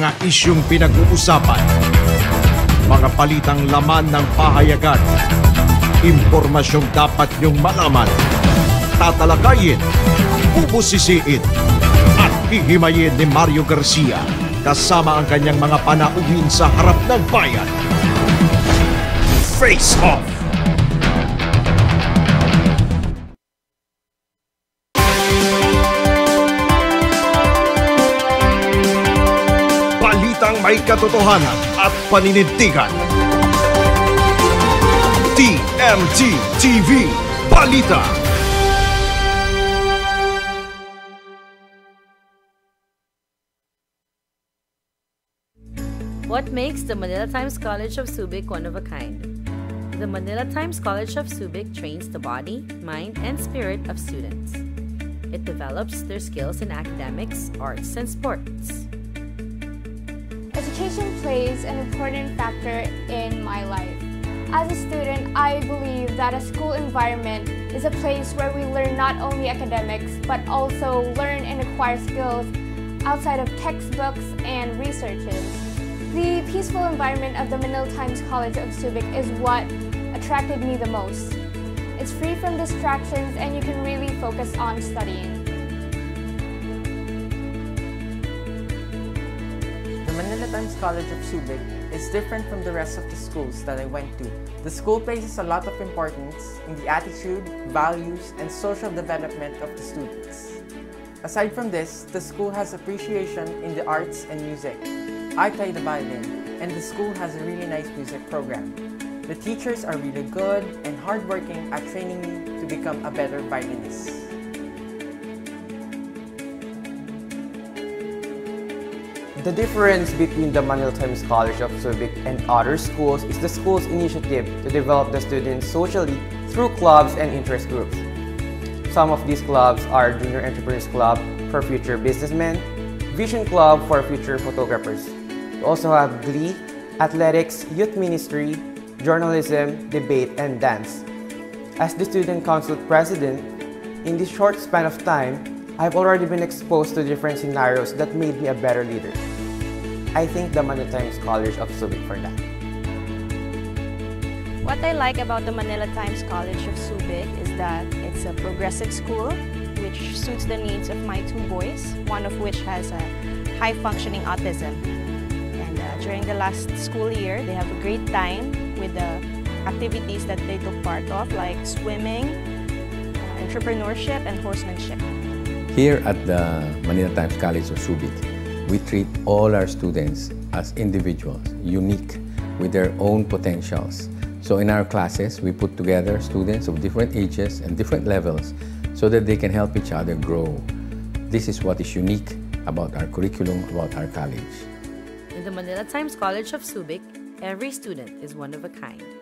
Mga isyong pinag-uusapan. Mga palitang laman ng pahayagan. Impormasyong dapat niyong malaman. Tatalakayin, pupusisiin, at hihimayin ni Mario Garcia kasama ang kanyang mga panauhin sa harap ng bayan. Face Off! Katotohanan at. TMT TV Balita. What makes the Manila Times College of Subic one of a kind? The Manila Times College of Subic trains the body, mind, and spirit of students. It develops their skills in academics, arts, and sports. Education plays an important factor in my life. As a student, I believe that a school environment is a place where we learn not only academics, but also learn and acquire skills outside of textbooks and researches. The peaceful environment of the Manila Times College of Subic is what attracted me the most. It's free from distractions and you can really focus on studying. Times College of Subic is different from the rest of the schools that I went to. The school places a lot of importance in the attitude, values, and social development of the students. Aside from this, the school has appreciation in the arts and music. I play the violin, and the school has a really nice music program. The teachers are really good and hardworking at training me to become a better violinist. The difference between the Manila Times College of Subic and other schools is the school's initiative to develop the students socially through clubs and interest groups. Some of these clubs are Junior Entrepreneurs Club for future businessmen, Vision Club for future photographers. We also have Glee, Athletics, Youth Ministry, Journalism, Debate, and Dance. As the Student Council President, in this short span of time, I've already been exposed to different scenarios that made me a better leader. I thank the Manila Times College of Subic for that. What I like about the Manila Times College of Subic is that it's a progressive school which suits the needs of my two boys, one of which has a high functioning autism. And uh, during the last school year, they have a great time with the activities that they took part of, like swimming, uh, entrepreneurship, and horsemanship. Here at the Manila Times College of Subic, we treat all our students as individuals, unique, with their own potentials. So in our classes, we put together students of different ages and different levels so that they can help each other grow. This is what is unique about our curriculum, about our college. In the Manila Times College of Subic, every student is one of a kind.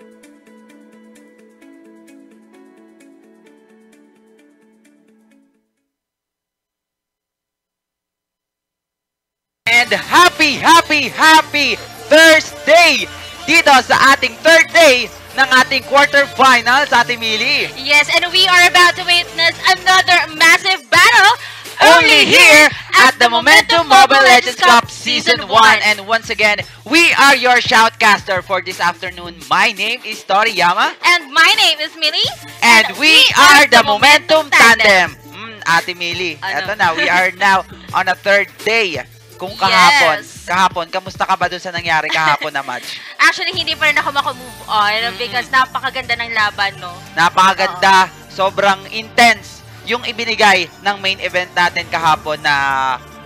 And happy, happy, happy Thursday! Dito sa ating third day ng ating quarterfinals, Ate Mili. Yes, and we are about to witness another massive battle Only here at the Momentum Mobile Legends Cup Season 1. And once again, we are your shoutcaster for this afternoon. My name is Toriyama. And my name is Millie. And we are the Momentum Tandem. Mm, Ate Mili, Ano? eto na, we are now on a third day. Kung kahapon, Yes. kahapon, kamusta ka ba dun sa nangyari kahapon na match? Actually, hindi pa rin ako makamove on because napakaganda ng laban, no? Napakaganda, sobrang intense yung ibinigay ng main event natin kahapon na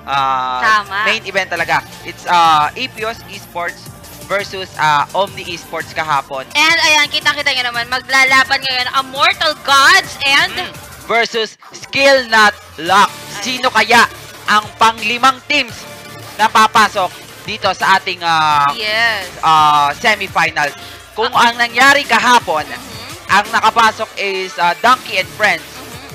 ah, Tama. main event talaga. It's uh, Apios Esports versus ah, Omni Esports kahapon And ayan, kita-kita nyo naman, maglalaban ngayon ang Mortal Gods and... Mm. versus Skill Not Lock. Sino kaya ang panglimang teams na papasok dito sa ating ah, Yes. ah, semifinal? Kung ang nangyari kahapon, Mhm. ang nakapasok is ah, Donkey and Friends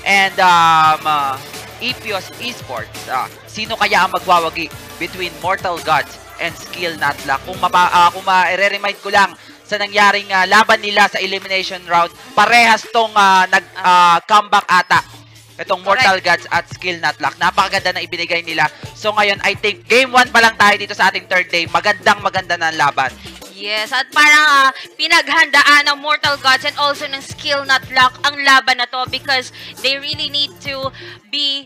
and um, uh, Epios Esports. Ah, sino kaya ang magwawagi between Mortal Gods and Skill Lock? Kung, mapa, ah, kung ma-remind ko lang sa nangyaring ah, laban nila sa elimination round, parehas tong ah, nag-comeback ata Itong Mortal Gods at Skill Not Lock. Napakaganda na ibinigay nila. So ngayon, I think game 1 pa lang tayo dito sa ating third day. Magandang maganda na laban. Yes, at parang ah, pinaghandaan ng Mortal Gods and also ng Skill Not Lock ang laban na to because they really need to be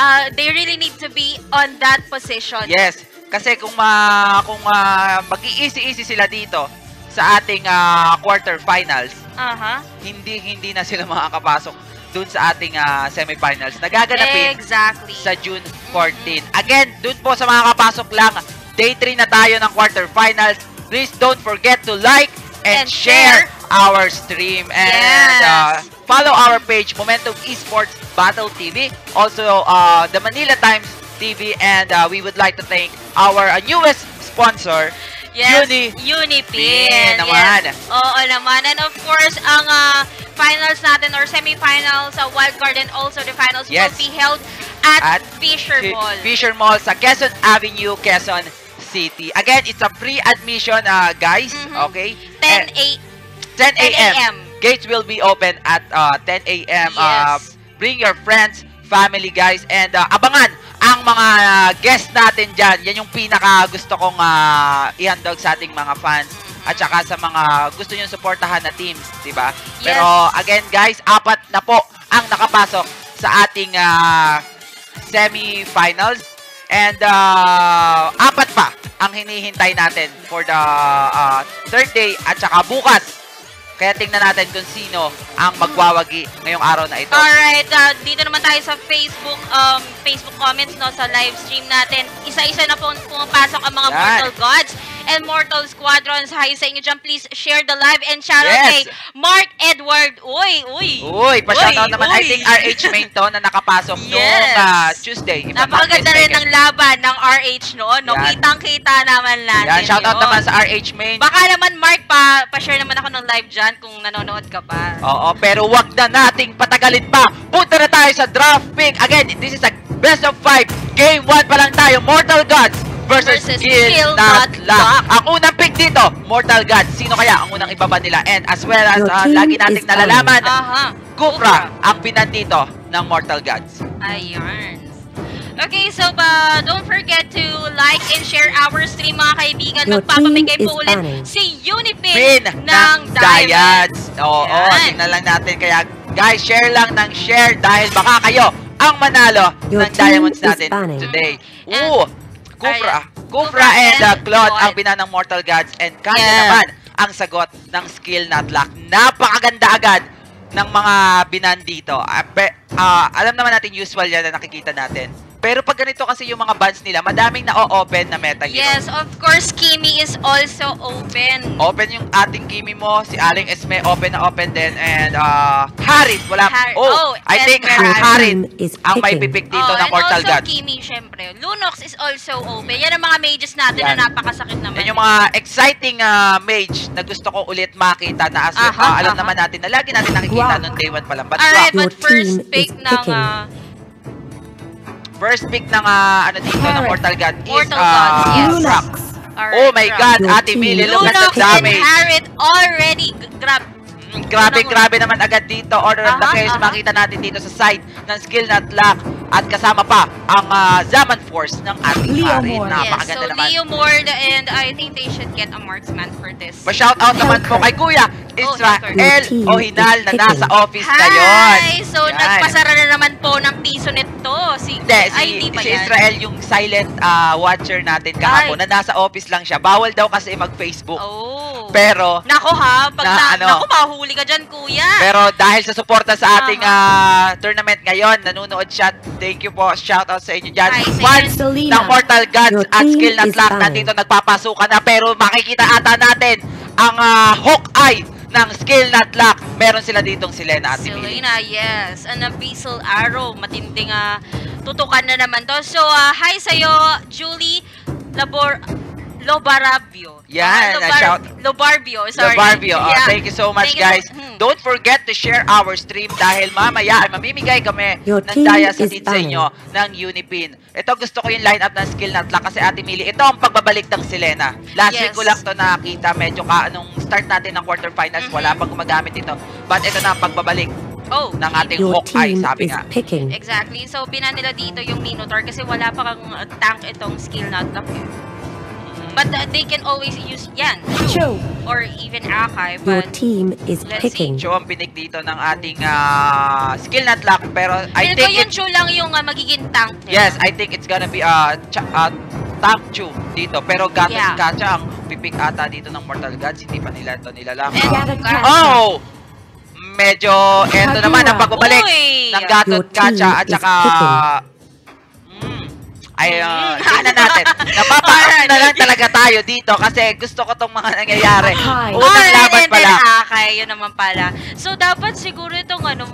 uh, they really need to be on that position. Yes. Kasi kung ma kung uh, mag-easy-easy sila dito sa ating ah, quarterfinals, Aha. hindi hindi na sila makakapasok dun sa ating ah, semifinals. Nagaganapin Exactly. sa June 14. Again, dun po sa mga kapasok lang, day 3 na tayo ng quarterfinals. Please don't forget to like and, And share, share. our stream. And Yes. uh, follow our page, Momentum Esports Battle TV. Also, uh, the Manila Times TV. And uh, we would like to thank our uh, newest sponsor, Yes, Uni- Unipin. Pin naman. Yes. Oo naman. And of course, ang ah, finals natin or semi-finals, sa wildcard and also the finals Yes. will be held at, At Fisher Fi- Mall. Fisher Mall sa Quezon Avenue, Quezon City. Again, it's a free admission, uh, guys. Mhm. Okay? 10 Eh, a 10 a.m. 10 a.m. Gates will be open at uh, 10 a.m. Uh, Yes. bring your friends, family, guys, and uh, abangan ang mga uh, guests natin dyan. Yan yung pinaka gusto kong uh, ihandog sa ating mga fans at saka sa mga gusto nyo suportahan na teams, di ba? Yes. Pero again, guys, apat na po ang nakapasok sa ating uh, semi-finals. And uh, apat pa ang hinihintay natin for the uh, third day at saka bukas. Kaya tingnan natin kung sino ang magwawagi ngayong araw na ito. Alright, uh, dito naman tayo sa Facebook um, Facebook comments no sa live stream natin. Isa-isa na po pumapasok ang mga Yan. Mortal Gods and Mortal Squadrons. Hi sa inyo dyan. Please share the live and shout out Yes. kay Mark Edward. Uy, uy. Uy, pa-shoutout Uy, naman. I uy. think RH main to na nakapasok Yes. noong uh, Tuesday. I'm not Napakaganda rin mistaken. ng laban ng RH noon. No? Kitang-kita naman natin Yan, shoutout yun. naman sa RH main. Baka naman, Mark, pa, pa-share naman ako ng live dyan kung nanonood ka pa. Oo, pero wag na nating patagalin pa. Punta na tayo sa draft pick. Again, this is a best of five. Game 1 pa lang tayo. Mortal Gods versus, Versus Kill Kill Not Lock. Ang unang pick dito, Mortal Gods. Sino kaya ang unang ibaba nila? And as well as uh, lagi nating nalalaman. Kufra ang pinan dito ng Mortal Gods. Ayan. Okay, so uh, don't forget to like and share our stream mga kaibigan. Magpapamigay po ulit si Unipin Pin ng, ng Diamond. Dyads. Oo, Yan. tingnan lang natin. Kaya guys, share lang ng share dahil baka kayo ang manalo Your ng diamonds natin banning. today. And- Kufra. Kufra and uh, Claude Claude. ang bina ng Mortal Gods and kanya Yeah. naman ang sagot ng skill not lock. Napakaganda agad ng mga binan dito. Ah, ah, alam naman natin usual yan na nakikita natin. Pero pag ganito kasi yung mga bans nila, madaming na-open na meta hero. Yes, of course, Kimi is also open. Open yung ating Kimi mo, si Aling Esme, open na open din, and uh, Harit, wala. Har- oh, oh, I think Harit. Is ang may pipik dito Oh, ng and Mortal also God. Kimi, syempre. Lunox is also open. Yan ang mga mages natin Yan. na napakasakit naman. Yan yung mga exciting uh, mage na gusto ko ulit makita na as Aha, uh, alam aha. naman natin na lagi natin nakikita Wow. noong day 1 pa lang. But Alright, but first team pick ng ah, first pick ng uh, ano dito ng. Mortal God is Mortal uh, God, yes. Brock. alright, Oh my Brock. God, Ate Millie, look at the Lunox and damage. Harriet already. G- Grab. Mm, Grabe, grabe naman agad dito. Order of the chaos makita natin dito sa side ng skill not lock. At kasama pa ang ah, Zaman Force ng ating Leo hari. Moore. Yes, Napakaganda so naman. Leo Moore and I think they should get a marksman for this. Pa-shout out naman po kay Kuya Oh, Israel team Ohinal na nasa office ngayon. Hi! So, Yan. nagpasara na naman po ng piso nito. Si, Hindi, si, ay, hindi pa si yan. Israel yung silent ah, watcher natin kahapon Ay. na nasa office lang siya. Bawal daw kasi mag-Facebook. Oh. Pero, Nako ha, pag Na na, ano? nako, mahuli ka dyan, kuya. pero dahil sa suporta sa ating ah, tournament ngayon, nanonood siya. Thank you po. Shout out sa inyo dyan. Selena. ng Mortal Gods at Skill Not is Lock fine. nandito nagpapasukan na pero makikita ata natin ang ah, Hawkeye ng Skill Not Lock. Meron sila ditong Selena at Emily. Selena, yes. An abyssal arrow. Matinding ah, tutukan na naman to. So, ah, hi sa'yo, Julie Labor... Lobarabio. Yan, Ah, ah, shout- Lobarbio, The sorry. Barbie, oh, Yeah. thank you so much Thank you. guys. Hmm. Don't forget to share our stream dahil mamaya ay mamimigay kami Your ng daya sa is sa inyo ng Unipin. Ito gusto ko yung lineup ng skill lock kasi Ate Mili, ito ang pagbabalik ng Selena. Last Yes. week ko lang to nakita, medyo ka anong start natin ng quarterfinals, Mhm. wala pang gumagamit ito. But ito na ang pagbabalik Oh, ng ating Your Hawkeye, team sabi is nga. picking. Exactly. So, binan nila dito yung Minotaur kasi wala pa kang uh, tank itong skill lock eh. But uh, they can always use yan, Cho, or even Akai, your but team is Let's see. picking. Cho ang pinig dito ng ating ah, skill not lock pero I Feel ko think yung it's, Chu lang yung uh, magiging tank nila. yes, I think it's gonna be a uh, tank Chu dito pero Gatos Yeah. Gacha ang pipick ata dito ng Mortal Gods hindi pa nila ito nilalang. Oh! Medyo eto naman ang pagbabalik ng Gatot Your Gacha at saka ay uh, Mm. tingnan natin. Napapaan na lang talaga tayo dito kasi gusto ko tong mga nangyayari. Unang laban and pala. then Akai, yun naman pala. So, dapat siguro itong ano,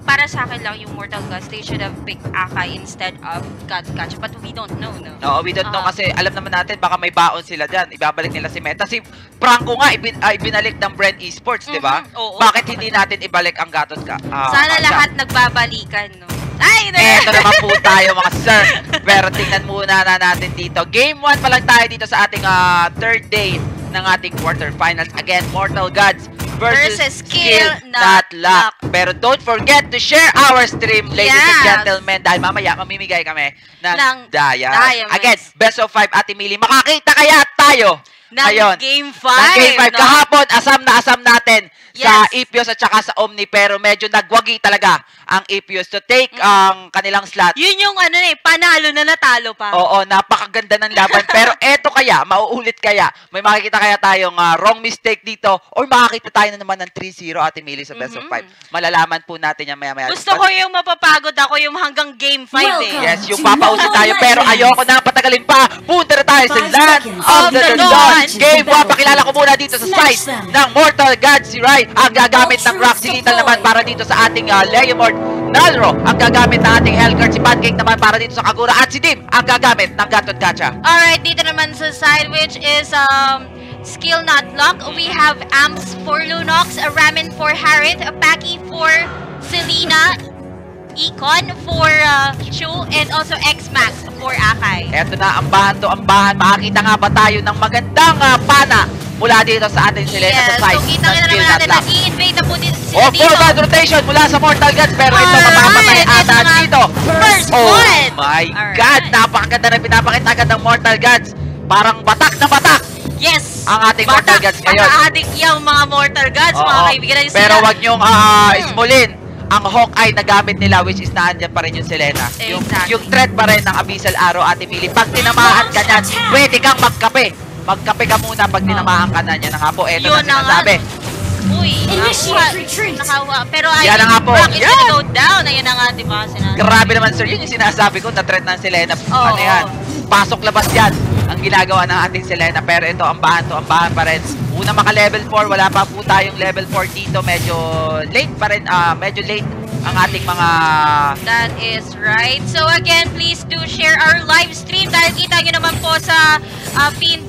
para sa akin lang yung Mortal Gods, they should have picked Akai instead of God Gacha. But we don't know, no? Oo, we don't know Ah. kasi alam naman natin baka may baon sila dyan. Ibabalik nila si Meta. Si Franco nga ibin, ah, ibinalik ng Brand Esports, di ba? Mhm, oo. Bakit hindi natin ibalik ang Gatot ka? ah, Sana lahat nagbabalikan, no? Ay, hindi! Eto naman po tayo mga sir. Pero tingnan muna na natin dito. Game 1 pa lang tayo dito sa ating ah, third day ng ating quarterfinals. Again, Mortal Gods versus, Versus Skill Not Not Luck. Pero don't forget to share our stream, ladies and Yes. gentlemen. Dahil mamaya mamimigay kami ng, Ng diamonds. Again, best of 5 Ate Mili. Makakita kaya tayo Ng ngayon. Game 5. Ng Game 5. no? Kahapon, asam na asam natin sa Yes. Ipios at saka sa Omni. Pero medyo nagwagi talaga ang Ipios to take ang kanilang slot. Yun yung ano eh, panalo na natalo pa. Oo, napakaganda ng laban. Pero eto kaya, mauulit kaya, may makikita kaya tayong ah, wrong mistake dito or makakita tayo na naman ng 3-0 Ate Mili sa best of 5. Malalaman po natin yan maya-maya. Gusto ko yung mapapagod ako yung hanggang game 5 eh. Yes, yung papausin tayo pero ayoko na patagalin pa. Punta na tayo sa Land of the Dawn. Game 1, pakilala ko muna dito sa site ng Mortal God si Rai. Ang gagamit ng si Lethal naman para dito sa ating uh, Leomord Nalro. Ang gagamit ng ating Hellguard si Pancake naman para dito sa Kagura. At si Dim ang gagamit ng Gatot Gacha. Alright, dito naman sa side which is um skill not lock. We have amps for Lunox, a Ramen for Harith, a Paki for Selena, Econ for uh, Chu, and also X-Max for Akai. Eto na, ambahan to ambahan. Makakita nga ba tayo ng magandang uh, pana mula dito sa ating Selena Yes, sa site so kita Skill naman natin, nag-i-invade na po din sila Oh, dito. forward rotation mula sa Mortal Gods pero ito mapapatay ata dito. First oh blood. my Alright. God! Napakaganda na pinapakita agad ng Mortal Gods. Parang batak na batak Yes! ang ating Mortal Gods ngayon. Mata-addict yung mga Mortal Gods, mga kaibigan na Pero sila. wag niyong ah, ismulin ang Hawkeye na gamit nila which is naandyan pa rin yung Selena. Yung, Exactly. yung threat pa rin ng Abyssal Arrow, Ate Mili. Pag tinamaan ka niyan, pwede kang magkape. Magkape ka muna pag tinamaan ka na niya. Na nga po, eto Yun na na nga. sinasabi. Uy, nakakuha. Nakakuha. Pero ay, Yan na nga po. Rock is Yan. gonna go down. Ayun na nga, di ba? Sinasabi. Grabe naman sir, yun yung sinasabi ko na threat ng Selena. Oo, ano yan? Pasok labas yan ang ginagawa ng ating Selena. Pero ito, ambahan to, ambahan pa rin. Una maka level 4, wala pa po tayong level 4 dito. Medyo late pa rin, ah, medyo late ang ating mga... That is right. So again, please do share our live stream dahil kita nyo naman po sa uh, pin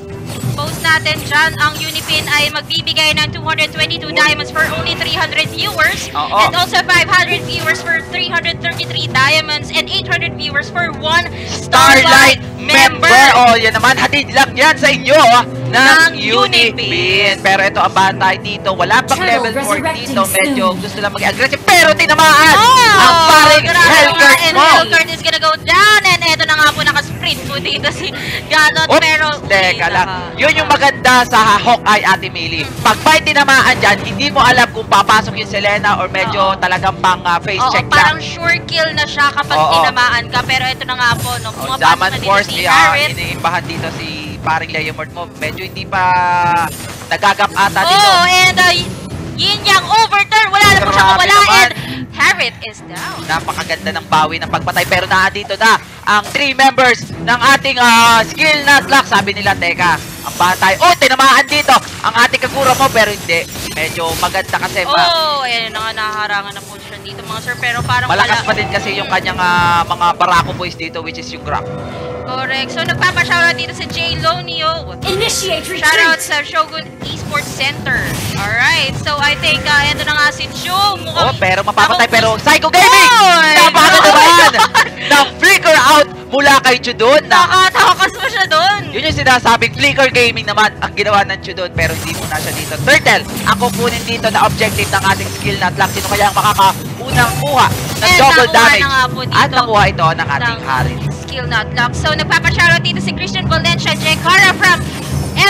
post natin dyan. Ang Unipin ay magbibigay ng 222 diamonds for only 300 viewers. Oo. And also 500 viewers for 333 diamonds and 800 viewers for one Starlight member. Oh, yan naman. Hatid lang yan sa inyo ah, ng Ng Unipin. Unipin. Pero ito, ambahan tayo dito. Wala pang Channel level 4 resurrecting dito. Medyo soon. gusto lang mag-aggressive. Pero tinamaan Oh, ang paring nga. Hellguard And mo. Hellguard is gonna go down. And eto na nga po, nakasprint po dito si Gatot. Oops, pero, teka lang. Yun yung maganda sa Hawkeye, Ate Mili. Pag may tinamaan dyan, hindi mo alam kung papasok yung Selena or medyo Oo. talagang pang ah, face Oo, check parang lang. sure kill na siya kapag Oo. tinamaan ka. Pero ito na nga po, no, Oh, pumapasok Zaman na dito Force, si uh, iniimbahan dito si paring Leomord mo. Medyo hindi pa nagagap ata dito. Oh, and uh, yin yang overturn. Wala na po siya Grabe wala. naman. Harriet is down. Napakaganda ng bawi ng pagpatay pero naandito na ang three members ng ating ah, skill not lock. Sabi nila, teka, ang batay. Oh, tinamaan dito ang ating kagura mo pero hindi. Medyo maganda kasi Oh, ayan na nga, nakaharangan na po siya dito mga sir. Pero parang malakas wala. pa din kasi yung kanyang ah, mga Barako boys dito which is yung Grok. Correct. So, nagpapashoutout dito sa J. Lonio. Initiate Shoutout sa Shogun Esports Center. Alright. So, I think, uh, ito na nga si. Oh, Mukhang pero mapapatay pero Psycho Gaming! Oy! Napakaganda naman ng flicker out mula kay Chudon na Nakatakas mo siya na doon. Yun yung sinasabing Flicker Gaming naman ang ginawa ng Chu doon pero hindi muna siya dito. Turtle, ang kukunin dito na objective ng ating skill na lock. Sino kaya ang makakaunang kuha ng And double damage? na. At nakuha ito ng ating ng Harin. Skill not lock. So, nagpapashoutout dito si Christian Valencia, J. Cara from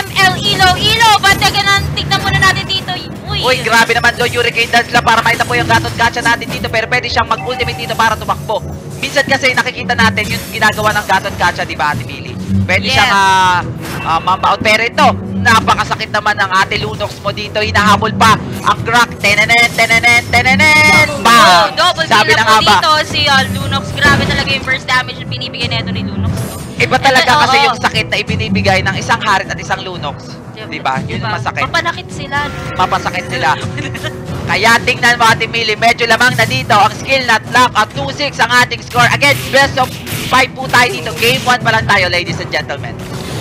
ML Iloilo. But ganun, tignan muna natin dito. Uy, Uy, grabe naman doon Hurricane Dance lang para makita po yung gatot gacha natin dito pero pwede siyang mag-ultimate dito para tumakbo. Minsan kasi nakikita natin yung ginagawa ng gatot gacha, di ba, Ate Mili? Pwede Yes. siyang uh, uh, mambaon. Pero ito, napakasakit naman ng Ate Lunox mo dito. Hinahabol pa ang crack. Tenenen, tenenen, tenenen. Bam! double Sabi kill na po dito si uh, Lunox. Grabe talaga yung first damage na binibigay nito ni Lunox. No? Iba talaga kasi oo. yung sakit na ibinibigay ng isang harit at isang lunox. Di ba? Yun ang masakit. Mapanakit sila. mapasakit nila. Kaya tingnan mo Ate Mili, medyo lamang na dito ang skill not lock at 2-6 ang ating score. Again, best of 5 po tayo dito. Game 1 pa lang tayo, ladies and gentlemen.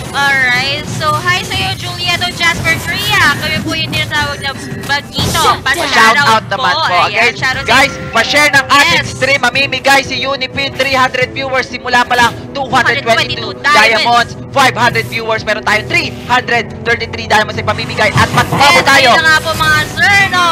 Alright, so hi sa'yo Julieto Jasper Tria. Kami po yung tinatawag na Bagito. Pa-shout out naman po. Again, guys, pa-share ng ating Yes. stream. Mamimigay si Unipin 300 viewers. Simula pa lang 222 diamonds. 500 viewers. Meron tayong 333 diamonds ay pamimigay. At magpapalo And tayo. na nga po mga sir, no?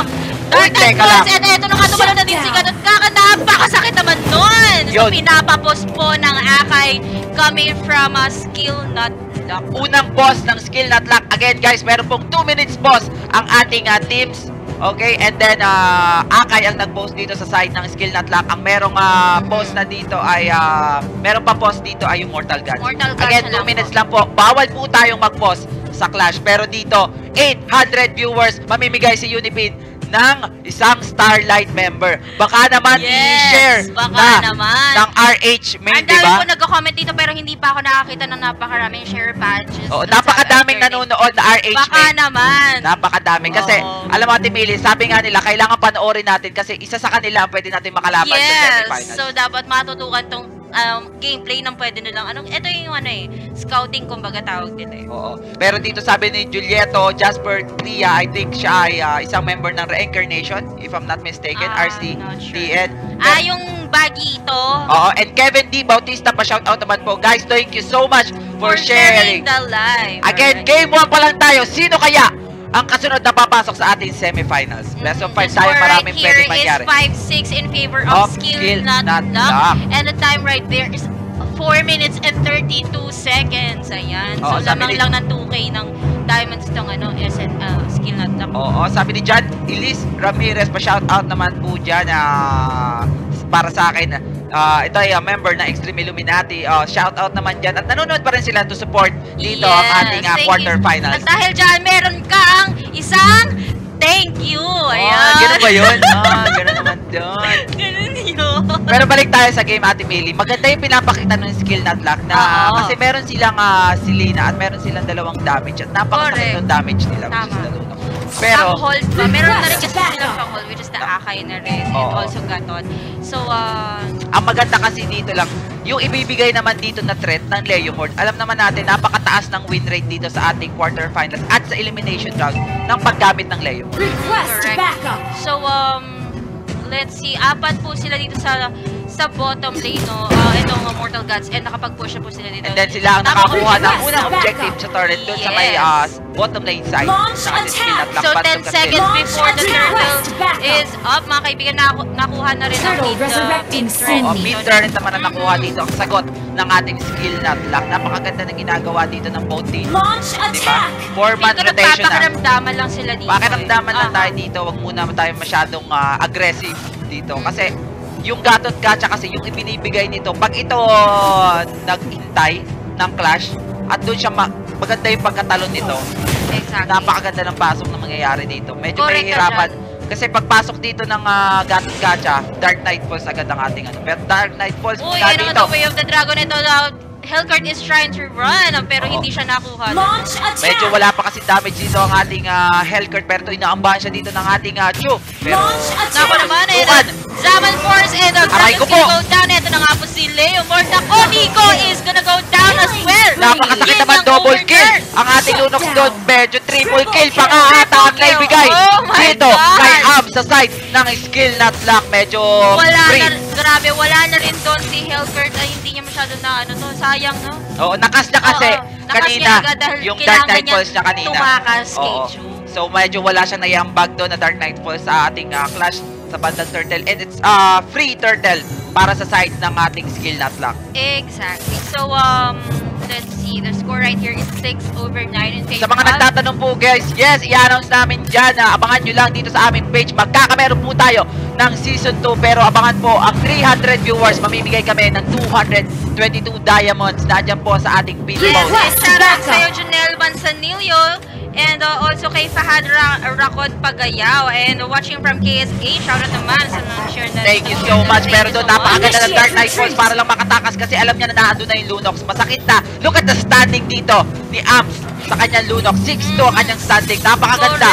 Dark teka and Bones, lang. eto na nga tumalo na din si Ganot Kaka. Napakasakit naman nun. So, Yun. pinapapos po ng Akay coming from a skill not lock. unang boss ng skill not lock. Again guys, meron pong 2 minutes boss ang ating uh, teams. Okay, and then uh, Akay ang nag-post dito sa side ng skill not lock. Ang merong uh, post na dito ay uh, meron pa post dito ay yung Mortal Guns. Mortal Guns Again, na 2 lang minutes po. lang po. Bawal po tayong mag-post sa Clash. Pero dito, 800 viewers mamimigay si Unipin ng isang Starlight member. Baka naman Yes, i-share baka na naman. ng RH main, Ang di dami ba? po nagko-comment dito pero hindi pa ako nakakita ng napakaraming share badges. Oo, sa napakadaming nanonood na RH Baka main. naman. Napakadami. Kasi, Oo. alam mo, Ate Mili, sabi nga nila, kailangan panoorin natin kasi isa sa kanila ang pwede natin makalaban sa yes, semifinals. so dapat matutukan tong um, gameplay ng pwede nilang anong ito yung ano eh scouting kumbaga tawag dito eh. Oo. Pero dito sabi ni Julieto, Jasper Tria, I think siya ay ah, isang member ng Reincarnation, if I'm not mistaken, Ah, RC not sure. DN. Ah, yung baggy ito. Oo, and Kevin D. Bautista pa shoutout naman po. Guys, thank you so much for, sharing. the live. Again, Alright. game 1 pa lang tayo. Sino kaya ang kasunod na papasok sa ating semifinals? Best of 5 The tayo, maraming right here pwedeng mangyari. is 5-6 in favor of, Of skill, skill, not, not luck. luck. And the time right there is 4 minutes and 32 seconds. Ayan. Oo, so, lamang lang ng 2K ng diamonds tong ano, SN, uh, skill not luck. Oo, sabi ni John Elise Ramirez, pa-shoutout naman po dyan ah, para sa akin. ah, ito ay ah, member ng Extreme Illuminati. Uh, shoutout naman dyan. At nanonood pa rin sila to support dito ang Yes, ating ah, thank you. quarterfinals. At dahil dyan, meron kang isang thank you. Ayan. Ah, ganun ba yun? ah, ganun naman dun. Ganun yun. Pero balik tayo sa game, Ate Mili. Maganda yung pinapakita ng skill not luck na Oo. kasi meron silang ah, Selena at meron silang dalawang damage at napakasakit ng damage nila. which is Tama. the Luna. Pero, Pang-hold ba? Meron na rin kasi silang pang-hold, which is the Akay na rin. And Oo. also Gatot. So, uh, ang maganda kasi dito lang, yung ibibigay naman dito na threat ng Leomord, alam naman natin, napakataas ng win rate dito sa ating quarterfinals at sa elimination round ng paggamit ng Leomord. correct. So, um, let's see. Apat po sila dito sa sa bottom lane, no? Uh, itong uh, Mortal Gods. And nakapag-push na po sila dito. And then sila ang nakakuha ng unang objective sa turret doon sa may ah, bottom lane side ng ating skill at So, 10 Black Phantom seconds before the turtle is up, mga kaibigan, naku nakuha na rin ang mid, uh, mid turret Oo, dito. mid turret naman ang nakuha dito ang sagot ng ating skill not lock. Napakaganda ng ginagawa dito ng both team. Di ba? Four man Dito rotation na. nagpapakiramdaman lang sila dito. Pakiramdaman lang Aha. tayo dito, wag muna tayo masyadong aggressive dito kasi yung gatot gacha kasi yung ibinibigay nito. Pag ito naghintay ng clash at doon siya ma- maganda yung pagkatalon nito. Exactly. napakaganda ng pasok na mangyayari dito. Medyo Correct mahihirapan. Kasi pagpasok dito ng ah, gatot gacha Dark Knight Falls agad ang ating ano. Pero Dark Knight Falls Uy, ano dito. the way of the dragon ito daw. Hellcurt is trying to run, ah, pero Oo. hindi siya nakuha. medyo wala pa kasi damage dito ang ating ah, Hellcurt pero ito inaambahan siya dito ng ating uh, Chu pero Naku naman, eh, Tukan. Zaman Force and uh, Aray Dragon ko Skill po. go down. Ito na nga Tapos si Leo Mortaco, Nico is gonna go down as well. Napakasakit naman double kill. Ang ating Lunox doon, medyo triple kill pa nga ata ang naibigay. Oh Dito, God. kay Ab sa side ng skill not lock. Medyo Wala free. na, grabe, wala na rin doon si Helbert. Ay, hindi niya masyado na ano to. Sayang, no? Oo, nakas na kasi Oo, nakas kanina niya agad dahil yung Dark kailangan Knight niya Falls niya kanina. tumakas kay Oo. So medyo wala siyang naiambag doon na Dark Knight Falls sa ating ah, clash sa bandang turtle and it's uh, free turtle para sa side ng ating skill not lock. Exactly. So, um, let's see. The score right here is 6 over 9 in favor Sa mga of- nagtatanong po guys, yes, i-announce namin dyan na abangan nyo lang dito sa aming page. Magkakameron po tayo ng Season 2 pero abangan po ang 300 viewers. Mamimigay kami ng 222 diamonds. Nandiyan po sa ating pin Yes, yes, shout out sa'yo, Janelle Manzanillo. And uh, also kay Fahad Ra Rakot Pagayaw. And watching from KSA, shout out naman sa na. Thank you so much. Pero doon, napakaganda ng Dark Knight Falls. Para lang makatakas kasi alam niya na naando na yung Lunox. Masakit na. Look at the standing dito ni Amps sa kanyang Lunox. 6-2 ang kanyang standing. Napakaganda.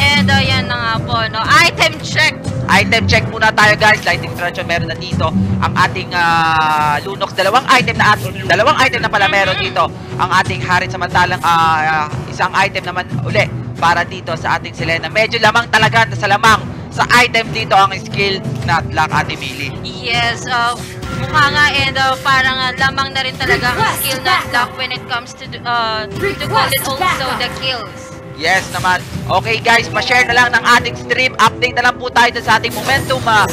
And uh, yan na nga po, no? Item check. Item check muna tayo guys. Lighting Transion meron na dito. Ang ating ah, Lunox. Dalawang item na at dalawang item na pala meron dito. Ang ating Harit samantalang ah, isang item naman uli para dito sa ating Selena. Medyo lamang talaga sa lamang sa item dito ang skill not lock Ate Mili. Yes, uh, mukha nga and uh, parang uh, lamang na rin talaga ang skill not luck when it comes to uh, to call it also the kills. Yes naman. Okay guys, pa-share na lang ng ating stream. Update na lang po tayo sa ating Momentum ah,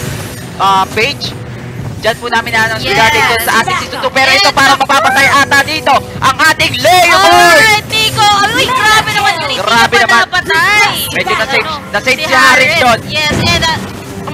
ah, page. Diyan po namin na-announce Yes. regarding sa ating season 2. Pero ito And- para mapapatay ata dito ang ating Leo Board! Alright, Nico! Uy, grabe naman Grabe naman. napatay. Medyo na-save- Ano, na-save si Harris doon. Yes, and uh,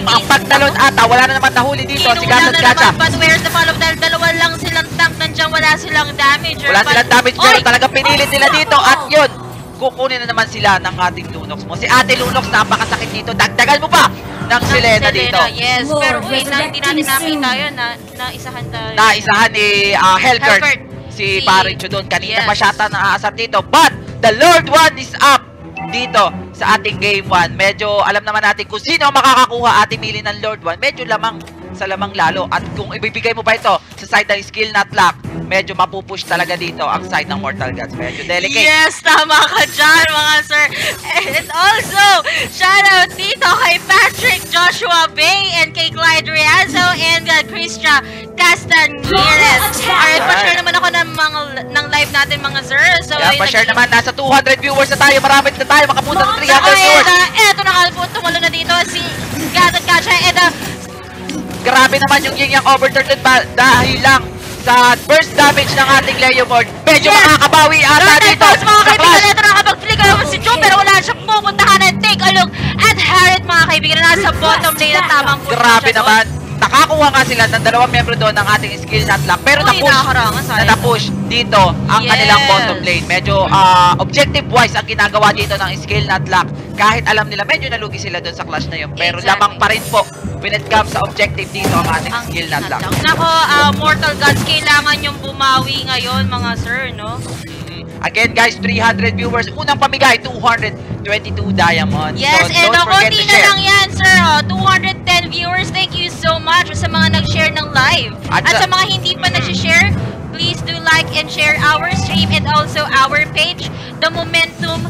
Ang pagtalon ata, wala na naman nahuli dito si Gatot Gacha. naman, but where's the follow-up? Dahil dalawa lang silang tank, nandiyan wala silang damage. Wala silang damage pero Oy! talagang pinilit nila dito at yun, kukunin na naman sila ng ating Lunox mo. Si Ate Lunox, napakasakit dito. Dagdagan mo pa ng Selena dito. Yes, pero uy, na, hindi natin nakita yun. Na, naisahan tayo. Naisahan ni uh, Helgert, Helgert. Si Si- Parincho doon. Kanina Yes. pa siya ata naaasar dito. But, the Lord One is up dito sa ating game 1. Medyo alam naman natin kung sino makakakuha ating mili ng Lord One. Medyo lamang lamang lalo. At kung ibibigay mo pa ito sa side ng skill not lock, medyo mapupush talaga dito ang side ng Mortal Gods. Medyo delicate. Yes, tama ka dyan, mga sir. And also, shout out dito kay Patrick Joshua Bay and kay Clyde Riazo and uh, Christia Castaneres. Alright, pa-share naman ako ng, mga, ng live natin, mga sir. So, yun, pa-share naman, nasa 200 viewers na tayo. Marami na tayo, makapunta ng 300 So, viewers. eto na nga po, tumalo na dito si Gatot Gacha. And, uh, Grabe naman yung Yin Yang Overturn dun ba dahil lang sa first damage ng ating Leo Board. Medyo Yes. makakabawi ata Right, dito. Tapos mga kaibigan, ito nakapag-click naman si Joe pero wala siyang pupuntahan and take a look at Harriet mga kaibigan na nasa bottom lane at tamang push Grabe naman. Nakakuha nga sila ng dalawang membro doon ng ating skill lock. Pero Uy, na-push, na na-push dito ang Yes. kanilang bottom lane. Medyo ah, objective-wise ang ginagawa dito ng skill lock. Kahit alam nila, medyo nalugi sila doon sa clash na yun. Pero Exactly. lamang pa rin po when it comes sa objective dito ang ating Ang skill lock. Nako, ah, Mortal Gods, kailangan yung bumawi ngayon mga sir, no? Again guys, 300 viewers. Unang pamigay, 222 diamonds. Yes, so, and konti to na lang yan, sir. Oh, 210 viewers. Thank you so much sa mga nag-share ng live. At At, sa- sa mga hindi pa nag-share, please do like and share our stream and also our page, The Momentum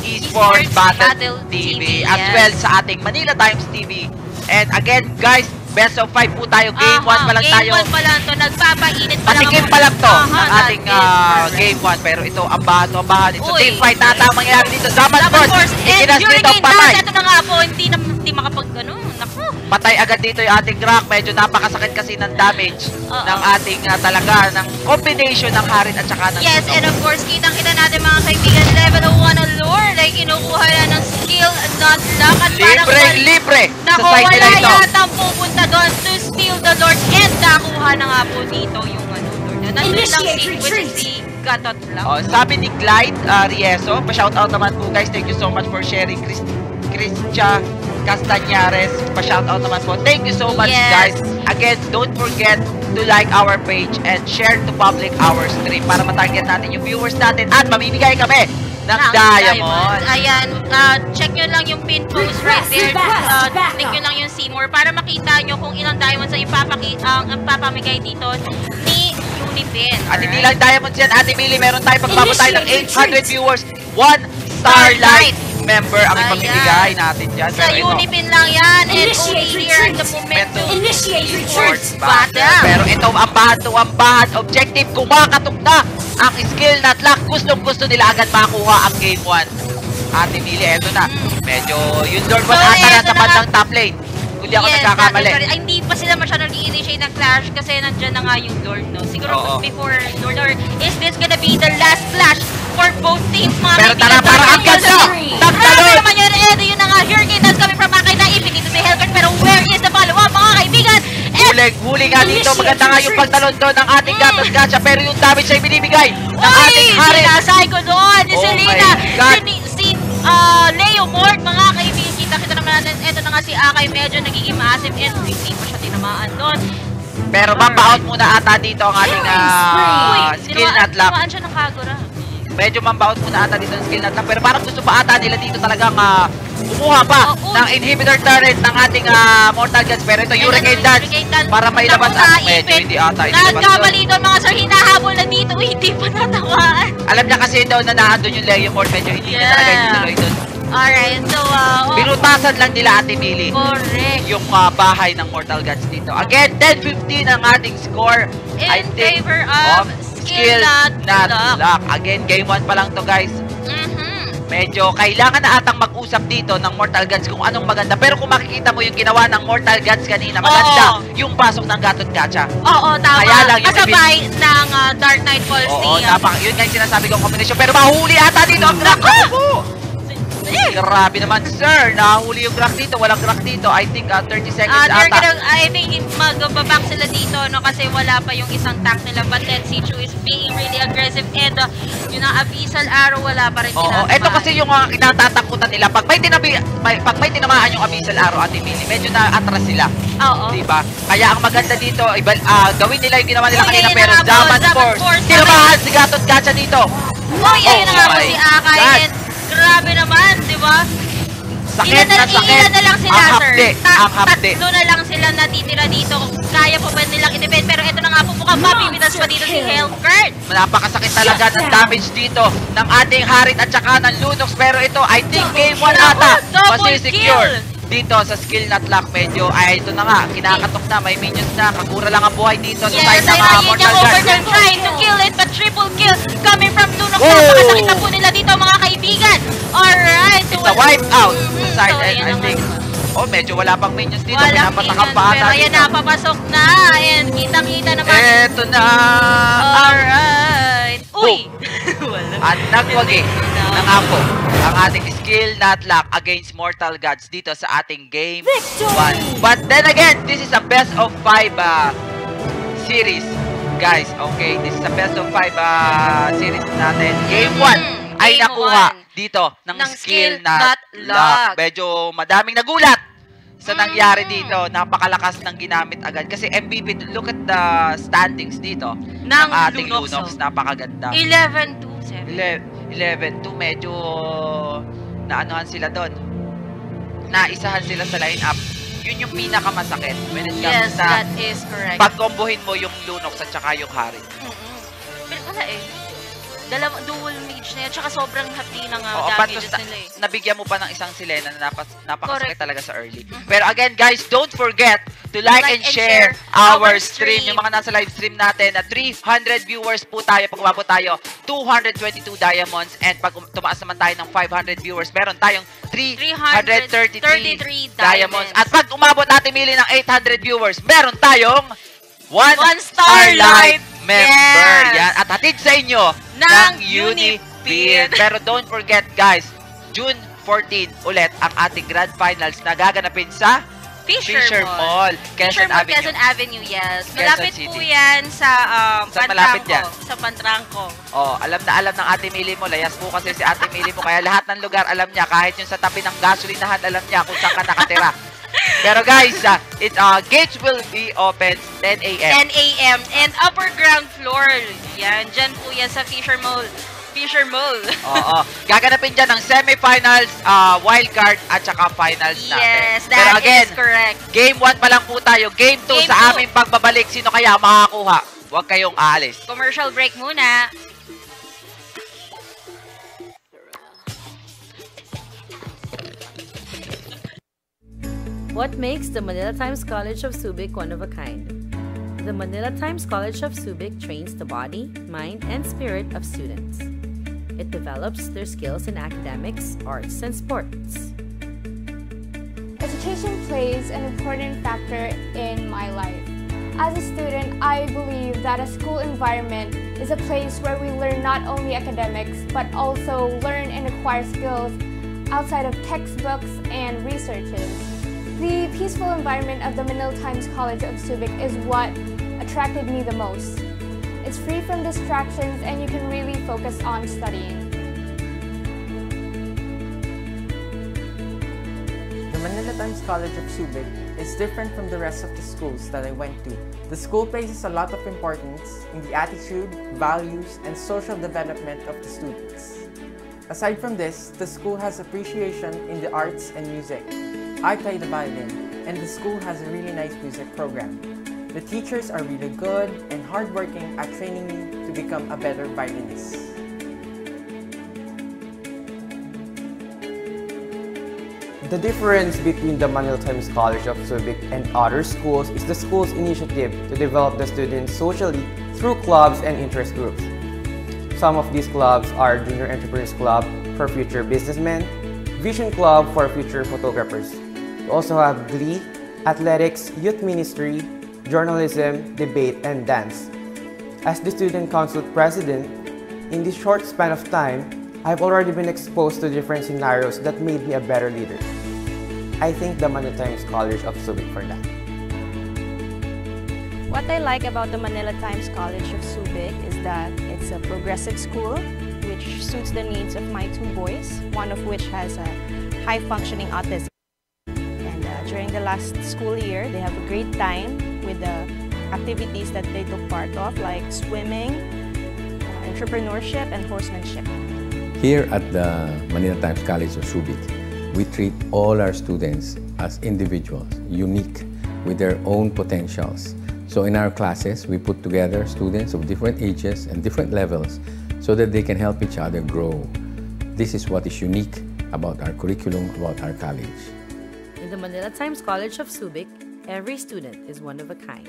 Esports Esports Battle, Battle TV, TV, as yes. well sa ating Manila Times TV. And again, guys, best of 5 po tayo. Game 1 Aha, pa lang game tayo. 1 pa lang to. Nagpapainit pa lang. Patikim ang- pa lang to ng that ating correct. game 1. Pero ito, ambahan to, ambahan. Ito, Uy. team fight na ata ang mangyayari dito. Zaman Force, force. And during game ito na nga po, hindi na hindi makapag, ano, naku. Patay agad dito yung ating Rock. Medyo napakasakit kasi ng damage Oo. ng ating ah, talaga, ng combination ng Harit at saka ng Yes, Luno. and of course, kitang-kita natin mga kaibigan, level 1 Allure, ay kinukuha na ng skill, not luck, at parang Libre, wal- libre sa Naku, side wala nila ito. yata ang pupunta doon to steal the Lord and nakuha na nga po dito yung ano, Lord. Nandun lang si, which is si Gatot lang. Oh, sabi ni Clyde uh, Rieso, pa-shoutout naman po guys. Thank you so much for sharing. Chris, Christia Castañares, pa-shoutout naman po. Thank you so much Yes. guys. Again, don't forget to like our page and share to public our stream para matarget natin yung viewers natin at mamimigay kami ng Ng diamond. Ayan, uh, check nyo lang yung pin post right there. Uh, click nyo lang yung more para makita nyo kung ilang diamonds ang ipapaki ang, ang papamigay dito ni Unipin. At hindi lang diamonds yan, Ate Mili, meron tayo pagbabot tayo ng Initiate 800 viewers, one Starlight member ang Ayan. ipamimigay natin dyan. Sa Pero Unipin lang yan. And Initiate in the retreat. momentum. Initiate retreat. battle. Pero ito ang bahan to ang bahan. Objective, kumakatok na ang skill na luck. Gustong gusto nila agad makuha ang game 1. Ate Mili, eto na. Medyo yung Lord was So, ata na na tapat nga. ng top lane. Kung di ako Yes, nagkakamali. correct. Ay, hindi pa sila masyadong i-initiate ng clash kasi nandyan na nga yung Lord, no? Siguro Oo. before Lord, or is this gonna be the last clash for both teams, mga Pero tara, para ang Tagtalon! Grabe naman yun, Edo, yun na nga, Hurricane that's coming from Akay na Ipin dito si Hellcat, pero where is the follow-up, mga kaibigan? And Huli, nga dito. Maganda nga yung pagtalon doon ng ating Gatos Gacha. Pero yung damage ay binibigay ng ating Uy! Harit. Sinasay ko doon! Ni Oh Selena! Si, si ah, Leo Mort, mga kaibigan, kita-kita naman natin. Ito na nga si Akay, medyo nagiging massive and hindi pa siya tinamaan doon. Pero mambaon muna ata dito ang ating Uy, skill nut lock. tinawaan siya ng Kagura. Medyo mambaon muna ata dito ang skill nut lock. Pero parang gusto pa ata nila dito talagang kumuha pa Oo. ng inhibitor turret ng ating ah, Mortal Guns. Pero ito, Hurricane Dance. Para mailabas at medyo hindi ata. Nagkamali doon mga sir, hinahabol na dito, hindi pa natawaan. Alam niya kasi daw na naandun yung Leo Mort. Medyo hindi niya talaga itinuloy doon. Alright, so, uh, oh, Binutasan lang nila Ate Mili. correct. yung ah, bahay ng Mortal Gods dito. Again, 10-15 ang ating score. In I think favor of skill not not luck. luck. Again, game 1 pa lang to guys. Mhm. Medyo kailangan na atang mag-usap dito ng Mortal Gods kung anong maganda. Pero kung makikita mo yung ginawa ng Mortal Gods kanina, maganda yung pasok ng Gatot Gacha. Oo, tama. Kaya lang yung Kasabay ng uh, Dark Knight Falls Oo, ni... uh, napaka, yun nga yung sinasabi kong combination. Pero mahuli ata dito ang Grak. Grabe naman, sir. Nahuli yung Grak dito. Walang Grak dito. I think ah, 30 seconds they're ata. gonna, I think magbaback sila dito no kasi wala pa yung isang tank nila but then Sichu is being really aggressive and uh, yun ang abyssal arrow wala pa rin Oo, ginagawa. ito kasi yung mga kinatatakutan nila. Pag may tinabi, may, pag may tinamaan yung abyssal arrow at Mili, medyo na-atras sila. Oo. Di ba? Kaya ang maganda dito, iba, ah, gawin nila yung ginawa nila Oh, kanina pero Zaman Force. Tinamaan si Gatot Gacha dito. Oh, yeah, yun na nga Oh po si Akay God. and grabe naman, di ba? Sakit ilan na, na sakit. ilan na lang sila, ang sir? hapde. Ta- ang hapde. Tatlo na lang sila natitira dito. Kaya pa ba nilang i-defend? Pero ito na nga po mukhang mabibitas pa dito si Hellgurt. Napakasakit talaga ng damage dito ng ating Harit at saka ng Lunox. Pero ito, I think game 1 ata. Double Masisecure. Dito sa skill not lock medyo ay ito na nga kinakatok na may minions na kakura lang ang buhay dito sa Yes, side ng nakikita Mortal them trying to kill it, but triple kill coming from Lunok. Oh! Napakasakit na po nila dito mga kaibigan. Alright. It's a wipe out sa side so, ayan I na think oh medyo wala pang minions dito Walang pinapatakang minions, pa pero ayan na, papasok na. And kitang-kita naman. Eto na ang Alright. Uy! Wala. at nagwagi ng apo ang ating skill not lock against Mortal Gods dito sa ating game 1. But then again, this is a best of 5 uh, series. Guys, okay, this is a best of 5 uh, series natin. Game 1 Mhm, ay game nakuha one. dito ng, Ng skill, skill not, not lock. lock. Medyo madaming nagulat sa nangyari Mhm. dito. Napakalakas ng ginamit agad. Kasi MVP, look at the standings dito Ng ng ating Lunox, Lunox. oh. Napakaganda. 11-2, sir. 11 to medyo naanohan sila doon. Naisahan sila sa lineup. Yun yung pinakamasakit when it comes Yes, sa that is correct. pagkombohin mo yung Lunox at saka yung Harit. Mm-mm. Pero wala eh. Dalawa, dual mage na yan. Tsaka sobrang hapdi ng uh, Oo, damages patos na, nila eh. nabigyan mo pa ng isang Selena na napas, napakasakit Correct. talaga sa early. Pero again guys, don't forget to like, and, share our stream. Yung mga nasa live stream natin na 300 viewers po tayo pag umabot tayo 222 diamonds and pag um- tumaas naman tayo ng 500 viewers, meron tayong 333 333 diamonds. diamonds. At pag umabot natin mili ng 800 viewers, meron tayong one, One Starlight member. Yes. Yan. At hatid sa inyo Ng ng Unipin. Pero don't forget guys, June 14 ulit ang ating grand finals na gaganapin sa Fisher, Fisher Mall. Mall, Quezon Fisher Mall, Avenue. Quezon Avenue, yes. Quezon Malapit po City. yan sa um, Saan malapit yan? Sa Pantrangko. Oh, alam na alam ng Ate Mili mo, layas po kasi si Ate Mili mo kaya lahat ng lugar alam niya kahit yung sa tabi ng gasolinahan alam niya kung saan ka nakatira. Pero guys, uh, it uh, gates will be open 10 a.m. 10 a.m. And upper ground floor. Yan, dyan po yan sa Fisher Mall. Fisher Mall. Oo. Gaganapin dyan ng semifinals, uh, wildcard, at saka finals natin. Yes, Pero that again, is correct. game 1 pa lang po tayo. Game 2 Game sa two. aming pagbabalik. Sino kaya makakakuha? Huwag kayong aalis. Commercial break muna. What makes the Manila Times College of Subic one of a kind? The Manila Times College of Subic trains the body, mind, and spirit of students. It develops their skills in academics, arts, and sports. Education plays an important factor in my life. As a student, I believe that a school environment is a place where we learn not only academics, but also learn and acquire skills outside of textbooks and researches. The peaceful environment of the Manila Times College of Subic is what attracted me the most. It's free from distractions and you can really focus on studying. The Manila Times College of Subic is different from the rest of the schools that I went to. The school places a lot of importance in the attitude, values, and social development of the students. Aside from this, the school has appreciation in the arts and music. I play the violin, and the school has a really nice music program. The teachers are really good and hardworking at training me to become a better violinist. The difference between the Manila Times College of Subic and other schools is the school's initiative to develop the students socially through clubs and interest groups. Some of these clubs are Junior Entrepreneurs Club for future businessmen, Vision Club for future photographers. We also have Glee, Athletics, Youth Ministry, Journalism, Debate, and Dance. As the Student Council President, in this short span of time, I've already been exposed to different scenarios that made me a better leader. I thank the Manila Times College of Subic for that. What I like about the Manila Times College of Subic is that it's a progressive school which suits the needs of my two boys, one of which has a high functioning autism. The last school year, they have a great time with the activities that they took part of, like swimming, uh, entrepreneurship, and horsemanship. Here at the Manila Times College of Subic, we treat all our students as individuals, unique with their own potentials. So in our classes, we put together students of different ages and different levels so that they can help each other grow. This is what is unique about our curriculum, about our college. The Manila Times College of Subic, every student is one of a kind.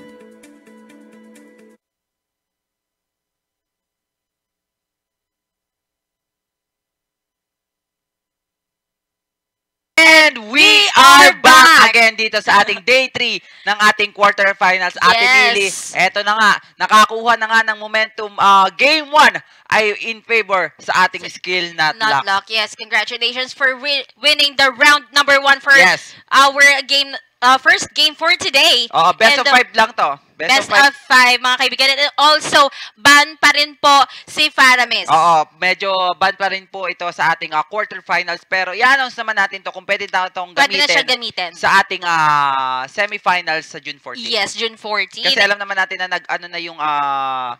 And we are back again dito sa ating day 3 ng ating quarterfinals. Ate Yes. Lily, eto na nga, nakakuha na nga ng momentum. Ah, game 1 ay in favor sa ating skill not, Not luck. luck. Yes, congratulations for wi- winning the round number one for Yes. our game, uh, first game for today. Oh, best And of the 5 lang to. Best, Best of 5. of five, mga kaibigan. And also, ban pa rin po si Faramis. Oo, medyo bad pa rin po ito sa ating ah, quarterfinals. Pero i-announce naman natin to kung pwede na itong Pwede na siya gamitin gamitin. sa ating ah, semifinals sa June 14. Yes, June 14. Kasi alam naman natin na nag-ano na yung ah,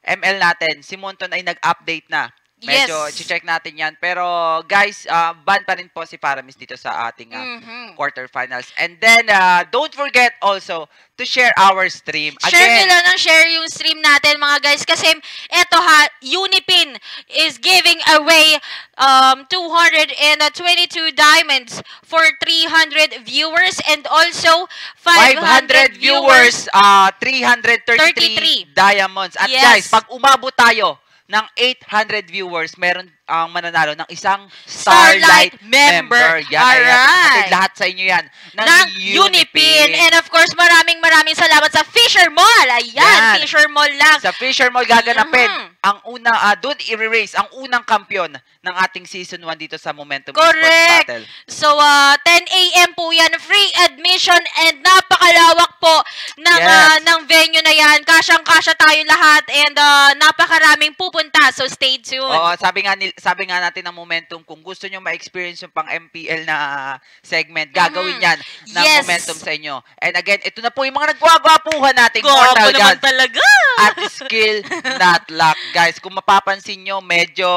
ML natin. Si Monton ay nag-update na. Medyo Yes. check natin yan. Pero guys, ah, ban pa rin po si Paramis dito sa ating ah, Mhm. quarterfinals. And then, ah, don't forget also to share our stream. Share nyo Again, lang ng share yung stream natin mga guys kasi eto ha, Unipin is giving away um, 222 diamonds for 300 viewers and also 500 500 viewers, uh, 333 33. diamonds. At Yes. guys, pag umabot tayo ng 800 viewers, meron ang mananalo ng isang Starlight, Starlight member. Yan, ayan. Alright. Kapatid, lahat sa inyo yan. Ng, ng Unipin. And of course, maraming maraming salamat sa Fisher Mall. Ayan, Yan. Fisher Mall lang. sa Fisher Mall gaganapin Mhm. ang una uh, doon i-race ang unang kampiyon ng ating season 1 dito sa Momentum Correct. Esports Battle. So, uh, 10 a.m. po yan. Free admission and napakalawak po ng, Yes. uh, ng venue na yan. Kasyang-kasya tayo lahat and uh, napakaraming pupunta. So stay tuned. Oo, sabi nga nil- sabi nga natin ng momentum kung gusto niyo ma-experience yung pang MPL na segment, gagawin Mhm. 'yan ng Yes. momentum sa inyo. And again, ito na po yung mga nagwagwapuhan nating Gwapo Mortal naman Gods talaga. at skill not luck. Guys, kung mapapansin nyo, medyo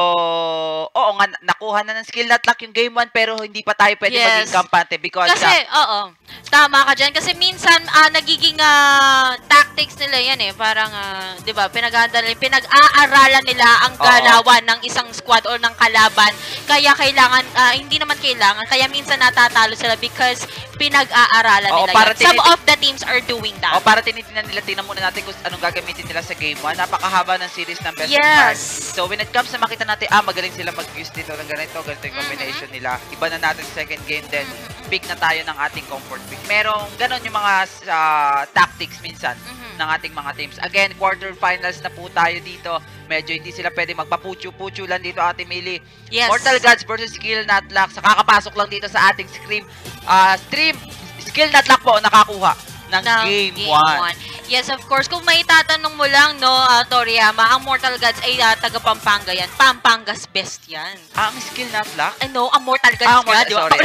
oo nga nakuha na ng skill not luck yung game 1 pero hindi pa tayo pwede Yes. maging kampante because Kasi, ah, oo. Tama ka dyan. Kasi minsan, ah, nagiging ah, tactics nila yan eh. Parang, ah, di ba, pinag-aaralan nila ang galawan ng isang squad or ng kalaban. Kaya kailangan, ah, hindi naman kailangan, kaya minsan natatalo sila because pinag-aaralan Oo, nila para yan. Some of the teams are doing that. O para tinitingnan nila, tingnan muna natin kung anong gagamitin nila sa game 1. Napakahaba ng series ng best of Yes. five. So when it comes na makita natin, ah, magaling sila mag-use dito ng ganito, ganito yung combination nila. Iba na natin sa second game then pick na tayo ng ating comfort pick. Merong ganon yung mga ah, tactics minsan Mhm. ng ating mga teams. Again, quarterfinals na po tayo dito. Medyo hindi sila pwede magpapuchu-puchu lang dito, Ate Mili. Yes. Mortal Gods versus Skill Nutlock. Sa kakapasok lang dito sa ating scream, ah, stream. Skill Nutlock po nakakuha ng, ng game 1. one. Yes, of course. Kung may tatanong mo lang, no, ah, Toriyama, ang Mortal Gods ay ah, taga Pampanga yan. Pampanga's best yan. Ah, ang Skill Nutlock? Ay, no, ang Mortal Gods Ah, nga, Mortal, di ba? sorry.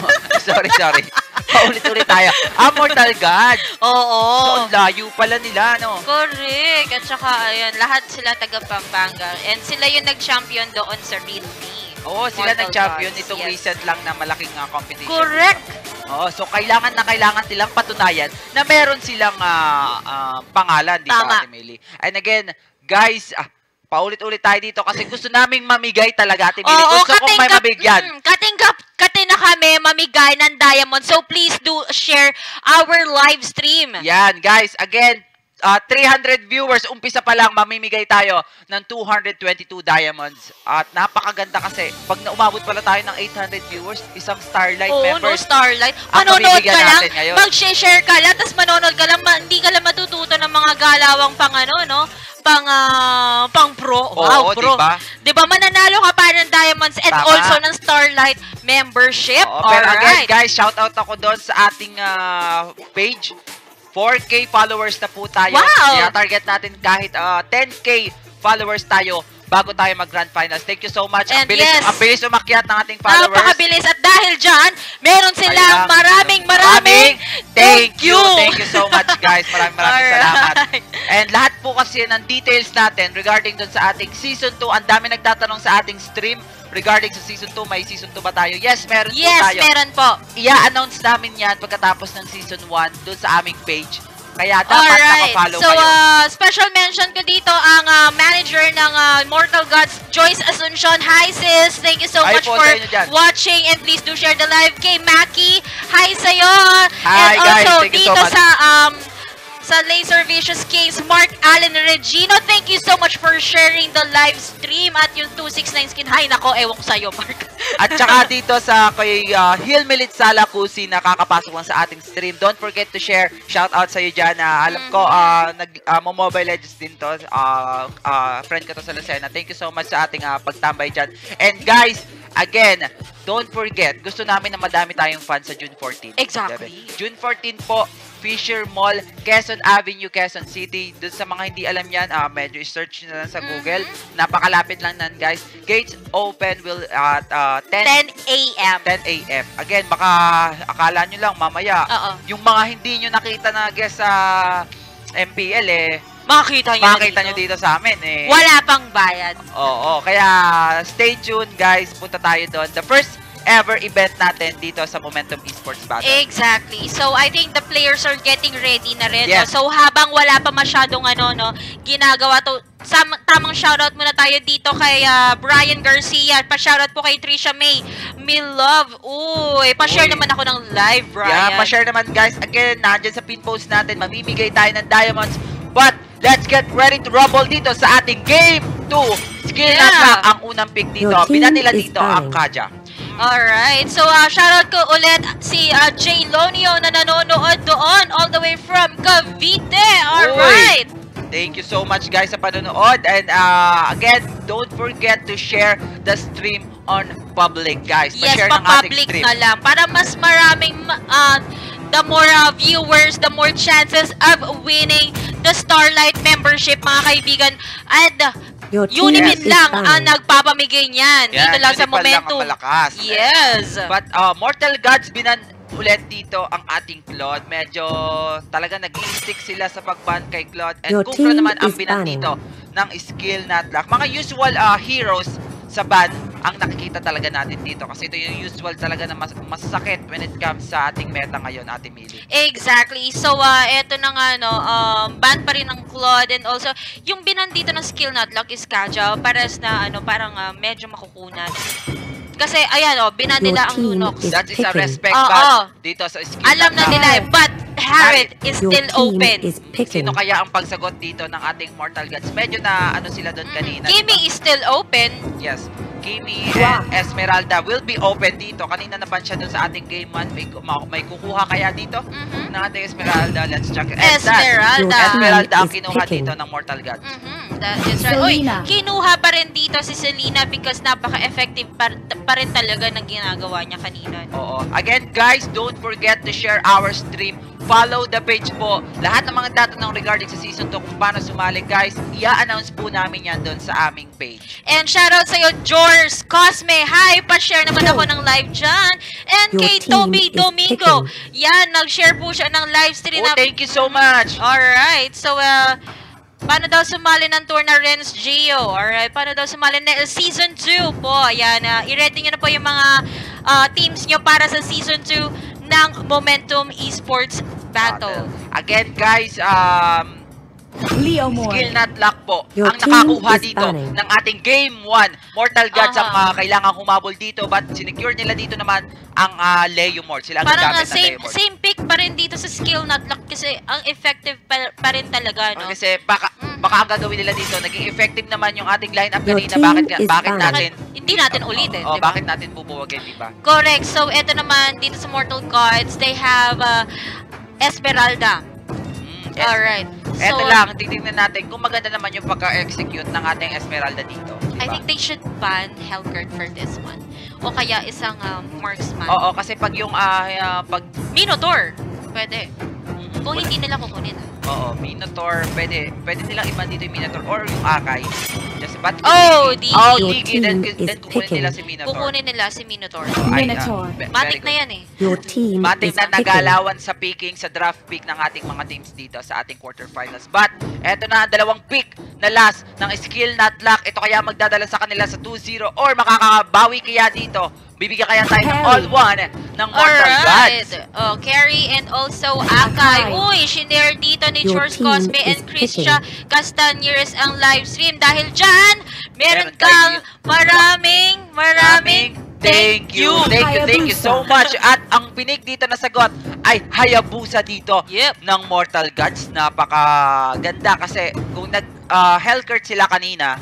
sorry, sorry. Paulit-ulit tayo. Ah, Mortal Gods. Oo. So, layo pala nila, no? Correct. At saka, ayun, lahat sila taga Pampanga. And sila yung nag-champion doon sa Real Me. Oo, sila Mortal nag-champion itong yes. recent lang na malaking ah, competition. Correct. Oo, so kailangan na kailangan silang patunayan na meron silang ah, ah, pangalan dito, Tama. Ate Mili. And again, guys, ah, paulit-ulit tayo dito kasi gusto naming mamigay talaga, Ate Mili. Oo, gusto kong may mabigyan. mm, katingkap, kati na kami mamigay ng diamond. So, please do share our live stream. Yan, guys, again, ah, 300 viewers, umpisa pa lang, mamimigay tayo ng 222 diamonds. At napakaganda kasi, pag naumabot pala tayo ng 800 viewers, isang Starlight Oo, no, members. Starlight. Ang Manonood ka lang, mag-share ka lang, tapos manonood ka lang, ma- hindi ka lang matututo ng mga galawang pang ano, no? Pang, ah, pang pro. Wow, Oo, pro. diba? Diba, mananalo ka pa ng diamonds and Tama. also ng Starlight membership. Oo, pero again, Alright. guys, shout out ako doon sa ating ah, page. 4K followers na po tayo. Wow! target natin kahit ah, 10K followers tayo bago tayo mag grand finals. Thank you so much. ang And bilis, yes. ang bilis umakyat ng ating followers. Napakabilis. At dahil dyan, meron silang Kaya, maraming maraming thank you. Thank you so much, guys. Maraming maraming salamat. Alright. And lahat po kasi ng details natin regarding dun sa ating season 2. Ang dami nagtatanong sa ating stream regarding sa season 2. May season 2 ba tayo? Yes, meron po Yes, tayo. meron po. i-announce namin yan pagkatapos ng season 1 doon sa aming page. Kaya dapat Alright. nakafollow So, kayo. uh, special mention ko dito ang uh, manager ng uh, Mortal Gods, Joyce Asuncion. Hi, sis! Thank you so Hi much po for watching and please do share the live. Kay Maki, hi sa'yo! Hi, and guys. also, Thank you dito so much. sa um, sa Laser Vicious Kings, Mark Allen Regino, thank you so much for sharing the live stream at yung 269 skin. Hi, nako, ewan ko sa'yo, Mark. At saka dito sa kay uh, Hil Milit Sala Kusi na kakapasok lang sa ating stream. Don't forget to share. Shout out sa iyo diyan. alam ko uh, nag uh, mo Mobile Legends din to. Uh, uh, friend ko to sa Lucena. Thank you so much sa ating uh, pagtambay diyan. And guys, again, don't forget, gusto namin na madami tayong fans sa June 14. Exactly. June 14 po, Fisher Mall, Quezon Avenue, Quezon City. Doon sa mga hindi alam yan, ah, medyo search na lang sa Google. Napakalapit lang nan guys. Gates open will at ah, 10 10 a.m. 10 a.m. Again, baka akala nyo lang mamaya. Oo. Yung mga hindi nyo nakita na guest sa MPL eh, Makita nyo makita dito. nyo dito sa amin eh. Wala pang bayad. Oo, kaya stay tuned guys. Punta tayo doon. The first ever event natin dito sa Momentum Esports Battle. Exactly. So, I think the players are getting ready na rin. Yes. No? So, habang wala pa masyadong ano, no, ginagawa to, sam tamang shoutout muna tayo dito kay ah, Brian Garcia. Pa-shoutout po kay Trisha May. Me love. Uy, pa-share naman ako ng live, Brian. Yeah, pa-share naman guys. Again, nandyan sa pin post natin, mamimigay tayo ng diamonds. But, let's get ready to rumble dito sa ating Game 2. Skill Yeah. na lang ang unang pick dito. Is dito ang. Kaja. Alright. So, uh, shoutout ko ulit si uh, Jay Lonio na nanonood doon all the way from Cavite. Alright. Thank you so much guys sa panonood. And uh, again, don't forget to share the stream on public guys. Yes, Pa-share ng ating pa-public na lang. Para mas maraming, ma- uh, the more uh, viewers, the more chances of winning the Starlight membership, mga kaibigan. And uh, lang ang nagpapamigay niyan. Yan, Dito lang sa Unipal lang ang momentum. malakas. Yes. But uh, Mortal Gods binan ulit dito ang ating Claude. Medyo talaga nag stick sila sa pagban kay Claude. And Your team naman ang binan dito ng skill nutlock. Mga usual uh, heroes sa ban ang nakikita talaga natin dito kasi ito yung usual talaga na mas masakit when it comes sa ating meta ngayon, Ate Mili. Exactly. So, uh, eto na nga, no, um, ban pa rin ng Claude and also, yung binan dito ng skill nutlock is Kaja, pares na, ano, parang uh, medyo makukunan. Kasi, ayan, oh, binan nila ang is That is a respect Oo. ban dito sa skill Alam na nila eh, but Harriet is still open. is. Sino kaya ang pagsagot dito ng ating Mortal Gods? Medyo na ano sila doon kanina. Kimi diba? is still open. Yes. Kimi and Esmeralda will be open dito. Kanina naman siya doon sa ating game 1. May, ma- may kukuha kaya dito Mhm. ng ating Esmeralda. Let's check. And Esmeralda. That, Esmeralda ang kinuha picking. dito ng Mortal Gods. Mhm, that is right. Oy, Selena. kinuha pa rin dito si Selena because napaka-effective pa, pa rin talaga ng ginagawa niya kanina. Oo. Again, guys, don't forget to share our stream. Follow the page po. Lahat ng mga tatanong regarding sa season 2 kung paano sumali, guys, i-announce po namin yan doon sa aming page. And shoutout sa'yo, Jors Cosme. Hi! Pa-share naman ako ng live dyan. And Your kay Toby Domingo. Yan, nag-share po siya ng live stream. Oh, na- thank you so much. Alright, so uh, paano daw sumali ng tour na Renz Gio? Alright, paano daw sumali na season 2 po? Ayan, uh, i-ready nyo na po yung mga uh, teams nyo para sa season 2 ng Momentum Esports Battle. Again, guys, um, Leo skill not luck po Your ang team nakakuha is dito banning. ng ating game 1. Mortal Gods ang Aha. uh, kailangan humabol dito but sinecure nila dito naman ang uh, Leo Mort. Sila ang Parang gagamit uh, ng same Leo Mort. same pick pa rin dito sa skill not luck kasi ang effective pa, pa rin talaga, no? Kasi baka, Mhm. baka ang gagawin nila dito, naging effective naman yung ating lineup Your kanina. team Bakit, bakit natin, Hindi natin ulitin, oh, di ba? bakit natin bubuwagin, di ba? Correct. So, eto naman, dito sa Mortal Gods, they have uh, Esmeralda. Mm, yes. Alright. Eto So, lang, titignan natin kung maganda naman yung pagka-execute ng ating Esmeralda dito. di I think they should ban Hellgurt for this one. O kaya isang um, marksman. Oo, kasi pag yung ah, pag Minotaur. Pwede. Kung hindi nila kukunin. Oo, Minotaur, pwede, pwede nilang iban dito yung Minotaur or yung Akai. Just, but Oh, Digi. Oh, Digi, then, then kukunin nila si Minotaur. Kukunin nila si Minotaur. Oh, ay, Minotaur. good. na yan eh. Your team Matik na nagalawan sa picking sa draft pick ng ating mga teams dito sa ating quarterfinals. But, eto na ang dalawang pick na last ng skill not luck. Ito kaya magdadala sa kanila sa 2-0 or makakabawi kaya dito. Bibigyan kaya tayo ng Carry. all-one ng Mortal Alright. Gods. Oh, Carrie and also Akai. Uy, shinare dito ni George Cosme and Kristia Castanyeres ang live stream. Dahil dyan, meron kang maraming, maraming Thank you. Thank you, thank you so much. At ang pinik dito na sagot ay Hayabusa dito Yep. ng Mortal Gods. Napakaganda kasi kung nag uh, Hellcurt sila kanina.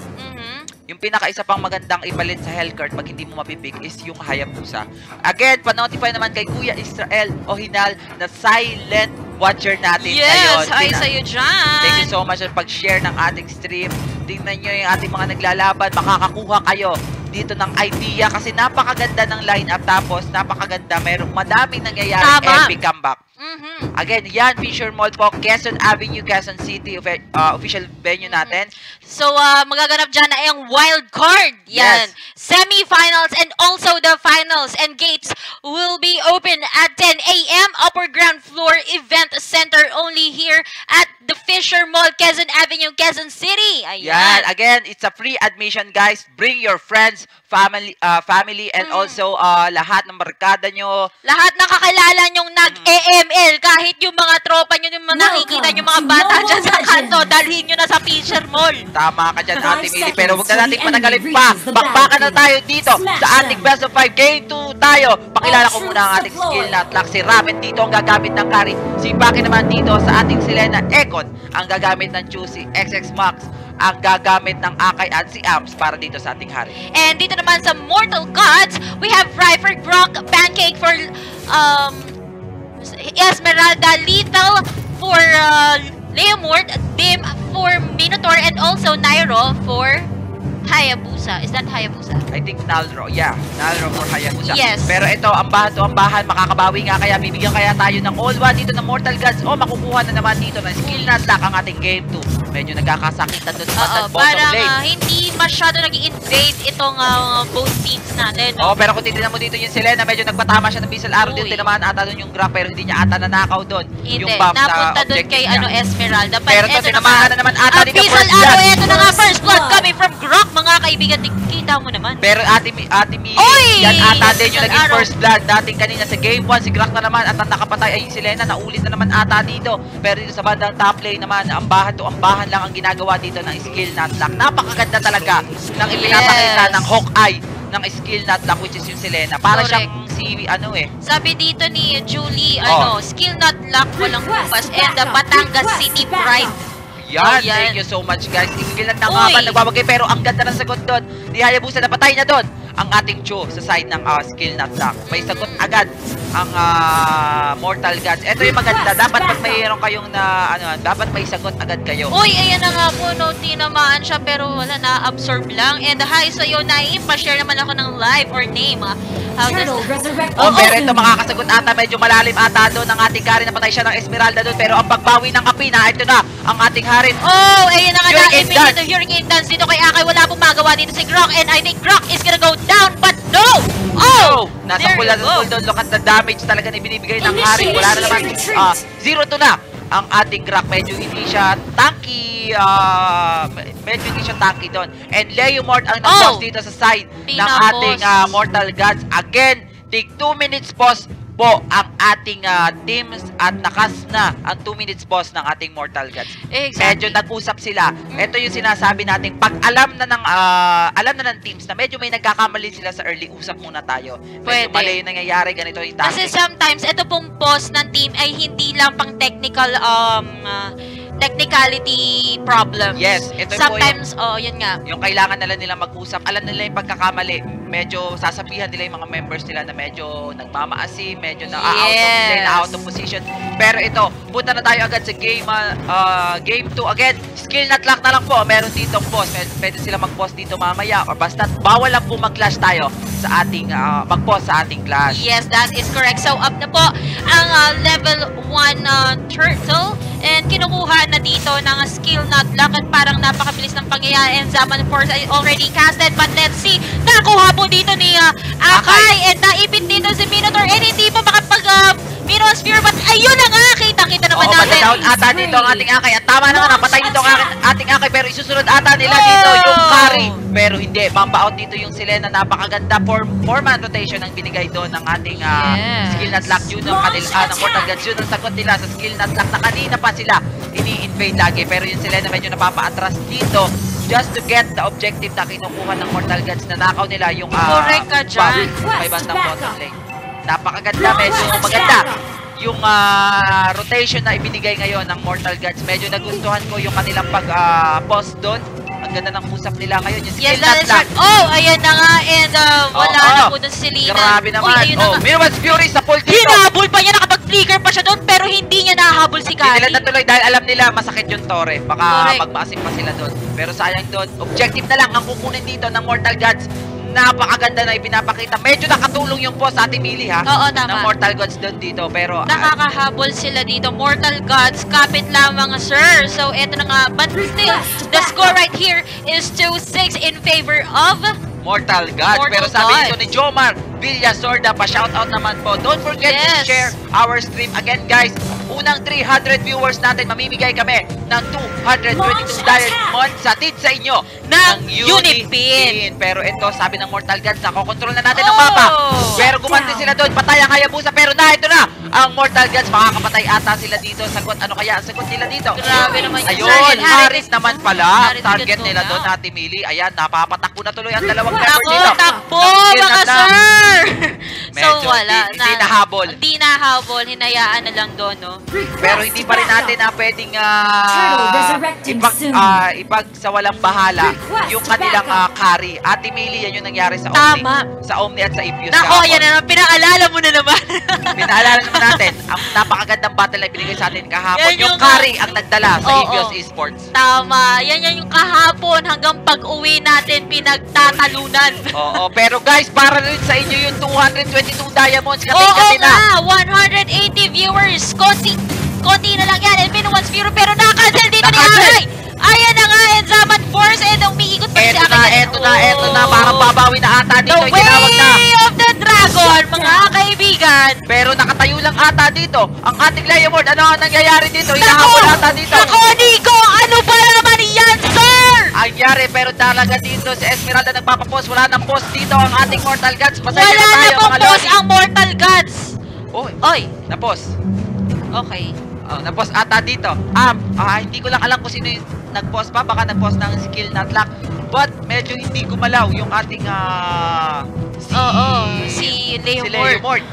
Yung pinakaisa pang magandang ipalit sa Hellcurt pag hindi mo mapipig is yung Hayabusa. Again, pa-notify naman kay Kuya Israel o Hinal na silent watcher natin ngayon. Yes, hi sa'yo dyan. Thank you so much sa pag-share ng ating stream. Tingnan nyo yung ating mga naglalaban. Makakakuha kayo dito ng idea kasi napakaganda ng lineup tapos napakaganda. Merong madaming nangyayari Tama. epic comeback. Mhm. Again, yan, Fisher Mall po, Quezon Avenue, Quezon City, uh, official venue natin. So, uh, magaganap dyan ay ang wild card. Yan. Yes. Semi-finals and also the finals. And gates will be open at 10 a.m. Upper ground floor event center only here at the Fisher Mall, Quezon Avenue, Quezon City. Yan. Ayan. Again, it's a free admission, guys. Bring your friends, family, uh, family and Mm. also uh, lahat ng barkada nyo. Lahat nakakilala nyong nag-EML, kahit yung mga tropa nyo, yung mga nakikita nyo mga bata dyan sa kanto, dalhin nyo na sa Fisher Mall. Tama ka dyan, Ate Mili. Pero huwag na natin panagalin pa. Bakbakan na tayo dito sa ating best of 5. Game 2 tayo. Pakilala ko muna ang ating skill na. Si Ramen dito ang gagamit ng carry. Si Baki naman dito sa ating Selena Econ ang gagamit ng Juicy. XX Max ang gagamit ng Akay at si Amps para dito sa ating hari. And dito naman sa Mortal Gods, we have Ryford Gronk Pancake for um Esmeralda Lethal for uh, Leomord, Dim for Minotaur, and also Nairo for Hayabusa. Is that Hayabusa? I think Nalro. Yeah, Nalro for Hayabusa. Yes. Pero ito, ang bahan to ang bahan, makakabawi nga kaya bibigyan kaya tayo ng all one dito ng Mortal Gods. O makukuha na naman dito ng skill na attack ang ating game 2. Medyo nagkakasakitan doon sa Oo, bottom parang lane. ah, hindi masyado nag invade itong ah, both teams natin. Oo, No? pero kung titignan mo dito yung Selena, medyo nagpatama siya ng missile arrow din. Uy. Tinamaan ata doon yung Grok, pero hindi niya ata nanakaw doon. Hindi, yung buff napunta na doon objective kay niya. ano, Esmeralda. But Pero ito, eto tinamahan na naman ata ni first Arrow, blood. eto na nga, first blood coming from Grok, mga kaibigan. Kita mo naman. Pero ate mi ate mi Oy! yan ata din yung Pixel naging arrow. first blood dating kanina sa game 1 si Grok na naman at ang nakapatay ay si Selena naulit na naman ata dito. Pero dito sa bandang top lane naman ang bahan to ang bahan lang ang ginagawa dito ng skill nutlock. Napakaganda talaga ng ipinapakita Yes. ng Hawkeye ng skill nutlock which is yung Selena. Para Correct. siyang si ano eh. Sabi dito ni Julie, Oh. ano, skill not luck, walang kumpas, and the Batangas City Pride. Yan, Oh, yan. thank you so much guys. Skill na nga nagbabagay pero ang ganda ng sagot doon. Ni Hayabusa napatay na doon ang ating Cho sa side ng ah, skill na lock. May sagot agad ang ah, Mortal Gods. Ito yung maganda. Dapat pag mayroon kayong na ano, dapat may sagot agad kayo. Uy, ayan na nga po, no, tinamaan siya, pero wala, na-absorb lang. And hi sa'yo, Naim, pa-share naman ako ng live or name, ah. How does... Oh, pero ito makakasagot ata medyo malalim ata doon ang ating Kari napatay siya ng Esmeralda doon pero ang pagbawi ng Kapina ito na ang ating Harin Oh, ayun na nga, Hurricane dance. Hurricane Dance dito kay Akay, wala pong magawa dito si Grok, and I think Grok is gonna go down, but no! Oh! Sa go. full doon. Look at the damage talaga na binibigay ng Haring. Wala na naman. ah, zero to na. Ang ating Grok. Medyo hindi siya tanky. ah, medyo hindi siya tanky doon. And Leo Mort ang nag-pause Oh! dito sa side ng ating ah, Mortal Gods. Again, tig 2 minutes pause po ang ating ah, teams at nakas na ang 2 minutes pause ng ating Mortal Gods. Exactly. Medyo nag-usap sila. Ito yung sinasabi natin. Pag alam na ng ah, alam na ng teams na medyo may nagkakamali sila sa early, usap muna tayo. Medyo Pwede. mali yung nangyayari, ganito yung Kasi tactics. sometimes, ito pong boss ng team ay hindi lang pang technical, um, ah, technicality problems. Yes, ito po Sometimes, oh, yun nga. Yung kailangan nila nila mag-usap, alam nila yung pagkakamali. Medyo sasabihan nila yung mga members nila na medyo nagmamaasi, medyo na out of Yes. lane, out of position. Pero ito, punta na tayo agad sa game ah, game 2 again. Skill not lock na lang po. Meron dito boss. Pwede, sila mag-pause dito mamaya or basta bawal lang po mag-clash tayo sa ating ah, mag-pause sa ating clash. Yes, that is correct. So, up na po ang ah, level 1 ah, turtle. And kinukuha na dito ng skill not luck at parang napakabilis ng pangyayari. And Zaman, of course, ay already casted. But let's see, nakuha po dito ni ah, Akay. And naipit dito si Minotaur. And hindi pa makapag uh, Minosphere. But ayun na nga, kita-kita naman Oo, natin. down ata dito ang ating akay. At tama na nga, napatay dito ang ating akay. Pero isusunod ata nila Oh! dito yung carry. Pero hindi, bamba out dito yung Selena. Napakaganda for four-man rotation ang binigay doon ng ating ah, Yes. skill not lock. Yun ang kanil, ah, ng Mortal. Yun ang sagot nila sa skill not lock na kanina pa sila ini-invade lagi. Pero yung Selena medyo napapa-atras dito just to get the objective na kinukuha ng Mortal Gods na nakaw nila yung ah, Correct ka dyan. may bandang bottom lane. Napakaganda, medyo maganda yung ah, rotation na ibinigay ngayon ng Mortal Gods. Medyo nagustuhan ko yung kanilang pag-post doon. Ang ganda ng usap nila ngayon. Yung Yes, skill that not is lock. right. Oh, ayan na nga. And uh, wala Oo. na po dun si Lina. Grabe naman. Uy, na oh, nga. Mira's Fury sa full dito. Hinahabol pa niya, nakapag-flicker pa siya doon, pero hindi niya nahabol si Hindi nila Kali. natuloy dahil alam nila masakit yung Tore. Baka Correct. magmaasim pa sila doon. Pero sayang doon. Objective na lang ang kukunin dito ng Mortal Gods. Napakaganda na ipinapakita. Medyo nakatulong yung post sa ating Mili ha. Oo, tama. Ng Mortal Gods doon dito. Pero ah, Nakakahabol sila dito. Mortal Gods, kapit lamang, sir. So, eto na nga. But still, the score right here is 2-6 in favor of... Mortal Gods. Mortal Pero sabi Gods. dito ni Jomar Villasorda, pa-shoutout naman po. Don't forget to Yes. share our stream. Again guys, unang 300 viewers natin, mamimigay kami ng 222 diamond sa tid sa inyo Ng Unipin. Unipin. Pero ito, sabi ng Mortal Gods, nakokontrol na natin ang Oh! mapa. Pero gumanti sila doon, patay ang Hayabusa. Pero na, ito na, ang Mortal Gods, makakapatay ata sila dito. Sagot, ano kaya ang sagot nila dito? Grabe naman yun, Ayun, Harris naman pala. Target nila doon, Ate Mili. Ayan, napapatakbo na tuloy ang dalawang Ako, takbo, lang. sir! so, wala. di- di nahabol. Di nahabol. Hinayaan na lang doon, no? Pero hindi pa rin natin na pwedeng ah, ipag, ah, ipag sa walang bahala yung kanilang ah, carry. Ate Millie, yan yung nangyari sa Omni. Tama. Sa Omni at sa Ipios. Nako, yan na naman. Pinaalala mo na naman. Pinaalala naman natin, ang napakagandang battle na binigay sa atin kahapon. Yan yung, yung, carry ang nagdala sa Oo. Ipios Esports. Tama. Yan yan yung kahapon hanggang pag-uwi natin pinagtatalunan. Oo, pero guys, para rin sa inyo yung 222 diamonds. Oo Kati-kati na. nga, 180 viewers. Konti, konti na lang yan. And minuans viewer, pero nakancel dito ni Nakancel. Aray. Ayan na nga, and Zaman Force, and umiikot pa si Eto Akin. na, eto na, eto na. Parang babawi na ata The dito. Na. way of the dragon, mga kaibigan. Pero nakatayo lang ata dito. Ang ating Leomord, ano ang nangyayari dito? Hinahabol ata dito. Nako, Nico! Ano ba naman yan, sir? Ang yari, pero talaga dito si Esmeralda nagpapapost. Wala nang post dito ang ating Mortal Gods. Pasensya Wala na na tayo, pong boss lodi. ang Mortal Gods. Oy, Oy, na-post. okay. Oh, na-post ata dito. Um, ah, hindi ko lang alam kung sino yung nag-post pa. Baka nag-post ng skill not luck. But medyo hindi gumalaw yung ating ah si si Leo si Leo Mord.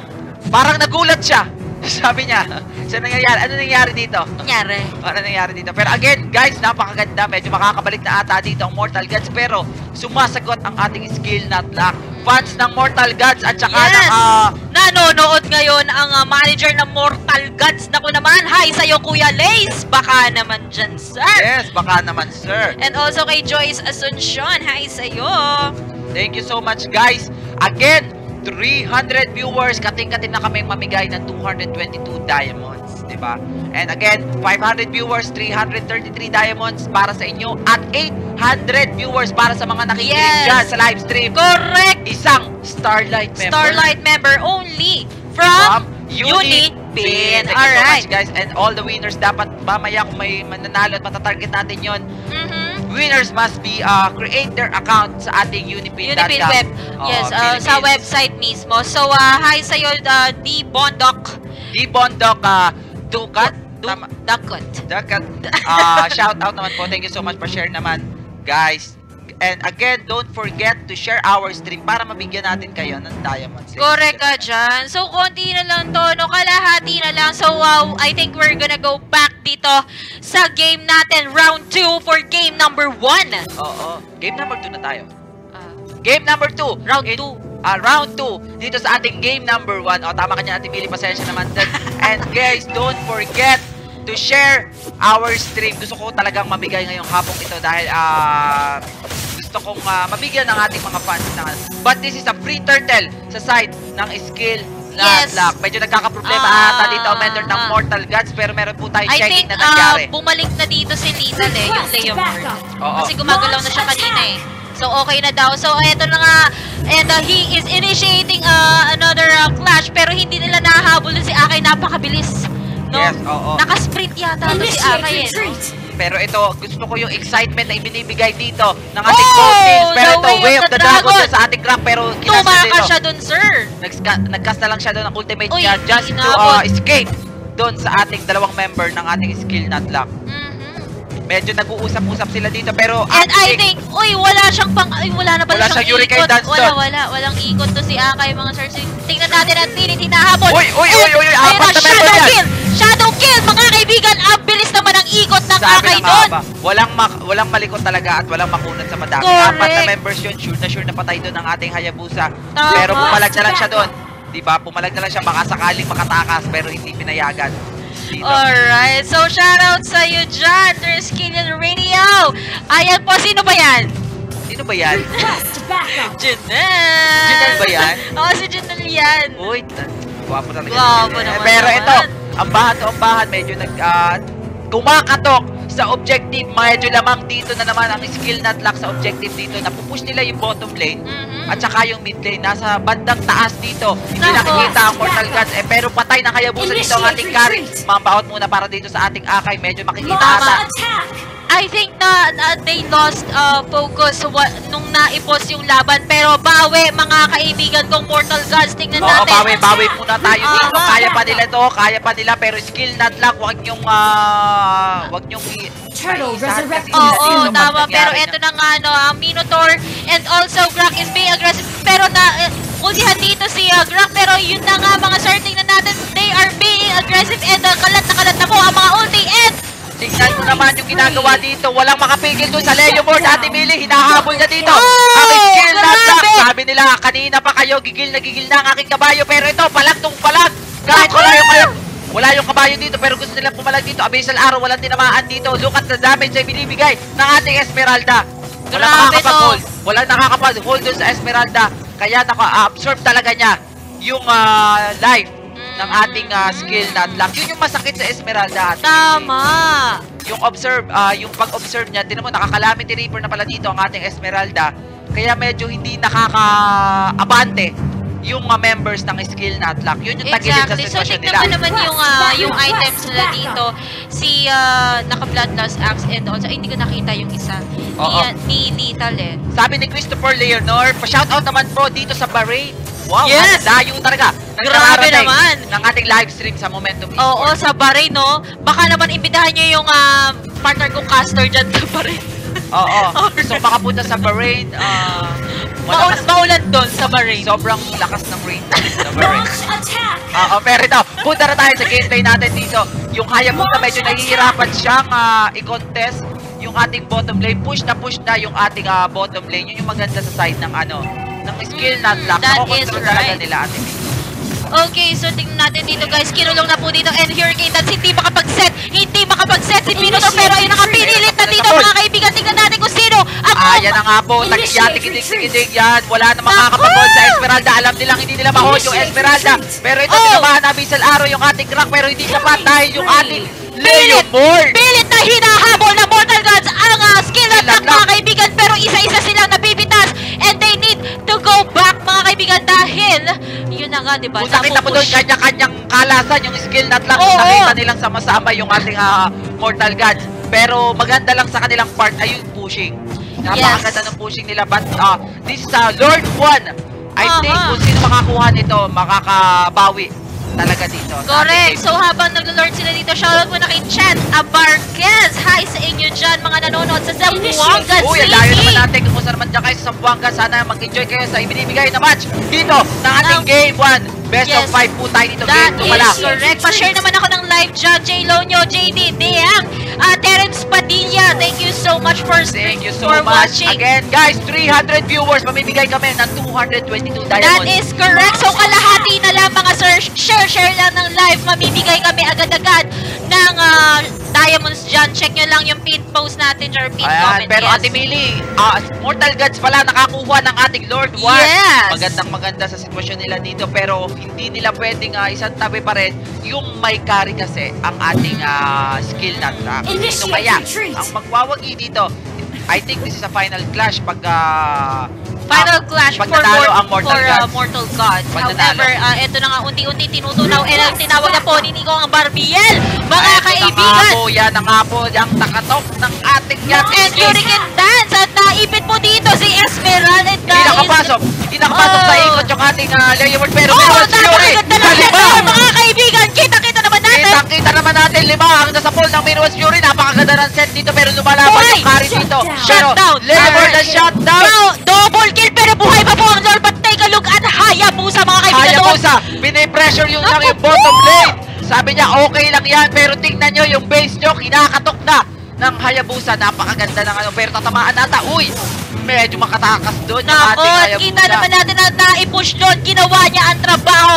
Parang nagulat siya. Sabi niya, sa nangyayari, ano nangyari dito? Nangyari. Ano nangyari dito? Pero again, guys, napakaganda. Medyo makakabalik na ata dito ang Mortal Gods. Pero sumasagot ang ating skill not luck. Fans ng Mortal Gods at saka Yes! ng ah, Nanonood ngayon ang ah, manager ng Mortal Gods. Naku naman, hi sa'yo Kuya Lace. Baka naman dyan, sir. Yes, baka naman, sir. And also kay Joyce Asuncion, hi sa'yo. Thank you so much, guys. Again, 300 viewers. Kating-kating na kami mamigay ng 222 diamonds. 'di ba? And again, 500 viewers, 333 diamonds para sa inyo. At 800 viewers para sa mga nakikinig Yes. dyan sa live stream. Correct. Isang Starlight member. Starlight member only From from Unit. Thank you so Alright. much, guys. And all the winners, dapat mamaya kung may mananalo at matatarget natin yon Mhm. Winners must be uh, create their account sa ating unipin.com. Unipin web. Oo, yes, uh, sa Philippines. website mismo. So, uh, hi sa'yo, uh, D. Bondok. Di Bondok uh, Dukat. Tama. Dakot. Dukat. Uh, shout out naman po. Thank you so much for share naman, guys. And again, don't forget to share our stream para mabigyan natin kayo ng diamonds. Correct ka dyan. So, konti na lang to, no? Kalahati na lang. So, wow, I think we're gonna go back dito sa game natin. Round 2 for game number 1. Oo. Game number 2 na tayo. Ah, Game number 2. round 2. Ah, round 2 dito sa ating game number 1. O, tama ka niya, Ate Mili, pasensya naman. And guys, don't forget to share our stream. Gusto ko talagang mamigay ngayong hapong ito dahil ah gusto kong ah, mabigyan ng ating mga fans na. But this is a free turtle sa side ng skill na Yes. lock. Medyo nagkakaproblema Ah, ata dito ang vendor ng ah. Mortal Gods pero meron po tayong I checking think na uh, nangyari. bumalik na dito si Lethal eh, yung Leomord. Oo. Kasi gumagalaw na siya kanina eh. So, okay na daw. So, eto na nga. And uh, he is initiating uh, another uh, clash. Pero hindi nila nahahabol si Akay. Napakabilis. No? Yes, oo. Nakasprint yata to si Akay eh. no? Pero ito, gusto ko yung excitement na ibinibigay dito ng ating Oh, teams. Pero ito, way Way of the the Dragon Dragon. sa ating craft. Pero kinasa Tumaka siya dun, sir. Nagcast na lang siya doon ng ultimate Uy, niya just to uh, escape doon sa ating dalawang member ng ating skill not lock. Mhm. Medyo nag-uusap-usap sila dito pero And I think- uy, wala siyang pang, ay, wala na pala Wala siyang siyang ikot. dance Wala, wala, walang ikot to si Akay, mga sir. Tingnan natin ang tinit hinahabol. Uy, uy, uy, uy, uy, apat na, member yan. kill! Shadow kill, mga kaibigan! Ang bilis naman ang ikot ng sabi Akay doon. walang mak- walang malikot talaga at walang makunat sa madami. Correct. Apat na members yun, sure na sure na patay doon ang ating Hayabusa. Tama. Pero pumalag na lang siya doon. Di ba? Pumalag na lang siya baka sakaling makatakas pero hindi pinayagan. Dito. Alright, so shoutout sa iyo dyan, Triskelion Radio. Ayan po, sino ba yan? Sino ba yan? Janelle. Janelle ba yan? Oo, si Janelle yan. Uy, gwapo talaga. Gwapo Eh, naman Pero ito, ang bahan to ang bahan, medyo nag, ah, kumakatok sa objective. Medyo lamang dito na naman ang skill not lock sa objective dito. Napupush nila yung bottom lane. Mhm. At saka yung mid lane, nasa bandang taas dito. Hindi Nako. nakikita ang Mortal Gods. Eh, pero patay na kaya busa dito ang ating carry. Mambaot muna para dito sa ating akay. Medyo makikita ata. I think na, na they lost uh, focus wa- nung naipos yung laban. Pero bawi, mga kaibigan kong Mortal Gods. Tingnan Oo, natin. bawi, bawi muna tayo dito. Ah. Kaya pa nila to, kaya pa nila. Pero skill not lock, wag nyong, ah, wag nyong i- Turtle maisahan Oo, oh, tama. nangyari Pero niya. eto na nga, no, ang Minotaur and also Grak is being aggressive. Pero na, uh, ultihan dito si uh, Grak. Pero yun na nga, mga sir, tingnan natin. They are being aggressive and uh, kalat na kalat naman yung ginagawa dito. Walang makapigil doon sa Leo Board. Ate Mili, hinahabol niya dito. Oh, ang skill na block. Sabi nila, kanina pa kayo, gigil na gigil na ang aking kabayo. Pero ito, palag tong palag. Kahit wala yung kayo. Wala yung kabayo dito pero gusto nila pumalag dito. Abyssal Arrow, walang tinamaan dito. Look at the damage na binibigay ng ating Esmeralda. Wala nakakapag-hold. Wala nakakapag-hold sa Esmeralda. Kaya naka-absorb talaga niya yung ah, life ng ating ah, skill na lock. Yun yung masakit sa Esmeralda. Tama. yung observe, ah, yung pag-observe niya, tinan mo, nakakalamity reaper na pala dito ang ating Esmeralda. Kaya medyo hindi nakaka-abante yung mga members ng skill not lock. Yun yung tagilid sa Exactly. So, sitwasyon tignan nila. mo naman yung, ah, yung items nila dito. Si, uh, naka-bloodlust axe and also, ay, hindi ko nakita yung isa. Ni, Oo. ah, ni Lethal eh. Sabi ni Christopher Leonor, pa-shoutout naman po dito sa Bahrain. Wow, Yes! ang layo talaga. ng Grabe naman. Ng ating live stream sa Momentum Oo, Esports. sa Bahrain, no? Baka naman imbitahan nyo yung ah, partner kong caster dyan sa Bahrain. Oo. So makapunta sa Bahrain, ah, Maul malakas, maulan doon sa Bahrain. sobrang lakas ng rain sa Bahrain. Oo, pero ito, punta na tayo sa gameplay natin dito. Yung Hayabusa medyo nahihirapan siyang ah, i-contest yung ating bottom lane. Push na push na yung ating ah, bottom lane. Yun yung maganda sa side ng ano, ng skill na lock. Mm, that Nakokontrol is talaga right. nila ating Okay, so tingnan natin dito guys. Kinulong na po dito and Hurricane Dance hindi makapag-set. Hindi makapag-set si Pinoto pero ayun nakapinilit na dito mga kaibigan. Tingnan natin kung sino ang Ah, yan na nga po. Tagigyan, tigidig-tigidig yan. Wala na makakapag sa Esmeralda. Alam nilang hindi nila ma-hold yung Esmeralda. Pero ito, Oh! tinabahan na Abyssal Arrow yung ating crack. Pero hindi sapat dahil yung ating Leo Board. Pilit na hinahabol na Mortal Gods ang uh, skill Skill attack mga kaibigan pero isa-isa silang need to go back mga kaibigan dahil yun na nga diba Kung nakita mo doon, kanya-kanyang kalasan yung skill nut lang. Oo. Nakita nilang sama-sama yung ating ah, Mortal Gods. Pero maganda lang sa kanilang part ay yung pushing. Napakaganda ng pushing nila. But ah, this is ah, Lord 1. I think Aha. kung sino makakuha nito, makakabawi talaga dito. Correct. So habang naglo-lord sila dito, shoutout muna kay Chat Abarquez. Hi sa inyo dyan, mga nanonood sa Zamboanga Uy, ang layo City. naman natin. Kumusta naman dyan kayo sa Sambuanga. Sana mag-enjoy kayo sa ibinibigay na match dito ng ating Game 1. Best of yes. 5 po tayo dito. That Game 2 pala. is correct. Pa-share naman ako ng live dyan. J. Lonyo, JD, Deang, uh, Terence Padilla. Thank you so much for, Thank you so for much. watching. Again, guys, 300 viewers. Mamimigay kami ng 222 That diamonds. is correct. So kalahati na lang mga sir. Share, share lang ng live. Mamimigay kami agad-agad ng ah, diamonds dyan. Check nyo lang yung pin post natin or pin Ayan, comment. pero yes. Ate Mili, ah, Mortal Gods pala nakakuha ng ating Lord 1. Yes. Magandang maganda sa sitwasyon nila dito pero hindi nila pwedeng ah, isang tabi pa rin yung may carry kasi ang ating ah, skill na track. So kaya, ang magwawagi dito, I think this is a final clash pag ah, Final ah, clash for, nanalo mor- ang Mortal for uh. Mortal Gods. Pag However, uh, ito na nga unti-unti tinutunaw and ang tinawag na po ni Nico ang Barbiel. Mga kaibigan. po, yan na nga po, yung takatok ng ating yan. And Hurricane Dance at naipit po dito si Esmeralda. Hindi nakapasok. Hindi nakapasok sa Oh. ikot yung ating uh, Leomord. Pero Oo, meron si Yuri. Mga kaibigan, kita-kita natin. Kita-kita naman natin lima hanggang sa pool ng Mirrors Fury. Napakaganda ng set dito pero lumalaban yung carry dito. Shutdown. Leomord na shutdown. Double kill pero buhay pa po ang Lord. But take a look at Hayabusa mga kaibigan. Doon. po sa pinipressure yung lang yung bottom lane. Sabi niya okay lang yan pero tingnan nyo yung base nyo kinakatok na ng Hayabusa. Napakaganda ng ano pero tatamaan nata. Uy! Medyo makatakas doon Nako, ating Hayabusa. kita naman natin na na-push doon. Ginawa niya ang trabaho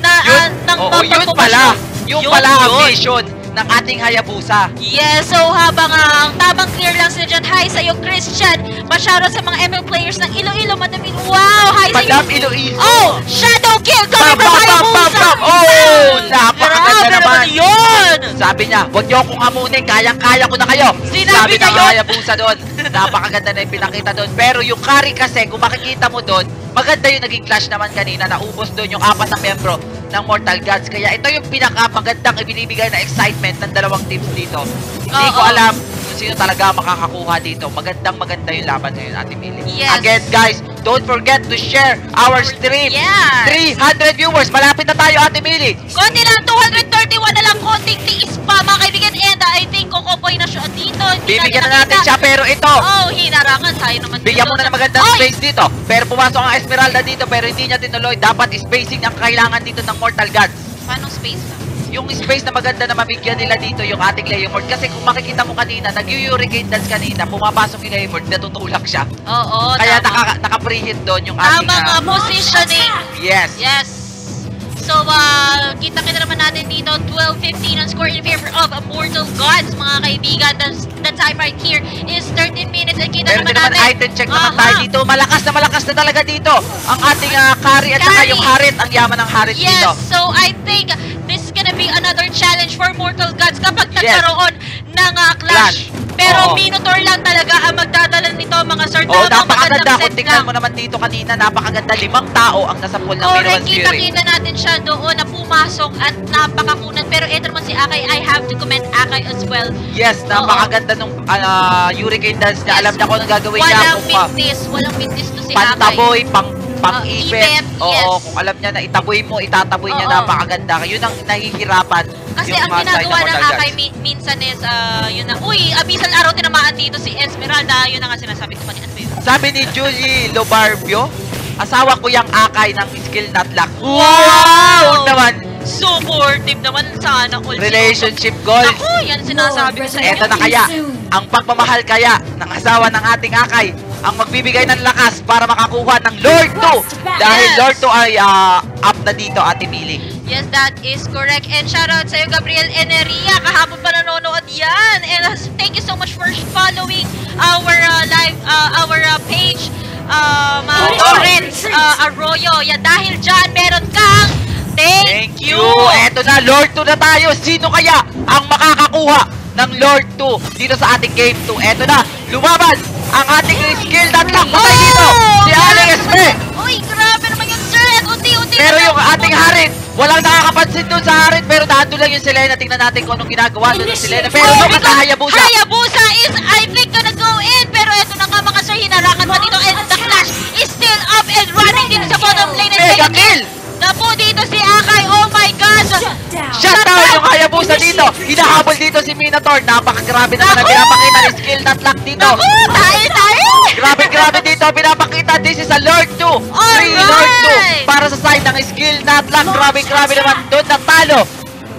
na, Yun, ah, ng oo, yun pala. Yung Yun, pala ang vision ng ating Hayabusa. Yes, so habang ah, ang tamang clear lang sila dyan, hi sa'yo Christian, masyado sa mga ML players ng Iloilo, Madamin, wow, hi sa'yo. Madam Iloizo. Oh, shadow kill bam, Hayabusa. bam. Oh, napakaganda naman. yun. Sabi niya, huwag niyo akong hamunin, kayang-kaya ko na kayo. Sinabi Sabi niya ng yun. Hayabusa doon. Napakaganda na yung pinakita doon. Pero yung carry kasi, kung makikita mo doon, maganda yung naging clash naman kanina. Naubos doon yung apat na membro ng Mortal Gods. Kaya ito yung pinakamagandang ibinibigay na excitement ng dalawang teams dito. Hindi ko alam kung sino talaga makakakuha dito. Magandang maganda yung laban ngayon, Ate Mili. Yes. Again, guys, don't forget to share our stream. Yes. 300 viewers. Malapit na tayo, Ate Mili. Konti lang, 231 na lang, konting tiis pa mga kaibigan. And uh, I think kukupoy na siya dito. Hindi Bibigyan na natin siya, pero ito, Oh, hinarangan. Tayo naman. Bigyan mo na ng magandang Oy! space dito. Pero pumasok ang Esmeralda dito pero hindi niya tinuloy. Dapat spacing ang kailangan dito ng Mortal Gods. Paano space lang? Yung space na maganda na mabigyan nila dito yung ating Leomord. Kasi kung makikita mo kanina, nag-hurricane dance kanina, pumapasok yung Leomord, natutulak siya. Oo, Kaya tama. naka, naka-preheat doon yung ating... Tamang ah, uh, positioning. yes. Yes. So, uh, kita-kita naman natin dito, 12-15 ang score in favor of Mortal Gods, mga kaibigan. The, the time right here is 13 minutes. And kita Meron naman natin. item check naman Aha. tayo dito. Malakas na malakas na talaga dito. Ang ating ah, carry at saka Carry. yung harit. Ang yaman ng harit Yes, dito. so I think this is gonna be another challenge for Mortal Gods kapag Yes. nagkaroon ng uh, clash. Clash. Pero Oo. Minotaur lang talaga ang magdadala nito, mga sir. Oh, Talagang napakaganda. Kung tingnan mo naman dito kanina, napakaganda. Limang tao ang nasa pool ng Correct, kita-kita natin siya doon na pumasok at napakakunat. Pero ito naman si Akay, I have to commend Akay as well. Yes, napakaganda nung ah, hurricane dance niya. Alam niya kung anong gagawin niya. Walang Kung pa, mintis, walang mintis to si Akay. pantaboy, pang pang Oh, ibet. ibet, Oo, yes. kung alam niya na itaboy mo, itataboy niya, napakaganda. Yun ang nahihirapan. Kasi yung ang ginagawa ng Mortal Akay Gods. mi- minsan is, ah, yun na, uy, abisal araw tinamaan dito si Esmeralda. Yun ang nga sinasabi ko kanina. Ano? Sabi ni Julie Lobarbio, asawa ko yung akay ng skill not luck. Wow! naman! Supportive naman sana all. Relationship goals. Naku, yan sinasabi ko sa inyo. Eto na kaya, ang pagmamahal kaya ng asawa ng ating akay ang magbibigay ng lakas para makakuha ng Lord 2 dahil Yes. Lord 2 ay ah, up na dito, Ate Mili. Yes, that is correct. And shout out sa'yo, Gabriel Eneria. Kahapon pa nanonood yan. And uh, thank you so much for following our uh, live, uh, our uh, page. Um, uh, Oo. Lawrence uh, Arroyo. Yeah, dahil dyan, meron kang thank, Thank you! Eto na, Lord 2 na tayo. Sino kaya ang makakakuha ng Lord 2 dito sa ating game 2? Eto na, lumaban ang ating skill that lock. Patay dito! Si Aling Espe! Uy, grabe naman yun, sir. At unti-unti Pero yung ating. Harit, walang nakakapansin doon sa Harit, pero nandun lang yung Selena. Tingnan natin kung anong ginagawa doon ng Selena. Pero Oh, ka sa Hayabusa. Hayabusa is, I think, gonna go in. Pero eto na nga mga sir, hinarangan pa dito. And the clash is still up and running dito sa bottom lane. Mega kill! Napo dito si Akay. Oh my God. Shut down yung Hayabusa dito. Hinahabol dito si Minotaur. Napakagrabe naman ang pinapakita ni skill not lock dito. Naku, tayo, tayo. Grabe, grabe dito. Pinapakita. This is a Lord 2. Free! Lord 2. Para sa side ng skill not lock. Grabe, grabe naman. Doon natalo.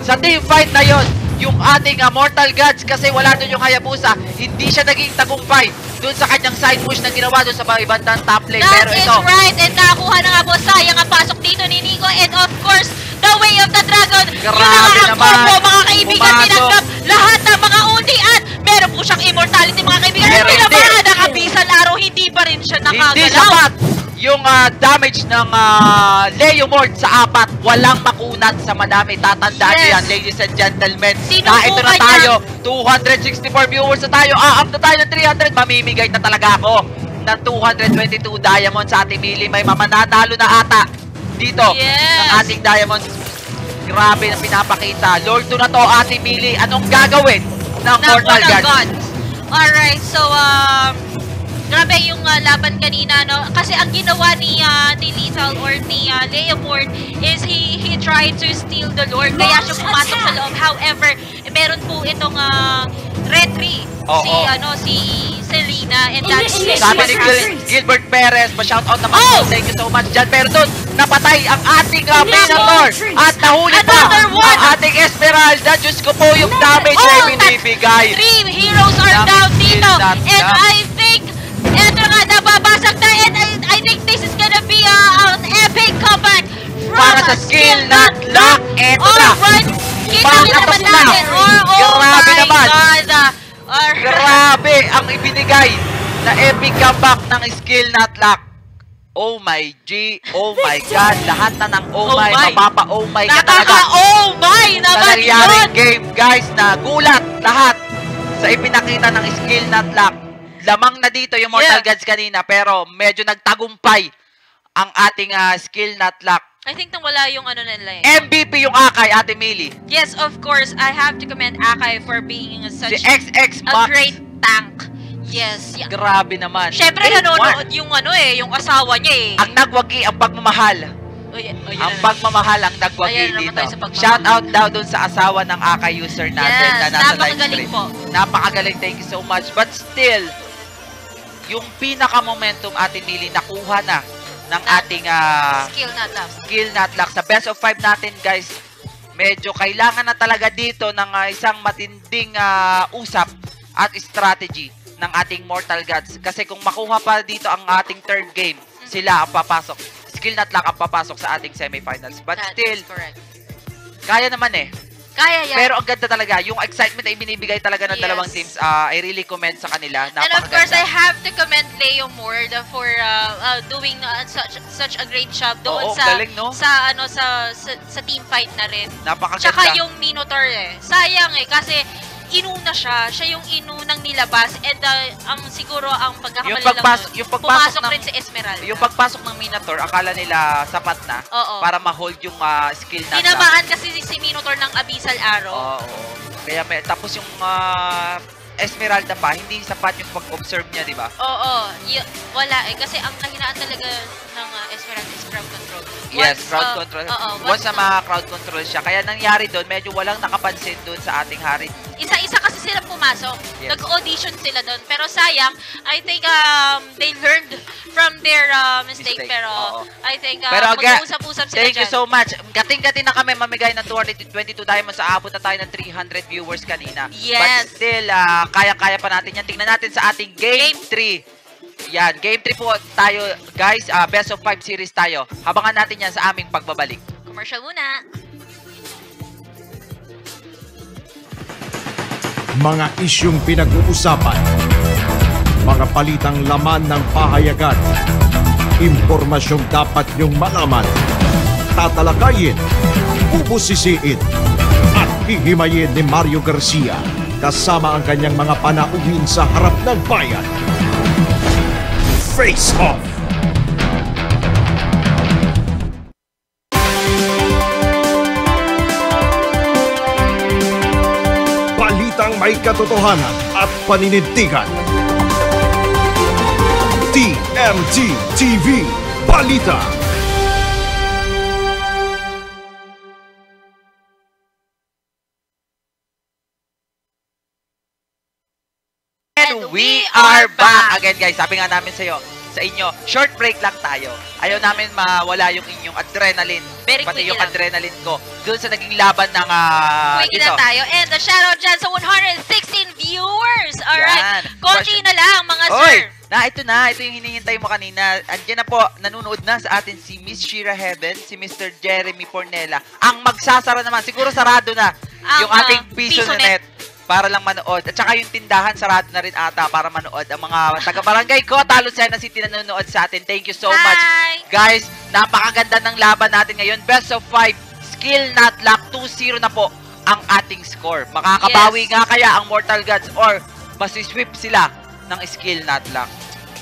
Sa team fight na yon yung ating ah, Mortal Gods kasi wala doon yung Hayabusa, hindi siya naging tagumpay doon sa kanyang side push na ginawa doon sa ibandang top lane. That Pero is ito, right. And nakakuha na nga po. Sayang ang pasok dito ni Nico. And of course, the way of the dragon. Grabe yun na nga ang naman. combo, mga kaibigan. Pumasok. Tinanggap lahat ng mga ulti at meron po siyang immortality, mga kaibigan. Pero Pero hindi. pinabahan ng abisal araw, hindi pa rin siya nakagalaw. Hindi sapat yung ah, damage ng uh, Leomord sa apat. Walang makunat sa madami. Tatandaan Yes. yan, ladies and gentlemen. Sino na po ito na tayo. 264 viewers na tayo. Ah, up na tayo ng 300. Mamimigay na talaga ako ng 222 diamonds sa ating Mili. May mamananalo na ata dito Yes. ng ating diamonds. Grabe na pinapakita. Lord 2 na to, ating Mili. Anong gagawin ng Mortal? Gods. Alright, so um grabe yung uh, laban kanina no kasi ang ginawa ni uh, ni Lethal or ni uh, Leomord is he he tried to steal the Lord kaya siya pumasok sa loob however eh, meron po itong uh, retry si Oo. ano si Selena and that's Sabi ni Gil- Gilbert Perez, pa-shoutout naman Oh! Thank you so much dyan. Pero doon, napatay ang ating uh, Minotaur. At nahuli pa ang ating Esmeralda. Diyos ko po, yung damage Oh, ay tat- binibigay. Three heroes are down it, dito. And. I eto nga, nababasag na. And I, I think this is gonna be uh, an epic comeback from Para sa skill not luck. Eto na. Alright, kita rin naman natin. Oh, oh Grabe my naman. God. Alright. Grabe ang ibinigay na epic comeback ng skill not luck. Oh my G, oh my God, lahat na ng oh, Oh my, my. mapapa oh my ka talaga. Nakaka-oh my naman yun. game, guys, na gulat lahat sa ipinakita ng skill not luck. Lamang na dito yung Mortal Yeah. Gods kanina, pero medyo nagtagumpay ang ating ah, skill not luck. I think nang wala yung ano nila eh. MVP yung Akay, Ate Mili. Yes, of course, I have to commend Akai for being such Si XX a great tank. Yes. Yeah. Grabe naman. Siyempre, nanonood yung ano eh, yung asawa niya eh. Ang nagwagi, ang pagmamahal. Oh, yeah. Oh, Ang pagmamahal ang nagwagi Ayan dito. Shout out daw dun sa asawa ng Akay user natin Yes, na nasa live napakagaling stream. po. Napakagaling. Thank you so much. But still, yung pinaka-momentum atin Mili, nakuha na ng ating ah, Skill not love. skill not luck. Sa best of 5 natin, guys, medyo kailangan na talaga dito ng ah, isang matinding ah, usap at strategy ng ating Mortal Gods. Kasi kung makuha pa dito ang ating third game, sila ang papasok. Skill not lang ang papasok sa ating semifinals. But That still, kaya naman eh. Kaya yan. Pero ang ganda talaga, yung excitement na ibinibigay talaga ng Yes. dalawang teams, ah, I really commend sa kanila. And of course, Napakaganda. I have to commend Leo Moore for uh, uh, doing uh, such such a great job doon Oo, sa galing, no? sa ano sa, sa sa team fight na rin. Napakaganda. Tsaka yung Minotaur eh. Sayang eh kasi inuna siya, siya yung inunang nilabas and uh, ang siguro ang pagkakamali Yung pagpasok- lang yung pagpasok pumasok ng- rin si Esmeralda. Yung pagpasok ng Minotaur, akala nila sapat na Oo. para ma-hold yung ah, skill na Tinamaan kasi si, Minotaur ng Abyssal Arrow. Oo. Kaya may, tapos yung ah, Esmeralda pa, hindi sapat yung pag-observe niya, di ba? Oo, y- wala eh. Kasi ang kahinaan talaga ng uh, Esmeralda is crowd control. Yes, Once, crowd uh, control. Oo, Once na ma-crowd control siya. Kaya nangyari doon, medyo walang nakapansin doon sa ating hari. Isa-isa kasi sila pumasok. Yes. Nag-audition sila doon. Pero sayang, I think um, they learned from their uh, mistake. Mistake, Pero oo. I think uh, Pero mag-uusap-usap sila thank you dyan. so much. Gating-gating na kami mamigay ng 222 diamonds. Aabot na tayo ng 300 viewers kanina. Yes. But still, kaya-kaya pa natin yan. Tingnan natin sa ating Game 3. Yan, Game 3 po tayo, guys. ah, best of 5 series tayo. Habangan natin yan sa aming pagbabalik. Commercial muna. Mga isyung pinag-uusapan. Mga palitang laman ng pahayagan. Impormasyong dapat niyong malaman. Tatalakayin, bubusisiin, at hihimayin ni Mario Garcia kasama ang kanyang mga panauhin sa harap ng bayan. Face Off! Balitang may katotohanan at paninindigan. TMT TV Balita. And we are back again guys. Sabi nga namin sa iyo, sa inyo, short break lang tayo. Ayaw namin mawala yung inyong adrenaline. Very pati yung lang. adrenaline ko. Doon sa naging laban ng uh, Quickie na tayo. And the shoutout dyan sa 116 viewers. Alright. Konti na lang, mga Oy! sir. Na, ito na. Ito yung hinihintay mo kanina. Andiyan na po, nanonood na sa atin si Miss Shira Heaven, si Mr. Jeremy Pornella. Ang magsasara naman, siguro sarado na Ang, yung ating piso, piso na net. net para lang manood. At saka yung tindahan, sarado na rin ata para manood. Ang mga taga-barangay ko, Talo Lucena City nanonood sa atin. Thank you so much. Hi. Guys, napakaganda ng laban natin ngayon. Best of 5, skill not luck, 2-0 na po ang ating score. Makakabawi Yes. nga kaya ang Mortal Gods or masisweep sila ng skill not luck.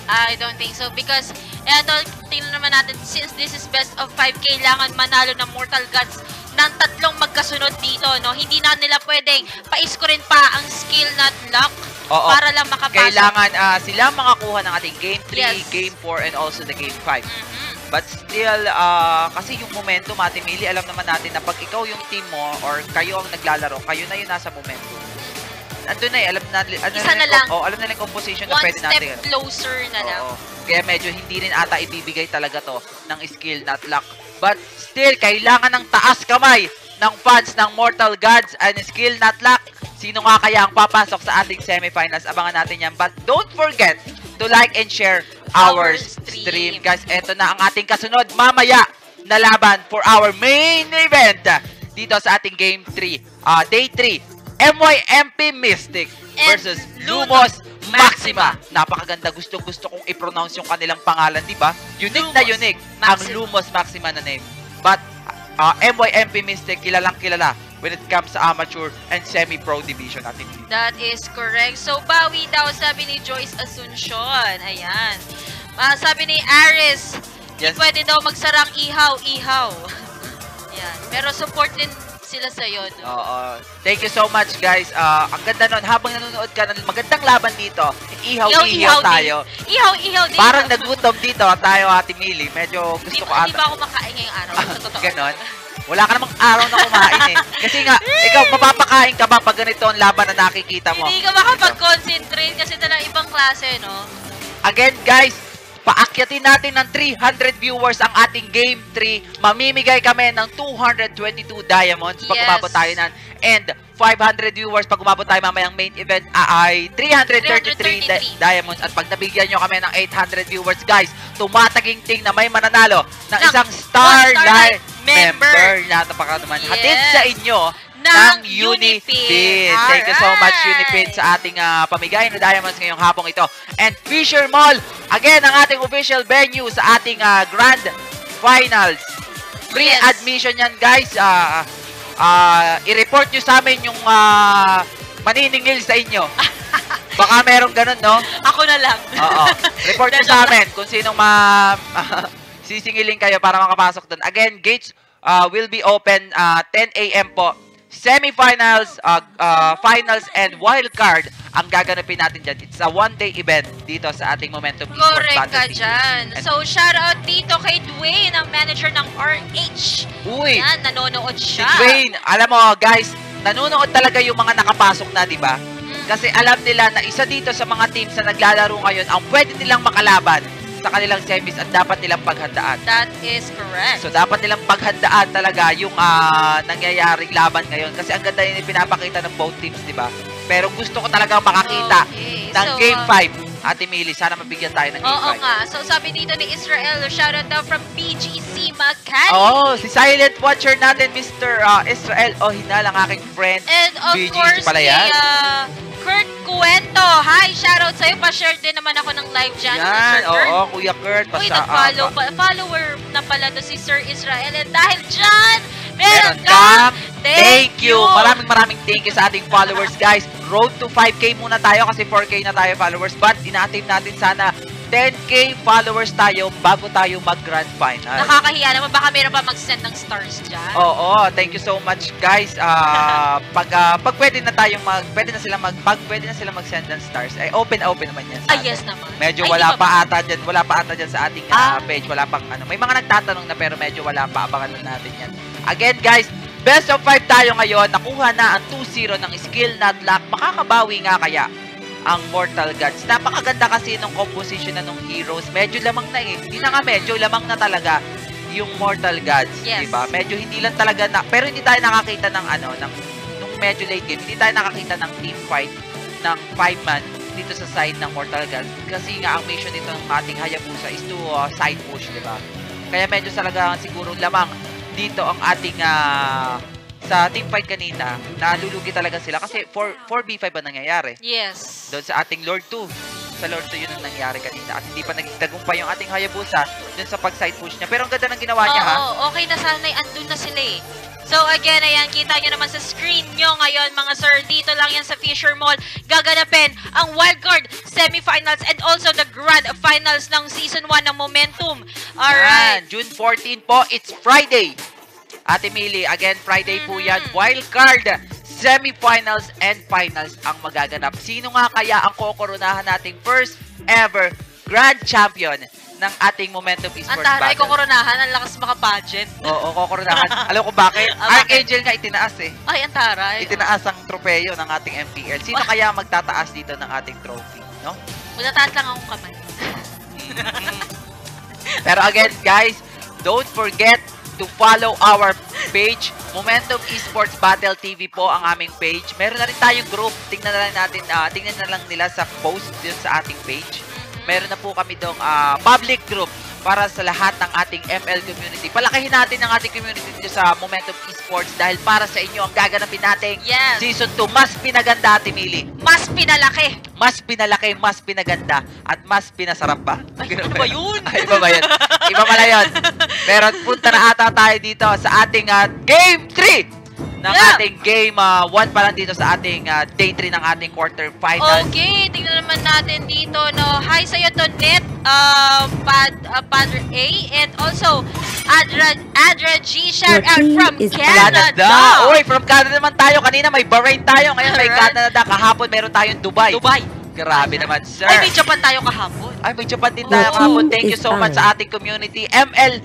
I don't think so because eto, tingnan naman natin since this is best of 5 kailangan manalo ng Mortal Gods ng tatlong magkasunod dito no hindi na nila pwedeng paiskorin pa ang skill not luck Oo. para lang makapasok Kailangan ah, sila makakuha ng ating Game 3, Yes. Game 4, and also the Game 5. Mhm. But still, ah, kasi yung momentum, Ate Mili, alam naman natin na pag ikaw yung team mo or kayo ang naglalaro, kayo na yung nasa momentum. Nandun na eh, alam na, ano Isa na yung- lang. Oh, alam na lang composition na one pwede step natin. closer na lang Oo. Kaya medyo hindi rin ata ibibigay talaga to ng skill not luck. But still, kailangan ng taas kamay ng fans ng Mortal Gods and skill not luck. Sino nga kaya ang papasok sa ating semifinals? Abangan natin yan. But don't forget to like and share our, Our stream. stream. Guys, eto na ang ating kasunod mamaya na laban for our main event dito sa ating Game 3. ah day 3. MYMP Mystic versus Lumos Lumos Maxima. Napakaganda. Gusto gusto kong i-pronounce yung kanilang pangalan, di ba? Unique na Lumos unique ang Maxima. Lumos Maxima na name. But uh, MYMP Mystic, kilalang kilala when it comes sa amateur and semi-pro division natin. That is correct. So, bawi daw, sabi ni Joyce Asuncion. Ayan. Ah, sabi ni Aris, Yes. Pwede daw magsarang ihaw, ihaw. Yan. Pero support din sila sa'yo. No? Oo. Thank you so much, guys. Uh, ang ganda nun. Habang nanonood ka ng magandang laban dito, ihaw-ihaw tayo. Din. Ihaw, ihaw din. Parang nagutom dito tayo, Ate Mili. Medyo Di, gusto ko di ata. ba ako makain ngayong araw? Sa totoo. Ganon. Wala ka namang araw na kumain eh. Kasi nga, ikaw, mapapakain ka ba pag ganito ang laban na nakikita mo? Hindi ka makapag-concentrate kasi talagang ibang klase, no? Again, guys, paakyatin natin ng 300 viewers ang ating Game 3, mamimigay kami ng 222 diamonds pag Yes. umabot tayo ng and 500 viewers pag umabot tayo mamayang main event ah, ay 333 di- 333. diamonds at pag nabigyan nyo kami ng 800 viewers guys tumataginting na may mananalo ng Ng isang Starlight Starlight member. member na napaka naman hatid Yes. sa inyo Ng ng Unipin. Unipin. Thank you so much. Unipin sa ating ah, pamigay na diamonds ngayong hapong ito. And Fisher Mall, again ang ating official venue sa ating ah, Grand Finals. Free Yes. admission yan guys. Ah, ah, i-report nyo sa amin yung ah, maniningil sa inyo. Baka merong ganun, no? Ako na lang. Oo. Report nyo sa amin kung sinong ma sisingilin kayo para makapasok doon. Again, gates uh, will be open uh, 10 a.m. po. Semifinals, uh, uh, finals, and wild card ang gaganapin natin dyan. It's a one-day event dito sa ating Momentum Esports Correct Battle ka dyan. And- So, shout out dito kay Dwayne, ang manager ng RH. Uy, Yan, nanonood si siya. Dwayne, alam mo guys, nanonood talaga yung mga nakapasok na, di ba? Mm. Kasi alam nila na isa dito sa mga teams na naglalaro ngayon ang pwede nilang makalaban sa kanilang semis at dapat nilang paghandaan. That is correct. So, dapat nilang paghandaan talaga yung ah, nangyayaring laban ngayon. Kasi ang ganda yung pinapakita ng both teams, di ba? Pero gusto ko talaga makakita Okay. ng So, Game uh, 5. Ate Mili, sana mabigyan tayo ng Game Oo 5. nga. So, sabi dito ni Israel, shoutout daw from BGC Makati. Oh, si silent watcher natin, Mr. ah, Israel. Oh, hinal ang aking friend. And of BGC course, pala yan. uh, Kurt Cuento. Hi, shoutout sa'yo. Pa-share din naman ako ng live dyan. Yan, oo, Kuya Kurt. Uy, Basta, nag-follow ah, pa. Follower na pala to si Sir Israel. And dahil dyan, Meron kang Thank you! Maraming maraming thank you sa ating followers, guys. Road to 5K muna tayo kasi 4K na tayo followers. But ina-attain natin sana 10K followers tayo bago tayo mag-grand final. Nakakahiya naman. Baka meron pa mag-send ng stars dyan. Oo, thank you so much guys. Ah, pag ah, pag pwede na tayong mag pwede na sila mag pag pwede na sila mag-send ng stars. Ay open open naman 'yan. Ah, sa atin. yes naman. Medyo Ay, wala ba pa ata diyan, wala pa ata diyan sa ating ah, Ah. page, wala pang ano. May mga nagtatanong na pero medyo wala pa abangan na natin 'yan. Again guys, best of 5 tayo ngayon. Nakuha na ang 2-0 ng skill not luck. Makakabawi nga kaya ang Mortal Gods. Napakaganda kasi nung composition na nung heroes. Medyo lamang na eh. Hindi na nga medyo, lamang na talaga yung Mortal Gods, Yes. 'di ba? Medyo hindi lang talaga na pero hindi tayo nakakita ng ano ng nung medyo late game. Hindi tayo nakakita ng team fight ng 5 man dito sa side ng Mortal Gods kasi nga ang mission nito ng ating Hayabusa is to uh, side push, 'di ba? Kaya medyo talaga siguro lamang dito ang ating ah, sa team fight kanina, nalulugi talaga sila kasi 4 4v5 ba nangyayari? Yes. Doon sa ating Lord 2. Sa Lord 2 yun ang nangyari kanina at hindi pa naging tagumpay yung ating Hayabusa doon sa pag-side push niya. Pero ang ganda ng ginawa niya ha. Oo, okay na sana. Andun na sila eh. So again, ayan, kita nyo naman sa screen nyo ngayon mga sir. Dito lang yan sa Fisher Mall. Gaganapin ang wildcard semifinals and also the grand finals ng season 1 ng Momentum. Alright. Yan, June 14 po, it's Friday. Ate Mili, again, Friday po yan. Mhm. Wild card, semifinals and finals ang magaganap. Sino nga kaya ang kokoronahan nating first ever grand champion ng ating Momentum Ang Esports taray ko Battle? koronahan, ang lakas maka-pageant. Oo, kokoronahan. Alam ko bakit? Ah, bakit? Archangel nga itinaas eh. Ay, ang taray. Itinaas ang tropeyo ng ating MPL. Sino Wah. kaya magtataas dito ng ating trophy? No? Magtataas lang akong kamay. Pero again, guys, don't forget to follow our page. Momentum Esports Battle TV po ang aming page. Meron na rin tayong group. Tingnan na lang natin, ah, tingnan na lang nila sa post dun sa ating page. Meron na po kami dong ah, public group para sa lahat ng ating ML community. Palakihin natin ang ating community dito sa Momentum Esports dahil para sa inyo ang gaganapin nating Yes. Season 2. Mas pinaganda, Ate Mili. Mas pinalaki. Mas pinalaki, mas pinaganda, at mas pinasarap ba? Ay, Ganun ano ba yun? Ay, iba ba yun? Iba pala yun. Pero punta na ata tayo dito sa ating ah, Game 3 ng Yeah. ating Game 1 pa lang dito sa ating ah, Day 3 ng ating quarter final. Okay, tingnan naman natin dito, no. Hi sa'yo, Tonet, uh, Pad, uh, Padre A, and also Adra, Adra G, shout out from is Canada. Uy, from Canada naman tayo. Kanina may Bahrain tayo. Ngayon may. Canada. Kahapon meron tayong Dubai. Dubai. Grabe naman, sir. Ay, may Japan tayo kahapon. Ay, may Japan din tayo kahapon. Thank you so much sa ating community. ML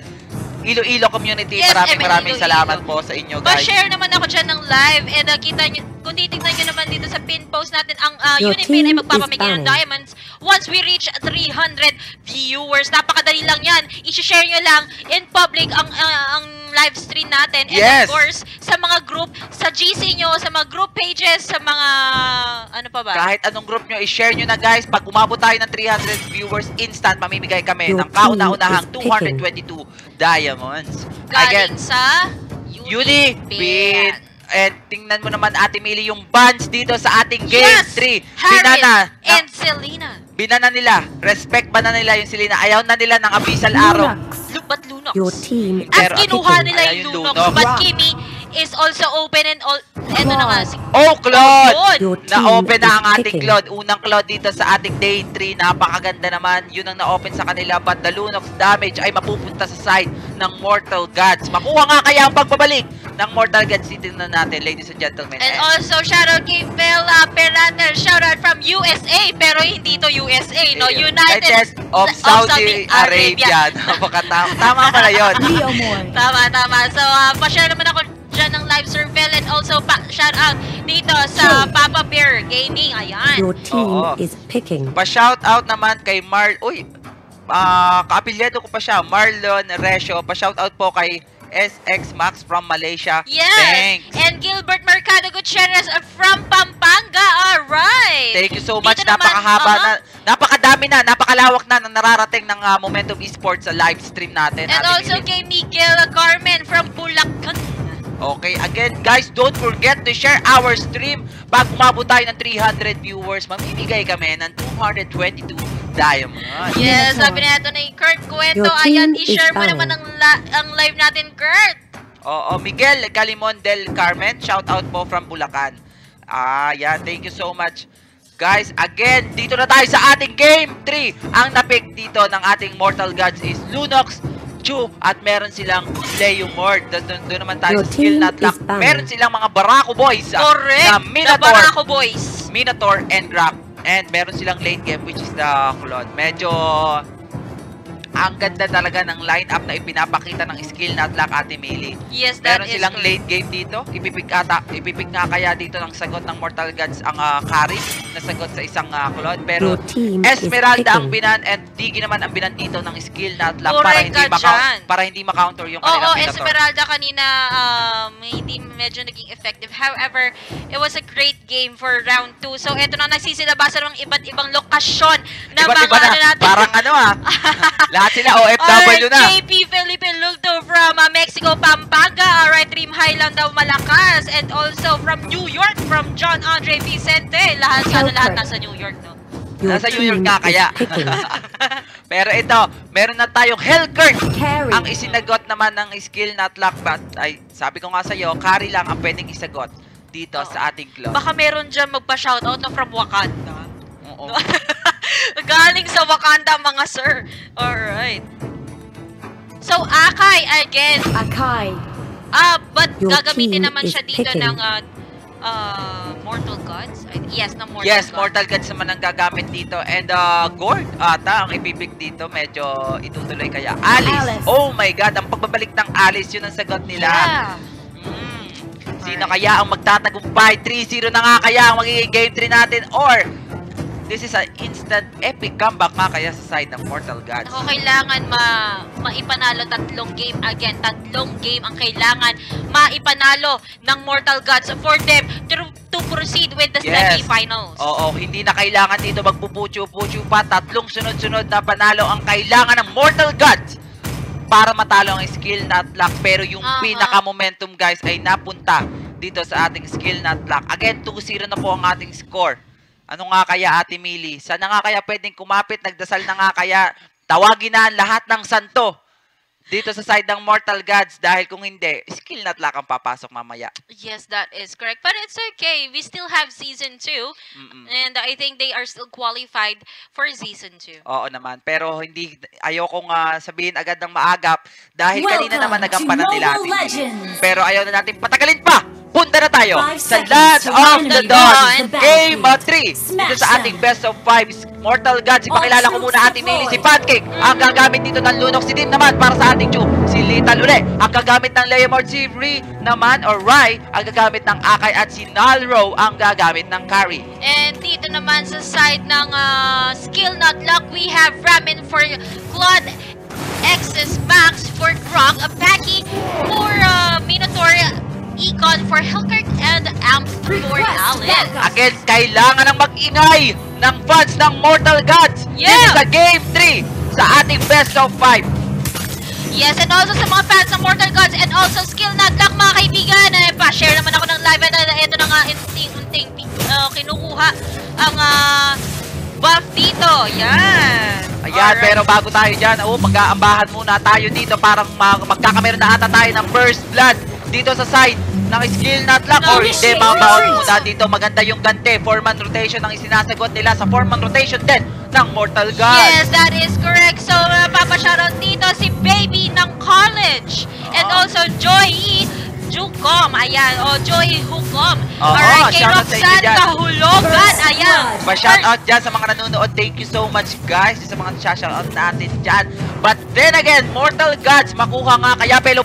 Iloilo community. Yes, maraming maraming Iloilo. salamat po sa inyo, guys. Pa-share naman ako dyan ng live and uh, kita nyo, kung titignan nyo naman dito sa pin post natin, ang uh, Your Unipin ay magpapamigay ng diamonds once we reach 300 viewers. Napakadali lang yan. I-share nyo lang in public ang, ang, ang live stream natin. And Yes. of course, sa mga group, sa GC nyo, sa mga group pages, sa mga, ano pa ba? Kahit anong group nyo, i-share nyo na guys. Pag umabot tayo ng 300 viewers, instant mamimigay kami Your ng kauna-unahang team is 222 diamonds. Galing Again, sa Yuli, Bin, and tingnan mo naman Ate Mili yung bands dito sa ating game Yes! 3. Harry Binana, na, and Selena. binana nila. Respect ba na nila yung Selena? Ayaw na nila ng Abyssal Arrow. Lunox. Lu- Ba't Lunox? Your team At kinuha nila yung Lunox. Lunox. But Kimi is also open and all... Eto na nga. Si, Oh, Claude! Na-open na ang ating. Claude. Unang Claude dito sa ating day 3. Napakaganda naman. Yun ang na-open sa kanila. But the Lunox damage ay mapupunta sa side ng Mortal Gods. Makuha nga kaya ang pagbabalik ng Mortal Gods. Titignan natin, ladies and gentlemen. and Eh, also, shoutout kay Bella Perater. Shoutout from USA. Pero hindi to USA, no? United of Saudi, Arabia. Napakatama. Tama pala yun. Tama, tama. So, uh, pa-share naman ako dyan ng live surveil and also pa shout out dito sa Papa Bear Gaming. Ayan. Your team Oo. is picking. Pa-shout out naman kay Mar... Uy! Ah, kaapilyado ko pa siya. Marlon Resio. Pa-shout out po kay SX Max from Malaysia. Yes! Thanks. And Gilbert Mercado Gutierrez from Pampanga. Alright! Thank you so much. Dito naman, Napakahaba uh-huh. na, napakadami na, napakalawak na ng nararating ng ah, Momentum Esports sa live stream natin. And Ate also kay Miguel Carmen from Bulacan. Okay, again guys, don't forget to share our stream. Pag umabot tayo ng 300 viewers, mamimigay kami ng 222 diamonds. Yes, Yes, sabi na ito ni Kurt Cuento. Your Ayan, i-share is mo naman ang, ang live natin, Kurt. Oo, Miguel Calimon del Carmen, shout out po from Bulacan. Ah, yan, thank you so much. Guys, again, dito na tayo sa ating game 3. Ang napick dito ng ating Mortal Gods is Lunox, Chu, at meron silang Leo Mord. Doon, doon naman tayo sa skill not lock. Meron silang mga Barako Boys. ah, Correct. Na The Barako Boys. Minotaur and Grap. And meron silang late game which is the Clone. Medyo ang ganda talaga ng lineup na ipinapakita ng skill not lock Ate Mili. Yes, that Meron is silang correct. late game dito. Ipipik ata, ipipik nga kaya dito ng sagot ng Mortal Gods ang ah, carry na sagot sa isang uh, Claude. Pero Esmeralda ang binan and Digi naman ang binan dito ng skill not lock para hindi ka maka para hindi ma-counter yung Oo, kanilang Minotaur. Esmeralda kanina um, hindi medyo naging effective. However, it was a great game for round 2. So, eto na nagsisilabasan ng iba't ibang lokasyon na Iba't mga iba na. ano natin. Parang ano ah. Lahat sila OFW Alright, na. JP Felipe Lugdo from uh, Mexico, Pampanga. Alright, Dream Highland daw Malakas. And also from New York, from John Andre Vicente. Lahat, sana lahat nasa New York, no? Your Nasa New York ka kaya. Pero ito, meron na tayong Hellkurt. Carry. Ang isinagot naman ng skill not lock but ay sabi ko nga sa iyo, carry lang ang pwedeng isagot dito sa ating club. Baka meron dyan magpa-shoutout na from Wakanda. Oo. Galing sa Wakanda, mga sir. Alright. So, Akai, again. Akai. Ah, but Your gagamitin naman siya dito picking. ng uh, uh, Mortal Gods? Yes, ng Mortal Yes, Gods. Mortal Gods naman ang gagamit dito. And uh, Gord, ata, ang ipipik dito, medyo itutuloy kaya. Alice. Alice. Oh my God, ang pagbabalik ng Alice, yun ang sagot nila. Yeah. Mm. Sino kaya ang magtatagumpay? 3-0 na nga kaya ang magiging game 3 natin or this is an instant epic comeback nga kaya sa side ng Mortal Gods. Ako kailangan ma maipanalo tatlong game again. Tatlong game ang kailangan maipanalo ng Mortal Gods for them to, to proceed with the Yes. semi-finals. Oo, hindi na kailangan dito magpupucho-pucho pa. Tatlong sunod-sunod na panalo ang kailangan ng Mortal Gods para matalo ang skill not lock. Pero yung Aha. pinaka-momentum guys ay napunta dito sa ating skill not lock. Again, 2-0 na po ang ating score. Ano nga kaya Ate Mili? Sana nga kaya pwedeng kumapit? Nagdasal na nga kaya tawagin na ang lahat ng santo dito sa side ng Mortal Gods dahil kung hindi, skill not ang papasok mamaya. Yes, that is correct. But it's okay. We still have season 2 Mm-mm. and I think they are still qualified for season 2. Oo naman. Pero hindi, ayokong uh, sabihin agad ng maagap dahil kanina naman nagampanan nila Pero ayaw na natin patagalin pa. Punta na tayo sa to of the Dawn. Game 3. Smash Dito sa ating best of 5 Mortal Gods. Ipakilala ko muna ating Mili si. Pancake. Ang gagamit dito ng Lunok si Dim naman para sa ating Chu. Si Lethal uli. Ang gagamit ng Leomord si Ri naman or Rai. Ang gagamit ng Akay at si Nalro ang gagamit ng Carry. And dito naman sa side ng ah, skill not luck, we have Ramen for Claude, X's Max for Grok, Paki for uh, Minotaur, Econ for Hellkirk, and Amp for backup. Again, kailangan ng mag-ingay ng fans ng Mortal Gods. Yeah! Dito sa Game 3 sa ating best of 5. Yes, and also sa mga fans ng Mortal Gods and also skill not luck mga kaibigan. Eh, pa-share naman ako ng live and uh, ito na nga unting-unting uh, kinukuha ang ah, buff dito. Yan. Ayan, Alright. pero bago tayo dyan, oh, mag-aambahan muna tayo dito. Parang mag magkakameron na ata tayo ng first blood dito sa side ng skill not luck or hindi mabaon muna dito. Maganda yung gante. Four-man rotation ang isinasagot nila sa four-man rotation din ng Mortal Gods. Yes, that is correct. So, uh, papashoutout dito si Baby ng college. And Ah. also Joy Jucom. Ayan. O, Joy Hucom. Oo, Alright, kay Roxanne. First Ayan. Pa-shoutout dyan sa mga nanonood. Thank you so much guys sa mga shoutout natin dyan. But then again, Mortal Gods, makuha nga kaya pero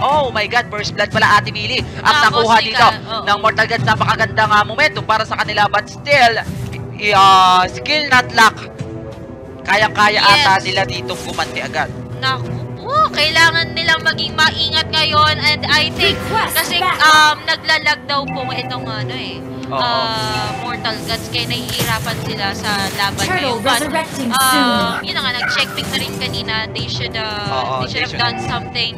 Oh my God, first blood pala Ate Mili. Ang Ah, nakuha dito oo. ng Mortal Gods, napakagandang uh, momentum para sa kanila. But still, uh, skill not luck. Kaya-kaya Yes. ata nila dito gumanti agad. Naku po, kailangan nilang maging maingat ngayon and I think kasi um naglalag daw po itong ano eh Oo. ah, Mortal Gods kaya nahihirapan sila sa laban Turtle ngayon. But, soon. yun na nga, nag-check pick na rin kanina. They should, uh, Oo, they should they have should. done something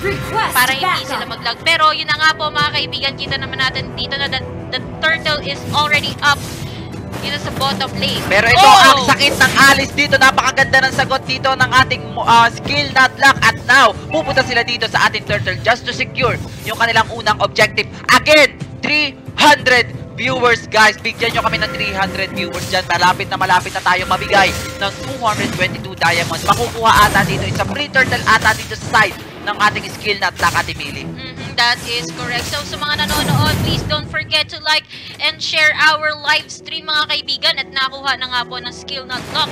Request para hindi sila mag-lag. Pero yun na nga po mga kaibigan, kita naman natin dito na the, the turtle is already up dito sa bottom lane. Pero ito Oh! ang sakit ng Alice dito. Napakaganda ng sagot dito ng ating uh, skill not luck. At now, pupunta sila dito sa ating turtle just to secure yung kanilang unang objective. Again, 300 viewers guys. Bigyan nyo kami ng 300 viewers dyan. Malapit na malapit na tayo mabigay ng 222 diamonds. Makukuha ata dito. It's a free turtle ata dito sa side ng ating skill not luck Ate Mili. Mhm, that is correct. So sa mga nanonood, please don't forget to like and share our live stream mga kaibigan at nakuha na nga po ng skill not lock.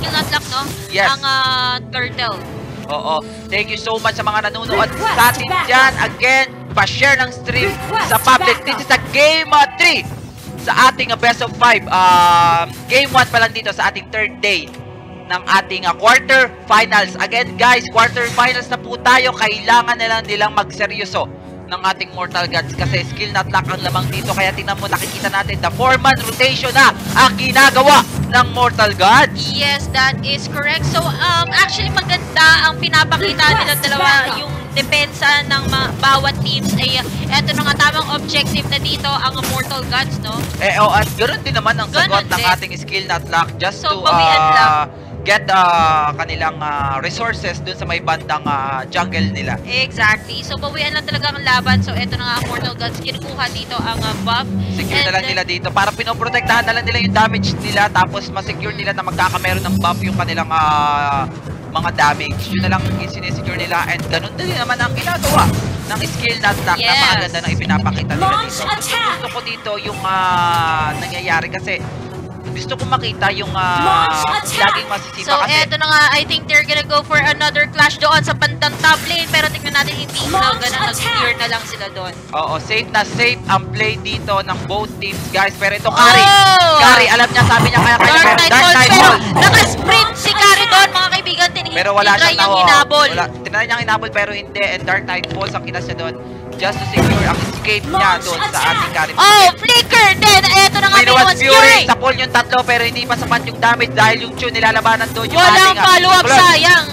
Skill not lock, no? Yes. Ang ah, turtle. Oo. Thank you so much sa mga nanonood Request sa atin dyan. Again, pa-share ng stream Request sa public. This is a Game 3 sa ating uh, best of 5. Um, game 1 pa lang dito sa ating third day ng ating uh, quarter finals. Again guys, quarter finals na po tayo. Kailangan na lang nilang magseryoso ng ating Mortal Gods kasi skill not luck ang lamang dito. Kaya tingnan mo, nakikita natin the 4-man rotation na ang ginagawa ng Mortal Gods. Yes, that is correct. So, um, actually maganda ang pinapakita nila dalawa yung depensa ng bawat teams ay eto na nga tamang objective na dito ang Mortal Gods, no? Eh, oh, at ganoon din naman ang sagot ng din. ating skill not luck just So, to uh, lang. Get uh, kanilang uh, resources dun sa may bandang uh, jungle nila. Exactly. So, bawian lang talaga ang laban. So, eto na nga Mortal Gods. Kinukuha dito ang uh, buff. Secure na lang nila dito para pinoprotektahan na lang nila yung damage nila tapos masecure nila na magkakameron ng buff yung kanilang uh, mga damage. Yun na lang yung sinesecure nila and ganun din naman ang ginagawa ng skill not luck. Yes. Napakaganda ng ipinapakita nila dito. Gusto ko dito yung uh, nangyayari kasi gusto ko makita yung uh, laging masisipa So, kasi eto na nga, I think they're gonna go for another clash doon sa bandang top lane. Pero tingnan natin, hindi na attack! Nag-clear na lang sila doon. Oo, safe na safe ang play dito ng both teams, guys. Pero ito, Kari. Oh! Kari, alam niya, sabi niya kaya kaya. Dark pero Knight Dark Ball. Knight Pero, Ball. naka-sprint si Kari doon, mga kaibigan. Tin Pero wala tinry siyang niyang nawa. hinabol. Wala, tinry niyang hinabol pero hindi. And Dark Knight Balls ang kinas niya doon. Just to secure ang escape niya doon sa ating Kari. Oh, flicker! Then, eto na nga, Minuwas Fury. Sa pool yung tatlo pero hindi pa sapat yung damage dahil yung tune nilalabanan doon. Yung Walang ating, ah, follow-up, sayang.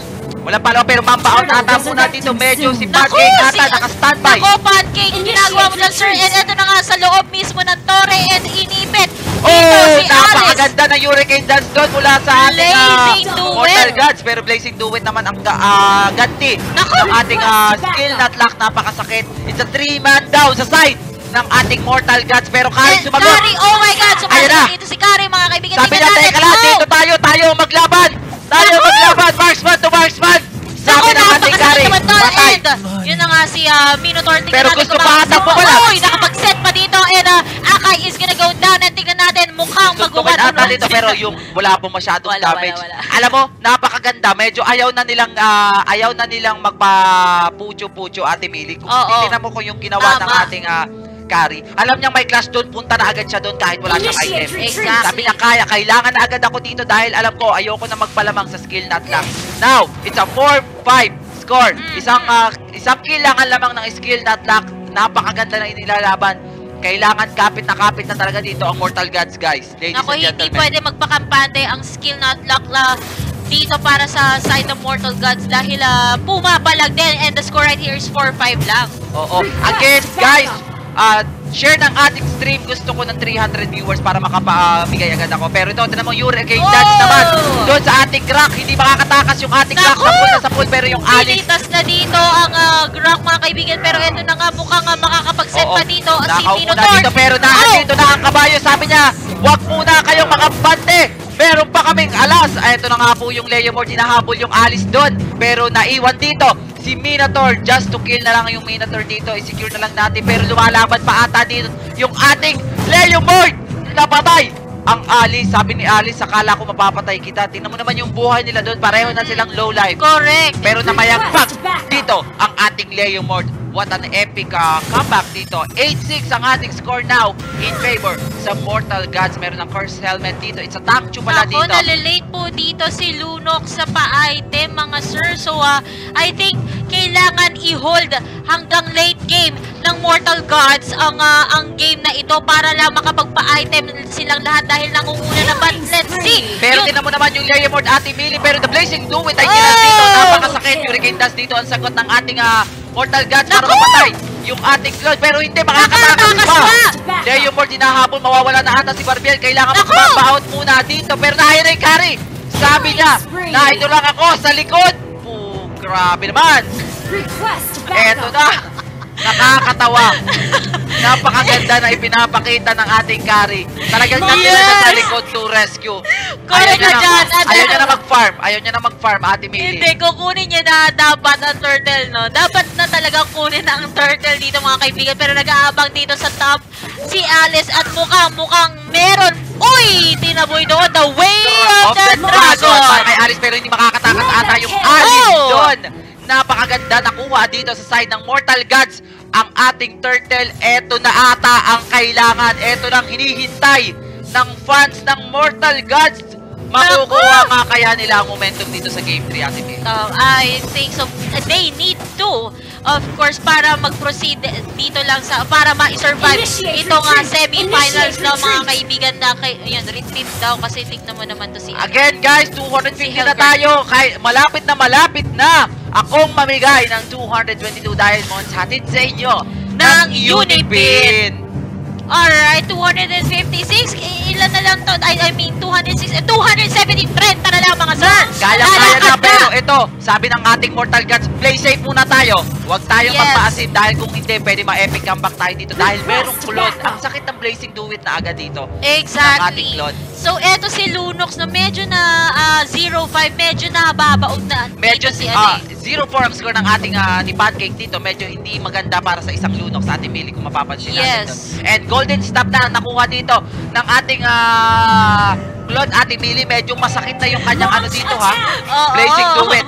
Walang follow-up pero Turtle ata muna dito. Medyo si. Pancake ata si- naka-standby. Nako, pancake, ginagawa mo dyan, sir. And eto na nga, sa loob mismo ng Torre and inipit. Oh, si napakaganda na Hurricane Dance doon mula sa ating Duet. Mortal Gods. Pero Blazing Duet naman ang ah, ganti ng ating ah, skill not luck. Napakasakit. It's a three-man down sa side ng ating Mortal Gods. Pero Kari sumagot. Kari, oh my God, na. sumagot dito si Kari, mga kaibigan. Sabi natin. teka lang, Oh! dito tayo, tayo maglaban. Tayo Naku! maglaban, marksman to marksman. Sabi ng ating Kari, patay. Yun na nga si uh, Minotaur. Pero gusto pa ata pumalag. Uy, nakapag-set pa dito. And uh, Akai is gonna go down. And tingnan natin, mukhang mag-one ata dito pero yung wala po masyadong Wala, wala, damage. wala. Alam mo, napakaganda. Medyo ayaw na nilang ah, ayaw na nilang magpa-pucho-pucho Ate Mili. Kung Oo. titingnan mo kung yung ginawa ng Tama. ating ah, carry. Alam niya may clash doon, punta na agad siya doon kahit wala siyang item. Exactly. Sabi niya, kaya, kailangan na agad ako dito dahil alam ko, ayoko na magpalamang sa skill nut lang. Now, it's a 4-5 score. Mm. Isang ah, isang kill lang ang lamang ng skill nut lock. Napakaganda na inilalaban. Kailangan kapit na kapit na talaga dito ang Mortal Gods, guys. Ladies Ako, and hindi gentlemen. pwede magpakampante ang skill not lock la dito para sa side ng Mortal Gods dahil uh, pumapalag din and the score right here is 4-5 lang. Oo. Again, guys, uh, share ng ating stream. Gusto ko ng 300 viewers para makapamigay agad ako. Pero ito, tinan mo, Yuri against Dance Oh! naman. Doon sa ating crack, hindi makakatakas yung ating crack. Sa pool na sa pool, pero yung Alice, Pilitas na dito ang uh, Gronk mga kaibigan pero ito na nga mukhang uh, makakapag-set pa dito si Minotaur. dito pero Oh! nandito na ang kabayo. Sabi niya, wag muna kayong mga bante. Meron pa kaming alas. Ay, ito na nga po yung Leomord. Hinahabol yung Alice doon. Pero naiwan dito si Minotaur. Just to kill na lang yung Minotaur dito. I-secure na lang natin. Pero lumalaban pa ata dito yung ating Leomord. Napatay ang Alice. Sabi ni Alice, akala ko mapapatay kita. Tingnan mo naman yung buhay nila doon. Pareho na silang low life. Correct. Pero namayagpag dito ang ating Leomord. What an epic uh, comeback dito. 8-6 ang ating score now in favor sa Mortal Gods. Meron ng Curse Helmet dito. It's a tank chu pala Ako, dito. nalilate po dito si Lunok sa pa-item, mga sir. So, ah, I think kailangan i-hold hanggang late game ng Mortal Gods ang ah, ang game na ito para lang makapagpa-item silang lahat dahil nangunguna naman. Let's see! Pero Yung- tinan mo naman yung Leomord Ate Mili. Pero the Blazing Duet ay Oh! kinas dito. Napakasakit. Hurricane Dust dito ang sagot ng ating ah, Mortal Gods para Naku! mapatay yung ating Claude. Pero hindi makakatakas pa. Leomord hinahabol. Mawawala na ata si Barbiel. Kailangan mag-out muna dito. Pero nahira yung carry. Sabi niya, na ito lang ako sa likod. Oh, grabe naman. Eto na. Nakakatawa. Napakaganda na ipinapakita ng ating carry. Talagang Yes! nandun na sa likod to rescue. Correct niya ka na, dyan, Ate. ayaw niya na mag-farm. Ayaw niya na mag-farm, Ate Mili. Hindi, kukunin niya na dapat ang turtle, no? Dapat na talaga kunin ang turtle dito, mga kaibigan. Pero nag-aabang dito sa top si Alice at mukhang-mukhang meron. Uy! Tinaboy doon, the way of, Of the the Dragon. dragon! Kay Alice pero hindi makakatakas ata yung Alice Oh! doon. Napakaganda nakuha dito sa side ng Mortal Gods ang ating turtle. Eto na ata ang kailangan. Eto nang hinihintay ng fans ng Mortal Gods. Makukuha nga kaya nila ang momentum dito sa Game 3, Ate Mili. Um, I think so. They need to, of course, para mag-proceed dito lang sa, para ma-survive itong uh, semi-finals na mga kaibigan na, kay, ayan, retreat daw kasi tignan mo naman to si Again guys, 250 Si na tayo. Kay, malapit na malapit na akong mamigay ng 222 Diamonds hatid sa inyo ng Unipin. Alright, 256. I- Ilan na lang to? I, I mean, 206, eh, 270. 30 na lang mga sir. Kaya kaya na pero ito, sabi ng ating Mortal Gods, play safe muna tayo. Huwag tayong Yes. magpaasim dahil kung hindi, pwede ma-epic comeback tayo dito dahil merong kulot. Ang sakit ng Blazing Duet na agad dito. ng ating Exactly. So, eto si Lunox na medyo na ah, 0-5, medyo na babaog na. Medyo si si ano ah, eh. 0-4 ang score ng ating ah, ni Pancake dito. Medyo hindi maganda para sa isang lunok sa ating Mili kung mapapansin natin. Yes. And golden stop na nakuha dito ng ating ah, Claude Ate Mili. Medyo masakit na yung kanyang ano dito ha. Oo. Blazing Duet.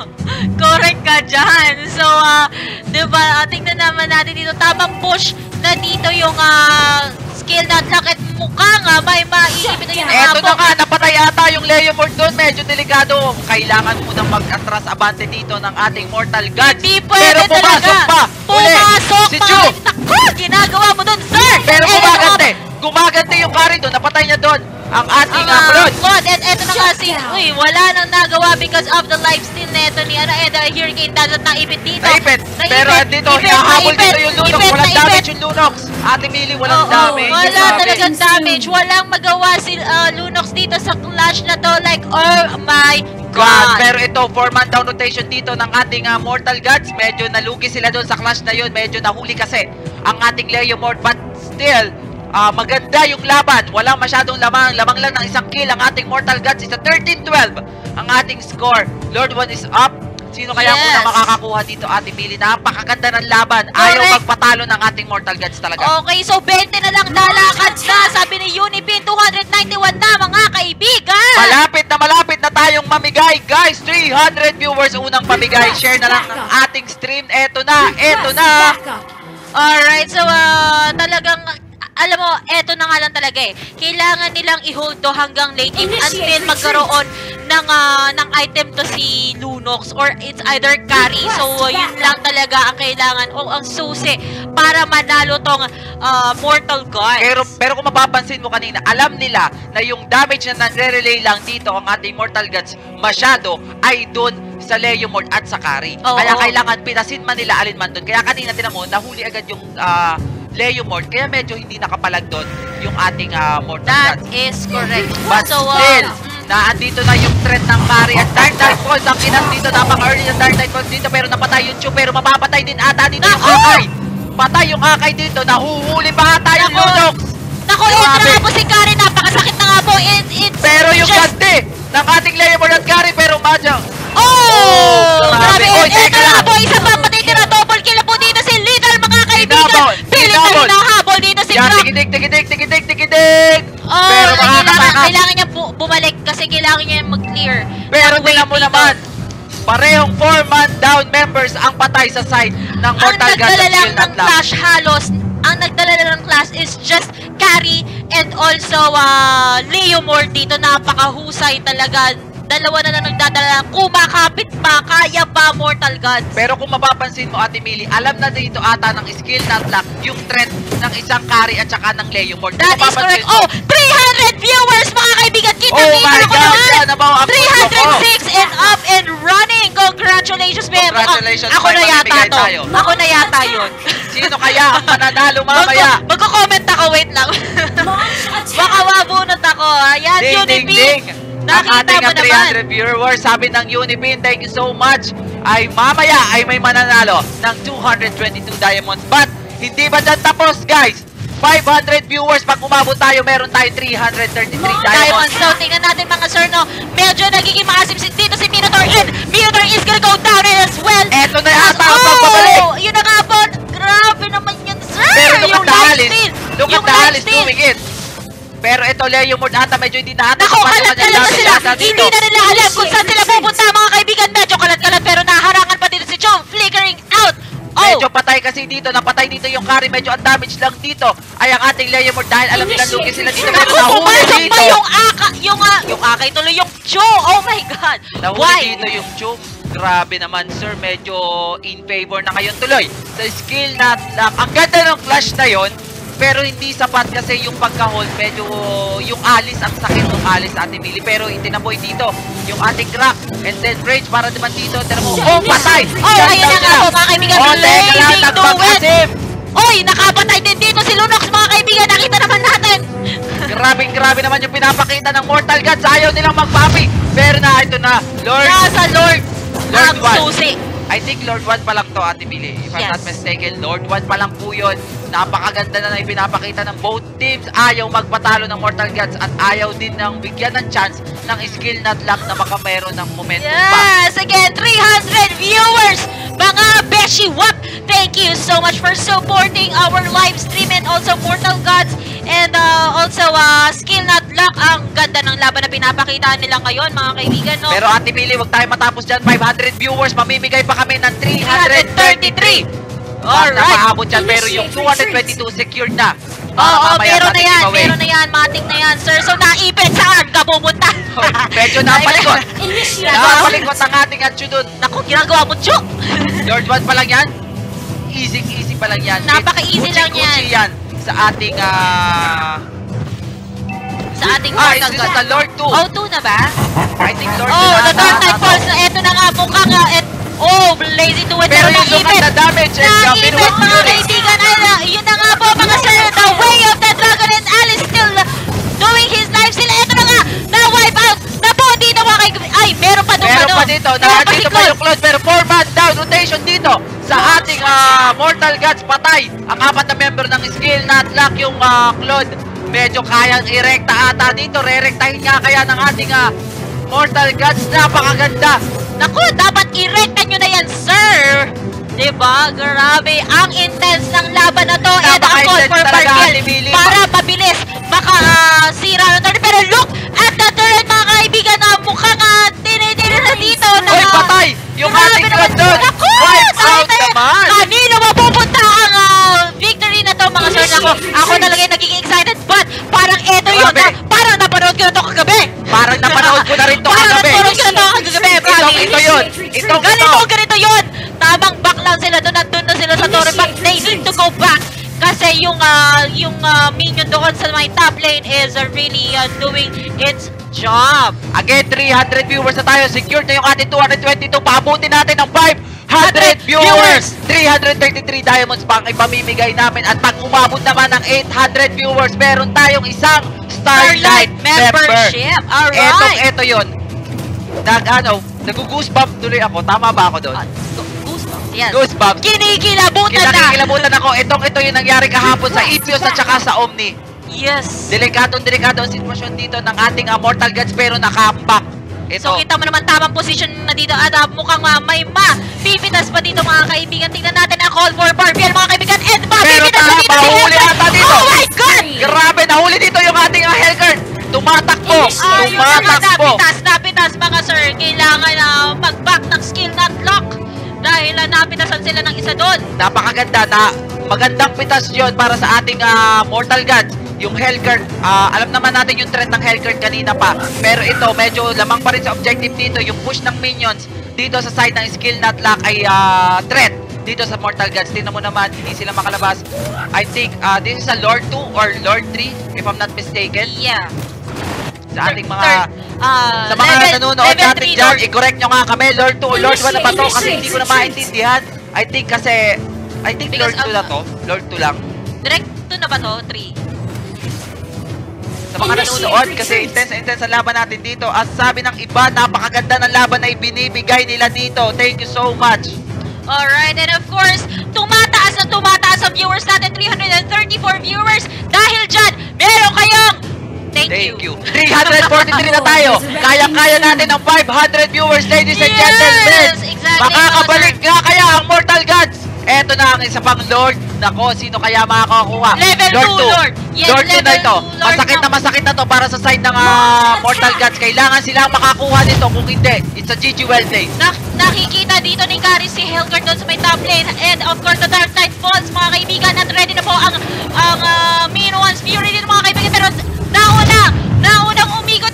Correct ka dyan. So, ah, di ba, ah, tingnan naman natin dito, tamang push na dito yung ah, skill na lock at mukha nga may maiipit na yung Eto na nga, napatay ata yung Leomord doon. Medyo delikado. Kailangan munang mag-atras abante dito ng ating Mortal Gods. Hindi pwede Pero pumasok talaga. pa. Uli. Pumasok Si pa. Chu. Naku, ginagawa mo doon, sir. Pero Eh, gumagante. Gumagante yung carry doon. Napatay niya doon. Ang ating uh, uh, Claude. Claude, and eto na nga si, uy, wala nang nagawa because of the lifesteal neto ni, ano, and uh, Hurricane Dazzle naipit dito. Naipit. Pero dito, hinahabol dito yung Lunox. Walang damage yung Lunox. Ate Mili, walang Oo, damage. Wala talagang damage. Walang magawa si uh, Lunox dito sa clash na to. Like, oh my God. God. Pero ito, 4-man down rotation dito ng ating ah, Mortal Gods. Medyo nalugi sila doon sa clash na yun. Medyo nahuli kasi ang ating Leomord. But still, ah, maganda yung laban. Walang masyadong lamang. Lamang lang ng isang kill ang ating Mortal Gods. It's a 13-12 ang ating score. Lord One is up. Sino kaya Yes. unang makakakuha dito, Ate Mili? Napakaganda ng laban. Ayaw Correct. magpatalo ng ating Mortal Gods talaga. Okay, so 20 na lang lalakad na. Sabi ni Unipin, 291 na mga kaibigan. Malapit na malapit na tayong mamigay, guys. 300 viewers unang pamigay. Share na lang ng ating stream. Eto na, eto na. Alright, so uh, talagang, alam mo, eto na nga lang talaga eh. Kailangan nilang i-hold to hanggang late game until magkaroon ng, ah, ng item to si Lunox or it's either carry. So, uh, yun lang talaga ang kailangan o ang susi para manalo tong ah, Mortal Gods. Pero, pero kung mapapansin mo kanina, alam nila na yung damage na nare-relay lang dito ang ating Mortal Gods masyado ay dun sa Leomord at sa Kari. Oo. Kaya kailangan pinasin man nila alin man dun. Kaya kanina tinan mo, nahuli agad yung ah, Leomord. Kaya medyo hindi nakapalag dun yung ating ah, Mortal That is correct. But so, uh, still, naandito na yung threat ng Mari at Dark Knight Falls. Ang kinat dito, napaka-early ng Dark Knight Falls dito. Pero napatay yung Chu, pero mapapatay din ata dito yung! Akay. Patay yung Akay dito. Nahuhuli pa ata yung! Lunox. Naku, ito Grabe. na nga po si Karen. Napakasakit na nga po. It, it's Pero yung just- ganti ng ating Leomord at Kari, pero Madja. Oh! grabe. Grabe! Oy, Ito na po, isa pa patitira. Double kill na po dito si Little, mga kaibigan. Hinabol, Pilit na hinahabol dito si Yan, Brock. tikidik, tikidik, tikidik, tikidik. Oh, pero makakatakas. kailangan niya bu- bumalik kasi kailangan niya mag-clear. Pero ng tingnan mo naman, parehong 4-man down members ang patay sa side ng Mortal Skill ng Love. clash halos, ang nagdala lang ng clash is just Carry and also uh, Leomord dito. Napakahusay talaga. Dalawa na lang nagdadala. Kumakapit pa, kaya pa Mortal Gods. Pero kung mapapansin mo, Ate Mili, alam na dito ata ng Skill Not Lock yung threat ng isang carry at saka ng Leomord. That is mapapansin correct. mo, Oh, 300 viewers mga kaibigan. Kita Oh kita my ko God, upload ko. 306 and up and running. Congratulations, Mem. Congratulations, Ako na yata to. tayo. Ako na yata yun. Sino kaya ang mananalo mamaya? Magko- Magko-comment ako. Wait lang. Baka mabunot ako. Ayan, Ding, ding, Unipin. ding! Ang Nakita ating ang naman. 300 viewers, sabi ng Unipin, thank you so much, ay mamaya ay may mananalo ng 222 diamonds. But, hindi ba dyan tapos, guys? 500 viewers, pag umabot tayo, meron tayo 333 Diamond. diamonds. So, tingnan natin mga sir, no? Medyo nagiging maasim si dito si Minotaur. And Minotaur is gonna go down as well. Eto na yata ang oh, pagbabalik. Yun na nga po. Grabe naman yun, sir. Pero look yung at the Alice. Look at the Alice doing it. Pero ito, Leo Mord ata medyo hindi na ata Naku, sapat kalat yung kanyang kalat na sila. Hindi na nila alam kung saan sila pupunta mga kaibigan. Medyo kalat kalat pero naharangan pa dito si Chong. Flickering out. Oh, Medyo patay kasi dito, napatay dito yung carry, medyo ang damage lang dito ay ang ating Leo Mord dahil alam nila lugi sila dito pero Naku, pumasok pa yung aka, yung, ah, yung akay tuloy yung Cho. Oh my God. Nahuli Why? dito yung Chum. Grabe naman sir, medyo in favor na ngayon tuloy. Sa skill na, na ang ganda ng flash na yon pero hindi sapat kasi yung pagka-hold, medyo yung alis, ang sakit ng alis Ate Mili. Pero itinaboy dito yung ating crack and then rage para naman dito. Tira mo, oh patay! Oh, ayun na nga po mga kaibigan. Oh, teka lang, nagpag-asim! Oy, nakapatay din dito si Lunox mga kaibigan. Nakita naman natin. Grabing grabe naman yung pinapakita ng Mortal Gods. Ayaw nilang magpapi. Pero na, ito na. Lord. Nasa Lord. Lord one. I think Lord 1 pa lang to, Ate Billy. If I'm Yes. not mistaken, Lord 1 pa lang po yun. Napakaganda na na ipinapakita ng both teams. Ayaw magpatalo ng Mortal Gods at ayaw din ng bigyan ng chance ng skill not luck na baka meron ng momentum pa. Yes, again, 300 viewers! Mga Beshi Wap, thank you so much for supporting our live stream and also Mortal Gods and uh, also uh, Skill Not Luck. Ang ganda ng laban na pinapakita nila ngayon, mga kaibigan, no? Pero Ate Billy, huwag tayo matapos dyan. 500 viewers, mamimigay pa kami ng 333. Alright. Napaabot dyan, pero yung 222 secured na. Oo, mamaya pero na yan, pero na yan, matik na yan, sir. So, naipit saan ka pumunta? Medyo napalikot. Napalikot ang ating atyo dun. Naku, ginagawa mo, Chu! Lord 1 pa lang yan? Easy, easy pa lang yan. Napaka-easy lang Kuchi-kuchi yan. yan sa ating, ah... Sa ating ah, is this Gods. the Lord 2? Oh, 2 na ba? I think Lord 2 Oh, na the ata. Dark Knight Falls na eto na nga mukha nga et Oh, lazy to it Pero pero yung na damage, eh, Naipit binuwag mga yun eh. kaibigan. Ay, na- yun na nga po mga sir. The way of the dragon and Alice still doing his life sila. Eto na nga. Na-wipe out. Na po, hindi na mga kaibigan. Ay, meron pa doon Meron ano. pa dito, na dito pa yung close, pero 4 man down rotation dito sa ating ah, Mortal Gods patay. Ang apat na member ng skill na lock yung ah, Claude. Medyo kayang irekta ata dito. Rerektahin nga kaya ng ating ah, Mortal Gods. Napakaganda Naku, dapat i-recta nyo na yan, sir! Diba? Grabe, ang intense ng laban na to. And ang call for Mili. para mabilis maka ah, sira ng turret. Pero look at the turret, mga kaibigan, na mukhang uh, tinitira na dito. Na, Hoy, patay! Yung ating naman! Naku! Tayo out naman! Kanino mapupunta ang na to, mga sir? Ako, ako talaga yung nagiging excited. But parang eto yun. Na, parang napanood ko na to kagabi. Parang napanood ko na rin to Parang kagabi. napanood ko na to kagabi. Promise. ito yun. Itong ganito, ito. ganito yun. Tamang back lang sila doon. Nandun na sila sa Torre. But they need to go back. Kasi yung ah, yung ah, minion doon sa my top lane is ah, really ah, doing its job. Again, 300 viewers na tayo. Secured na yung ating 222. Paabutin natin ng 500 viewers. 333 diamonds pa ang ipamimigay namin. At pag umabot naman ng 800 viewers, meron tayong isang Starlight, member. membership. Alright. Etong, eto yun. Nag, ano, nag-goosebump tuloy ako. Tama ba ako doon? Ah, gu- Goosebumps. Kinikilabutan na. Kinakikilabutan ako. Itong, ito yung nangyari kahapon sa Ipios at saka sa Omni. Yes. Delikadong delikado ang sitwasyon dito ng ating uh, Mortal Gods pero nakambak. Ito. So kita mo naman tamang position na dito at ah, mukhang ah, may ma pipitas pa dito mga kaibigan. Tingnan natin ang call for Barbiel mga kaibigan and ma Pero pipitas pa dito. mahuli Hellcat. ata dito. Oh my God! Grabe, nahuli dito yung ating uh, Hellcurt. Tumatakbo. Nga, Tumatakbo. napitas, napitas mga sir. Kailangan na mag-back ng skill not lock. Dahil uh, napitasan sila ng isa doon. Napakaganda na magandang pitas yon para sa ating ah, Mortal Gods. Yung Hellcurt, ah, alam naman natin yung trend ng Hellcurt kanina pa. Pero ito, medyo lamang pa rin sa objective dito. Yung push ng minions dito sa side ng skill not lock ay ah, threat dito sa Mortal Gods. Tingnan mo naman, hindi sila makalabas. I think ah, this is a Lord 2 or Lord 3 if I'm not mistaken. Yeah. Sa ating mga ah, Sa mga level- nanonood level natin three, dyan, i-correct nyo nga kami, Lord 2 o Lord 1 na ba to? Kasi hindi ko na maintindihan. I think kasi, I think Because Lord 2 of- na to. Lord 2 lang. Direct to na ba to? 3. Sa mga nanonood, kasi intense na intense ang laban natin dito. At sabi ng iba, napakaganda ng laban na ibinibigay nila dito. Thank you so much. Alright, and of course, tumataas na tumataas ang viewers natin, 334 viewers. Dahil dyan, meron kayong thank, Thank you. 343 na tayo. Kaya-kaya natin ang 500 viewers, ladies and gentlemen. exactly, Makakabalik nga kaya ang Mortal Gods. Eto na ang isa pang Lord. Nako, sino kaya makakakuha? Level Lord 2, 2. Lord. Yes, Lord 2 na ito. 2, Lord Masakit na na. masakit na to para sa side ng ah, Mortal Gods. Kailangan silang makakuha nito. Kung hindi, it's a GG well played. Nak nakikita dito ni Gary si Helgard doon sa may top lane. And of course, the Dark Knight Falls, mga kaibigan. At ready na po ang, ang uh, Mean One's Fury dito, mga kaibigan. Pero nauna,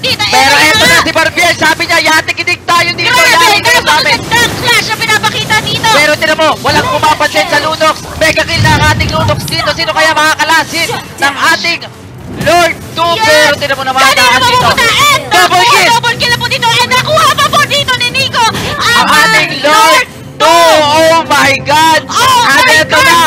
dito. Pero And eto na si Barbiel. Sabi niya, yatik-idig tayo dito. Grabe, Yatik tayo sa amin. napakagandang clash na pinapakita dito. Pero tinan mo, walang pumapansin sa Lunox. Mega kill na ang ating Lunox dito. Sino kaya makakalasin ng ating Lord 2? Yes! Pero tinan mo naman ang dito. And Double nakuha, kill! double kill na po dito. And nakuha pa po dito ni Nico. Ang ating Lord 2! Oh my God! Oh my God! na!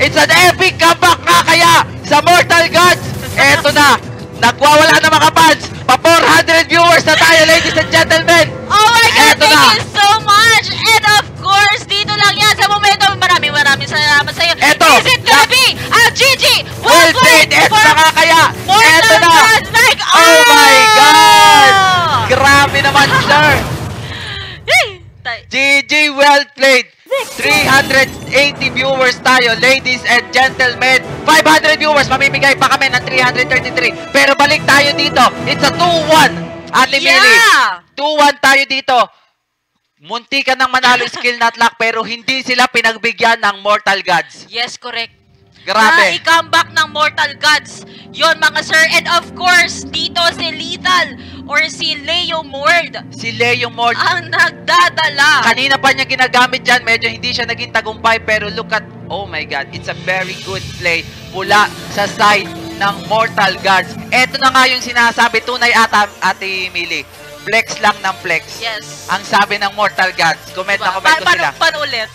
It's an epic comeback nga kaya sa Mortal Gods! Eto na! Nagwawala na mga fans! Pa 400 viewers na tayo, ladies and gentlemen! Oh my God, Eto thank na. you so much! And of course, dito lang yan sa momento. Maraming maraming salamat sa'yo. Eto, Is it gonna be a GG? Well played! Eto na nga kaya! Mortal Eto na! Like, Oh my God! oh! Grabe naman, sir! GG, well played! 380 viewers tayo, ladies and gentlemen. 500 viewers, mamimigay pa kami ng 333. Pero balik tayo dito. It's a 2-1, Ate Mili. Yeah! 2-1 tayo dito. Munti ka ng manalo skill not luck pero hindi sila pinagbigyan ng Mortal Gods. Yes, correct. Grabe. Na i-comeback ng Mortal Gods. Yon mga sir. And of course, dito si Lethal or si Leo Mord Si Leo Mord, ang nagdadala. kanina pa niya ginagamit dyan, medyo hindi siya naging tagumpay pero look at, oh my god, it's a very good play mula sa side ng Mortal Gods. Eto na nga yung sinasabi, tunay ata, Ate Mili. Flex lang ng flex. Yes. Ang sabi ng Mortal Gods. Comment na comment ko Pa- sila. paano ulit?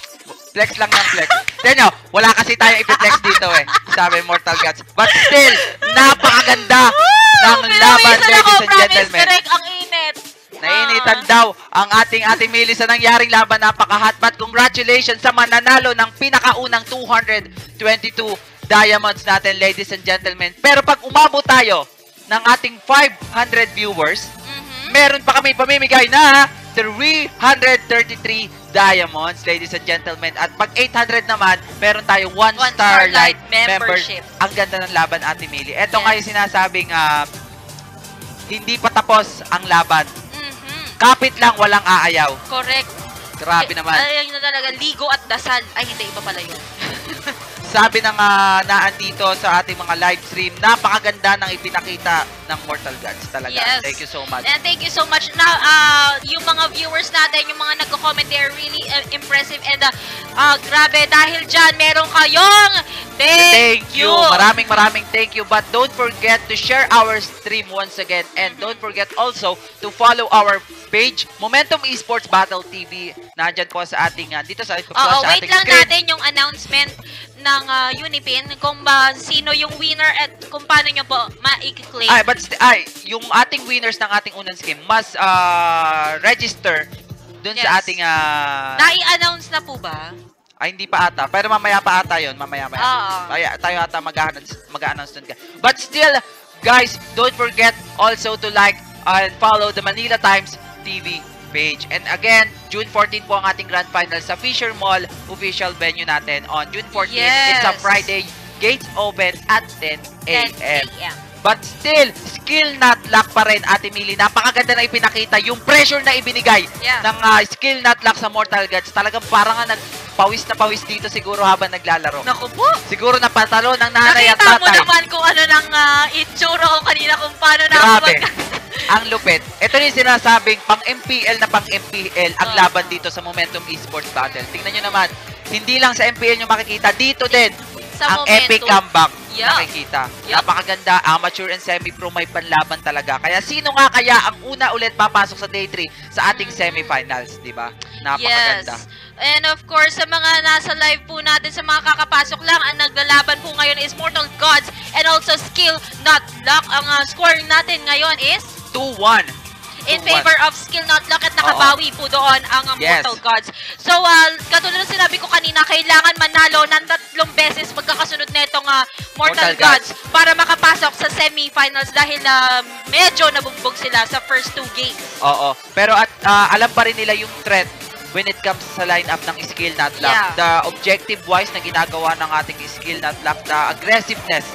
Flex lang ng flex. Tignan nyo, wala kasi tayong ipiflex dito eh. Sabi Mortal Gods. But still, napakaganda ng laban, ladies and gentlemen. correct, ang init. Nainitan Ah. daw ang ating ating Mili sa nangyaring laban. Napaka-hot. But congratulations sa mananalo ng pinakaunang 222 diamonds natin, ladies and gentlemen. Pero pag umabot tayo ng ating 500 viewers, Mhm. meron pa kami pamimigay na 333 diamonds, ladies and gentlemen. At pag 800 naman, meron tayong one, One Starlight, Starlight membership. Ang ganda ng laban, Ate Mili. Ito Yes. nga yung sinasabing ah, hindi pa tapos ang laban. Mhm. Kapit lang, walang aayaw. Correct. Grabe Eh, naman. Ay, yun na talaga. Ligo at dasal. Ay, hindi. Iba pala yun. Sabi ng uh, naan dito sa ating mga live stream, napakaganda ng ipinakita ng Mortal Gods talaga. Yes. Thank you so much. And thank you so much. Now, uh, yung mga viewers natin, yung mga nagko-comment, they're really uh, impressive. And, uh, uh, grabe, dahil dyan, meron kayong thank, Thank you. Maraming maraming thank you. But don't forget to share our stream once again. And don't forget also to follow our page, Momentum Esports Battle TV. Nandyan po sa ating, uh, dito sa, po Oo, sa wait ating lang screen. natin yung announcement ng uh, Unipin kung ba sino yung winner at kung paano nyo po ma-claim. Ay, but ay, yung ating winners ng ating unang scheme must uh, register dun sa Yes. ating uh, Nai-announce na po ba? Ay, hindi pa ata. Pero mamaya pa ata yun. Mamaya, maya. Oo. Maya, tayo ata mag-announce, mag-announce dun. ka. But still, guys, don't forget also to like and follow the Manila Times TV page. And again, June 14 po ang ating grand final sa Fisher Mall official venue natin on June 14. It's a Yes. Friday. Gates open at 10 10 a.m. But still, skill not luck pa rin, Ate Mili. Napakaganda na ipinakita. Yung pressure na ibinigay Yeah. ng ah, skill not luck sa Mortal Gods. Talagang parang nga nagpawis na pawis dito siguro habang naglalaro. Naku po. Siguro na patalo ng nanay at Nakita mo tatay. naman kung ano nang uh, itsura ko kanina kung paano na Grabe. Ang lupit. Ito yung sinasabing pang MPL na pang MPL ang Ah. laban dito sa Momentum Esports Battle. Tingnan nyo naman, hindi lang sa MPL nyo makikita, dito din Sa ang Momentum. epic comeback Yeah. nakikita. Yup. Napakaganda, amateur and semi-pro may panlaban talaga. Kaya sino nga kaya ang una ulit papasok sa day 3 sa ating semifinals, di ba? Napakaganda. Yes. And of course, sa mga nasa live po natin, sa mga kakapasok lang, ang naglalaban po ngayon is Mortal Gods and also Skill Not Luck. Ang uh, score natin ngayon is 2-1. In 2-1. favor of Skill Not Luck at nakabawi po doon ang Yes. Mortal Gods. So, uh, katulad ng sinabi ko kanina, kailangan manalo ng tatlong beses magkakasunod na itong uh, Mortal, Mortal Gods. Gods para makapasok sa semifinals dahil uh, medyo nabugbog sila sa first two games. Oo. Pero at ah, alam pa rin nila yung threat when it comes sa lineup ng skill not luck. Yeah. The objective wise na ginagawa ng ating skill not luck, the aggressiveness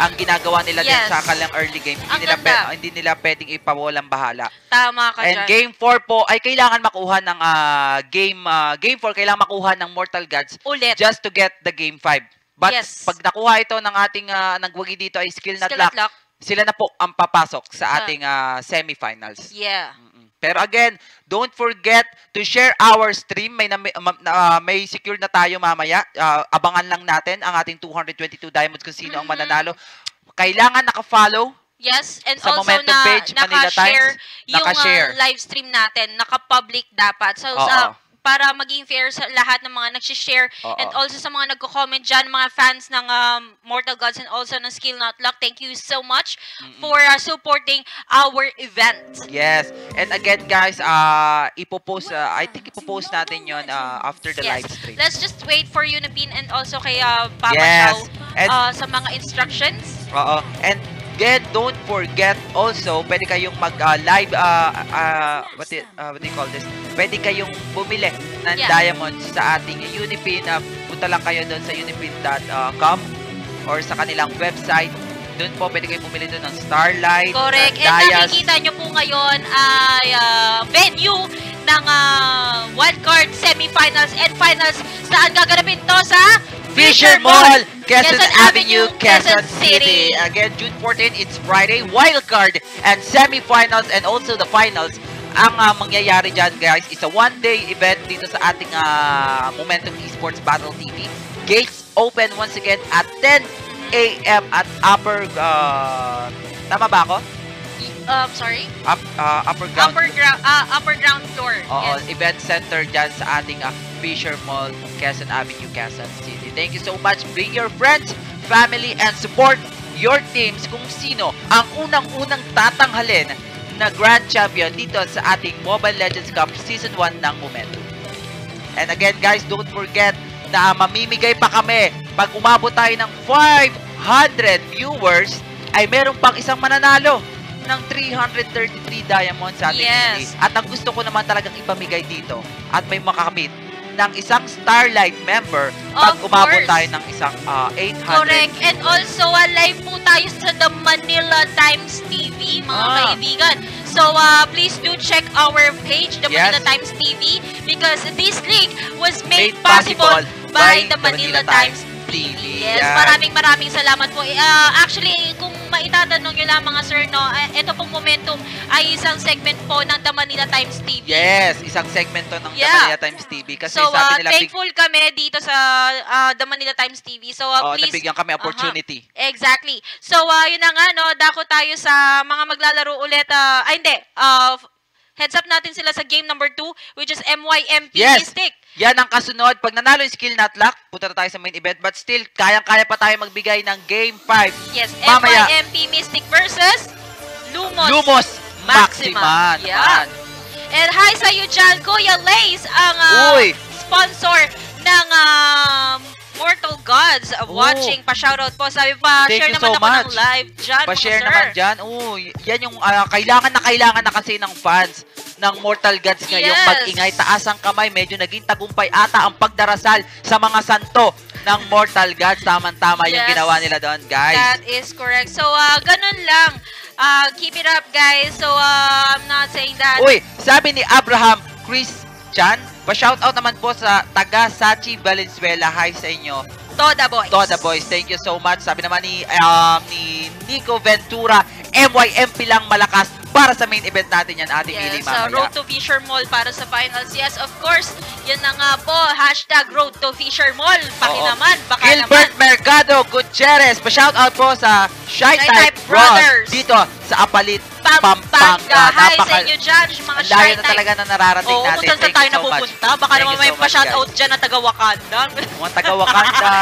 ang ginagawa nila din Yes. sa kanilang early game. Hindi Ang nila, pe- hindi nila pwedeng ipawalang bahala. Tama ka And dyan. game 4 po ay kailangan makuha ng ah, game ah, game 4 kailangan makuha ng Mortal Gods Ulit. just to get the game 5. But Yes. pag nakuha ito ng ating uh, nagwagi dito ay skill Skill Not Luck. sila na po ang papasok sa ating ah, semifinals. Yeah. Pero again, don't forget to share our stream. May, na- ah, may secure na tayo mamaya. Ah, abangan lang natin ang ating 222 diamonds kung sino ang Mhm. mananalo. Kailangan naka-follow. Yes, and Sa also Momentum na page, naka-share yung naka-share. uh, live stream natin, naka-public dapat. So, Oo. sa, para maging fair sa lahat ng mga nag-share Oo. and also sa mga nagko-comment dyan, mga fans ng um, Mortal Gods and also ng Skill Not Luck, thank you so much for uh, supporting our event. Yes. And again, guys, uh, ipopost, uh, I think ipopost natin yon uh, after the Yes. live stream. Let's just wait for Unipin and also kay uh, Papa Yes. Chow And- uh, sa mga instructions. Oo. And again, don't forget also, pwede kayong mag uh, live, uh, uh, what, do, uh, what do you call this? Pwede kayong bumili ng Yeah. diamonds sa ating Unipin. Uh, punta lang kayo doon sa unipin.com or sa kanilang website. Doon po, pwede kayong bumili doon ng Starlight, Correct. ng And nakikita nyo po ngayon ay ah, venue ng ah, wildcard semifinals and finals. Saan gaganapin to sa Fisher Mall, Quezon, Avenue, Quezon City. Again, June 14, it's Friday, wildcard and semifinals and also the finals. Ang ah, mangyayari dyan, guys, is a one-day event dito sa ating ah, Momentum Esports Battle TV. Gates open once again at 10 a.m. at Upper, ah, tama ba ako? Um, sorry? Up, ah, upper Ground Upper ground, ah, upper ground floor. Oo, Yes. event center dyan sa ating uh, Fisher Mall, Quezon Avenue, Quezon City. Thank you so much. Bring your friends, family, and support your teams kung sino ang unang-unang tatanghalin na Grand Champion dito sa ating Mobile Legends Cup Season 1 ng Momentum. And again guys, don't forget na mamimigay pa kami pag umabot tayo ng 500 viewers ay meron pang isang mananalo ng 333 diamonds sa ating Yes. At ang gusto ko naman talagang ipamigay dito at may makakamit ng isang Starlight member pag Of umabot course. tayo ng isang ah, 800 Correct. And also, uh, live po tayo sa The Manila Times TV, mga Ah. kaibigan. So, uh, please do check our page, The Yes. Manila Times TV, because this link was made, Made possible, possible by, by The Manila, Manila Times TV. Yes, Yan. maraming maraming salamat po. Uh, actually, kung maitatanong nyo lang mga sir, no, uh, ito pong momentum ay isang segment po ng The Manila Times TV. Yes, isang segmento ng Yeah. The Manila Times TV. Kasi so, uh, sabi nila, big, thankful kami dito sa uh, The Manila Times TV. So, uh, oh, please... nabigyan kami opportunity. Aha. Exactly. So, uh, yun na nga, no, dako tayo sa mga maglalaro ulit. Uh, ay, hindi. Uh, heads up natin sila sa game number 2, which is MYMP Yes. Mystic. Yan ang kasunod. Pag nanalo yung skill not lock, punta na tayo sa main event. But still, kayang-kaya pa tayo magbigay ng game 5. Yes, Mamaya. MYMP Mystic versus Lumos. Lumos Maxima. Maxima. Yeah. And hi sa iyo dyan, Kuya Lace, ang uh, Uy. sponsor ng um, Mortal Gods Oh. watching. Pa-shoutout po. Sabi pa, Thank share naman so ako ng much. live dyan, Pa-share naman dyan. Uy, yan yung ah, kailangan na kailangan na kasi ng fans ng Mortal Gods ngayong Yes. mag-ingay. Taas ang kamay. Medyo naging tagumpay ata ang pagdarasal sa mga santo ng Mortal Gods. Tama-tama yung Yes. ginawa nila doon, guys. That is correct. So, uh, ganun lang. Uh, keep it up, guys. So, uh, I'm not saying that. Uy, sabi ni Abraham Chris Chan, pa-shoutout naman po sa taga Sachi Valenzuela. Hi sa inyo. Toda Boys. Toda Boys, thank you so much. Sabi naman ni, um, ni Nico Ventura, MYMP lang malakas para sa main event natin yan, Mili, Yes, uh, mamaya. Road to Fisher Mall para sa finals. Yes, of course. Yan na nga po. Hashtag Road to Fisher Mall. Baki Oo. naman. Baka Gilbert naman. Mercado Gutierrez, pa-shoutout po sa Shy Shy Type Type Bros Brothers. dito sa Apalit, Pampanga. Hi sa Napaka- inyo dyan, mga Ang shy na talaga na nararating Oo, natin. kung saan tayo so much. napupunta. Baka Thank naman may so much, pa-shoutout dyan na taga Wakanda. Mga taga Wakanda,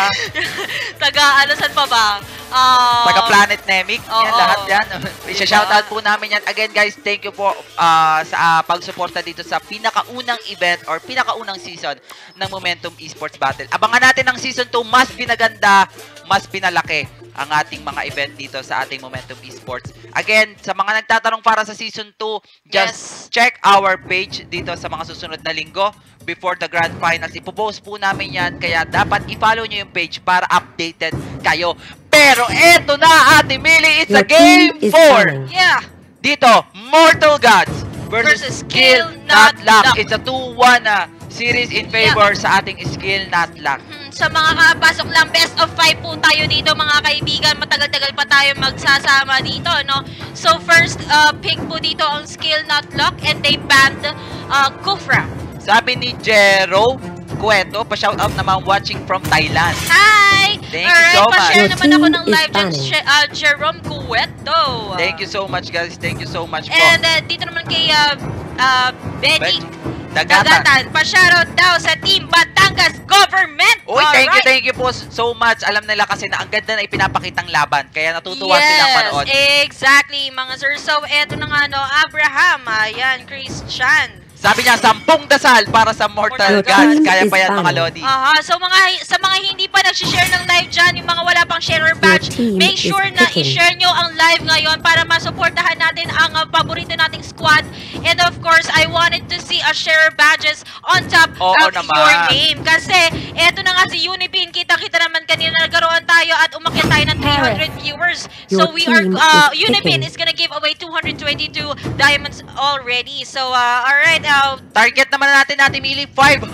taga, ano, saan pa ba? Ah, taga Planet Nemic, yan Oo. lahat yan. Diba? Isa-shoutout po namin yan. Again guys, thank you po ah, sa ah, pagsuporta dito sa pinakaunang event or pinakaunang season ng Momentum Esports Battle. Abangan natin ang season 2, mas pinaganda, mas pinalaki ang ating mga event dito sa ating Momentum Esports. Again, sa mga nagtatanong para sa season 2, just check our page dito sa mga susunod na linggo before the grand finals. Ipopost po namin yan, kaya dapat i-follow nyo yung page para updated kayo. Pero eto na, Ate Mili, it's a Your team game is 4. coming. Yeah. Dito, Mortal Gods versus, Versus Skill Not Not Luck. Luck. It's a 2-1 na series in favor sa ating Skill Not Luck. Hmm, Sa mga kapasok lang, best of 5 po tayo dito mga kaibigan. Matagal-tagal pa tayo magsasama dito, no? So first uh, pick po dito ang Skill Not Luck and they banned uh, Kufra. Sabi ni Jero Cueto, pa-shoutout naman watching from Thailand. Hi! Thank you Alright, so much. Your naman ako ng live dyan, uh, Jerome Cueto. Thank you so much guys. Thank you so much po. And uh, dito naman kay uh, uh, Betty Dagata. Dagatan. Pa-shoutout daw sa Team Batangas Government. Uy, thank you, Alright. thank you po so much. Alam nila kasi na ang ganda na ipinapakitang laban. Kaya natutuwa yes, silang manood. exactly, mga sir. So, eto na nga, no, Abraham, ayan, Christian. Sabi niya, sampung dasal para sa Mortal. Gods Kaya pa yan mga. Lodi. Aha, so mga sa mga hindi pa nag-share ng live dyan, yung mga wala pang share or badge, make sure na i-share nyo ang live ngayon para masuportahan natin ang uh, paborito nating squad. And of course, I wanted to see a share badges on top Oo of naman. your name. Kasi, eto na nga si Unipin, kita-kita naman kanina nagkaroon tayo at umakyat tayo ng 300 viewers. So we are, uh, is Unipin is gonna give away 222 diamonds already. So, uh, alright, uh, Target naman natin natin Mili, 500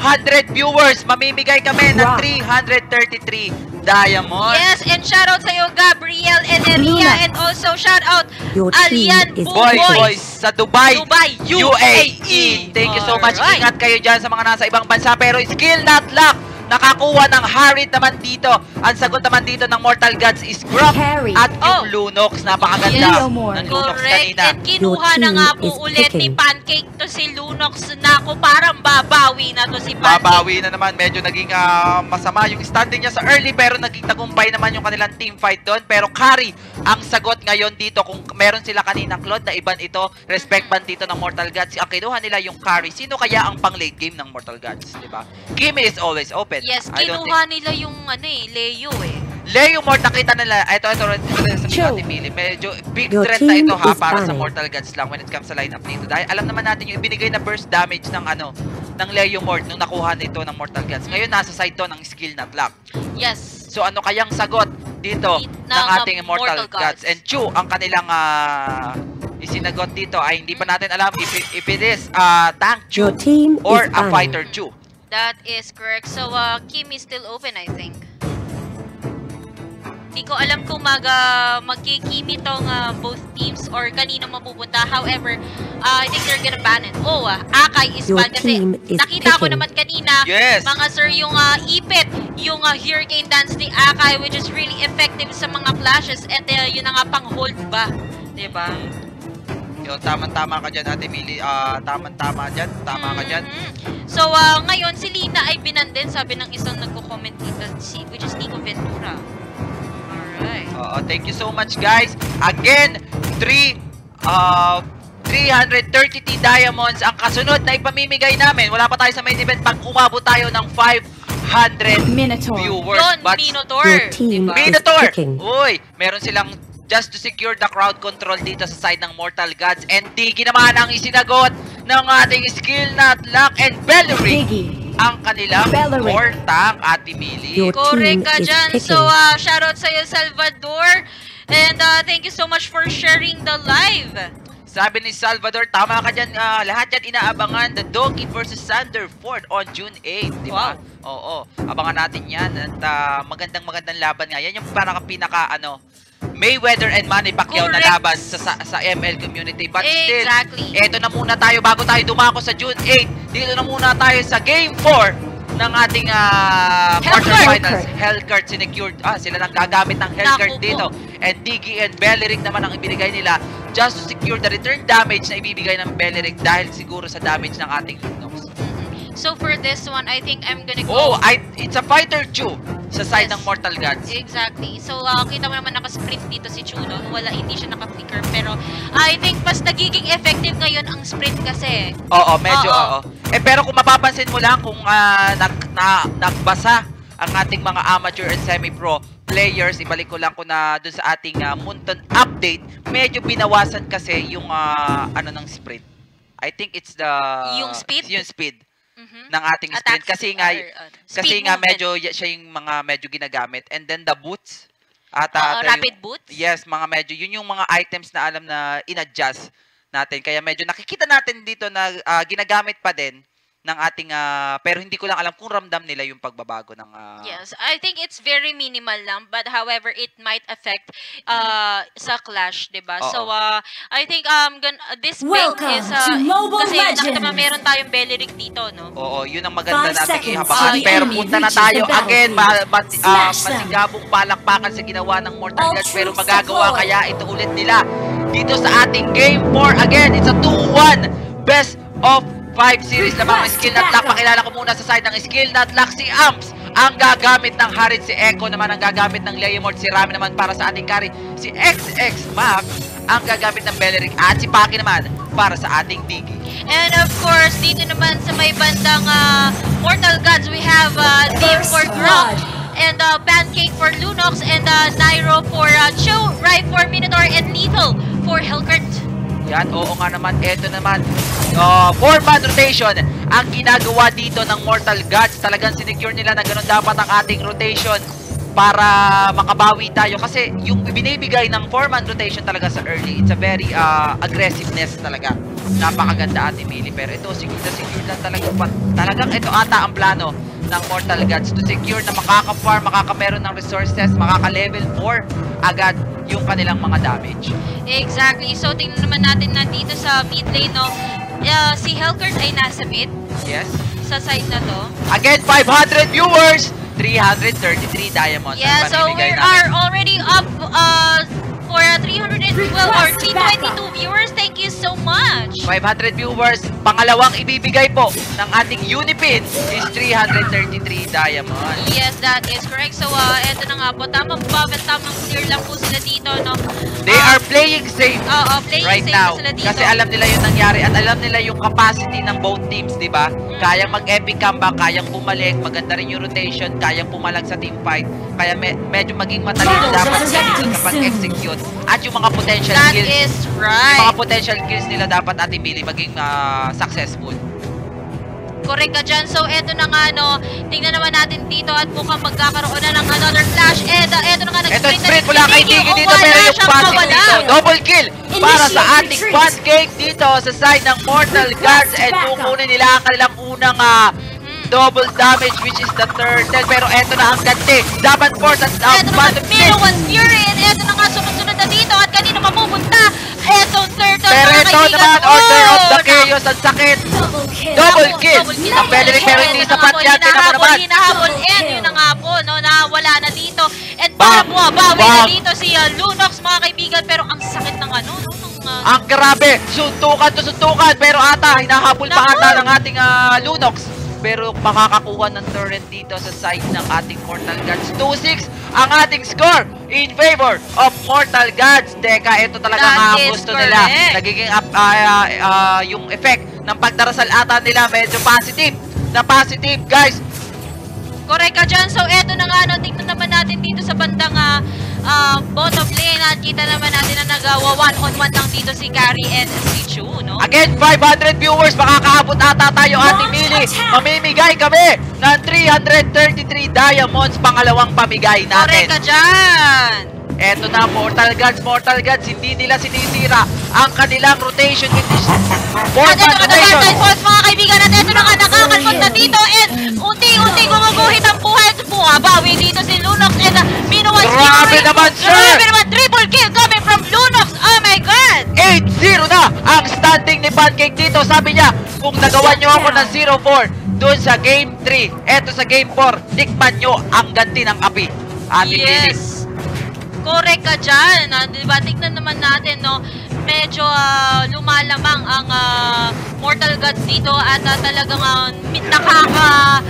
viewers. Mamimigay kami ng Wow. 333 diamonds. Yes, and shout out sa iyo Gabriel Eneria Luna. and also shout out Alian Boy, boys sa Dubai, Dubai, UAE. Thank you so much. Alright. Ingat kayo dyan sa mga nasa ibang bansa. Pero skill not luck. Nakakuha ng Harit naman dito. Ang sagot naman dito ng Mortal Gods is Harry. at yung Oh. Lunox. Napakaganda ng Lunox Correct. kanina. And kinuha na nga po ulit ni. Pancake to si Lunox na ako parang babawi na to si Pancake. Babawi na naman. Medyo naging ah, masama yung standing niya sa early pero naging tagumpay naman yung kanilang team fight doon. Pero carry ang sagot ngayon dito. Kung meron sila kaninang Claude na iban ito, respect ban dito ng Mortal Gods. Ang kinuha nila yung carry. Sino kaya ang pang late game ng Mortal Gods? Di ba? Kimi is always open. Yes, I don't kinuha nila yung ano eh, Leo eh. Leo Mort, nakita nila, ito, ito, ito, ito, ito Mili. Medyo big Your threat na team ito ha, is para sa. Mortal Gods lang when it comes sa lineup nito. Dahil alam naman natin yung ibinigay na burst damage ng ano, ng Leo Mort nung nakuha nito ng Mortal Gods. Ngayon, nasa side to ng skill na block. Yes. So ano kayang sagot dito Di- ng ng, ating uh, Immortal Mortal Gods? Gods. And Chu, ang kanilang ah, isinagot dito ay hindi pa natin alam if, it- if it is ah, Tank Chu Your team or is a. Fighter Chu. That is correct. So, uh, Kim is still open, I think. Di ko alam kung mag, uh, magkikimi tong uh, both teams or kanino mapupunta. However, uh, I think they're gonna ban it. Oh, uh, Akay is Your ban kasi is nakita ko picking. naman kanina, Yes. mga sir, yung uh, ipit, yung uh, hurricane dance ni Akay which is really effective sa mga clashes and uh, yun na nga pang hold ba. 'Di ba? Yun, tamang-tama ka dyan, Ate Mili. Ah, tamang-tama dyan. Tama ka dyan. Mhm. So, uh, ngayon, si Lina ay binan din, sabi ng isang nagko-comment dito, si, which is Nico Ventura. Alright. Oo, thank you so much, guys. Again, 3 uh, 330 diamonds ang kasunod na ipamimigay namin. Wala pa tayo sa main event pag umabot tayo ng 500 Minotaur. viewers. Yun, But Minotaur. Your team diba? Minotaur! Uy, meron silang just to secure the crowd control dito sa side ng Mortal Gods. And Digi naman ang isinagot ng ating skill not luck and Bellery Diggy. ang kanilang Bellery. core tank, Ate. Your Correct ka dyan. picking. So, uh, shoutout sa'yo, Salvador. And uh, thank you so much for sharing the live. Sabi ni Salvador, tama ka dyan. ah, lahat yan inaabangan. The Donkey versus Sander Ford on June 8. Di ba? Oo. Abangan natin yan. At ah, magandang magandang laban nga. Yan yung parang pinaka ano, Mayweather and Manny Pacquiao na Correct. laban sa, sa, sa ML community. But still, Exactly. eto na muna tayo bago tayo dumako sa June 8. Dito na muna tayo sa Game 4 ng ating ah, Hellcurt. quarterfinals. Hellcurt secured. Ah, sila nang gagamit ng po. dito. And Diggy and Belleric naman ang ibinigay nila just to secure the return damage na ibibigay ng Belleric dahil siguro sa damage ng ating Lunox. So, for this one, I think I'm gonna go... Oh, I, it's a fighter Chu sa side Yes. ng Mortal Gods. Exactly. So, uh, kita mo naman naka-sprint dito si Chuno. Wala, hindi siya naka-flicker. Pero, I think mas nagiging effective ngayon ang sprint kasi. Oo, medyo oo. Oo. Eh pero kung mapapansin mo lang kung ah, nag, na, nagbasa ang ating mga amateur and semi-pro players, ibalik ko lang ko na dun sa ating ah, Munton update, medyo binawasan kasi yung ah, ano ng sprint. I think it's the Yung speed? Yung speed Mhm. ng ating sprint Attack kasi nga uh, kasi nga medyo siya yung mga medyo ginagamit and then the boots at Oo, ata rapid yung- boots? Yes, mga medyo yun yung mga items na alam na in-adjust natin. Kaya medyo nakikita natin dito na ah, ginagamit pa din ng ating ah, pero hindi ko lang alam kung ramdam nila yung pagbabago ng ah, Yes, I think it's very minimal lang but however it might affect uh sa clash, 'di ba? So uh I think um uh, this pick Welcome is uh, kasi nakita mo meron tayong Belleric dito, no? Oo, yun ang maganda Five natin till the Pero punta na tayo again, ma ah, Smash them. masigabong palakpakan sa ginawa ng Mortal Gods. Pero magagawa kaya ito ulit nila dito sa ating Game 4. Again, it's a 2-1 best of 5 series na mga Request skill nut lock. Pakilala ko muna sa side ng skill nut lock si Amps. Ang gagamit ng Harit si Echo naman ang gagamit ng Leomord. Si Rami naman para sa ating carry. Si XX Max ang gagamit ng Belleric. At si Paki naman para sa ating Diggy. And of course, dito naman sa may bandang uh, Mortal Gods, we have uh, Team for Grump and uh, Pancake for Lunox and uh, Nairo for uh, Cho, Rai for Minotaur and Lethal for Hellcurt. Yan, oo nga naman. Eto naman. Uh, four-man rotation ang ginagawa dito ng Mortal Gods. Talagang sinecure nila na ganun dapat ang ating rotation para makabawi tayo. Kasi yung binibigay ng four-man rotation talaga sa early, it's a very uh, aggressiveness talaga. Napakaganda Ate Mili. Pero ito, secure na secure lang talaga. pa- Talagang ito ata ang plano ng Mortal Gods to secure na makaka-farm, makaka-meron ng resources, makaka-level 4 agad yung kanilang mga damage. Exactly. So, tingnan naman natin na dito sa mid lane, no? Uh, si Hellcurt ay nasa mid Yes. sa side na to. Again, 500 viewers! 333 diamonds Yeah, so we are already up uh, for uh, 312 or Request 322 viewers. Thank you so much. 500 viewers. Pangalawang ibibigay po ng ating Unipin is 333 diamonds. Yes, that is correct. So, uh, eto na nga po. Tamang buff at tamang clear lang po sila dito, no? They are playing safe Oo, playing right safe now. sila dito. Kasi alam nila yung nangyari at alam nila yung capacity ng both teams, di ba? Kayang mag-epic comeback, kayang bumalik, maganda rin yung rotation, kayang pumalag sa team fight. Kaya me- medyo maging matalino dapat kapag execute. At yung mga potential That kills, is yung right. mga potential kills nila dapat Ate Millie maging ah, successful. Correct ka dyan. So, eto na nga, no. Tingnan naman natin dito at mukhang magkakaroon na ng another flash. Uh, eto na nga, nag-sprint sprint na mula kay Tiki dito pero yung passing dito. Double kill para sa ating pancake dito sa side ng Mortal Guards and kukunin nila ang kanilang unang ah, double damage which is the turtle pero eto na ang ganti. Dapat force at uh, Eto na nga, bottom Milo One's Fury. And eto na nga, sumunod mapupunta? Etong turtle, Pero mga ito naman, Order of the Chaos, ang sakit. Double kill. Double kill. Ang Beleric pero hindi sapat yan. Tingnan mo hinahabol, naman. Hinahabol, and yun na nga po, no, nawala na dito. And para Bam! bumabawi na dito si uh, Lunox, mga kaibigan. Pero ang sakit ng ano, no, uh, Ang grabe, suntukan to suntukan pero ata hinahabol pa ata ng ating ah, Lunox. Pero makakakuha ng turret dito sa side ng ating Mortal Gods. 2-6 ang ating score in favor of Mortal Gods. Teka, ito talaga ang gusto nila. correct. Nagiging up, ah, ah, ah, yung effect ng pagdarasal ata nila medyo positive. Na positive, guys. Correct ka dyan. So, eto na nga, no, tingnan naman natin dito sa bandang ah, ah, bottom lane. At kita naman natin na nagawa one-on-one lang dito si Carrie and si Chu, no? Again, 500 viewers, makakaabot ata tayo ating Mili. Mamimigay kami ng 333 diamonds, pangalawang pamigay Correct natin. ka dyan. Eto na, Mortal Gods, Mortal Gods, hindi nila sinisira ang kanilang rotation with this At ito ka rotation. na Force, mga kaibigan. At ito na nga, nakakalpot na dito. And unti-unti gumuguhit ang buhay. At bumabawi dito si Lunox. And uh, Minuwas Grabe naman, sir! Grabe naman, triple kill coming from Lunox. Oh my God! 8-0 na ang standing ni Pancake dito. Sabi niya, kung nagawa niyo ako ng 0-4 doon sa Game 3, eto sa Game 4, tikman niyo ang ganti ng api. Ating. Yes. Correct ka dyan. ah, di ba? Tignan naman natin, no? Medyo ah, lumalamang ang ah, Mortal Gods dito at ah, talagang uh, nakaka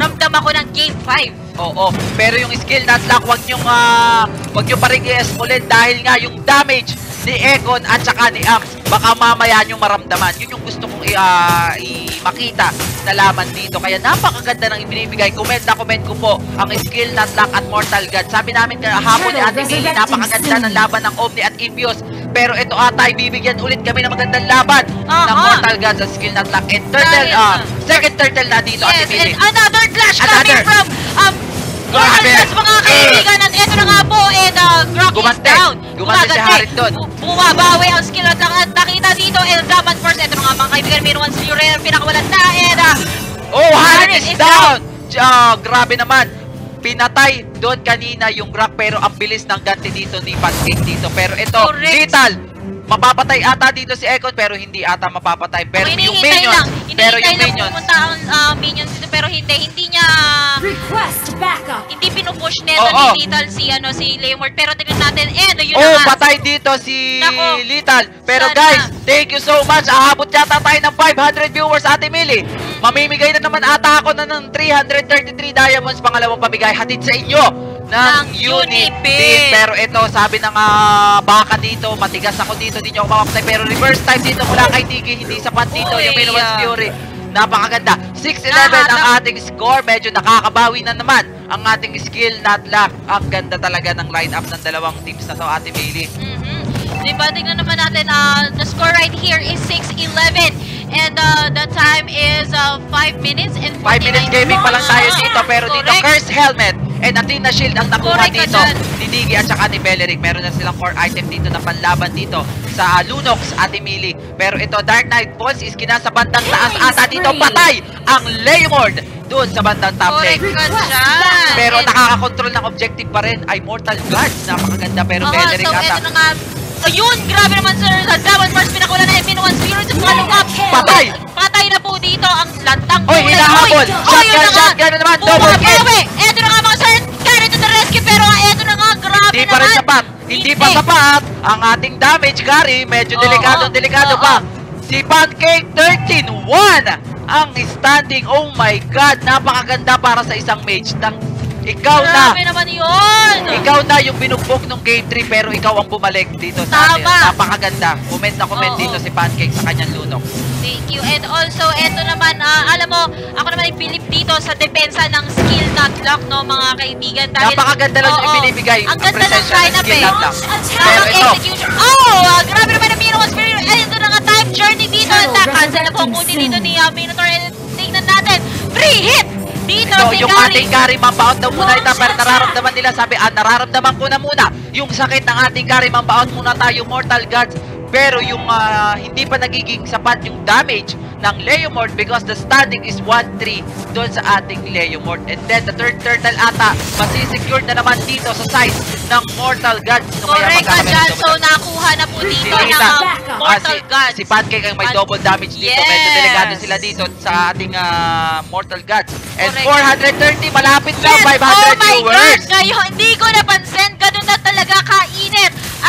ramdam ako ng Game 5. Oo, pero yung skill na lock, wag nyo, uh, wag nyo pa rin i-escalate dahil nga yung damage ni Ekon at saka ni Amps, baka mamaya nyo maramdaman. Yun yung gusto kong i- ah, i- makita na laban dito. Kaya napakaganda ng ibinibigay. Comment na comment ko po ang skill na lock at Mortal God. Sabi namin kahapon ni Ate Mili, napakaganda ng laban ng Omni at Impios. Pero ito ata, ibibigyan ulit kami ng magandang laban ng Aha. Mortal God sa skill na lock. And turtle, Dahil, ah, second turtle na dito, Ate Yes, Mili. and another clash Another. coming from um, Grabe. Gods, mga kaibigan. At ito na nga po, and uh, Grok is down. Gumante si Harit doon. Bu- Bumabawi ang skill at nakita dito, and Daman first. Ito na nga mga kaibigan, meron si Uriel, pinakawalan na, and uh, Oh, Harit is down! Ah, grabe naman. Pinatay doon kanina yung Rock pero ang bilis ng ganti dito ni Pancake dito. Pero ito, Correct. lethal. Mapapatay ata dito si Ekon pero hindi ata mapapatay. Pero yung hinihintay minions, lang. pero yung lang minions, pumunta ang ah, minions dito, pero hindi. Hindi niya, Request backup. hindi pinupush nito Oo. ni Lethal si, ano, si Laymord. Pero tingnan natin, and yun Oh, na patay dito si Nako. Lethal. Pero Sana. guys, thank you so much. Aabot yata tayo ng 500 viewers, Ate Mili. Mamimigay na naman ata ako na ng 333 diamonds pangalawang pamigay hatid sa inyo ng, Ng. Unipin. Pero ito, sabi ng ah, baka dito, matigas ako dito, hindi nyo ako makapatay. Pero reverse time dito mula kay Tiki, hindi sapat dito. Uy, yung Minuans ah. Fury. Napakaganda. 6-11 Nakaka- ang ating score. Medyo nakakabawi na naman ang ating skill, not luck. Ang ganda talaga ng lineup ng dalawang teams na to, Ate Bailey. Mhm. Diba, tingnan naman natin, uh, the score right here is 6-11. And uh, the time is uh, 5 minutes and 5 minutes 49 gaming pa lang tayo dito, pero dito correct. Curse Helmet and Athena Shield ang nakuha Correct dito ni Diggy at saka ni Belleric. Meron na silang core item dito na panlaban dito sa uh, Lunox, Ate Mili. Pero ito, Dark Knight Falls is kinasa bandang taas ata dito. Patay ang Laymord doon sa bandang top lane. Pero nakakakontrol ng objective pa rin ay Mortal Guards. Napakaganda pero Belleric ata. Nga. Ayun, grabe naman sir. Sa Diamond Mars, pinakula na yung Minuan Spirit sa follow up. Patay! Patay na po dito ang lantang kulay. hinahabol! Oy, Shotgun, yun shotgun na naman! Double kill! Eto na nga mga sir. Carry to the rescue. Pero eto na nga, grabe Hindi pa rin naman. sapat. Hindi pa sapat ang ating damage, Gary. Medyo Oo, delikado, delikado oo. pa. Si Pancake 13-1 ang standing. Oh my God, napakaganda para sa isang mage. Nang ikaw na, Grabe naman yun! ikaw na yung binugbog ng game 3 pero ikaw ang bumalik dito sa atin. Tama. Napakaganda. Comment na comment Oo. dito si Pancake sa kanyang lunok. Thank you. And also, eto naman, ah, alam mo, ako naman ay bilip dito sa depensa ng skill not lock, no, mga kaibigan. Dahil, Napakaganda lang yung Oo. ibinibigay. Ang ganda ng presensya ng lineup skill eh. Pero ito, execution. Oh, ah, grabe naman ang Minotaur Spirit. Ay, ito na nga time journey dito. Turtle Na-cancel na po ang ulti dito ni uh, Minotaur. And tingnan natin. Free hit! Dito ito, si yung Gary. ating Kari mambaon daw muna ito pero nararamdaman nila sabi ah nararamdaman ko na muna yung sakit ng ating Kari mambaon muna tayo Mortal Gods pero yung ah, hindi pa nagiging sapat yung damage ng Leomord because the standing is 1-3 doon sa ating Leomord and then the third turtle ata masisecure na naman dito sa side ng Mortal Gods kaya Correct ka dyan. So, nakuha na po dito Si ng Rita. uh, Ah, Mortal si, Gods. Si Pancake ang may double damage dito. Medyo Yes. delikado sila dito sa ating ah, Mortal Gods. And Correct. 430, malapit na, Yes! 500 oh my viewers. God! Ngayon, hindi ko napansin. Ganun na talaga kainit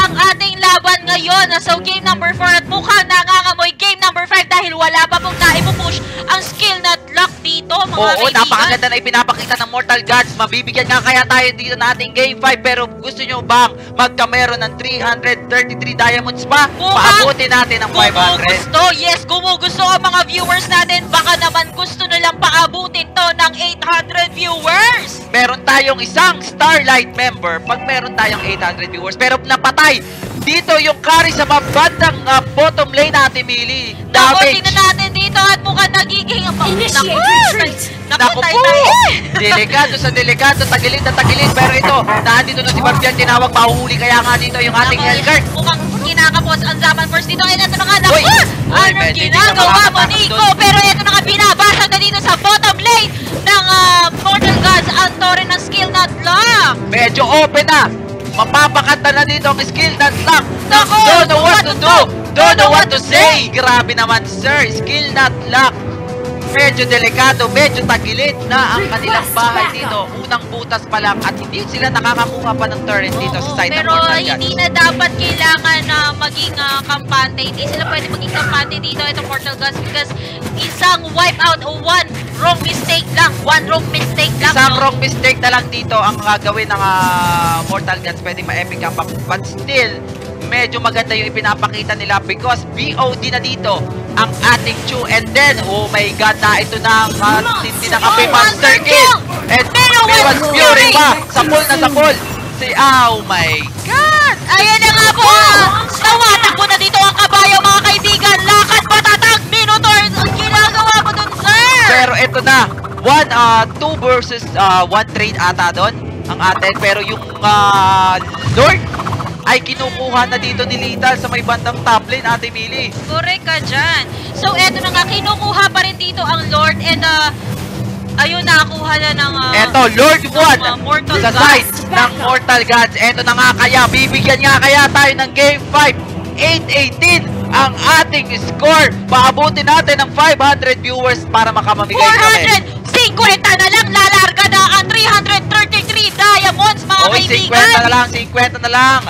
ang ating laban ngayon. So, game number 4 at mukhang nangangamoy game number 5 dahil wala pa pong naipupush ang skill na lock dito, mga Oo, kaibigan. napakaganda na ipinapakita ng Mortal Gods. Mabibigyan nga kaya tayo dito na ating Game 5. Pero gusto nyo bang magkamero ng 333 diamonds pa? Mukhang Paabutin natin ang 500. Gumugusto, yes, gumugusto ang mga viewers natin. Baka naman gusto nilang paabutin to ng 800 viewers. Meron tayong isang Starlight member pag meron tayong 800 viewers. Pero napatay. Dito yung carry sa mabandang ah, bottom lane natin, Mili. Naku, Damage. tingnan natin dito at mukhang nagiging... Initiate retreat. Naku, Naku po! Delikado sa delikado, tagilid na tagilid. Pero ito, nandito na si Barbian, tinawag, mahuhuli kaya nga dito yung ating Naku, Hellguard. Mukhang kinakapos ang Zaman Force dito. Ito na nga, naku! Anong ginagawa mo, Nico? Pero ito na nga, binabasag na dito sa bottom lane ng ah, Mortal Gods ang torrent ng skill not lock. Medyo open na. Mapapakanta na dito ang skill not lock. Don't know what to do. Don't know what to say. Grabe naman, sir. Skill not lock. Medyo delikado, medyo tagilid na ang kanilang bahay dito. Unang butas pa lang at hindi sila nakakakuha pa ng turret dito sa side ng pero hindi na dapat kailangan na maging ah, kampante. Hindi sila pwede maging kampante dito itong Mortal Gods because isang wipe out o one wrong mistake lang. One wrong mistake lang. Isang no? wrong mistake na lang dito ang gagawin ng ah, Mortal Gods. Pwedeng ma-epic pa- But still, medyo maganda yung ipinapakita nila because BOD na dito ang ating Chu. And then, oh my God, na ito na ang uh, tindi na kape Monster Kill. And Mewan's Fury pa. Sapul na sapul. Si, oh my God. Ayan na nga po! Tawatak na dito ang kabayo mga kaibigan! Lakad patatag! Minotaur! Ang ginagawa mo dun, sir! Pero ito na, one, uh, two versus uh, one trade ata doon ang atin. Pero yung uh, Lord ay kinukuha na dito ni Lethal sa may bandang top lane, Ate Mili. Correct ka dyan. So, eto na nga, kinukuha pa rin dito ang Lord and uh, ayun, nakakuha na ng... Uh, Eto, Lord 1 uh, Mortal sa Gods. side ng Mortal Gods. Eto na nga kaya, bibigyan nga kaya tayo ng Game 5. 8-18 ang ating score. Paabutin natin ng 500 viewers para makamamigay kami. 450 na lang, lalarga na ang 333 diamonds, mga Oy, kaibigan! 50 na lang, 50 na lang.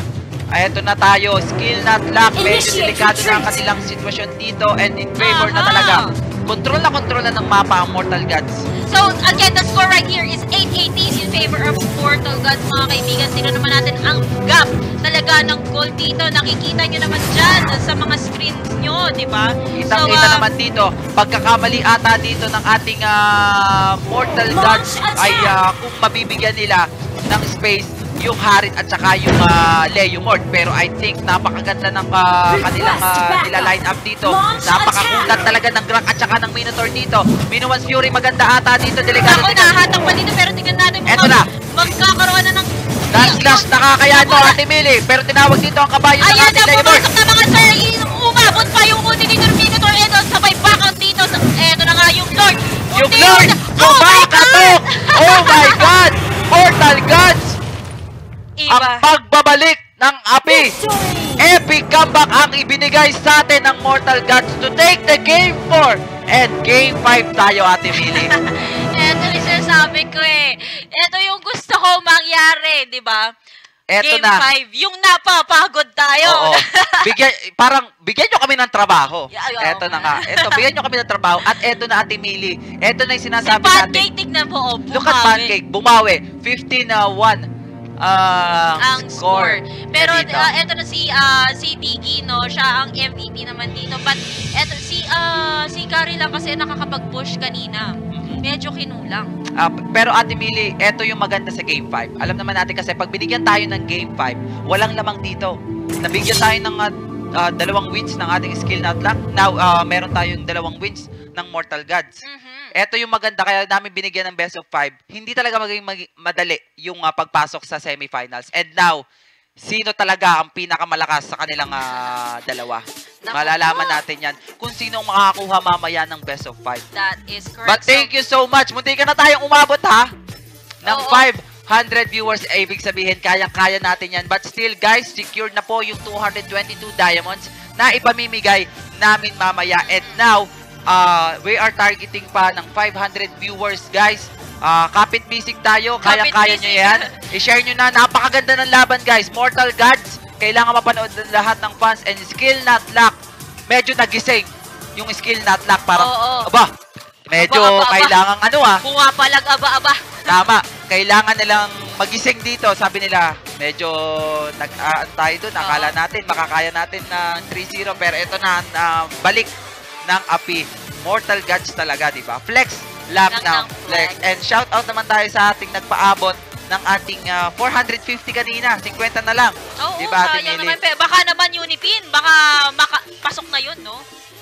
Ay, eto na tayo. Skill not luck. Medyo delikado na ang kanilang sitwasyon dito and in favor na talaga. Control na control na ng mapa ang Mortal Gods. So, again, the score right here is 818 in favor of Mortal Gods, mga kaibigan. Tingnan naman natin ang gap talaga ng goal dito. Nakikita nyo naman dyan sa mga screens nyo, di ba? Kitang-kita ah, naman dito, pagkakamali ata dito ng ating ah, Mortal Gods ay ah, kung mabibigyan nila ng space yung Harit at saka yung uh, Leomord. Pero I think napakaganda ng ah, kanilang uh, nila line up dito. Napakakulat talaga ng Grak at saka ng Minotaur dito. Minuan's Fury maganda ata dito. Delikado Ako, nahatang pa dito, pero tingnan natin Eto na. magkakaroon na ng... Dance Slash nakakaya to Ate Mili. Pero tinawag dito ang kabayo ng Ayan ating na, Leomord. pumasok na mga sir. Umabot pa yung ulti dito ng Minotaur. Eto, sabay back out dito. Eto na nga yung Lord. Yung Lord! Oh Kumakatok! God! Oh my God! Mortal Gods! Iba. ang pagbabalik ng api. Epic comeback ang ibinigay sa atin ng Mortal Gods to take the Game 4 and Game 5 tayo, Ate Mili. Eto yung sinasabi ko eh. Ito yung gusto ko mangyari, di ba? Eto Game na. 5, yung napapagod tayo. Oo. Bigyan, parang, bigyan nyo kami ng trabaho. Yeah, Eto na nga. Eto, bigyan nyo kami ng trabaho. At eto na, Ate Mili. Eto na yung Si sinasabi natin. Pancake, tignan mo, oh, Look at bumawi. Pancake. Bumawi. 15-1 ang ang score. Pero niya dito. uh, eto na si ah, si Diggy no, siya ang MVP naman dito. But eto si ah, si Gary lang kasi nakakapag-push kanina. Medyo kinulang. P- pero Ate Mili, eto yung maganda sa Game 5. Alam naman natin kasi pag binigyan tayo ng Game 5, walang lamang dito. Nabigyan tayo ng ah, ah, dalawang wins ng ating skill not luck. Now, ah, meron tayong dalawang wins ng Mortal Gods. Mhm. Eto yung maganda kaya namin binigyan ng best of 5. Hindi talaga maging mag- madali yung ah, pagpasok sa semifinals. And now, sino talaga ang pinakamalakas sa kanilang ah, dalawa? Malalaman natin yan kung sino ang makakakuha mamaya ng best of 5. That is correct. But thank you so much. Munti ka na tayong umabot ha. Ng Oo. 500 viewers. Eh, ibig sabihin, kayang-kaya natin yan. But still, guys, secured na po yung 222 diamonds na ipamimigay namin mamaya. And now, uh, we are targeting pa ng 500 viewers, guys. Uh, kapit bisig tayo. Kapit Kayang-kaya nyo yan. I-share nyo na. Napakaganda ng laban, guys. Mortal Gods. Kailangan mapanood ng lahat ng fans. And skill not luck. Medyo nagising yung skill not luck. Parang, Oo. aba, medyo Aba, aba, aba. kailangan ano ah. Pumapalag aba-aba. Tama. Kailangan nilang magising dito. Sabi nila, medyo nag ah, tayo doon. Akala natin, makakaya natin ng 3-0. Pero ito na, na balik ng api. Mortal Gods talaga, di ba? Flex Lang ng flex. And shout out naman tayo sa ating nagpaabot ng ating ah, 450 kanina. 50 na lang. Oo, Di ba, Ate sayang Mili? naman. Baka naman Unipin, baka maka- pasok na yun, no?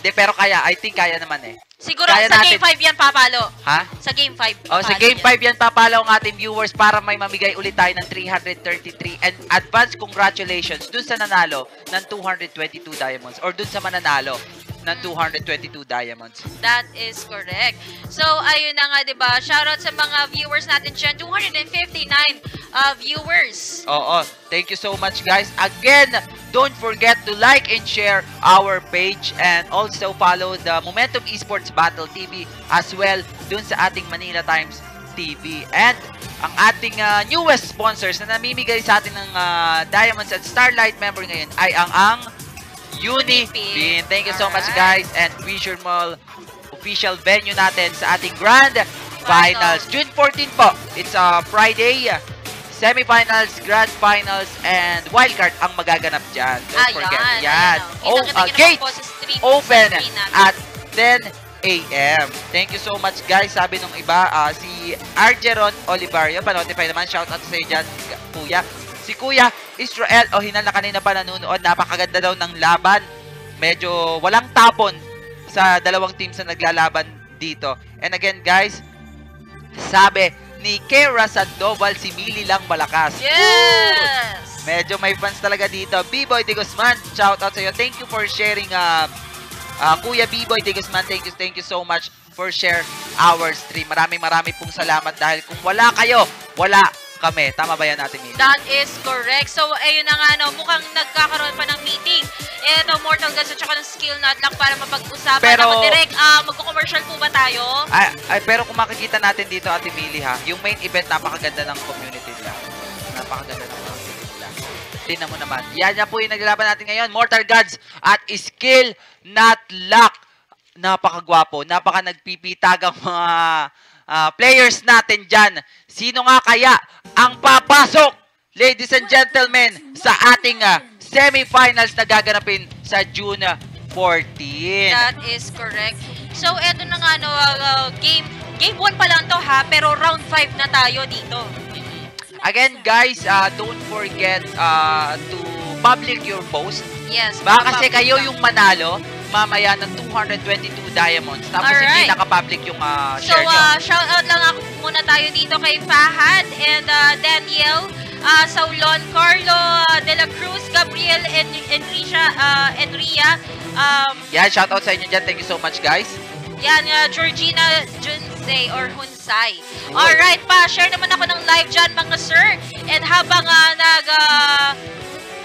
Di, pero kaya, I think kaya naman eh. Siguro Kaya sa natin. Game 5 yan papalo. Ha? Sa Game 5. O, sa Game 5 yan papalaw ang ating viewers para may mamigay ulit tayo ng 333 and advance congratulations dun sa nanalo ng 222 diamonds or dun sa mananalo ng 222 diamonds. That is correct. So, ayun na nga, di ba? Shoutout sa mga viewers natin dyan. 259 uh, viewers. Oo, thank you so much guys. Again, don't forget to like and share our page and also follow the Momentum Esports Battle TV as well dun sa ating Manila Times TV. And ang ating uh, newest sponsors na namimigay sa atin ng uh, Diamonds at Starlight member ngayon ay ang ang Unipin. Thank you so much guys and Vision Mall official venue natin sa ating Grand Finals. June 14 po. It's a Friday. Semifinals, Grand Finals, and Wildcard ang magaganap dyan. Don't Ayan, forget. Yan. oh. Uh, gate open at 10 a.m. Thank you so much guys. Sabi nung iba, ah, si Argeron Olivario, pa-notify naman, shout out sa iyo dyan, kuya. Si Kuya Israel, o hinal na kanina pa nanonood, napakaganda daw ng laban. Medyo walang tapon sa dalawang teams na naglalaban dito. And again guys, sabi ni Kera Sandoval, si Mili lang malakas. Yes! Medyo may fans talaga dito. B-Boy De Guzman, shout out sa iyo. Thank you for sharing uh, uh, Kuya B-Boy De Guzman. Thank you, thank you so much for share our stream. Maraming maraming pong salamat dahil kung wala kayo, wala kami. Tama ba yan natin, Mili? That is correct. So, ayun na nga, no, mukhang nagkakaroon pa ng meeting. Ito, Mortal Guns at saka ng skill not lang para mapag-usapan. Pero- Ako, direct, ah, magko-commercial po ba tayo? Ay, ay, pero kung makikita natin dito, Ate Mili, ha, yung main event, napakaganda ng community nila. Napakaganda ng community nila. Tingnan mo naman. Yan yan po yung naglalaban natin ngayon. Mortal Gods at Skill Not Luck. Napakagwapo. Napaka nagpipitagang mga ah, players natin dyan. Sino nga kaya ang papasok, ladies and gentlemen, sa ating ah, semifinals na gaganapin sa June 14? That is correct. So, eto na nga, no, uh, game, game 1 pa lang to ha, pero round 5 na tayo dito. Again, guys, uh, don't forget uh, to public your post. Yes. Baka kasi kayo yung manalo mamaya ng 222 diamonds. Tapos hindi Alright. naka-public yung uh, So, share nyo. uh, shout out lang ako muna tayo dito kay Fahad and uh, Daniel, uh, Saulon, Carlo uh, De La Cruz, Gabriel, and Enricia, uh, Enria, um, Yan, shout out sa inyo dyan. Thank you so much, guys. yan, uh, Georgina Junsay or Hunsay. Alright pa, share naman ako ng live dyan mga sir. And habang uh, nag, uh,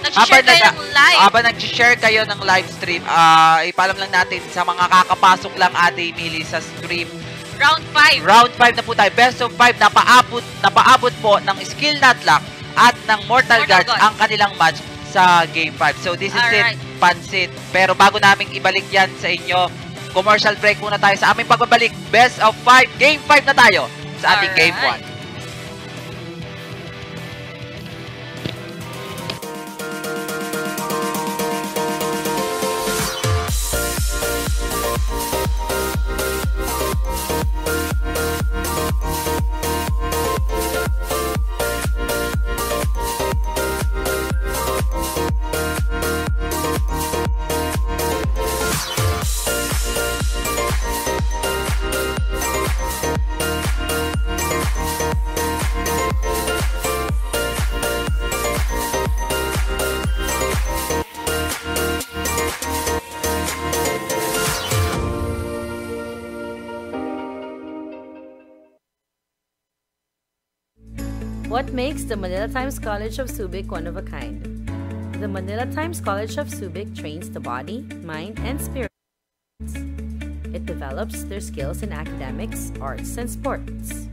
nag-share kayo nag- ng live, habang nag-share kayo ng live stream, uh, ipalam lang natin sa mga kakapasok lang ate Emily sa stream. round 5. Round 5 na po tayo. Best of 5 napaabot, napaabot po ng skill not at ng Mortal, Mortal Gods. ang kanilang match sa Game 5. So this is Alright. it, Pansit. Pero bago naming ibalik yan sa inyo, commercial break muna tayo sa aming pagbabalik. Best of 5, Game 5 na tayo sa ating Game 1. What makes the Manila Times College of Subic one of a kind? The Manila Times College of Subic trains the body, mind, and spirit. Develops their skills in academics, arts, and sports.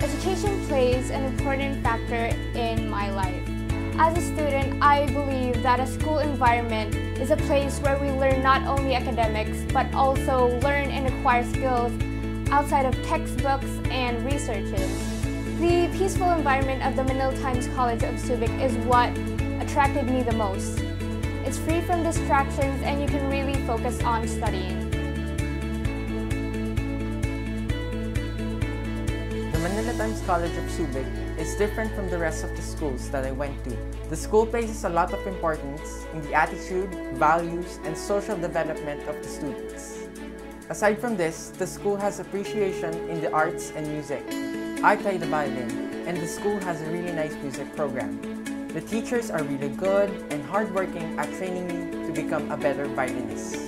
Education plays an important factor in my life. As a student, I believe that a school environment is a place where we learn not only academics, but also learn and acquire skills outside of textbooks and researches. The peaceful environment of the Manila Times College of Subic is what attracted me the most. It's free from distractions and you can really focus on studying. Manila Times College of Subic is different from the rest of the schools that I went to. The school places a lot of importance in the attitude, values, and social development of the students. Aside from this, the school has appreciation in the arts and music. I play the violin, and the school has a really nice music program. The teachers are really good and hardworking at training me to become a better violinist.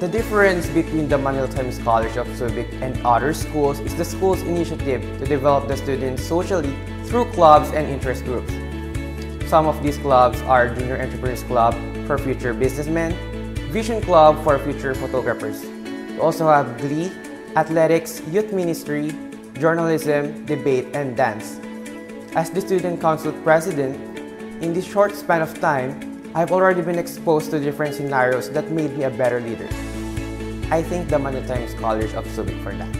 The difference between the Manila Times College of Subic and other schools is the school's initiative to develop the students socially through clubs and interest groups. Some of these clubs are Junior Entrepreneurs Club for future businessmen, Vision Club for future photographers. We also have Glee, Athletics, Youth Ministry, Journalism, Debate, and Dance. As the Student Council President, in this short span of time, I've already been exposed to different scenarios that made me a better leader. I thank the Manila Times College of Subic for that.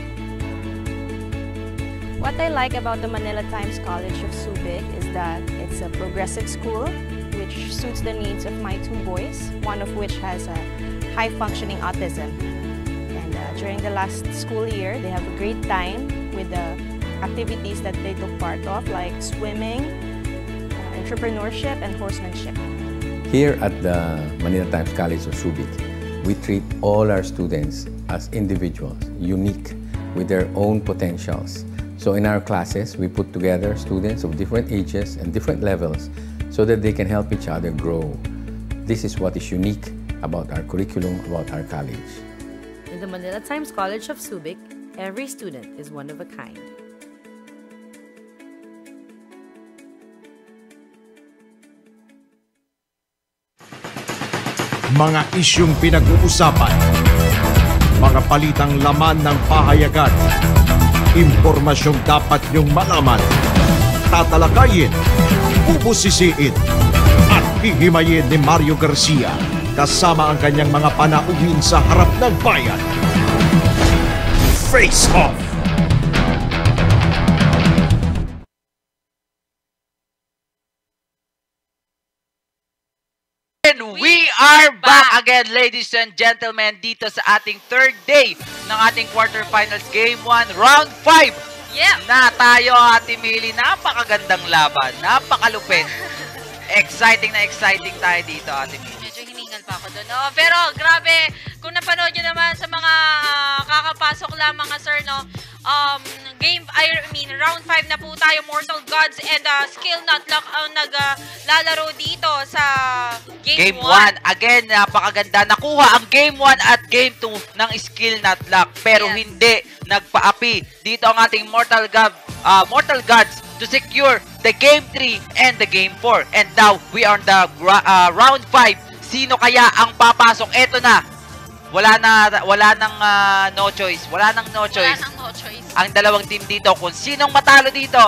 What I like about the Manila Times College of Subic is that it's a progressive school which suits the needs of my two boys, one of which has a high functioning autism. And uh, during the last school year, they have a great time with the activities that they took part of, like swimming, uh, entrepreneurship, and horsemanship. Here at the Manila Times College of Subic, we treat all our students as individuals, unique with their own potentials. So in our classes, we put together students of different ages and different levels so that they can help each other grow. This is what is unique about our curriculum, about our college. In the Manila Times College of Subic, every student is one of a kind. Mga isyong pinag-uusapan. Mga palitang laman ng pahayagan. Impormasyong dapat niyong malaman. Tatalakayin, bubusisiin, at hihimayin ni Mario Garcia kasama ang kanyang mga panauhin sa harap ng bayan. Face Off! And we are back again, ladies and gentlemen, dito sa ating third day ng ating quarterfinals game 1, round 5. Yeah. Na tayo, Ate Mili, napakagandang laban, napakalupit. exciting na exciting tayo dito, Ate Mili. Medyo hiningal pa ako doon. No? Pero grabe, kung napanood nyo naman sa mga ah, kakapasok lamang sir, no? Um, game, I mean, round 5 na po tayo, Mortal Gods and uh, Skill Not Luck ang naglalaro dito sa game 1. Game 1, again, napakaganda. Nakuha ang game 1 at game 2 ng skill not luck. Pero Yes. hindi nagpaapi. Dito ang ating Mortal, God, ah, Mortal Gods to secure the game 3 and the game 4. And now, we are on the ah, round 5. Sino kaya ang papasok? Eto na. Wala na wala nang ah, no choice. Wala nang no Wala choice. nang no choice. Ang dalawang team dito kung sinong matalo dito.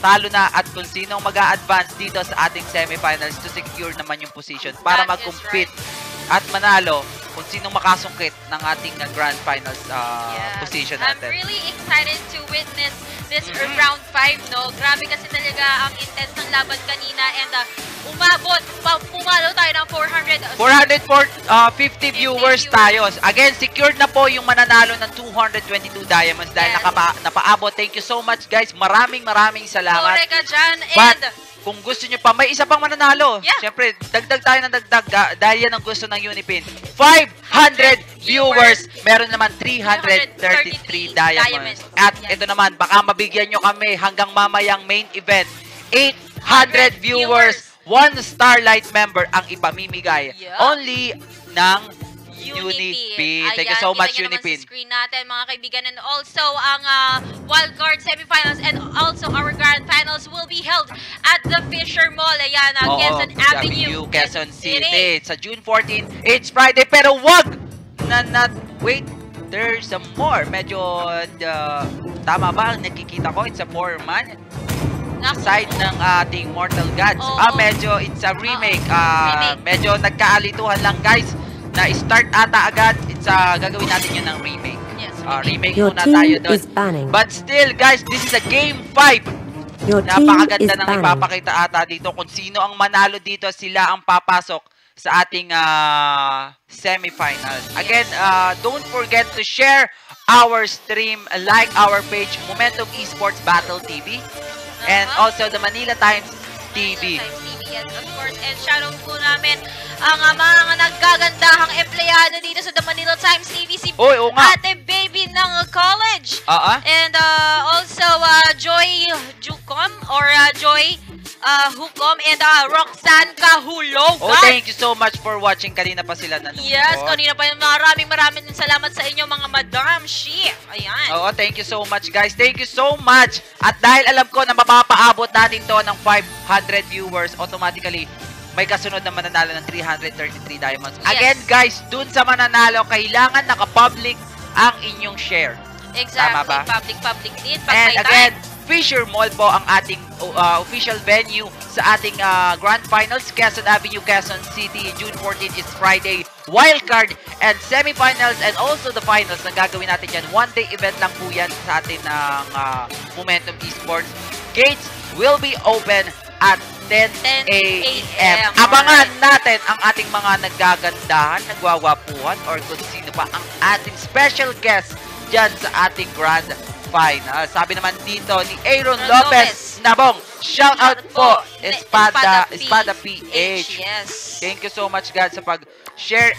Talo na at kung sinong mag advance dito sa ating semifinals to secure naman yung position para mag-compete at manalo kung sinong makasungkit ng ating uh, grand finals uh, Yes. position I'm natin. really excited to witness this round 5, no? Grabe kasi talaga ang intense ng laban kanina and uh, umabot, pumalo tayo ng 400. 450 viewers tayo. Again, secured na po yung mananalo ng 222 diamonds dahil Yes. nakapa, napaabot. Thank you so much guys. Maraming maraming salamat. Correct ka dyan. But, And, kung gusto nyo pa, may isa pang mananalo. Yeah. Siyempre, dagdag tayo ng dagdag ah, dahil yan ang gusto ng Unipin. 500 viewers, meron naman 333 diamonds. At ito naman, baka mabigyan nyo kami hanggang mamayang main event. 800 viewers, one Starlight member ang ipamimigay. Yeah. Only ng Unipin. Thank you so much, Unipin. sa screen natin, mga kaibigan. And also, ang uh, wildcard semifinals and also our grand finals will be held at the Fisher Mall. Ayan, uh, Oo, Quezon Avenue, Quezon City. Sa June 14, it's Friday. Pero wag na not wait. There's a more. Medyo uh, tama ba ang nakikita ko? It's a four-man. Side ng ating Mortal Gods. Oo. Ah, medyo it's a remake. Ah, remake. medyo nagkaalituhan lang guys. Na start ata agad. It's a gagawin natin yun ng remake. Yes, Ah, remake Your muna tayo doon. But still guys, this is a game 5. Your team is Napakaganda ng ipapakita ata dito kung sino ang manalo dito sila ang papasok sa ating ah, semifinals. Again, ah, don't forget to share our stream, like our page Momentum Esports Battle TV and Uh-huh. also the Manila Times TV. Times TV, yes, of course. And shoutout po namin ang uh, mga naggagandahang empleyado dito sa The Manila Times TV. Si Oy, nga. Ate Baby ng uh, college. Ah, ah. And uh, also uh, Joy Jucom or uh, Joy uh, Hukom and uh, Roxanne Cahulogan. Oh, thank you so much for watching. Kanina pa sila nanonood. Yes, kanina pa maraming maraming salamat sa inyo mga madam. Shi. Ayan. Oo, thank you so much guys. Thank you so much. At dahil alam ko na mapapaabot natin to ng 500 viewers, automatically may kasunod na mananalo ng 333 diamonds. Yes. Again guys, dun sa mananalo, kailangan naka-public ang inyong share. Exactly. Tama ba? Public, public din. Pag And again, time. Fisher Mall po ang ating uh, official venue sa ating uh, Grand Finals, Quezon Avenue, Quezon City. June 14 is Friday. Wildcard and semifinals and also the finals na gagawin natin yan. One day event lang po yan sa atin ng uh, Momentum Esports. Gates will be open at 10 10 a.m. Abangan natin ang ating mga nagagandahan, nagwawapuhan, or kung sino pa ang ating special guest dyan sa ating Grand Final. Sabi naman dito ni Aaron Lopez, Nabong, shout out po, Espada, Espada PH. Yes. Thank you so much God sa pag-share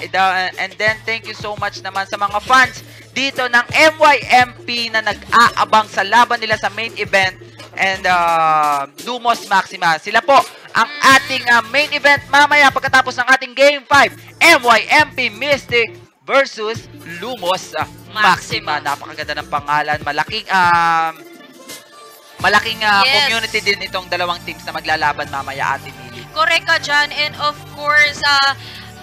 and then thank you so much naman sa mga fans dito ng MYMP na nag-aabang sa laban nila sa main event and uh, Lumos Maxima. Sila po ang ating uh, main event mamaya pagkatapos ng ating Game 5. MYMP Mystic versus Lumos uh, Maxima. Maxima. Napakaganda ng pangalan. Malaking um, malaking uh, Yes. community din itong dalawang teams na maglalaban mamaya Mili. Correct ka dyan. And of course, uh,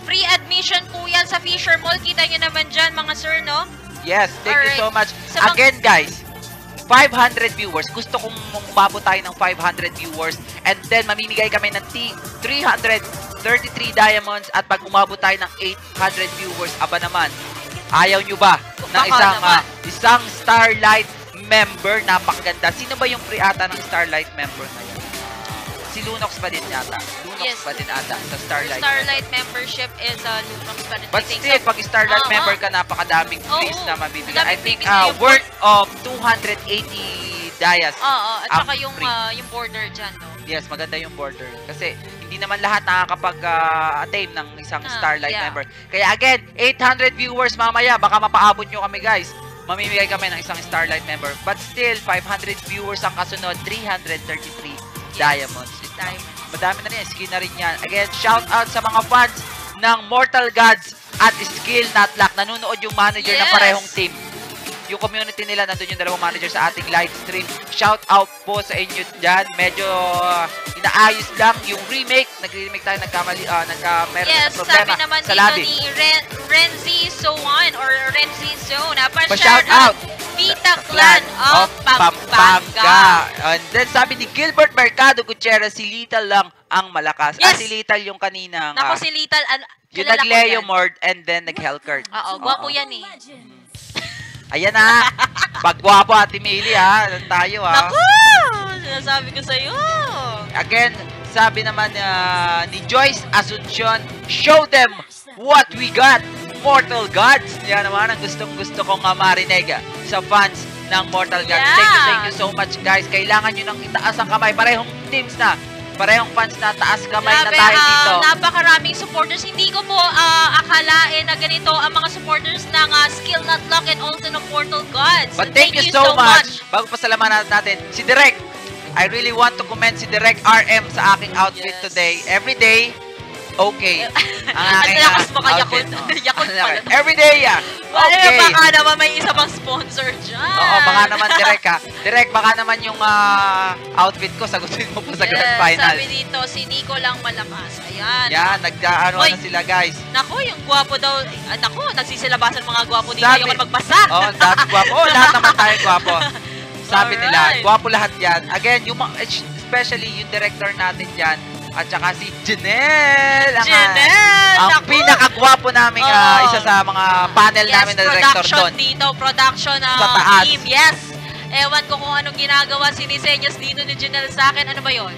free admission po yan sa Fisher Mall. Kita nyo naman dyan, mga sir, no? Yes, thank you so much. Sa Again, guys, 500 viewers. Gusto kong umabot tayo ng 500 viewers and then mamimigay kami ng T 333 diamonds at pag umabot tayo ng 800 viewers, aba naman, ayaw nyo ba ng isang ah, isang Starlight member? Napakaganda. Sino ba yung free ata ng Starlight member na yan? Si Lunox pa din yata. Lunox Yes. pa din ata sa Starlight. Starlight membership is uh, Lunox pa rin. But still, so. pag Starlight Oo. member ka, napakadaming Oo, freeze na mabibigyan. I think uh, yung worth of 280 dayas. Oo, at ang saka yung, uh, yung border dyan, no? Yes, maganda yung border. Kasi hindi naman lahat nakakapag-attain ng isang Ah, Starlight yeah. member. Kaya again, 800 viewers mamaya. Baka mapaabot nyo kami guys. Mamimigay kami ng isang Starlight member. But still, 500 viewers ang kasunod. 333 diamonds. Diamonds. Madami na rin. Skin na rin yan. Again, shout out sa mga fans ng Mortal Gods at Skill Not Luck. Nanonood yung manager ng Yes. parehong team. Yung community nila, nandun yung dalawang manager sa ating live stream. Shout out po sa inyo dyan. Medyo uh, inaayos lang yung remake. Nag-remake tayo, nagkamali, uh, nagka, meron Yes, na problema sabi naman sa lobby. ni Ren Renzi Soan or Renzi Zone. Pa-shout Pa-shout out. Vita Clan of Pampanga. And then sabi ni Gilbert Mercado Gutierrez, si Lital lang ang malakas. Ah, Yes. si Lital yung kaninang, Nako ah, si Lital, an, yung kilala ko nag-Leo yan. Mord and then nag-Hellcurt. Oo, gwapo yan eh. Ayan na. Pag gwapo Ate Mili ha. Ayan tayo ha. Naku! Sinasabi ko sa'yo. Again, sabi naman ah, ni Joyce Asuncion, show them what we got. Mortal Gods. Yan naman ang gustong gusto kong uh, marinig sa fans ng Mortal Gods. Thank you, Yeah. thank you so much guys. Kailangan nyo nang itaas ang kamay. Parehong teams na. Parehong fans na taas kamay na Grabe, tayo ah, dito. napakaraming supporters. Hindi ko po ah, akalain na ganito ang mga supporters ng ah, Skill Not Luck and also ng Portal Gods. But thank, you, so, much. Bago pa salamat natin, si Direk. I really want to commend si Direk RM sa aking outfit Yes. today. Every day, okay. Ang Ang aking lakas mo kay outfit. Yakult. Yakult pala. Every day, ah. Ano, Okay. baka naman may isa pang sponsor dyan. Oo, baka naman Direk ha. Direk, baka naman yung ah, outfit ko, sagutin mo pa sa grand final. Sabi dito, si Nico lang malakas. Ayan. Yan, Hoy. na sila guys. Naku, yung gwapo daw. Ah, naku, nagsisilabasan mga gwapo dito. Sabi- Ayaw ko magbasa. Oh, lahat gwapo. Oh, lahat naman tayo gwapo. Sabi nila, gwapo lahat yan. Again, yung mga- especially yung director natin dyan, at saka si Janelle. ang, Janelle! Ang naku. pinakagwapo namin, ah, Oh. isa sa mga panel yes, namin na director production doon. dito. Production uh, Sa taas. team. Yes. Ewan ko kung anong ginagawa sinisenyas dito ni Janelle sa akin. Ano ba yon?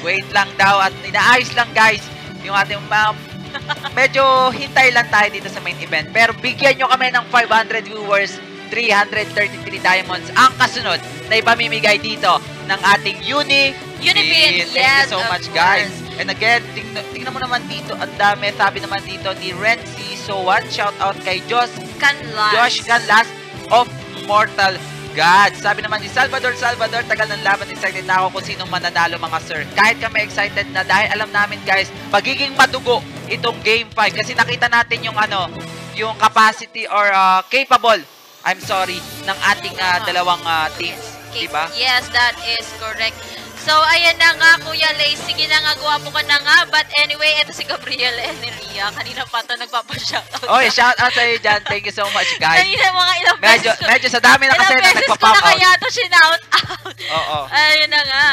Wait lang daw at inaayos lang guys yung ating mga medyo hintay lang tayo dito sa main event. Pero bigyan nyo kami ng 500 viewers, 333 diamonds ang kasunod na ipamimigay dito ng ating Uni Unipin, Thank yes, you so much guys. course. And again, tingnan, tingnan mo naman dito, ang dami, sabi naman dito ni Renzi Sowan, shout out kay Josh Canlas. Josh Canlas of Mortal God. Sabi naman ni Salvador Salvador, tagal ng laban, excited na ako kung sinong mananalo mga sir. Kahit kami excited na dahil alam namin guys, magiging madugo itong game 5 kasi nakita natin yung ano, yung capacity or uh, capable, I'm sorry, ng ating uh, dalawang uh, teams. Okay. Diba? Yes, that is correct. So, ayan na nga, Kuya Lay. Sige na nga, gwapo ka na nga. But anyway, ito si Gabriel Eneria. Kanina pa ito nagpapashoutout. Oy, shout out sa iyo dyan. Thank you so much guys. Kanina mga ilang Medyo, beses. medyo sa dami na kasi ilang na beses ko na out. kaya ito shinout out. Oo. Ayun na nga.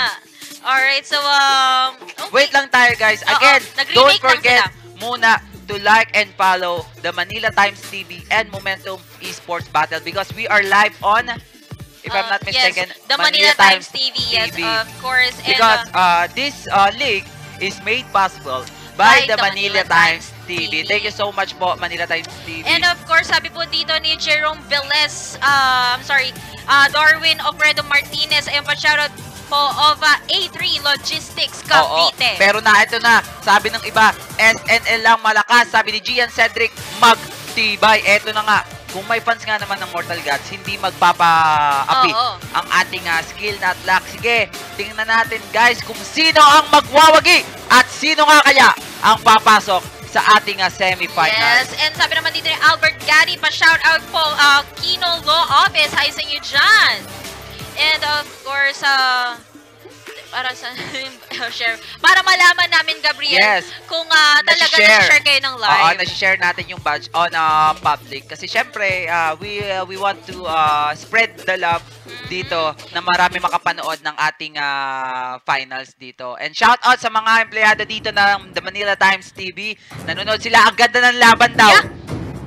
Alright, so, um... okay. Wait lang tayo guys. Again, nag-remake don't lang forget muna to like and follow the Manila Times TV and Momentum Esports Battle because we are live on, if I'm Uh, not mistaken, yes, the Manila, Times TV, yes, TV. of course. And, Because uh, uh, this uh, league is made possible by, the, Manila, Times, TV. TV. Thank you so much po, Manila Times TV. And of course, sabi po dito ni Jerome Velez, uh, I'm sorry, uh, Darwin Ofredo Martinez, ayun pa shoutout po of uh, A3 Logistics Oo, Cavite. pero na, ito na. Sabi ng iba, SNL lang malakas. Sabi ni Gian Cedric, magtibay. Ito na nga. Kung may fans nga naman ng Mortal Gods, hindi magpapa-api Oo. ang ating ah, skill not luck. Sige, tingnan natin guys kung sino ang magwawagi at sino nga kaya ang papasok sa ating ah, semifinals. Yes, and sabi naman dito ni Albert Gaddy, pa-shoutout po, uh, Kino Law Office, hi sa inyo dyan. And of course, uh, para sa share, para malaman namin, Gabriel, Yes. kung uh, talaga na-share kayo ng Oo, live. nasi-share natin yung badge on uh, public. Kasi syempre, uh, we uh, we want to uh, spread the love dito na marami makapanood ng ating uh, finals dito. And shout out sa mga empleyado dito ng The Manila Times TV. Nanonood sila, ang ganda ng laban daw. Yeah.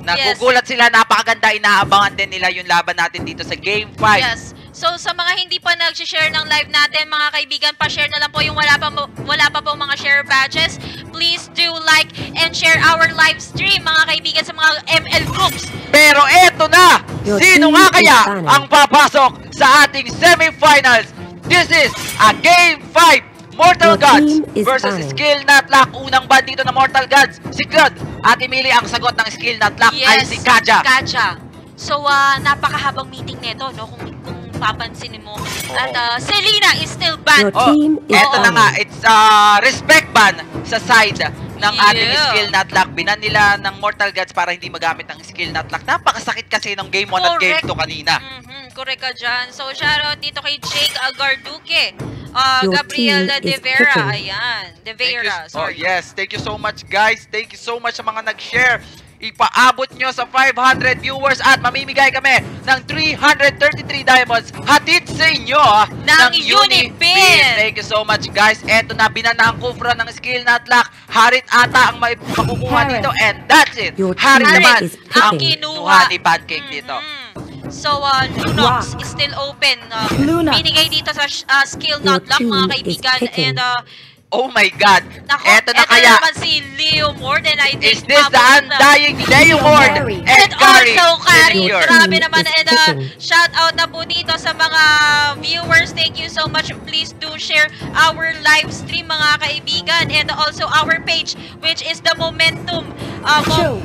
Nagugulat sila, napakaganda, inaabangan din nila yung laban natin dito sa Game 5. Yes. So sa mga hindi pa nag-share ng live natin, mga kaibigan, pa-share na lang po yung wala pa wala pa po mga share badges. Please do like and share our live stream, mga kaibigan sa mga ML groups. Pero eto na! Sino nga kaya ang papasok sa ating semifinals? This is a Game 5 Mortal Gods versus. Skill Not Lock. Unang ban dito na Mortal Gods. Si Claude. At Emily ang sagot ng Skill Not Lock ay si Kaja. Kaja. So, ah, napakahabang meeting nito, no? Kung, kung papansinin mo. At ah, Selena is still banned. Your team is Eto na nga, it's uh, respect ban sa side ng ating Yeah. skill not lock. Binan nila ng Mortal Gods para hindi magamit ng skill not lock. Napakasakit kasi ng game 1 at game Correct. 2 kanina. Mhm, correct ka dyan. So, shoutout dito kay Jake Agarduque. Uh, Your team De Vera. picking. Ayan. De. Vera. Oh, yes. Thank you so much, guys. Thank you so much sa mga nag-share. Ipaabot nyo sa 500 viewers at mamimigay kami ng 333 diamonds hatid sa inyo ah, Ng Unipin. Thank you so much, guys. Eto na, binana ang kufra ng skill not lock. Harit ata ang may makukuha dito and that's it. Your Harit naman ang kinuha ni Pancake dito. Mhm. So, uh, Lunox Rock. is still open. Uh, Lunox. binigay dito sa uh, skill not lock, mga kaibigan. And, uh, Oh my God. nako, Eto na eto kaya. naman si Leo Morden. I think Is this the undying Leo Ward Gary. and And also, Kari, grabe naman. And uh, shout out na po dito sa mga viewers. Thank you so much. Please do share our live stream, mga kaibigan. And also our page, which is the Momentum. Uh, Mo- Show.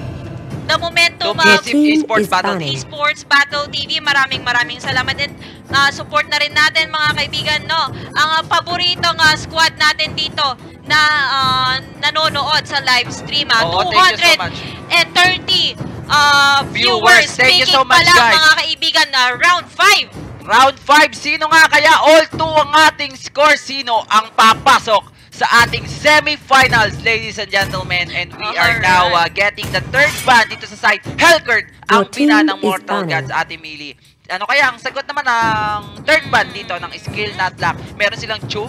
The Momentum uh, team Esports Battle banning. Esports Battle TV. Maraming maraming salamat. And uh, support na rin natin, mga kaibigan, no? Ang uh, paboritong uh, squad natin dito na uh, nanonood sa live stream. Uh, Oo, thank you so much. 230 uh, Viewers, viewers. thank you so much, pa lang, guys. mga kaibigan, na round 5. Round 5, sino nga kaya all 2 ang ating score? Sino ang papasok sa ating semifinals, ladies and gentlemen? And we are now uh, getting the third ban dito sa side. Hellkurt, ang pina ng Mortal. Gods, Ate Mili. Ano kaya ang sagot naman ng third ban dito ng skill not lock? Meron silang Chu.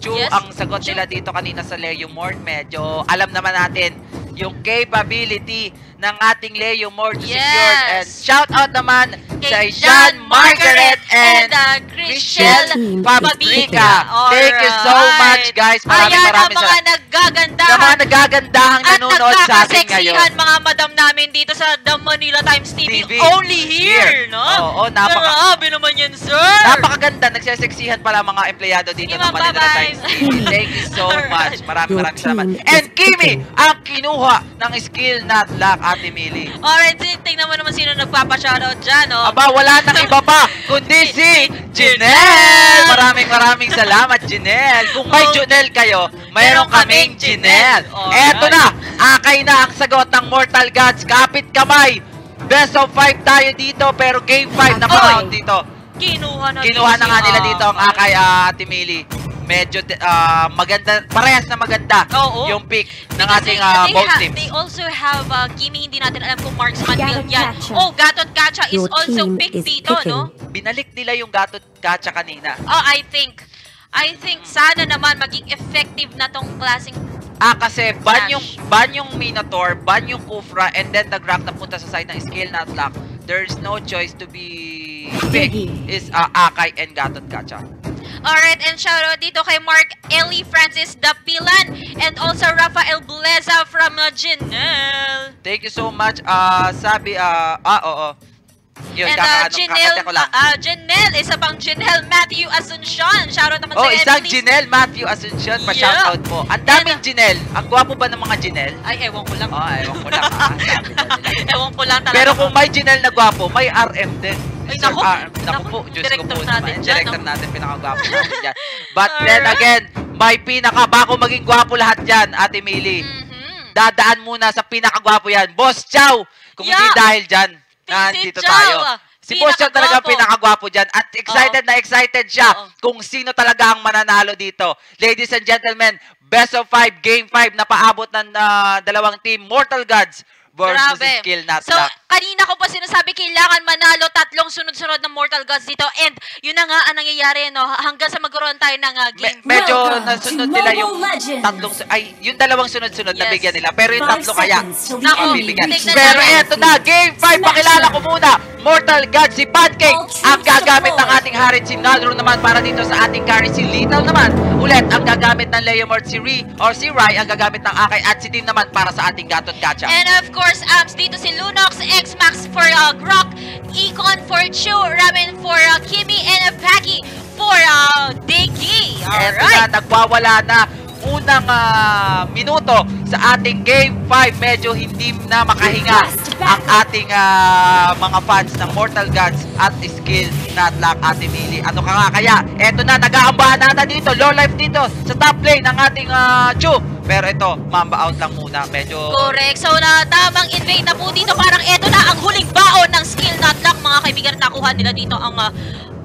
Chu Yes, ang sagot Chu. nila dito kanina sa Leo Mord. Medyo alam naman natin yung capability ng ating Leo Mord to Yes. secured. And shout out naman Kay sa John Margaret and uh, Chriselle Paprika. Thank you so much, guys. Maraming Ayan maraming ang mga salamat. Sa naggagandahan. mga nagagandahang At nanonood sa atin ngayon. nagkakaseksihan mga madam namin dito sa The Manila Times TV. TV. Only here, Here. no? Oo, napaka- Grabe naman yan, sir. Napakaganda. Nagseseksihan pala ang mga empleyado dito ng Manila. Times TV. Thank you so much. Maraming maraming salamat. And Kimi, ang kinuha ng skill not luck, Ate Mili. Alright, sin- tingnan mo naman sino nagpapa-shoutout dyan, no? Aba, wala nang iba pa, kundi si Janelle! Maraming maraming salamat, Janelle. Kung may Oh. Janelle kayo, mayroon kaming Janelle. Eto na, akay na ang sagot ng Mortal Gods. Kapit kamay. Best of 5 tayo dito, pero game 5 na round dito. Kinuha na Kinuha na nga nila dito ang Akay. ah, Ate Mili. Medyo ah, maganda, parehas na maganda Oo. yung pick ng ating they, ah, they, both teams. they also have uh, Kimi, hindi natin alam kung marksman Gatot build yan. Gacha. Oh, Gatot Gacha is Your also picked is dito, picking. no? Binalik nila yung gatot gacha kanina. Oh, I think, I think sana naman maging effective na tong klaseng Ah, kasi ban yung, ban yung Minotaur, ban yung Kufra, and then nag-rank na punta sa side ng Scale Not Lock. There's no choice to be Diggy. is uh, Akai and Gatot Gacha. Alright, and shoutout dito kay Mark Ellie Francis Dapilan and also Rafael Buleza from uh, Janelle. Thank you so much. Ah, sabi, ah, ah, oo. Yun, and uh, kakaano, Janelle, kakate ko lang. uh, uh, Janelle, isa pang Janelle Matthew Asuncion. Shoutout naman Oh, sa isang Emily. Janelle Matthew Asuncion, Yeah. pa-shoutout po. Ang daming And, uh, Janelle. Ang gwapo ba ng mga Janelle? Ay, ewan ko lang. Oh, ewan ko lang ah. Sabi ko nila. ewan ko lang talaga. Pero kung may Janelle na gwapo, may RM din. Ay, Sir naku, RM. Naku po, Diyos ko director po natin naman. dyan, Director no? natin, pinakagwapo natin dyan. But then Alright. again, may pinaka, bago maging gwapo lahat dyan, Ate Mili. Mhm. Dadaan muna sa pinakagwapo yan. Boss Chow! Kung hindi Yeah. dahil dyan, nandito tayo. Si Boss Chow talaga pinakagwapo. pinakagwapo dyan. At excited na excited siya Oo. kung sino talaga ang mananalo dito. Ladies and gentlemen, best of 5, game 5 na paabot ng ah, dalawang team, Mortal Gods versus Grabe. Skill Not So, Luck. Kanina ko pa sinasabi, kailangan manalo tatlong sunod-sunod na Mortal Gods dito. And, yun na nga ang nangyayari, no? Hanggang sa magkaroon tayo ng uh, Me- game. medyo Welcome nasunod nila yung Legends. tatlong ay yung dalawang sunod-sunod na Yes. bigyan nila pero yung tatlo kaya Nako, bibigyan. Pero eto na, game 5, Smash pakilala ko muna. Mortal God, si Pancake. Ang gagamit ng ating Harit si Nalro naman para dito sa ating carry si Lethal naman. Ulit, ang gagamit ng Leomord si Ri or si Rai, ang gagamit ng Akay at si Tim naman para sa ating Gatot Gacha. And of course, Amps dito si Lunox, X-Max for uh, Grok, Econ for Chu, Ramen for uh, Kimi, and uh, Paki for uh, Diggy. Eto Alright. na, nagwawala na unang ah, minuto sa ating Game 5. Medyo hindi na makahinga ang ating ah, mga fans ng Mortal Gods at Skill Not Luck Ate Mili. Ano ka nga kaya? Eto na, nag-aambahan nata dito. Low life dito sa top lane ng ating ah, Chu. Pero ito, mamba out lang muna. Medyo... Correct. So, na tamang invade na po dito. Parang eto na ang huling baon ng skill not lock, mga kaibigan. Nakuha nila dito ang uh,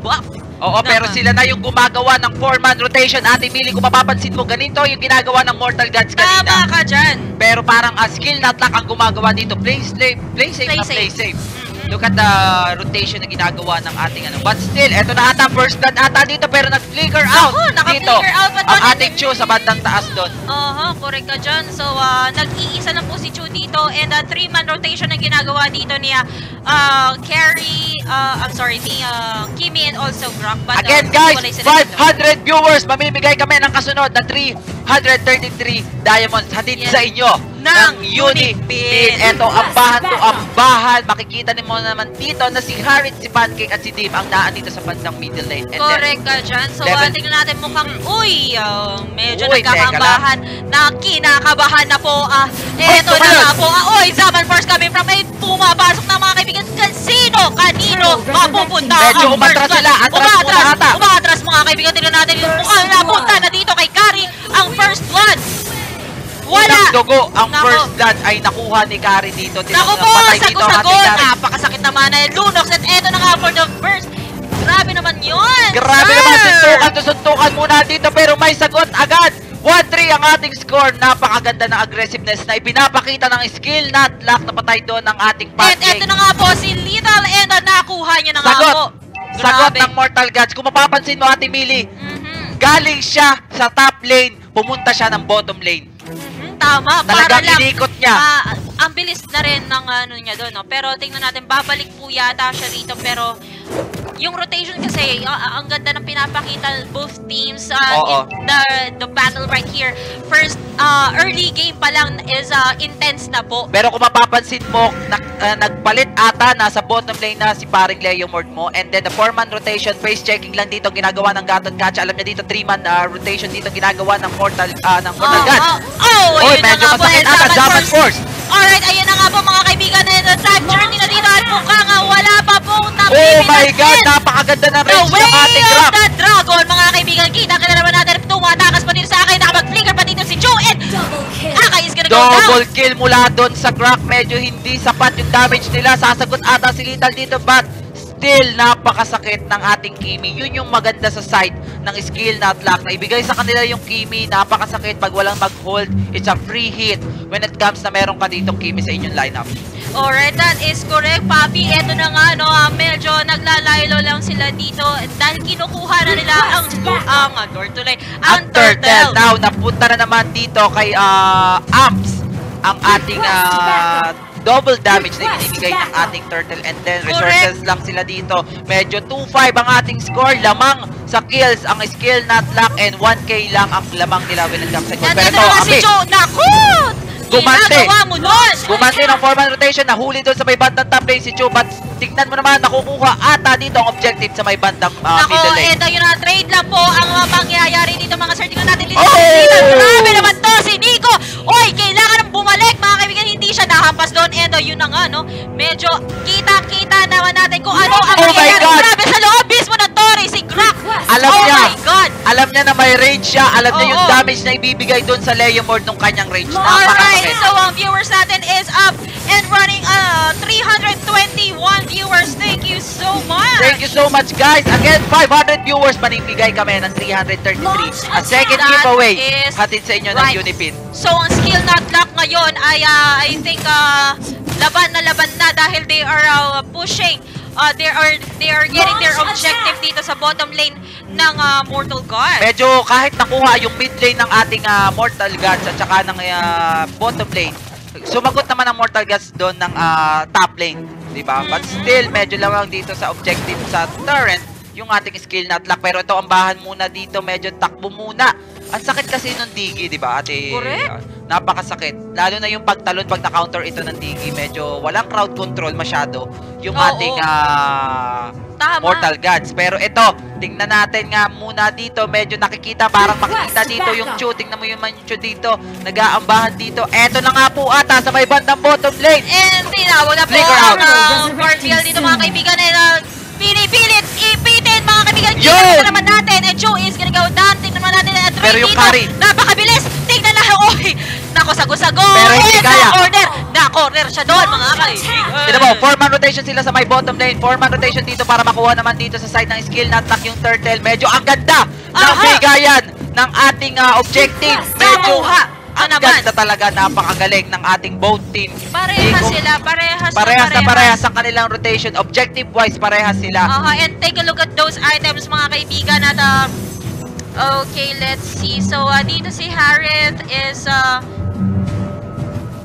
buff. Oo, pero sila na yung gumagawa ng 4-man rotation. Ate Mili, kung mapapansin mo, ganito yung ginagawa ng Mortal Gods kanina. Tama ka dyan. Pero parang a skill not lock ang gumagawa dito. Play safe, play safe Play na play safe. safe. Look at the rotation na ginagawa ng ating ano. But still, eto na ata first blood ata dito pero nag-flicker out Ako, dito. naka-flicker out pa Ang ating Chu sa bandang taas doon. Aha, correct ka dyan. So, ah, nag-iisa lang po si Chu dito and uh, three-man rotation ang ginagawa dito niya. Uh, Carrie, uh, I'm sorry, ni uh, Kimi and also Brock. But, uh, Again guys, wala sila dito. 500 viewers. Mamimigay kami ng kasunod na 333 diamonds hatid Yes. sa inyo Ng Unipin. Unipin. Eto, ambahan to ambahan. Makikita niyo mo naman dito na si Harit, si Pancake at si Dim ang naan dito sa bandang middle lane. And then, Correct ka dyan. So, Level- tingnan natin mukhang, uy, uh, medyo Uy, teka nagkakabahan. Na kinakabahan na po. Ah, eto na tumalon. nga po. Ah, uy, Zaman Force coming from ay pumapasok na mga kaibigan. Sino? Kanino? Mapupunta Medyo ang umatras first sila. Atras Umatras. Umatras mga kaibigan. Tingnan natin yung mukhang napunta na dito kay Kari ang first blood. Wala. Unang dugo, ang Nako. first blood ay nakuha ni Kari dito. Naku po, sagot-sagot. Napakasakit naman na Lunox. At eto na nga for the first. Grabe naman yun. Grabe sir. naman, suntukan to suntukan muna dito pero may sagot agad. 1-3 ang ating score. Napakaganda ng aggressiveness na ipinapakita ng skill not lock na patay doon ng ating At pancake. eto na nga po si Lethal and uh, nakuha niya na nga Sagot! po. Sagot Grabe. ng Mortal Gods. Kung mapapansin mo, Ate Mili, Mhm. galing siya sa top lane, pumunta siya ng bottom lane. Tama, para Talagang lang. inikot niya. ah, ang bilis na rin ng ano niya doon, no? Pero tingnan natin, babalik po yata siya rito. Pero yung rotation kasi, ah, ang ganda ng pinapakita both teams ah, Oo. in the the battle right here. First, ah, early game pa lang is ah, intense na po. Pero kung mapapansin mo, nak- ah, nagpalit ata, nasa bottom lane na si paring Leo Mord mo. And then the 4-man rotation, face checking lang dito, ginagawa ng Gatot Catch. Alam niya dito, 3-man ah, rotation dito, ginagawa ng Mortal, ah, ng Mortal Oh, Gods. oh, oh, Oy, ayun na medyo masakit ata, Zaman Force. Alright, ayun na nga po mga kaibigan. And the track journey na dito at mukha nga wala pa pong Oh napipinag my God, din. napakaganda ng range ng ating of grab. the dragon, mga kaibigan. Kita ka na naman natin. Tumatakas pa dito sa akin. Nakapag-flicker pa dito si Joe. And Double kill. Aka is gonna go down. Double kill mula doon sa Grok. Medyo hindi sapat yung damage nila. Sasagot ata si Lethal dito but still napakasakit ng ating Kimi. Yun yung maganda sa side ng skill not lock na ibigay sa kanila yung Kimi. Napakasakit pag walang mag-hold. It's a free hit when it comes na meron ka ditong Kimi sa inyong lineup. Alright, that is correct, Papi. Eto na nga, no, ah, medyo naglalaylo lang sila dito dahil kinukuha na nila ang, ang, ang turtle, ang, turtle. Now, napunta na naman dito kay ah, Amps ang ating ah, double damage na ibinibigay ng ating turtle and then resources lang sila dito. Medyo 2-5 ang ating score. Lamang sa kills ang skill not lock and 1k lang ang lamang nila when it comes. At Pero ito, Ami. Naku! Gumante. Gumante ng 4-man rotation, nahuli doon sa may bandang top lane si Chu, but tignan mo naman, nakukuha ata dito ang objective sa may bandang ah, Nako, middle lane. eto yun na, trade lang po ang mga pangyayari dito mga sir. Tingnan natin dito. Oh! Grabe naman to si Nico. Oy, kailangan ng bumalik. Hindi siya nahampas doon. Eto, yun na nga, no. Medyo kita-kita naman natin kung ano ang Oh. God! Grabe sa loob mismo ng Grok. Alam oh niya. my God. Alam niya na may range siya, alam niya yung Oo. damage na ibibigay doon sa Leomord nung kanyang range. Alright, so ang viewers natin is up and running uh, 321 viewers. Thank you so much. Thank you so much guys. Again, 500 viewers manibigay kami ng 333. A second That giveaway hatid sa inyo right. ng Unipin. So ang skill not lock ngayon ay uh, I think uh, laban na laban na dahil they are uh, pushing uh, they are they are getting their objective dito sa bottom lane ng uh, Mortal God. Medyo kahit nakuha yung mid lane ng ating ah, Mortal Gods at saka ng ah, bottom lane, sumagot naman ang Mortal Gods doon ng ah, top lane, di ba? But still, medyo lamang dito sa objective sa turret, yung ating skill not lock. Pero ito, ang bahan muna dito, medyo takbo muna. Ang sakit kasi nung digi, di ba, ate? Correct. Ah, napakasakit. Lalo na yung pagtalon, pag na-counter ito ng digi, medyo walang crowd control masyado yung Oo. ating ah, Tama. Mortal Gods. Pero ito, tingnan natin nga muna dito. Medyo nakikita, parang makikita dito yung Chu. Tingnan mo yung man Chu dito. Nag-aambahan dito. Eto na nga po ata sa may bandang bottom lane. And tinawag na po Flicker ang out. uh, Cornfield dito mga kaibigan ay uh, pinipilit ipitin mga kaibigan. Yo! Tingnan naman natin and Joe is gonna go down. Tingnan naman natin at Pero yung dito. carry. Napakabilis. Tingnan na. Oy! Nako, sago-sago! Pero hindi kaya. Na-corner! Na-corner siya doon, mga kaibigan! Tignan mo, four-man rotation sila sa my bottom lane. Four-man rotation dito para makuha naman dito sa side ng skill na attack yung turtle. Medyo ang ganda ng bigayan ng ating ah, objective. Medyo Nakuha. Ang Ano naman? ganda talaga, napakagaling ng ating both team. Parehas Hindi sila, parehas na Parehas na parehas ang kanilang rotation. Objective-wise, parehas sila. Aha, and take a look at those items mga kaibigan at uh, Okay, let's see. So, uh, dito si Harith is uh,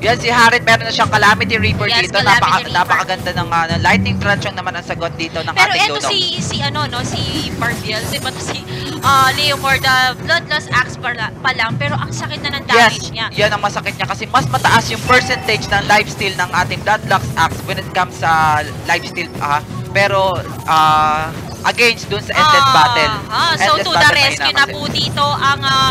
Yan si Harit, meron na siyang Calamity Reaper Yes, dito. Calamity Napaka, Reaper. napakaganda ng ah, Lightning Truncheon naman ang sagot dito ng Pero ating eto Luno. si si ano no, si Barbiel, di ba si uh, Leomord, uh, Bloodlust Axe pa, pa lang, pero ang sakit na ng Yes, damage niya. yan ang masakit niya kasi mas mataas yung percentage ng lifesteal ng ating Bloodlux Axe when it comes sa lifesteal. ah pero ah, against dun sa endless Ah, battle. ah, so Endless to the battle rescue mahina na kasi. po dito ang ah,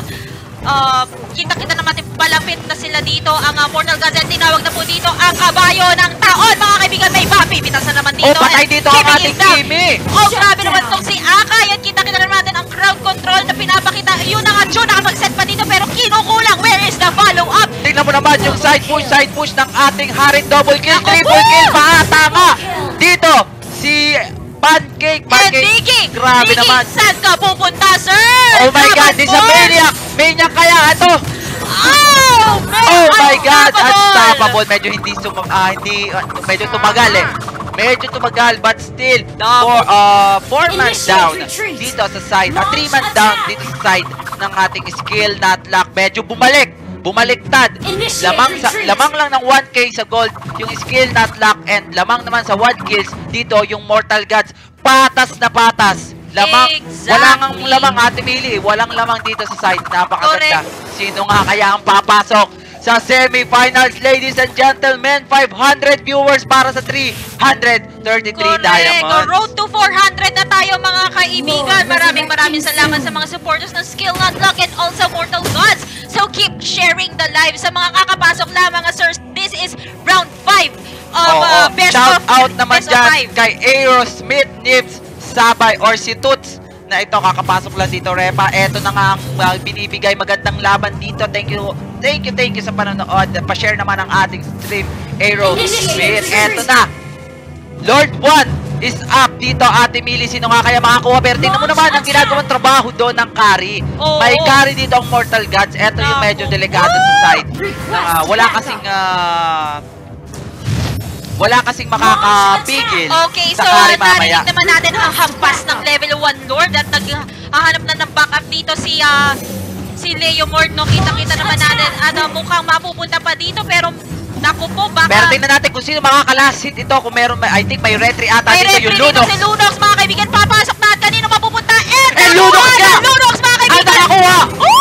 ah, kita-kita naman palapit na sila dito ang ah, Mortal and tinawag na po dito ang kabayo ng taon mga kaibigan may Bobby bitasan naman dito Oh, patay and dito ang ating is. Kimi! oh grabe naman tong si Aka yan kita-kita naman natin ang crowd control na pinapakita yun ang Jun nakapag-set pa dito pero kinukulang where is the follow up Tingnan mo naman yung side push, side push ng ating Harit double kill, Ako triple po! kill, mahata Dito, si Pancake, and Pancake. Vicky Grabe Vicky, naman. saan ka pupunta sir Oh my God, Laban this mo! a maniac! Maniac kaya ito! Oh, man, Oh my God! unstoppable! Medyo hindi sum ah, hindi ah, medyo tumagal eh. Medyo tumagal but still for uh four man Initiate down dito sa side. Uh, Launch three man down dito sa side ng ating skill not lock. Medyo bumalik. Bumaliktad. Lamang sa lamang lang ng 1k sa gold yung skill not lock and lamang naman sa 1 kills dito yung Mortal Gods. Patas na patas. Lamang Exactly. walang ang lamang Ate Mili, walang lamang dito sa side. Napakaganda. Sino nga kaya ang papasok sa semifinals, ladies and gentlemen? 500 viewers para sa 333 Correct. diamonds. Road to 400 na tayo mga kaibigan. Maraming maraming salamat sa mga supporters ng Skill Not Luck and also Mortal Gods. So keep sharing the live sa mga kakapasok lamang mga sirs. This is round 5 of Oo. uh, best Shout of out naman best dyan kay Aerosmith, Nibs, Sabay, or si Toots na ito kakapasok lang dito Repa. Eto na nga ang uh, binibigay magandang laban dito. Thank you, thank you, thank you sa panonood. Pa-share naman ang ating stream Aerosmith. Eto na. Lord 1 is up dito Ate Mili. Sino nga kaya makakuha? Pero tingnan mo naman ang ginagawang trabaho doon ng carry. Oo. May carry dito ang Mortal Gods. Eto yung medyo delikado sa side. Ah, wala kasing ah, wala kasing makakapigil Okay, sa so carry uh, mamaya. narinig naman natin ang hampas ng level 1 Lord at naghahanap na ng backup dito si ah, si Leo Mord, no? Kita-kita naman natin ano, mukhang mapupunta pa dito pero naku po, baka Pero tingnan natin kung sino makakalasit ito. Kung meron, may- I think may retry ata May dito yung referee dito Lunox. si Lunox, mga kaibigan. Papasok na at kanino mapupunta? And Eh, Lunox ng Lunox, mga Ang kaibigan! nakakuha! Oh!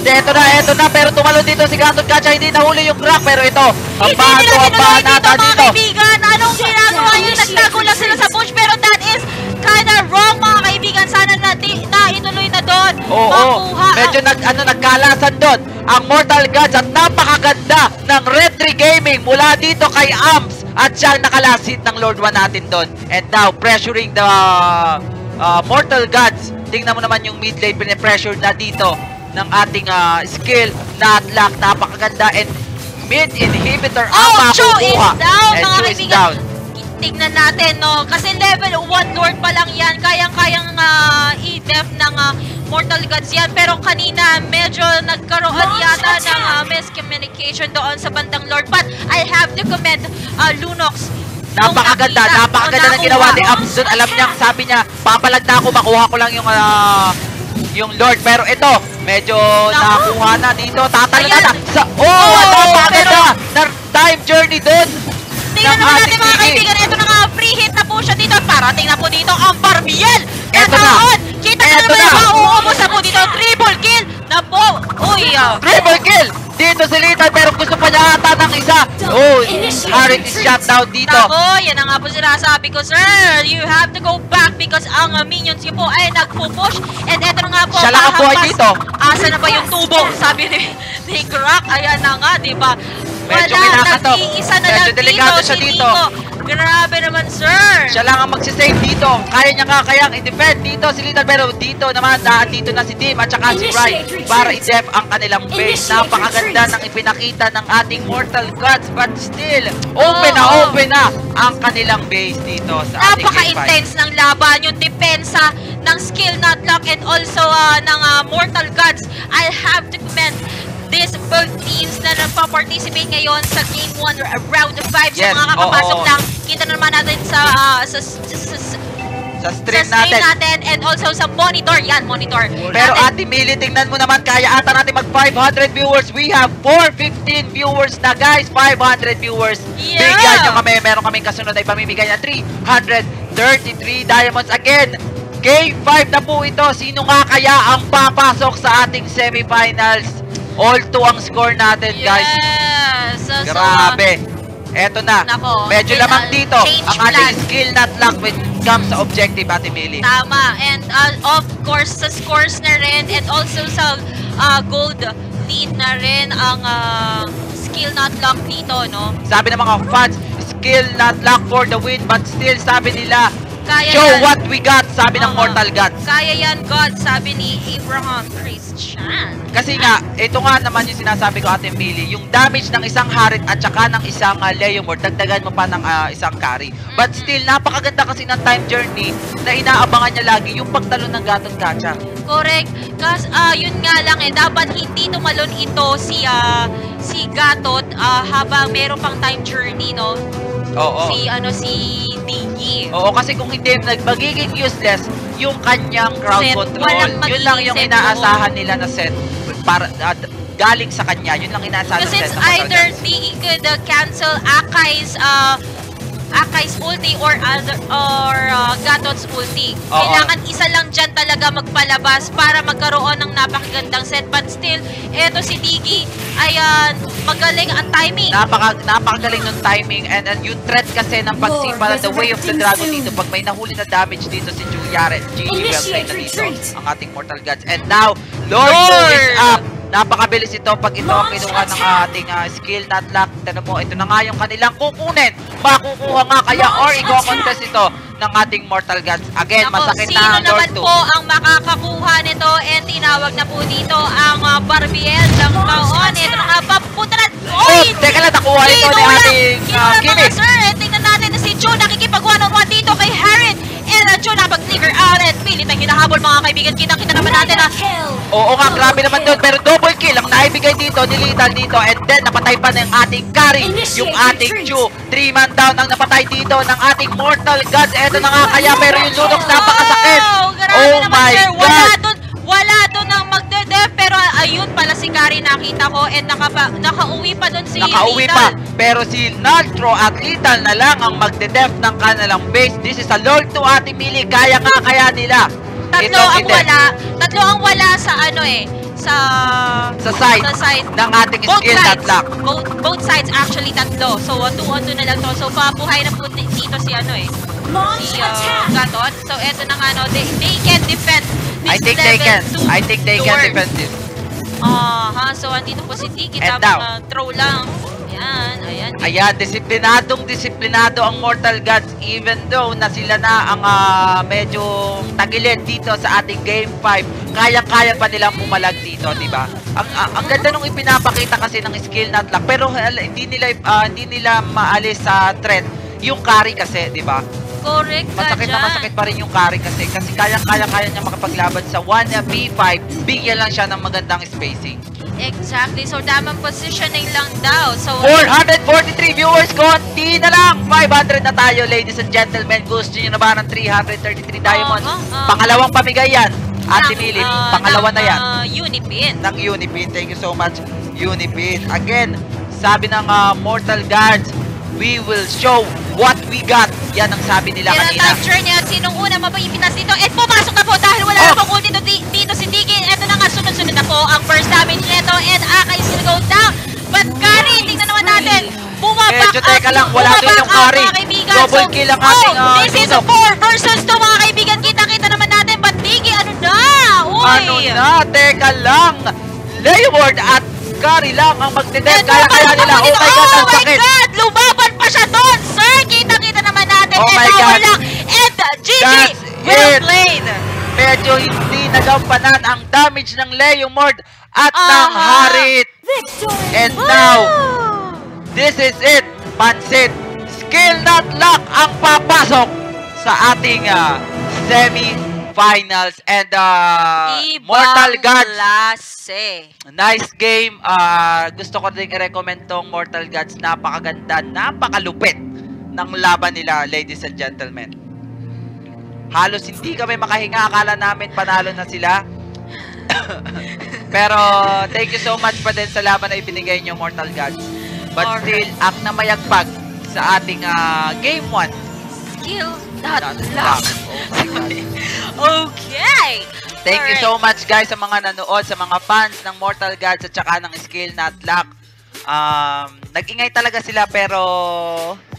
Eto na, eto na, pero tumalon dito si Gatot Gacha, hindi nahuli yung crack, pero ito, ang bago, ang banata dito, mga dito. kaibigan. Anong ginagawa nyo? Nagtago lang sila sa bush, pero that is kinda wrong, mga kaibigan. Sana na, na ituloy na doon. Oo, Makuha. medyo nag, ano, nagkalasan doon ang Mortal Gods at napakaganda ng Retry Gaming mula dito kay Amps at siya ang nakalasit ng Lord 1 natin doon. And now, pressuring the uh, Mortal Gods. Tingnan mo naman yung mid lane, pinipressure na dito ng ating uh, skill na lock. Napakaganda and mid inhibitor ang Oh, Cho is makukuha. down, And mga is down. Tignan natin, no? Kasi level 1 Lord pa lang yan. Kayang-kayang ah, i-def ng ah, Mortal Gods yan. Pero kanina, medyo nagkaroon yata ng ah, miscommunication doon sa bandang Lord. But I have to commend ah, Lunox. Napakaganda, napakaganda ng ginawa ni doon. Alam niya, sabi niya, papalag na ako, makuha ko lang yung ah, yung Lord. Pero ito, medyo nakuha na dito. Tatalo na na. Sa, oh, Oo, napakaganda na time journey doon. Tingnan ng naman natin mga kaibigan, ito na free hit na po siya dito. Parating na po dito ang Barbiel. Eto na. Kita na naman na. mauubos na po dito. Triple kill na po. Uy, ah. Triple kill! Dito si Litan, pero gusto pa niya ata ng isa. Oh, Harit is shot down dito. Nako, yan na nga po sinasabi ko, sir. You have to go back because ang uh, minions niyo po ay nagpo-push. And eto na nga po, Siya lang ang buhay dito. Asa na ba yung tubo? Sabi ni, ni Crack. Ayan na nga, di ba? Medyo Wala, kinakatok. nag-iisa na Medyo lang delikado dito siya si dito. Nico. Grabe naman, sir! Siya lang ang magsisave dito. Kaya niya nga kayang i-defend dito si Little pero dito naman daan dito na si Tim at saka si Rai para i-def ang kanilang base. Napakaganda ng ipinakita ng ating Mortal Gods but still open na Oo. open na ang kanilang base dito sa ating. Napaka-intense ng laban, yung depensa ng skill nutlock and also ah, ng ah, Mortal Gods. I'll have to commend these both teams na nagpa-participate ngayon sa Game 1 round 5 Yes, sa mga kakapasok oo. lang. Kita naman natin sa, ah, sa, sa, sa, sa, Sa stream sa stream natin. natin and also sa monitor. Yan, monitor. Pero natin. Ate Mili, tingnan mo naman, kaya ata natin mag 500 viewers. We have 415 viewers na guys, 500 viewers. Yeah. Bigyan nyo kami, meron kaming kasunod na ipamimigay na 333 diamonds again. Game 5 na po ito. Sino nga kaya ang papasok sa ating semifinals? All 2 ang score natin, guys. Yes. So, so, Grabe. Eto na. Nako. Medyo Then, lamang dito ang ating plan. skill not luck when it comes sa objective, Ate Mili. Tama. And uh, of course, sa scores na rin and also sa uh, gold lead na rin ang uh, skill not lock dito, no? Sabi ng mga fans, skill not luck for the win, but still sabi nila, Kaya show yan. what we got, sabi ng Oo. Mortal Gods. Kaya yan, God, sabi ni Abraham Christian. Kasi nga, ito nga naman yung sinasabi ko Ate Mili, yung damage ng isang Harit at saka ng isang uh, Leomord, dagdagan mo pa ng ah, isang carry. But still, napakaganda kasi ng time journey na inaabangan niya lagi yung pagtalo ng Gatot Gacha. Correct. Kas ah yun nga lang eh dapat hindi tumalon ito si ah, si Gatot ah, habang meron pang time journey no. Oo. Si ano si Diggy. Oo, kasi kung hindi, magiging useless yung kanyang crowd Set. control. Yun lang yung inaasahan nila na set para ah, galing sa kanya. Yun lang inaasahan Kasi na it's set ng Mortal either. Diggy could uh, cancel Akai's uh, Akai's ulti or other or uh, Gatot's ulti. Oo. Kailangan isa lang dyan talaga magpalabas para magkaroon ng napakagandang set. But still, eto si Diggy ay uh, magaling ang timing. Napaka, napakagaling ng timing and, and yung threat kasi ng pagsipa ng the way of the dragon dito pag may nahuli na damage dito si Juyare GG well played na dito ang ating Mortal Gods and now Lord, Lord! 2 is up napakabilis ito pag ito ang kinuha ng ating ah, skill not lock Tignan mo ito na nga yung kanilang kukunin. Makukuha nga kaya or i-contest ito ng ating Mortal Gods. Again Nako, masakit sino na ang naman Lord 2 po ang makakakuha nito? And tinawag na po dito ang uh, Barbiel ng taon. Ito na nga, papunta na. Oh, teka lang, nakuha ito Sino ni ating Sino ah, sir? Eh, Tingnan natin na si Joe nakikipag one on one dito kay Harriet. And uh, Joe napag-flicker out and pilit ang hinahabol mga kaibigan. Kita-kita naman natin na Kill. Oo nga, grabe naman doon. Pero double kill ang naibigay dito ni Lethal dito. And then, napatay pa ng ating carry. Yung ating Chu. Three man down ang napatay dito ng ating Mortal Gods. Eto na nga kaya, pero yung lunok napakasakit. Oh, grabe Oh naman my sir. Wala God. doon, wala doon ang magde-def. Pero ayun pala si Kari nakita ko and nakapa, nakauwi pa doon si Nakauwi pa. Pero si Naltro at Lethal na lang ang magde-def ng kanilang base. This is a Lord to Ate Mili. Kaya nga kaya nila. Tatlo Itong ang wala. Tatlo ang wala sa ano eh. Sa... Sa side Sa side. ng ating Both skill sides. lock. Both, both sides actually tatlo. So, uh, two on two na lang to. So, papuhay na po di- dito si ano eh. Launch Si uh, attack. Gatot. So, eto na nga no. They, they can defend this I think they can. I think they can defend this. Aha. So, andito po si Tiki. And Tapos uh, throw lang. Ayan. Ayan. Ayan, disiplinadong disiplinado ang Mortal Gods even though na sila na ang ah, medyo tagilid dito sa ating Game 5. Kaya-kaya pa nilang pumalag dito, di ba? Ang, ang, ang ganda nung ipinapakita kasi ng skill not. Pero hala, hindi nila ah, hindi nila maalis sa threat yung carry kasi, di ba? Correct ka Masakit na dyan. masakit pa rin yung carry kasi kasi kaya-kaya kaya niya makapaglaban sa 1v5. Bigyan lang siya ng magandang spacing. Exactly. So, tamang positioning lang daw. So, 443 viewers, konti na lang. 500 na tayo, ladies and gentlemen. Gusto nyo na ba ng 333 diamonds? Oo, oo. Pangalawang pamigay yan. Ate ng, Mili, uh, pangalawa ng, na yan. uh, Unipin. Ng Unipin. Thank you so much, Unipin. Again, sabi ng uh, Mortal Guards, we will show what we got. Yan ang sabi nila Yan ang kanina. journey at sinong una mapapipitas dito. At pumasok na po dahil wala Oh. na pong ulti dito, dito si Digin. Ito na nga, sunod-sunod na po ang first damage nito. And Akai's gonna go down. But Kari, tingnan naman natin. Bumabak Medyo teka ang- lang, wala bumabak din yung ang Kari. mga kaibigan. Double So, kill ang ating, oh, ah, this is a lunok. 4 versus 2 mga kaibigan. Kita-kita naman natin. But Digi, ano na? Uy! Ano na? Teka lang. Leeward at Gary lang ang magtidet. Kaya-kaya nila. Oh my God, ang sakit. Oh my God, lumaban pa siya doon, sir. Kita-kita naman natin. Oh my God. Lang. And uh, GG, well played. Medyo hindi nagampanan ang damage ng Leomord at ng Harit. And now, this is it, Pansit. Skill not luck ang papasok sa ating uh, semi semi-finals. And uh, Ibang Mortal Gods. klase. Nice game. Ah, gusto ko din i-recommend tong Mortal Gods. Napakaganda, napakalupit ng laban nila, ladies and gentlemen. Halos hindi kami makahinga. Akala namin panalo na sila. Pero thank you so much pa din sa laban na ibinigay nyo, Mortal Gods. But Alright. still, ang namayagpag sa ating ah, game 1. Skill, not Not. Okay! Thank you Alright. so much guys sa mga nanood, sa mga fans ng Mortal Gods at saka ng Skill Not Luck. Um, nag-ingay talaga sila pero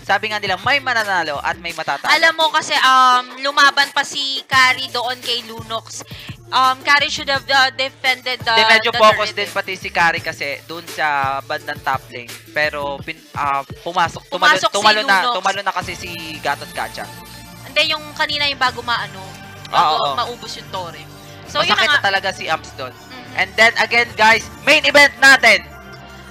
sabi nga nila may mananalo at may matatalo. Alam mo kasi um lumaban pa si Kari doon kay Lunox. Um Kari should have uh, defended the Hindi, medyo the focus din pati si Kari kasi doon sa bandang top lane. Pero pin, ah, pumasok, tumalo, Pumasok si tumalo na, Lunox. tumalo na kasi si Gatot Gacha. Hindi yung kanina yung bago maano, Oo, bago oo. maubos yung tore. So yun Masakit na na nga. talaga si Amps doon. Mhm. And then again guys, main event natin.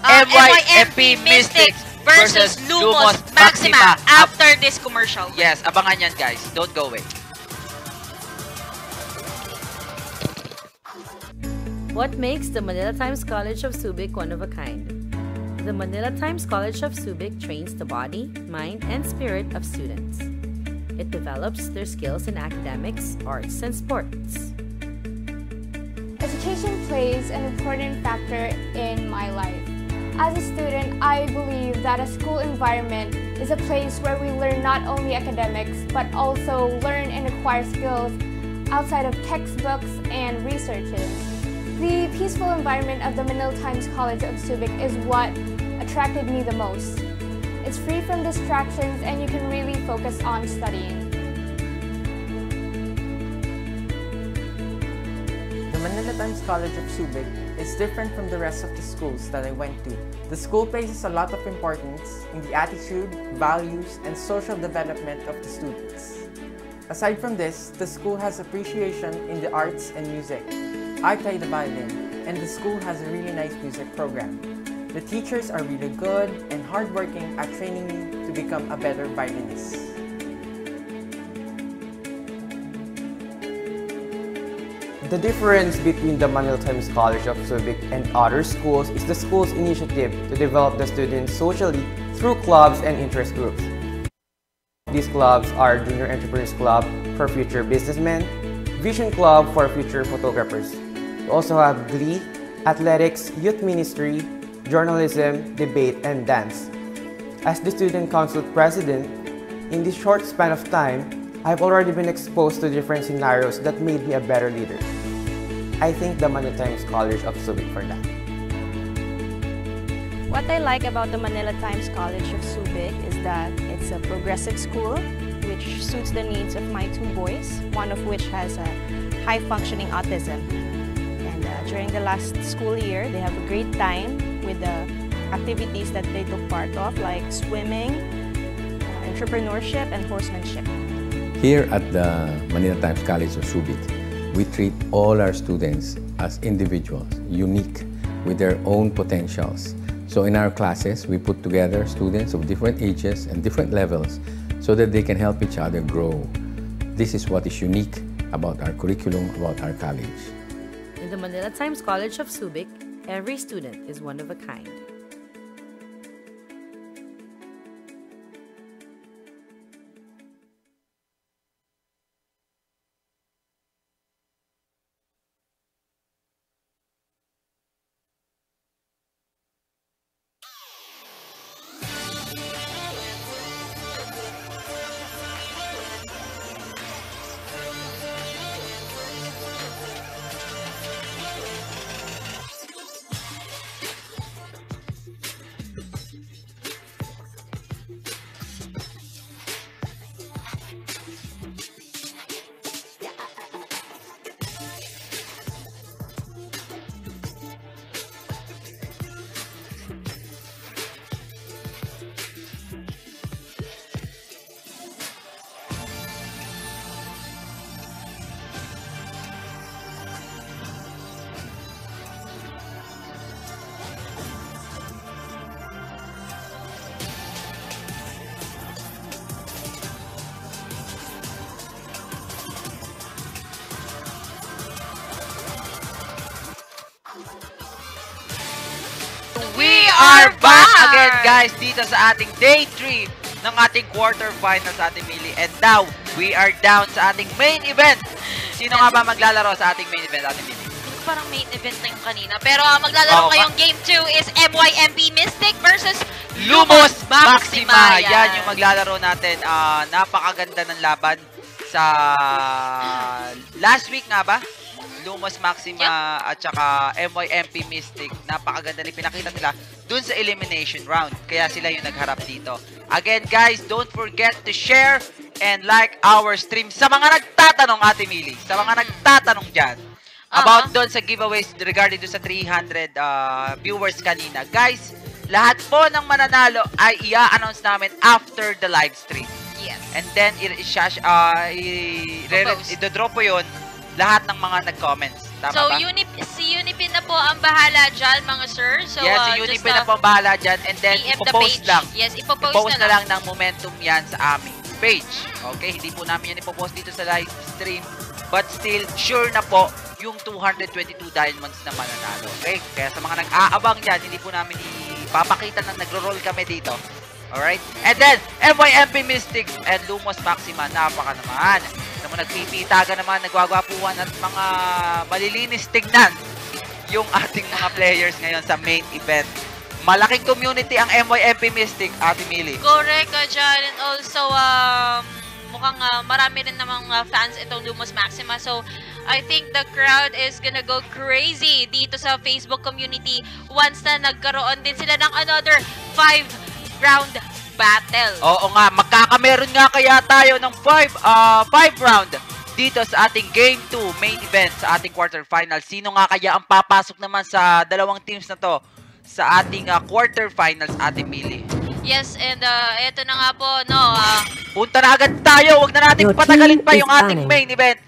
Uh, MYFP Mystics versus Lumos Maxima after this commercial. Yes, abangan yan guys. Don't go away. What makes the Manila Times College of Subic one of a kind? The Manila Times College of Subic trains the body, mind, and spirit of students. It develops their skills in academics, arts, and sports. Education plays an important factor in my life. As a student, I believe that a school environment is a place where we learn not only academics, but also learn and acquire skills outside of textbooks and researches. The peaceful environment of the Manila Times College of Subic is what attracted me the most. It's free from distractions and you can really focus on studying. The Manila Times College of Subic is different from the rest of the schools that I went to. The school places a lot of importance in the attitude, values, and social development of the students. Aside from this, the school has appreciation in the arts and music. I play the violin, and the school has a really nice music program. The teachers are really good and hardworking at training me to become a better violinist. The difference between the Manila Times College of Subic and other schools is the school's initiative to develop the students socially through clubs and interest groups. These clubs are Junior Entrepreneurs Club for future businessmen, Vision Club for future photographers. We also have Glee, Athletics, Youth Ministry, Journalism, Debate, and Dance. As the Student Council President, in this short span of time, I've already been exposed to different scenarios that made me a better leader. I thank the Manila Times College of Subic for that. What I like about the Manila Times College of Subic is that it's a progressive school which suits the needs of my two boys, one of which has a high functioning autism. And uh, during the last school year, they have a great time with the activities that they took part of, like swimming, uh, entrepreneurship, and horsemanship. Here at the Manila Times College of Subic, we treat all our students as individuals, unique with their own potentials. So in our classes, we put together students of different ages and different levels so that they can help each other grow. This is what is unique about our curriculum, about our college. In the Manila Times College of Subic, every student is one of a kind. Dito sa ating day 3 ng ating quarterfinals sa ating Mili. And now, we are down sa ating main event. Sino nga ba maglalaro sa ating main event, ating Mili? Parang main event na yung kanina. Pero ah, maglalaro Oo, ngayong game 2 is MYMP Mystic versus Lumos Maxima. Yan. Yan yung maglalaro natin. Ah, napakaganda ng laban sa last week nga ba? Lumos Maxima at saka MYMP Mystic. Napakaganda ni pinakita nila dun sa elimination round. Kaya sila yung nagharap dito. Again guys, don't forget to share and like our stream. Sa mga nagtatanong, Ate Mili, sa mga nagtatanong dyan, about doon sa giveaways regarding doon sa 300 uh, viewers kanina. Guys, lahat po ng mananalo ay i-announce namin after the live stream. Yes. And then, i- i- uh, i- i-draw po yun lahat ng mga nag-comments. Tama So, ba? Unip, si Unipin na po ang bahala dyan, mga sir. So, yes, uh, si Unipin just, na uh, po ang bahala dyan. And then, the ipopost page. lang. Yes, ipopost Ipopost na na lang. lang ng momentum yan sa aming page. Okay, hindi po namin yan ipopost dito sa live stream. But still, sure na po yung 222 diamonds na mananalo. Okay? Kaya sa mga nag-aabang dyan, hindi po namin ipapakita na nagro-roll kami dito. Alright? And then, MYMP Mystics and Lumos Maxima, napaka naman. Mo, nagpipitaga naman, nagwagwapuan at mga malilinis tignan yung ating mga players ngayon sa main event. Malaking community ang MYMP Mystic, Ate Mili. Correct ka dyan. And also, um, mukhang uh, marami rin namang uh, fans itong Lumos Maxima. So, I think the crowd is gonna go crazy dito sa Facebook community once na nagkaroon din sila ng another five round battle. Oo nga, magkakameron nga kaya tayo ng 5 uh, five round dito sa ating Game 2 main event sa ating quarterfinal. Sino nga kaya ang papasok naman sa dalawang teams na to sa ating uh, quarterfinals, Ate Mili? Yes, and uh, eto na nga po, no, uh, Punta na agad tayo, wag na natin patagalin pa yung ating main event.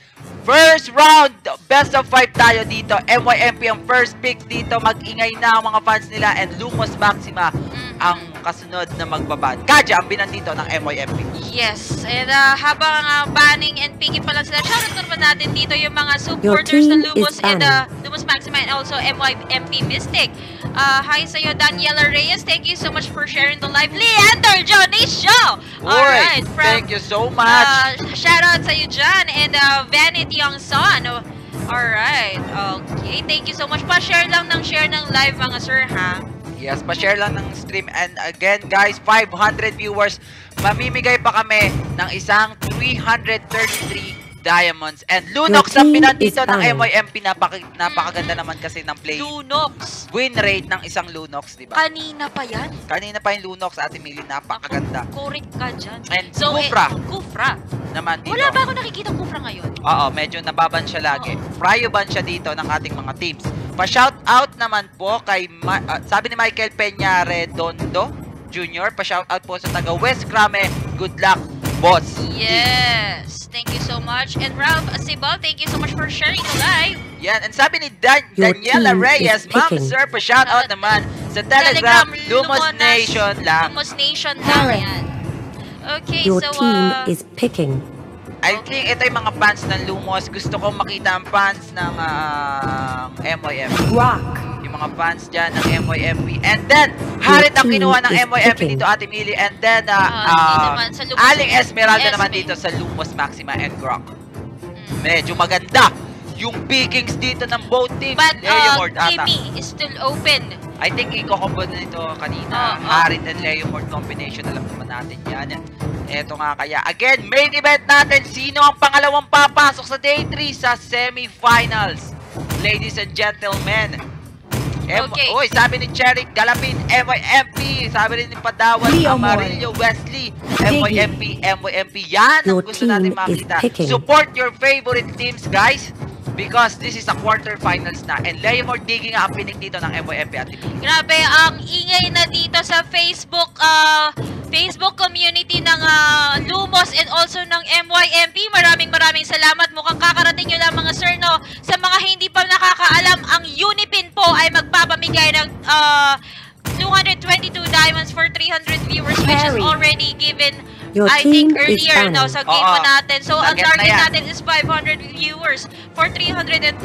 First round, best of 5 tayo dito. MYMP ang first pick dito. Mag-ingay na ang mga fans nila and Lumos Maxima ang kasunod na magbaban. Kaja ang binandito ng MYMP. Yes, and uh, habang uh, banning and picking pala sila, shoutout naman natin dito yung mga supporters ng Lumos and uh, Lumos Maxima and also MYMP Mystic. Uh, hi sa'yo, Daniela Reyes. Thank you so much for sharing the live. Leander Johnny Show! Alright, from Thank you so much. Uh, shoutout sa'yo dyan. And uh, Vanity Young Son. Alright. Okay. Thank you so much. Pa-share lang ng share ng live mga sir ha. Yes, pa-share lang ng stream. And again, guys, 500 viewers. Mamimigay pa kami ng isang 333 diamonds. And Lunox ang pinandito ng fine. MYMP. Napaka, napakaganda naman kasi ng play. Lunox. Win rate ng isang Lunox, di ba? Kanina pa yan. Kanina pa yung Lunox, Ate Mili, napakaganda. Correct ka dyan. And So, eh, Kufra Kufra. naman dito. Wala ba ako nakikita Kufra ngayon? Oo, medyo nababan siya lagi. Pryo ban siya dito ng ating mga teams. Pa-shout out naman po kay, Ma- ah, sabi ni Michael Peña Redondo Jr., pa-shout out po sa taga West Crame. Good luck, boss. Yes. Thank you so much. And Ralph Asibal, thank you so much for sharing the live. Yan, and sabi ni Dan- Your Daniela team Reyes, Ma'am. Sir, pa-shout out naman sa Telegram, Lumos Nation lang. Lumos Nation lang yan. Okay, Your so, team uh, is picking. I think ito yung mga fans ng Lumos. Gusto ko makita ang fans ng ah, MYMP. Rock. Yung mga fans dyan ng MYMP. And then, Harit ang kinuha ng picking. dito, Ate Mili. And then, uh, uh, naman, Aling Esmeralda naman Esme. dito sa Lumos Maxima and Grok. mm. Medyo maganda yung pickings dito ng both teams. but, Leo uh. Kimi is still open. I think i-combo na nito kanina. Oo. Harit and Leo Mort combination. Alam naman natin yan. Eto nga kaya. Again, main event natin. Sino ang pangalawang papasok sa day 3 sa semifinals? Ladies and gentlemen. M Okay. Uy, sabi ni Cherry Galapin, MYMP. Sabi rin ni Padawan, Leo Amarillo, Wesley, MYMP, MYMP. Yan ang gusto natin makita. Support your favorite teams, guys. Because this is a quarterfinals na. And Leomore Digi nga ang pinik dito ng MYMP at TV. Grabe, ang ingay na dito sa Facebook uh, Facebook community ng uh, Lumos and also ng MYMP. Maraming maraming salamat. Mukhang kakarating nyo lang mga sir, no? Sa mga hindi pa nakakaalam, ang Unipin po ay magpapamigay ng uh, 222 diamonds for 300 viewers which is already given Your I team think is earlier no, banning. sa game Oo. natin. So, ang Target na yan. natin is 500 viewers for 333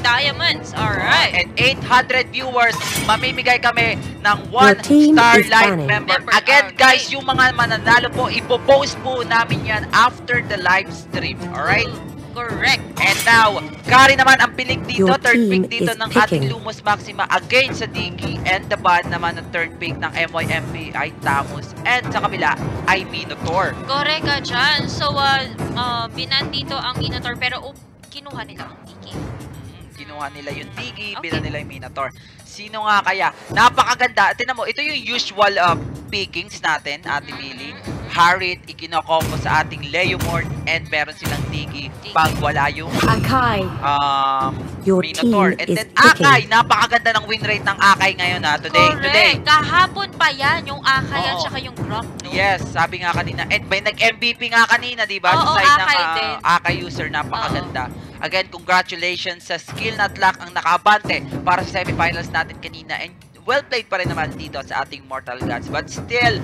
diamonds. Alright. And 800 viewers, mamimigay kami ng 1 team star is live banning. member. Member, Again, okay. guys, yung mga mananalo po, ipopost po namin yan after the live stream. Alright? Correct. And now, Kari naman ang pilik dito, Your third pick dito ng ating picking. Lumos Maxima against sa Diggy and the band naman ng third pick ng MYMP ay Tamus and sa kabila ay Minotaur. Correct ka dyan. So, uh, uh, binan dito ang Minotaur pero oh, kinuha nila ang Tiki. Mm, Kinuha nila yung Diggy, Okay. bila nila yung Minotaur. Sino nga kaya? Napakaganda. Tinan mo, ito yung usual uh, pickings natin, Ate Millie. Harit, ikinocombo sa ating Leomord, and meron silang Diggy pag wala yung Akai. um, Your Minotaur. team And is then. Akai, napakaganda ng win rate ng Akai ngayon ha, today. Correct. Today. Kahapon pa yan, yung Akay at Oo. saka yung Grok. No? Yes, sabi nga kanina. And may nag-MVP nga kanina, di ba? Oo, sa side ng Akai ah, din. Akai user, napakaganda. Again, congratulations sa skill not luck ang nakabante para sa semifinals natin kanina. And well played pa rin naman dito sa ating Mortal Gods. But still,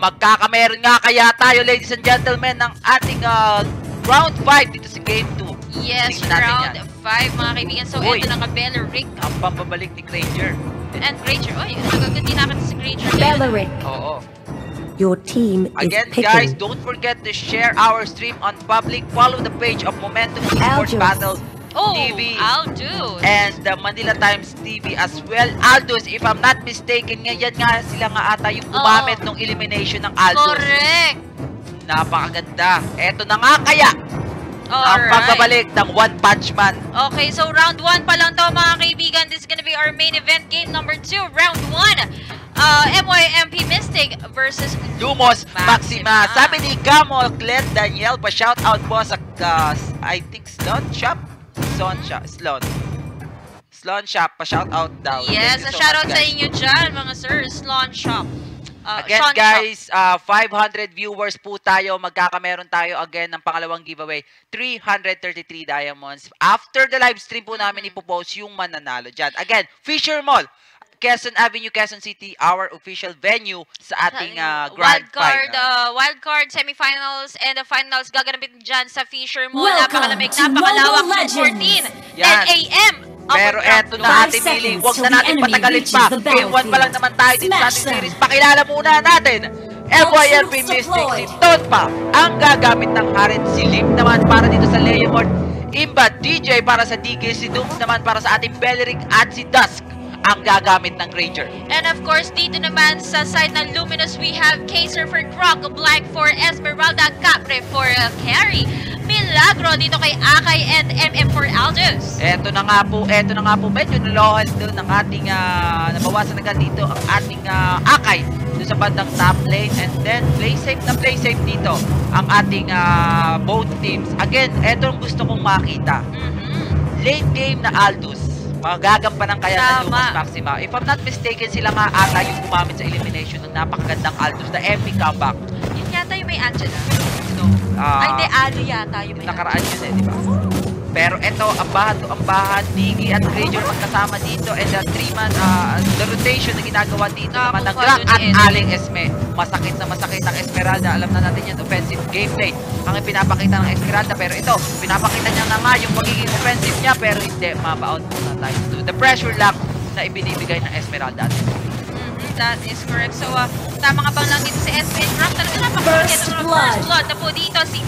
magkakameron nga kaya tayo, ladies and gentlemen, ng ating ah, round 5 dito sa game 2. Yes, natin round yan. 5 mga kaibigan. So, Uy. ito na nga Belleric Ang pampabalik ni Granger. and Granger. Oy, nagagandi na si Granger. Belleric. Oo. Your team is Again, picking. guys, don't forget to share our stream on public. Follow the page of Momentum Esports Aldous. Oh, TV. I'll do. and the Manila Times TV as well. Aldous, if I'm not mistaken, ngayon nga sila nga ata yung gumamit ng elimination ng Aldous. Correct. Napakaganda. Eto na nga kaya ang Alright. pagbabalik ng One Punch Man. Okay, so round 1 pa lang to mga kaibigan. This is gonna be our main event game number 2. Round 1. Uh, MYMP Mystic versus Lumos Maxima. Maxima. Sabi ni Gamo Clet Daniel, pa-shout out po sa, uh, I think, Slon Shop? Slon Shop. Slon. Slon Shop, pa-shout out daw. Yes, a so shoutout sa inyo dyan, mga sir. Slon Shop. Uh, Again Sean guys, uh, 500 viewers po tayo. Magkakameron tayo again ng pangalawang giveaway. 333 diamonds. After the live stream po namin ipopost yung mananalo dyan. Again, Fisher Mall. Quezon Avenue, Quezon City, our official venue sa ating uh, grand wild card, final. uh, wild card semifinals and the finals gaganapin dyan sa Fisher Mall. Welcome Napakalamig, to napakalawak. Mobile June Legends. 14, 10 Yan. a.m. Pero eto na Mili, seconds huwag na natin patagalin pa. Game 1 pa lang naman tayo dito sa ating series. Pakilala muna natin. FYLP Mystic, si. Totpa, ang gagamit ng Harit. Si Lim naman para dito sa Leomord. Imba, DJ para sa DK, si Dooms naman para sa ating Belleric at si Dusk ang gagamit ng Ranger. And of course, dito naman sa side ng Luminous, we have Kaiser for Croc, Black for Esmeralda, Capre for uh, Carry, Milagro dito kay Akay and MM for Aldous. Eto na nga po, eto na nga po, medyo nalohan doon ng ating, ah, nabawasan na dito ang ating ah, akay doon sa bandang top lane and then play safe na play safe dito ang ating ah, both teams. Again, eto ang gusto kong makita. Mhm. Late game na Aldous. Magagampanan kaya ng Tama. Lumos Maxima. If I'm not mistaken, sila nga ata yung gumamit sa elimination ng napakagandang Aldous, the epic comeback. Yun yata yung may Angela. You know, ah, Ay, hindi, Alo yata yung yung may nakaraan yun eh, di ba? Pero eto, ang bahan to ang Diggy at Ranger magkasama dito and the three man, uh, the rotation na ginagawa dito Ah, naman ng Glock at. Aling Esme. Masakit na masakit ang Esmeralda. Alam na natin yan, offensive gameplay. Ang pinapakita ng Esmeralda. Pero ito, pinapakita niya na nga yung magiging offensive niya pero hindi, mabaon muna tayo. to The pressure lang na ibinibigay ng Esmeralda. That is correct. So, uh, tama nga bang lang dito si Esme Rock? Talaga napakaganda First ng first blood na po dito si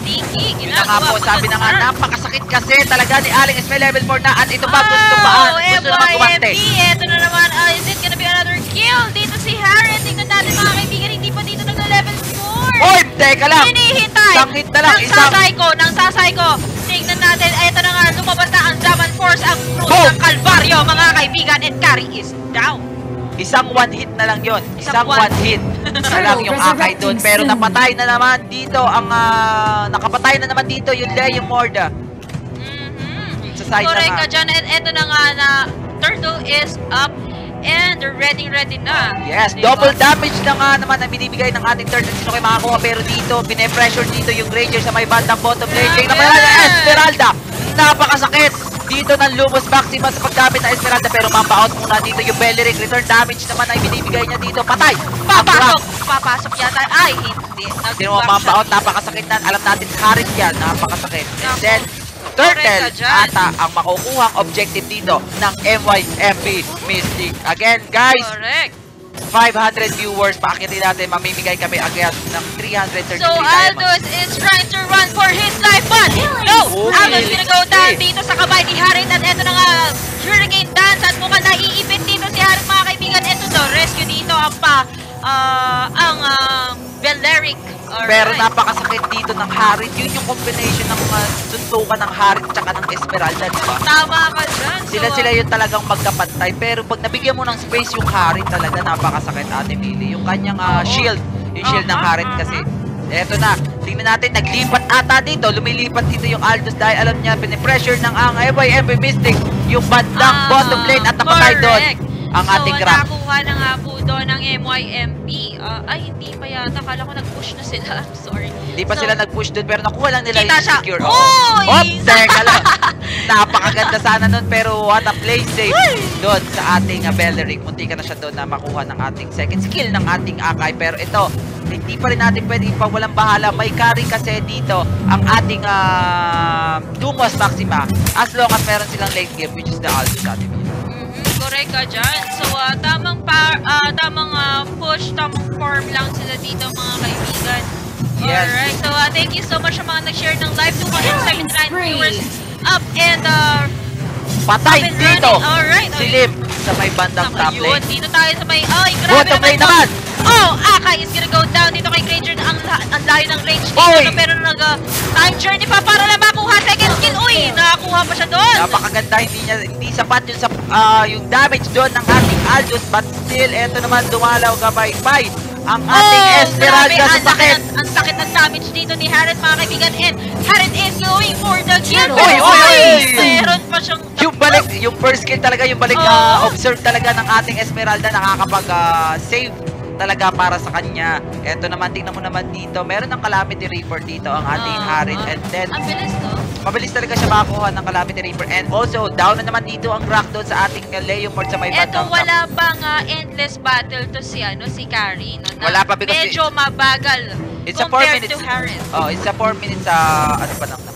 na nga po, sabi na nga, napakasakit kasi talaga ni Aling Esme level 4 na at ito pa gusto pa, gusto naman kumante. Ito na naman. Uh, is it gonna be another kill? Dito si Harry. Tingnan natin mga kaibigan. Hindi pa dito nag-level 4. Hoy, teka lang! Hinihintay. Isang hit na lang, Nang sasay ko, nang sasay ko. Tingnan natin. Ito na nga, lumabas na ang Dragon Force, ang Boom! ng Calvario, mga kaibigan. And Carry is down. Isang one hit na lang yon. Isang one, one. hit na lang yung akay doon. Pero napatay na naman dito ang ah, nakapatay na naman dito yung Leo Morda Mhm. sa side Correct na ka dyan. And ito na nga na Turtle is up and ready ready na. Yes, Diba? double damage na nga naman ang binibigay ng ating turtle. Sino kayo makakuha? Pero dito, pine-pressure dito yung Ranger sa may bandang bottom lane. King na Grabe! pala Esmeralda. Napakasakit. dito ng Lumos Maxima sa paggamit ng Esmeralda pero mapaot muna dito yung Beleric. Return damage naman ay binibigay niya dito. Patay! Papasok! Papasok yata. Ay, hindi. Hindi mo mapaot. Napakasakit na. Alam natin, Harit yan. Napakasakit. And then, Turtle ata ang makukuhang objective dito ng MYMP Mystic. Again, guys, Correct. 500 viewers. Pakitin natin, mamimigay kami agad ng 333 So diamonds. Aldous is trying to run for his life, but no! Uy, Aldous gonna go down dito sa kamay ni Harit at eto na nga, Hurricane Dance at mukhang naiipit dito si Harit mga kaibigan. Eto no, rescue dito ang pa, ah, ang uh, Belleric. Pero napakasakit dito ng Harit. Yun yung combination ng mga suntukan ng Harit tsaka ng Esmeralda, di ba? Tama ka dyan. So, Sila sila yung talagang magkapantay. Pero pag nabigyan mo ng space yung Harit talaga napakasakit Ate Mili. Yung kanyang ah, shield. Yung shield ng Harit kasi. Eto na. Tingnan natin. Naglipat ata dito. Lumilipat dito yung Aldous dahil alam niya pinipressure ng ang FYMP Mystic yung bandang Ah, bottom lane at napatay doon ang so, ating Grab. nakuha na nga po doon ng MYMP. Ah, ay, hindi pa yata. Kala ko nag-push na sila. I'm sorry. Hindi pa So, sila nag-push doon pero nakuha lang nila yung siya. secure. Uy! Oh, teka lang. Napakaganda sana nun pero what a play safe doon sa ating uh, Belleric. Munti ka na siya doon na makuha ng ating second skill ng ating Akai. Pero ito, hindi pa rin natin pwede pag walang bahala. May carry kasi dito ang ating uh, Lumos Maxima as long as meron silang late game which is the Aldous ating Correct ka dyan. So, ah, tamang, par, ah, tamang ah, push, tamang form lang sila dito mga kaibigan. Yes. Alright, so ah, thank you so much sa mga nag-share ng live. 279 spree. viewers up and uh, Patay dito! Alright, Si okay. Lim sa may bandang top lane. dito tayo sa may... Ay, grabe Bottom naman naman! Oh, Akai is gonna go down dito kay Granger. Ang, ang layo ng range dito. Oy! Pero nag uh, time journey pa para lang makuha second skill. Uy, nakakuha pa siya doon. Napakaganda, hindi niya hindi sapat yung sa ah, yung damage doon ng ating Aldous but still eto naman dumalaw gabay-bay ang ating oh, Esmeralda grabe, sa ang sakit. Ang sakit ng damage dito ni Harriet, mga kaibigan. And Harriet is going for the kill. Oy, oy, oy! Meron pa siyang... Yung balik, yung first kill talaga, yung balik Oo. na observe talaga ng ating Esmeralda nakakapag ah, save talaga para sa kanya. Eto naman, tingnan mo naman dito. Meron ng Calamity Reaper dito ang ating Oo. Harriet and then Ang bilis, no? mabilis talaga siya makakuha ng Calamity Reaper and also down na naman dito ang Rock doon sa ating uh, Leomord sa may Eto, wala pang ah, endless battle to si, ano, si Carrie. No, Wala pa because Medyo mabagal It's a 4 compared minutes. to Harriet. Oh, it's a 4 minutes sa ano pa lang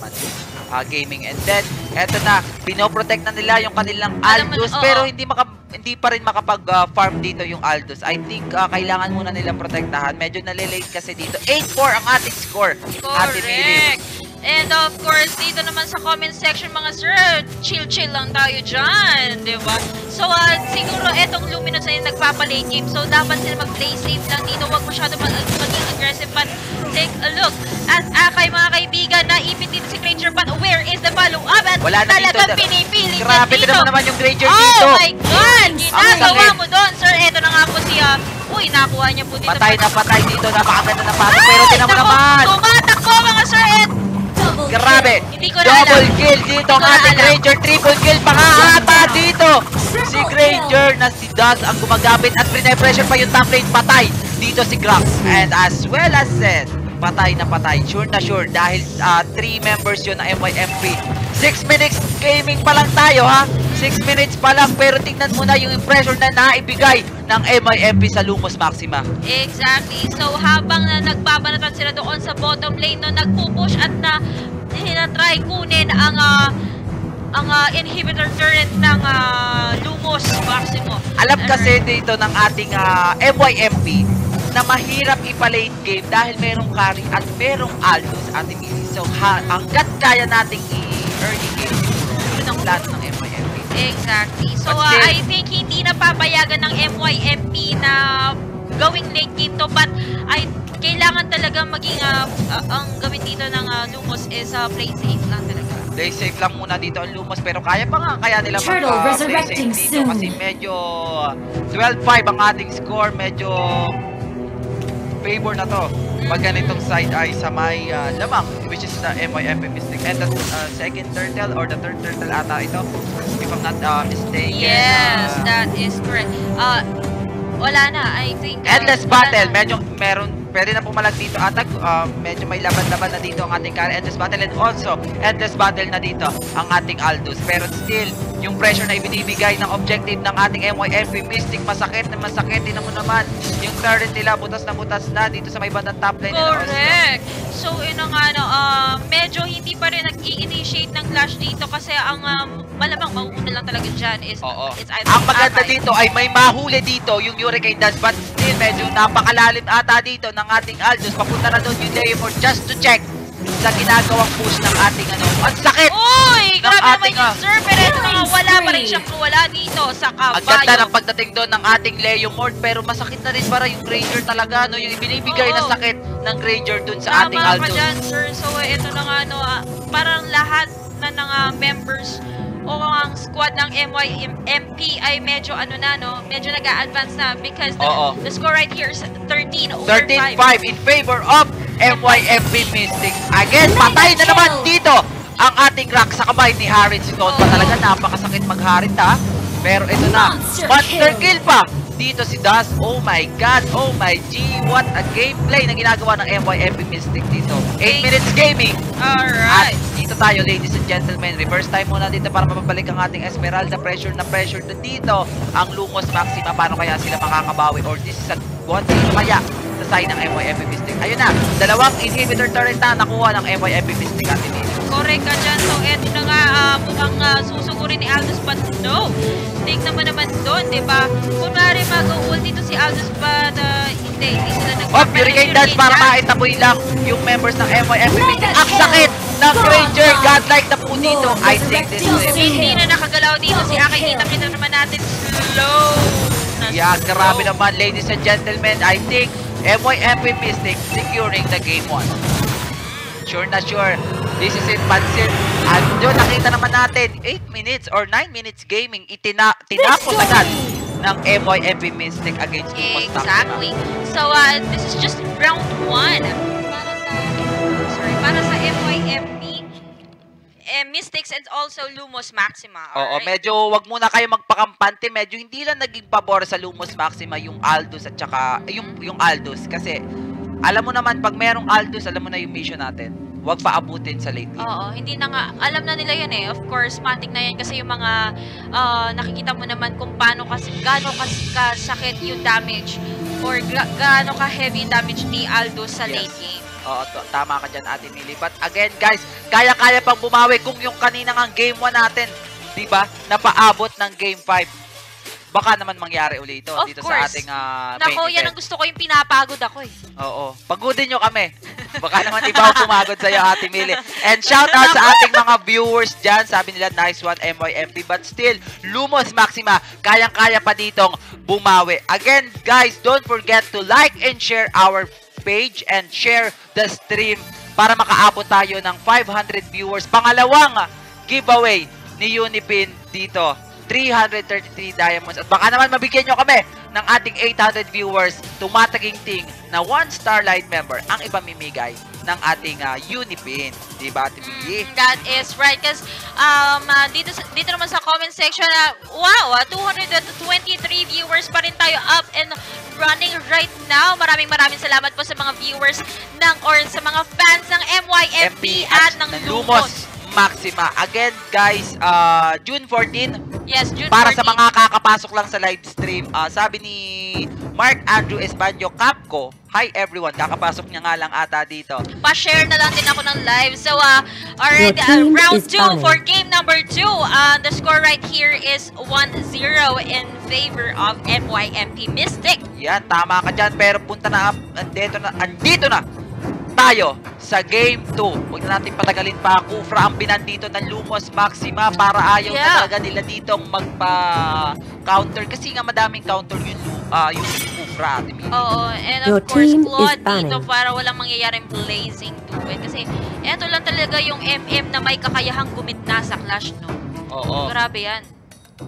ah, gaming and then eto na pinoprotect na nila yung kanilang Aldous oo. pero hindi maka hindi pa rin makapag-farm dito yung Aldous. I think ah, kailangan muna nilang protektahan. Medyo nalilate kasi dito. 8-4 ang ating score. Ate. Correct. And of course, dito naman sa comment section mga sir, chill-chill lang tayo dyan, di ba? So, ah, siguro etong Luminous na yung nagpapa-late game. So, dapat sila mag-play safe lang dito. Huwag masyado mag maging aggressive. But, take a look. At Akay, mga kaibigan, naipit dito si Granger. But, where is the follow-up? At Wala na dito. talagang pinipili niya Grabe dito. naman naman yung Granger oh dito. my God! Ginagawa mo doon, sir. Eto na nga po si, ah, uy, nakuha niya po dito. Patay na patay dito. Napakaganda ng pato. Pero Ay, tinan mo naman. Tumatakbo mga sir. Double Grabe. Hindi ko na Double alam. kill dito ang ating alam. Granger. Triple kill pa nga ata dito. Si Granger na si Daz ang gumagamit at pine-pressure pa yung top lane. Patay dito si Grax. And as well as said, patay na patay. Sure na sure dahil 3 members yun ng MYMP. 6 minutes gaming pa lang tayo ha. 6 minutes pa lang pero tingnan mo na yung pressure na naibigay ng MYMP sa Lumos Maxima. Exactly. So, habang na nagbabanatan sila doon sa bottom lane, no, nagpupush at na tinatry kunin ang ah, ang ah, inhibitor turret ng ah, Lumos Maximo. Alam kasi dito ng ating ah, MYMP na mahirap ipa-late game dahil merong carry at merong Aldous at Emily. So, ha, hanggat kaya nating i-early game yun ang plano ng MYMP. Exactly. So, ah, still- I think hindi na papayagan ng MYMP na gawing late game to but I kailangan talaga maging ah, ah, ang gawin dito ng ah, Lumos is ah, play safe lang talaga. Play safe lang muna dito ang Lumos pero kaya pa nga kaya nila mag, ah, play safe resurrecting dito soon. kasi medyo 12-5 ang ating score. Medyo favor na to pag ganitong side eye sa may ah, lamang which is the MYMP Mystic and the ah, second turtle or the third turtle ata ito if I'm not ah, mistaken Yes, Ah, that is correct. Uh, wala na, I think. uh, Endless wala battle medyo meron pwede na pumalag dito atag. Uh, medyo may laban-laban na dito ang ating Karen Endless Battle and also Endless Battle na dito ang ating Aldous. Pero still, yung pressure na ibinibigay ng objective ng ating MYFP Mystic, masakit na masakit. Tinan mo naman, yung turret nila, butas na butas na dito sa may bandang top lane. nila. Correct. So, yun ang ano, uh, medyo hindi pa rin nag-i-initiate ng clash dito kasi ang um, malamang mauuna lang talaga dyan is Oo. it's either Ang maganda dito ay may mahuli dito yung Hurricane Dance but still medyo napakalalim ata dito ng ating Aldous. Papunta na doon yung Leomord just to check sa ginagawang push ng ating ano. Ang sakit! Uy! Grabe naman yung ah, sir, pero ito nga, Killing wala pa rin siyang wala dito sa Ang ganda ng kabayo. pagdating doon ng ating Leomord pero masakit na rin para yung Granger talaga no yung ibinibigay na sakit ng Granger dun sa ating Tama ka Aldous. dyan, sir. So, ito na nga, no, ah, parang lahat na ng ah, members o ang squad ng MYMP ay medyo ano na, no, medyo nag-a-advance na because the, Oo. the score right here is 13 over 13-5 5. in favor of MYFP Mystics. Again, patay na naman dito ang ating crack sa kamay ni Harit Stone. Pa talaga napakasakit mag-Harit ha. Pero ito na, Monster kill. pa. Dito si Das. Oh my God. Oh my G. What a gameplay na ginagawa ng MYFP Mystic dito. 8 minutes gaming. At Alright. dito tayo, ladies and gentlemen. Reverse time muna dito para mapabalik ang ating Esmeralda. Pressure na pressure na dito. Ang Lumos Maxima. Paano kaya sila makakabawi? Or this is a one kaya sa side ng MYFP Mystic. Ayun na. Dalawang inhibitor turret na nakuha ng MYFP Mystic. At ini. Correct ka dyan. So, eto na nga, ah, mukhang uh, susugurin ni Aldous, but no. Take naman naman doon, di ba? Kung maaari mag-ult dito si Aldous, but uh, hindi, hindi sila nag- Oh, Hurricane Dance para maitaboy lang yung members ng Mystic. Ang sakit ng Granger. Godlike na po dito. I think this will Hindi na nakagalaw dito si Aki. Kita-kita naman natin slow. Yeah, grabe naman, ladies and gentlemen. I think MYFP Mystic securing the game 1. Sure na sure. This is it, Pansin. At yun, nakita naman natin, 8 minutes or 9 minutes gaming, itina tinapos agad ng MYFP Mystic against Lumos Maxima. Exactly. So, uh, this is just round one. Para sa, sorry, para sa MYMP, eh, Mystics and also Lumos Maxima. Oo, alright? medyo wag muna kayo magpakampante. Medyo hindi lang naging pabor sa Lumos Maxima yung Aldous at saka yung yung Aldous kasi alam mo naman pag merong Aldous, alam mo na yung mission natin. Huwag paabutin sa late game. Oo, hindi na nga, alam na nila yan eh. Of course, matik na yan kasi yung mga, ah, nakikita mo naman kung paano kasi, gaano kas, kasakit yung damage or ga, gaano ka-heavy damage ni Aldo sa Yes. late game. Oo, to- tama ka dyan, Ate Millie. But again, guys, kaya-kaya pang bumawi kung yung kanina ng game 1 natin, di ba, napaabot ng game 5. Baka naman mangyari uli ito Of dito sa course. ating uh, main Nako, yan ang gusto ko yung pinapagod ako eh. Oo. Pagudin nyo kami. Baka naman iba ang pumagod sa'yo, Ate Mili. And shout out sa ating mga viewers dyan. Sabi nila, nice one, MYMP. But still, Lumos Maxima, kayang-kaya pa ditong bumawi. Again, guys, don't forget to like and share our page and share the stream para makaabot tayo ng 500 viewers. Pangalawang giveaway ni Unipin dito. 333 diamonds. At baka naman mabigyan nyo kami ng ating 800 viewers tumataginting na one Starlight member ang ipamimigay ng ating uh, Unipin. Diba, Ate Mili? Mm, That is right. Kasi um, ah, dito, dito naman sa comment section, na wow, ah, 223 viewers pa rin tayo up and running right now. Maraming maraming salamat po sa mga viewers ng or sa mga fans ng MYMP at, ng Lumos. Maxima. Again, guys, uh, June 14, Yes, June para sa 14. mga kakapasok lang sa live stream, ah, sabi ni Mark Andrew Espanyo Capco, Hi everyone, kakapasok niya nga lang ata dito. Pa-share na lang din ako ng live. So, uh, already, uh, round is 2 honored. for game number 2. Uh, the score right here is 1-0 in favor of MYMP Mystic. Yan, tama ka dyan. Pero punta na, andito na, andito na tayo sa game 2. Huwag na natin patagalin pa. Kufra ang binandito ng Lumos Maxima para ayaw na Yeah. talaga nila ditong magpa-counter. Kasi nga madaming counter yung, ah, yung Kufra. Oo, and of Your course, team is Claude dito para walang mangyayaring blazing duet. Kasi eto lang talaga yung MM na may kakayahang gumitna sa Clash, no? Oo. Grabe yan.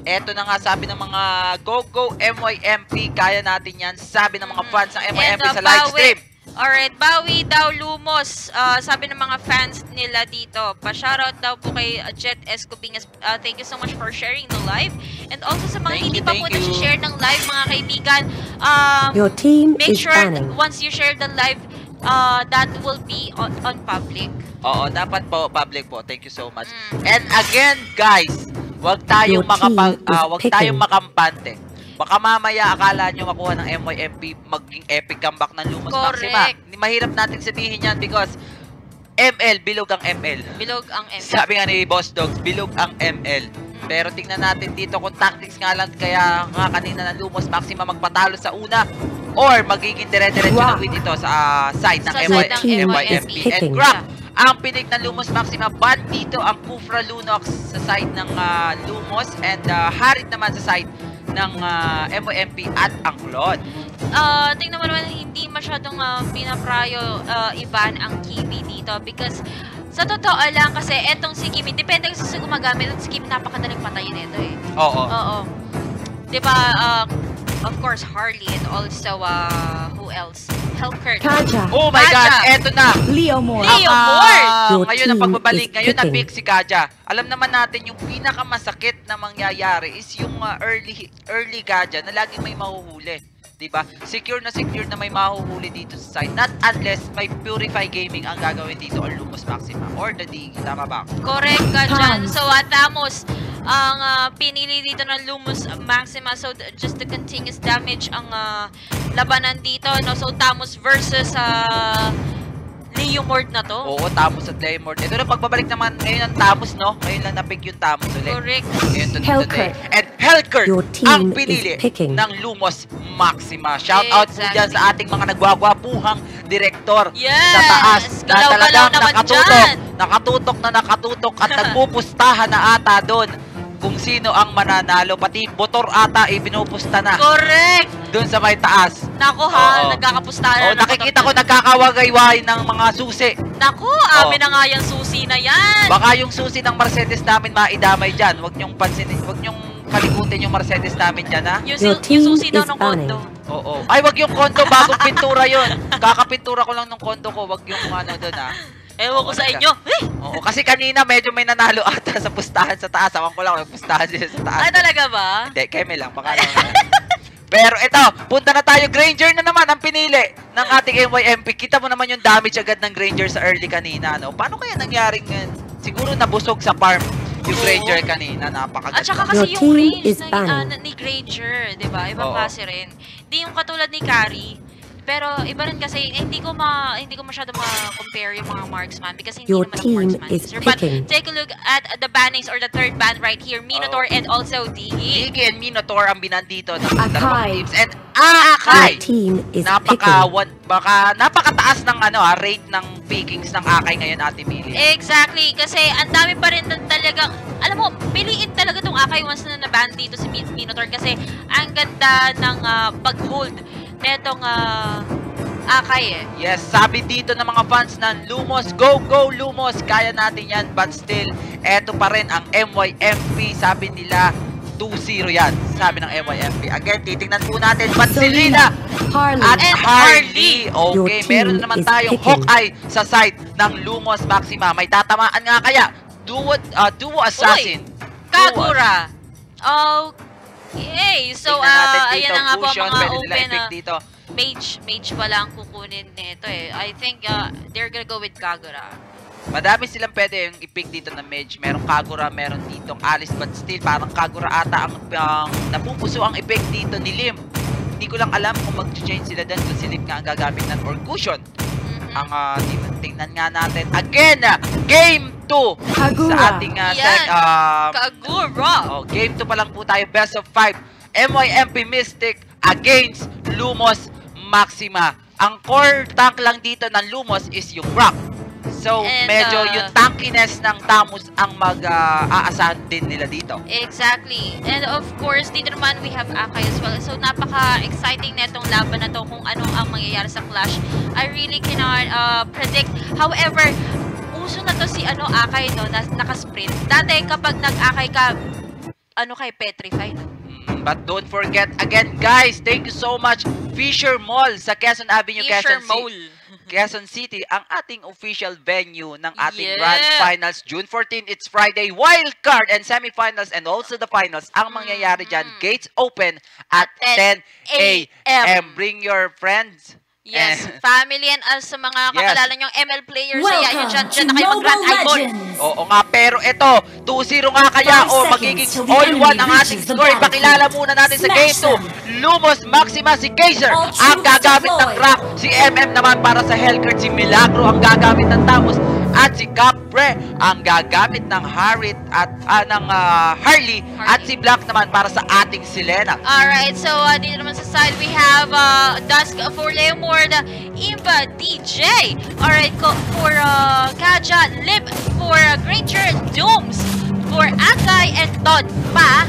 Eto na nga sabi ng mga Go Go MYMP, kaya natin yan. Sabi ng mga fans ng MYMP uh, sa live stream. Alright, bawi daw Lumos. Ah, sabi ng mga fans nila dito. Pa-shoutout daw po kay uh, Jet Escobingas. Ah, thank you so much for sharing the live. And also sa mga Thank hindi you, pa po nag-share ng live, mga kaibigan, um, Your team make is sure banning. once you share the live, uh, that will be on, on public. Oo, dapat po public po. Thank you so much. Mm. And again, guys, wag tayong makapag ah, wag tayong makampante. Baka mamaya akala nyo makuha ng MYMP maging epic comeback ng Lumos Maxima. Correct. Mahirap natin sabihin yan because ML, bilog ang ML. Bilog ang M. Sabi nga ni Boss Dogs, bilog ang ML. Pero tingnan natin dito kung tactics nga lang kaya nga kanina ng Lumos Maxima magpatalo sa una or magiging dire-diretso Wow. ng win ito sa ah, side ng Sa MY- side ng MYMP. And. Crack, ang pinig ng Lumos Maxima, ban dito ang Kufra Lunox sa side ng ah, Lumos and ah, Harit naman sa side ng ah, MYMP at ang Claude. uh, tingnan mo naman hindi masyadong uh, pinaprayo uh, Ivan ang Kimi dito because sa totoo lang kasi etong si Kimi, depende kasi sa gumagamit at si Kimi napakadaling patayin nito eh. Oo. Oo. 'Di ba uh, of course Harley and also uh, who else? Helkert. Kaja. Oh my Kaja. God, eto na. Leo Moore. Leo Moore! ngayon ang pagbabalik, ngayon picking. na-pick si Kaja. Alam naman natin yung pinakamasakit na mangyayari is yung ah, early early Kaja na laging may mahuhuli. 'Di ba? Secure na secure na may mahuhuli dito sa side. Not unless may Purify Gaming ang gagawin dito or Lumos Maxima or the Digi. Tama ba? Correct ka dyan. So, at Tamos, ang ah, pinili dito ng Lumos Maxima. So, just the continuous damage ang ah, labanan dito. No? So, Tamos versus uh, Leo Mord na to. Oo, Tamos at Lemord. Ito na pagbabalik naman ngayon ang Tamos, no? Ngayon lang na-pick yung Tamos ulit. Correct. Ngayon to Hellkurt. today. And team ang is pinili picking. ng Lumos Maxima. Shout out po Exactly. dyan sa ating mga nagwagwapuhang direktor Yes! sa taas na talagang nakatutok, dyan. nakatutok na nakatutok at nagpupustahan na ata doon kung sino ang mananalo. Pati motor ata ibinupusta na Correct! doon sa may taas. Nako ha, Oo. nagkakapustahan Oh, na nakikita ko nagkakawagay-wagay ng mga susi. Nako, amin na nga yung susi na yan. Baka yung susi ng Mercedes namin maidamay dyan. Huwag niyong pansinin, huwag niyong kalikutin yung Mercedes namin dyan, ha? Yung, Your su- yung team susi daw is ng kondo. Oo. Ay, wag yung kondo, bagong pintura yun. Kakapintura ko lang ng kondo ko, wag yung ano doon, ha? Ewan ko sa inyo. Eh, Oo, kasi kanina medyo may nanalo ata sa pustahan sa taas. Awan ko lang, may pustahan sila sa taas. ay talaga ba? Hindi, keme lang. Baka naman. Pero ito, punta na tayo. Granger na naman ang pinili ng ating MYMP. Kita mo naman yung damage agad ng Granger sa early kanina. No? Paano kaya nangyaring uh, siguro nabusog sa farm yung. Granger kanina. Napakaganda. At saka kasi yung range ng, banning. ah, ni Granger, di ba? Ibang Oo. klase rin. Hindi yung katulad ni Carrie. Pero iba rin kasi, eh, hindi ko ma hindi ko masyado ma-compare yung mga marksman because hindi Your naman team ako marksman. is sir. But picking. take a look at the bannings or the third ban right here, Minotaur Oo. and also Digi. Digi and Minotaur ang binandito ng Akai. dalawang teams. And ah, Akai! Your team is Napaka, picking. one, baka, napakataas ng ano, ah, rate ng pickings ng Akai ngayon, Ate Millie. Exactly, kasi ang dami pa rin ng talagang, alam mo, piliin talaga tong Akai once na naban dito si Min- Minotaur kasi ang ganda ng ah, pag-hold netong ah, Akai eh. Yes, sabi dito ng mga fans ng Lumos, go, go Lumos, kaya natin yan, but still, eto pa rin ang MYMP, sabi nila, 2-0 yan, sabi ng MYMP. Again, titingnan po natin, but Selena Harley. at And Harley. Okay, meron na naman tayong. Hawkeye sa side ng Lumos Maxima. May tatamaan nga kaya, Duo, uh, duo Assassin. Duo- Kagura. Okay, so natin ah, dito, ayan na nga po Fusion, mga open i-pick ah, dito. mage, mage pa lang kukunin nito eh. I think ah, they're gonna go with Kagura. Madami silang pwede yung i-pick dito na mage. Merong Kagura, meron ditong Alice, but still parang Kagura ata ang, ang napupuso ang i-pick dito ni Lim. Hindi ko lang alam kung mag-change sila dun kung si Lim nga ang gagamit ng or cushion. Ang ah, tingnan, tingnan nga natin. Again, ah, game 2 sa ating uh, Yan. um, Kagura! oh, game 2 pa lang po tayo. Best of 5. MYMP Mystic against Lumos Maxima. Ang core tank lang dito ng Lumos is yung Rock. So, And, medyo uh, yung tankiness ng Tamus ang mag-aasahan din nila dito. Exactly. And of course, dito naman we have Akai as well. So, napaka-exciting na itong laban na to kung ano ang mangyayari sa Clash. I really cannot uh, predict. However, uso na to si ano Akai, no? Na, naka-sprint. Dati kapag nag-Akai ka, ano kay Petrify, no? Mm, But don't forget, again guys, thank you so much, Fisher Mall sa Quezon Avenue, Fisher Quezon Mall. Quezon City ang ating official venue ng ating Yes. Grand Finals. June 14, it's Friday. Wild card and semifinals and also the finals. Ang mangyayari dyan, gates open at 10 a.m. Bring your friends. Yes, And- family and us sa mga Yes. kakilala nyong ML players. Kaya yun Welcome dyan, dyan na kayo mag-Grand. Legends. Oo nga, pero ito, 2-0 nga kaya o magiging all-one enemy ang ating score. Pakilala muna natin sa Smash game 2. Lumos Maxima si Kaiser All ang gagamit ng crack. Si MM naman para sa Hellcurt. Si Milagro ang gagamit ng Tamos. At si Capre ang gagamit ng Harit at ah, ng ah, Harley. At si Black naman para sa ating Selena. Alright, so uh, dito naman sa side, we have uh, Dusk for Leomord, Imba, DJ. Alright, ko for uh, Kaja, Lib for uh, Granger, Dooms, for Akay, and Todd pa.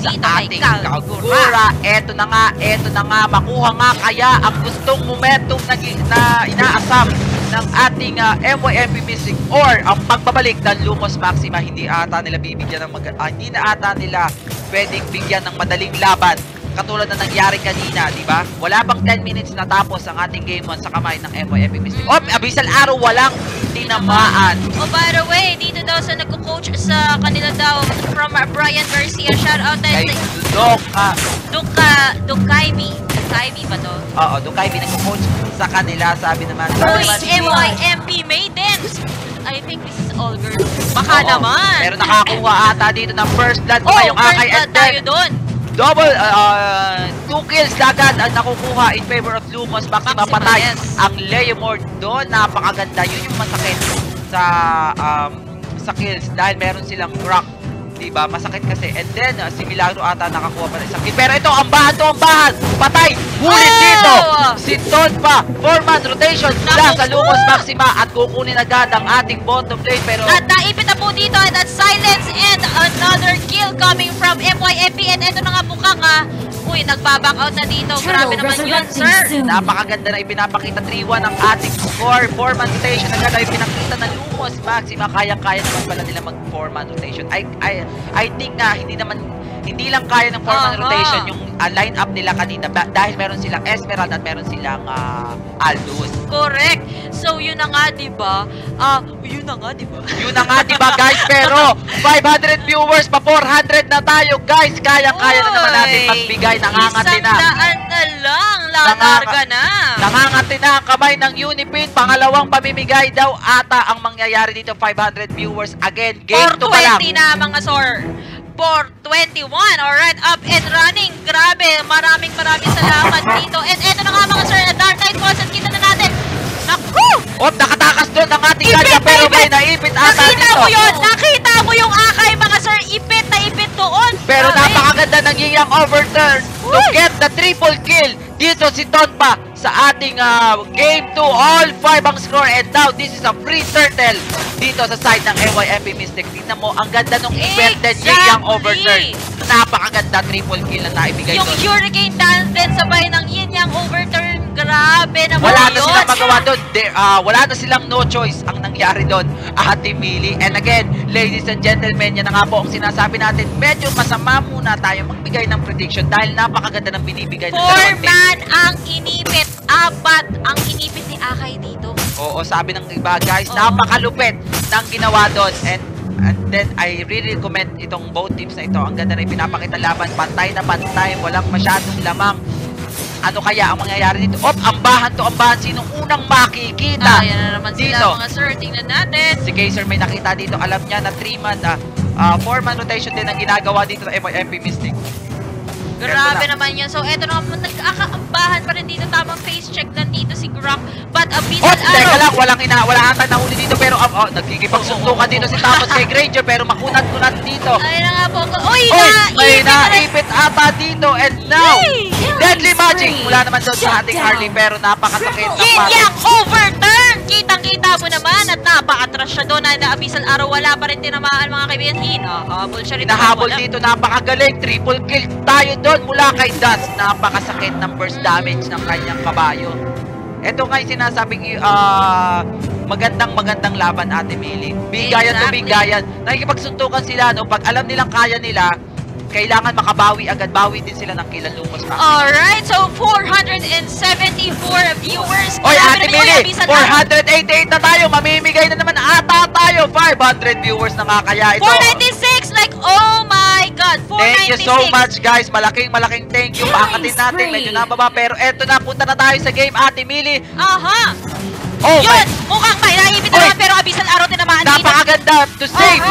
Sa Dito ating Kagura. Eto na nga, eto na nga, makuha nga kaya ang gustong momentum na, na inaasam ng ating uh, MYMP Mystic or ang pagbabalik ng Lumos Maxima hindi ata nila bibigyan ng mag- ah, hindi na ata nila pwedeng bigyan ng madaling laban katulad na nangyari kanina, di ba? Wala pang 10 minutes na tapos ang ating game 1 sa kamay ng MYMP Mystic. Oh, Abyssal Arrow walang tinamaan. Oh, by the way, dito daw sa nagko-coach sa kanila daw from Brian Garcia. Shout out Kay tayo Doka. Duka, Dukaimi. Dukaimi ba to? Oo, doon kayo binag-coach sa kanila, sabi naman. Uy, MYMP Maidens! I think this is all girls. Baka Oo, naman. Pero nakakuha ata dito ng first blood Oh, ngayong first Akay blood and then tayo doon. Double uh, two kills agad ang nakukuha in favor of Lumos. Maxima Maxima, patay yes. ang Leomord doon. Napakaganda. Yun yung masakit sa um, sa kills dahil meron silang crack. Diba? Masakit kasi. And then, uh, si Milagro ata nakakuha pa ng isang kill. Pero ito, ambahan to, ambahan! Patay! Hulit Oh! dito! Si Tonpa, four-man rotation mula sa Lumos! Maxima at kukunin agad ang ating bottom lane. Pero At naipit na po dito at at silence and another kill coming from MYMP and eto na nga po ka nga. Uy, nagbaback out na dito. Grabe naman yun, sir. Napakaganda na ipinapakita 3-1 ang ating score. 4-man rotation agad ay pinakita ng Lumos Maxima. Kaya-kaya naman pala nila mag 4-man rotation. I, I, I think nga hindi naman hindi lang kaya ng 4-man Aha. rotation yung uh, line-up nila kanina dahil meron silang Esmerald at meron silang uh, Aldous. Correct. So, yun na nga, di ba? Ah, yun na nga, di ba? Yun na nga, di ba guys? Pero 500 viewers pa 400 na tayo guys. Kaya-kaya na naman natin magbigay. Nangangati na. Isang daan na lang. Lalarga na. Nangangati na ang kamay ng Unipin. Pangalawang pamimigay daw ata ang mangyayari dito. 500 viewers. Again, game 2 pa lang. 420 na mga sor. 421. Alright, up and running. Grabe, maraming maraming salamat dito. And eto na nga mga sir, Dark Knight Faucet, kita na natin. Naku! Op, nakatakas doon ang ating Ipit kanya na pero may ipit! naipit ata Nakita dito. mo yun! Nakita mo yung akay mga sir! Ipit na ipit doon! Pero Grabe. napakaganda ng iyang overturn to Uy! get the triple kill dito si Tonpa sa ating ah, game 2. All 5 ang score and now this is a free turtle dito sa side ng MYMP Mystic. Tingnan mo, ang ganda nung inverted Exactly! overturn. Napakaganda triple kill na naibigay Yung doon. hurricane dance din sabay ng yin yang overturn. Grabe naman Wala na yun. silang magawa doon. They- ah, wala na silang no choice ang nangyari doon. Ate Mili. And again, ladies and gentlemen, yan na nga po ang sinasabi natin. Medyo masama muna tayo magbigay ng prediction dahil napakaganda ng binibigay ng dalawang team. man ang inipit. Apat ang inipit ni Akay dito. Oo, sabi ng iba guys, Oo. napakalupit ng ginawa doon. And and then I really recommend itong both teams na ito. Ang ganda na ipinapakita laban, pantay na pantay, walang masyadong lamang. Ano kaya ang mangyayari dito? Op, ambahan to ambahan. Sinong unang makikita? Ah, yan na naman sila dito. mga sir. Tingnan natin. Si Kaiser may nakita dito. Alam niya na 3-man, uh, 4-man rotation din ang ginagawa dito ng MYMP Mystic. Grabe naman yun. So, eto na nga, nagkakaambahan pa rin dito. Tamang face check nandito si Grok. But a bit Oh, teka lang, walang ina, wala ata nahuli dito pero um, oh, nagkikipagsuntukan dito si Tapos kay Granger pero makunat-kunat dito. Ay na nga po. Uy, Oy, may naipit ata dito and now, Yay! Deadly Magic mula naman doon sa ating. Harley pero napakasakit ng Yin pagod. yang overturn! Kitang-kita mo naman at napaka-atras siya doon. Na naabisal araw, wala pa rin tinamaan mga kaibigan. Hinahabol siya rin. Hinahabol Wala. dito, napakagaling. Triple kill tayo doon mula kay Dust. Napakasakit ng burst damage ng kanyang kabayo. Ito nga yung sinasabing ah, magandang magandang laban Ate Mili. Bigayan to Exactly. bigayan. Nakikipagsuntukan sila no pag alam nilang kaya nila kailangan makabawi agad. Bawi din sila ng Lumos Maxima. Alright, so 474 viewers. Oy, Ate Mili, Abisan Aro. 488 na tayo. Mamimigay na naman ata tayo. 500 viewers na nga kaya ito. 496, like, oh my God, 496. Thank you so much guys. Malaking malaking thank you. Paangatin natin. Medyo nababa. Pero eto na. Punta na tayo sa game. Ate Mili. Aha! Oh Yun, mukhang may naibit Oy. naman, pero Abisan Araw tinamaan dito. Napakaganda to save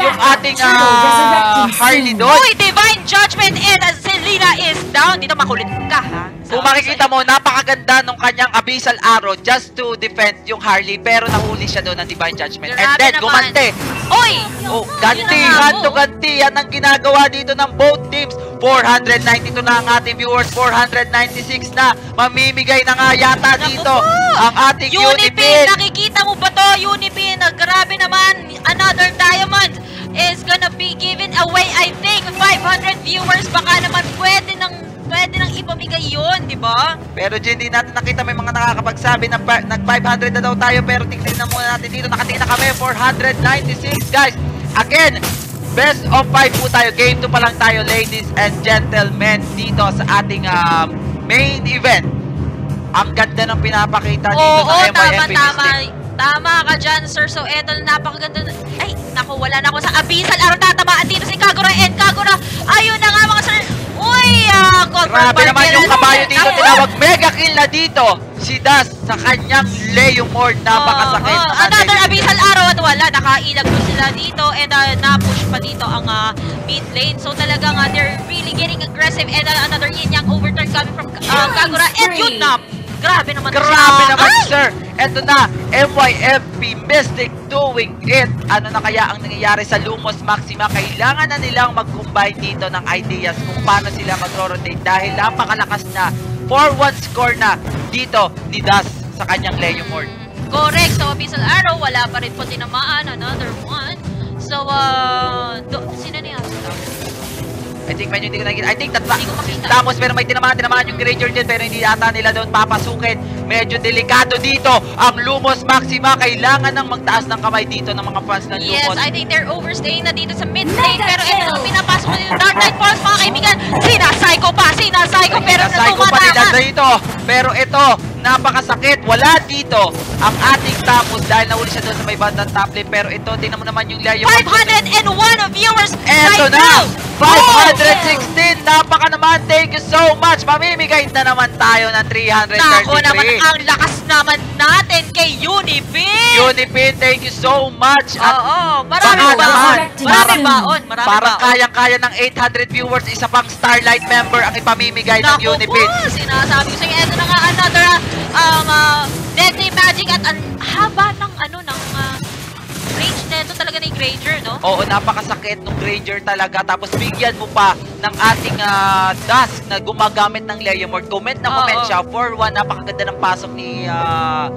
yung ating ah, Harley doon. Uy, Divine Judgment and uh, Selena is down. Dito makulit ka, ha? Kung makikita mo, napakaganda nung kanyang Abyssal Arrow just to defend yung Harley pero nahuli siya doon ng Divine Judgment. And then, naman. gumante. Uy! Oh, gantihan to ganti. Yan ang ginagawa dito ng both teams. 492 na ang ating viewers. 496 na. Mamimigay na nga yata dito ang ating Unipin, Unipin. nakikita mo ba to? Unipin, na grabe naman. Another diamond is gonna be given away, I think. 500 viewers, baka naman pwede nang pwede nang ipamigay yun, di ba? Pero Jen, di natin nakita may mga nakakapagsabi na pa- nag 500 na daw tayo pero tingnan na muna natin dito nakatingin na kami 496 guys. Again, best of 5 po tayo. Game 2 pa lang tayo ladies and gentlemen dito sa ating um, main event. Ang ganda ng pinapakita dito Oo, ng tama, MYFP tama. Mystic. Tama ka dyan, sir. So, eto, napakaganda. na- Ay, naku, wala na ako sa Abyssal. Araw tatamaan dito si Kagura and Kagura. Ayun na nga, mga Cobra Grabe naman yung kabayo dito. Tinawag mega kill na dito. Si Das sa kanyang Leo Mord. Napakasakit. Oo, naman, another abyssal araw at wala. Nakailag po sila dito and uh, na-push pa dito ang uh, mid lane. So talagang uh, they're really getting aggressive and uh, another yin yang overturn coming from uh, Kagura. And yun na, grabe naman Grabe naman, Ay! sir. Eto na, MYFP Mystic doing it. Ano na kaya ang nangyayari sa Lumos Maxima? Kailangan na nilang mag-combine dito ng ideas kung paano sila mag-rotate dahil napakalakas na 4-1 score na dito ni Das sa kanyang Leo Mord. Correct. So, Abyssal Arrow, wala pa rin po tinamaan. Another one. So, uh, do, sino na yan? I think medyo hindi ko nakikita. I think tatla. Tamos pero may tinamaan, tinamaan yung Granger dyan pero hindi ata nila doon papasukin. Medyo delikado dito ang Lumos Maxima. Kailangan nang magtaas ng kamay dito ng mga fans ng Yes, Lumos. I think they're overstaying na dito sa mid lane. Pero ito na pinapasok na yung Dark Knight Force, mga kaibigan. Sinasay ko pa, sinasay ko, pero Nasay ko pa nila dito. Pero ito, napakasakit. Wala dito ang ating Tamos dahil nahuli siya doon sa may bandang top lane. Pero ito, tingnan mo naman yung layo. 501 viewers Eto right na! now. 516! Napaka naman! Thank you so much! Mamimigay na naman tayo ng 333. Nako naman, ang lakas naman natin kay Unipin. Unipin, thank you so much! At Oo, marami baon. Marami baon, marami Parang kayang-kaya ng 800 viewers, isa pang Starlight member ang ipamimigay ng Naku Unipin. po, sinasabi ko sa inyo, ito na nga another um, uh, Deadly Magic at ang haba ng ano, ng uh, range talaga ni Granger, no? Oo, napakasakit nung Granger talaga. Tapos bigyan mo pa ng ating ah, Dusk na gumagamit ng Leomord. Comment na comment Oo. siya. 4-1, napakaganda ng pasok ni ah,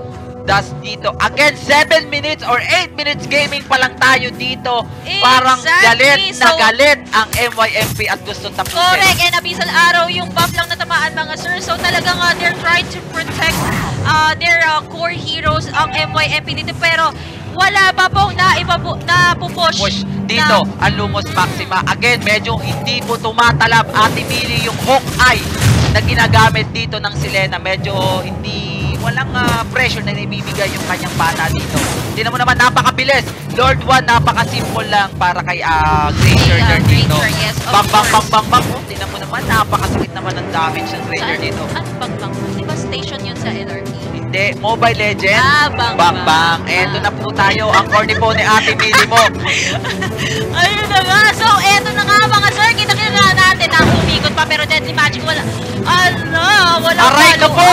Dusk dito. Again, 7 minutes or 8 minutes gaming pa lang tayo dito. Parang Exactly. galit na So- galit ang MYMP at gustong tapusin. Correct, and Abyssal Arrow, yung buff lang natamaan mga sir. So talagang uh, they're trying to protect uh, their uh, core heroes, ang MYMP dito. Pero wala pa pong naipapu- napupush. Push dito ang Lumos Maxima. Again, medyo hindi po tumatalab Ate Mili yung Hawkeye na ginagamit dito ng Selena. Medyo hindi walang ah, pressure na ibibigay yung kanyang bata dito. Tingnan mo naman, napakabilis. Lord 1, napaka-simple lang para kay uh, Granger Kay, ah, dito. Granger, yes, bang, bang, bang, bang, bang. Oh, tingnan mo naman, napakasakit naman ng damage ng Granger dito. Ano bang bang? Di ba station yun sa LRT? Hindi, Mobile Legend. Ah, bang, bang, bang. Eto na po tayo, ang corny po ni Ate Mili mo. Ayun na nga. So, eto na nga mga sir. Kita-kita na natin na umikot pa. Pero Deadly Magic wala. Ano? Wala Aray ko po!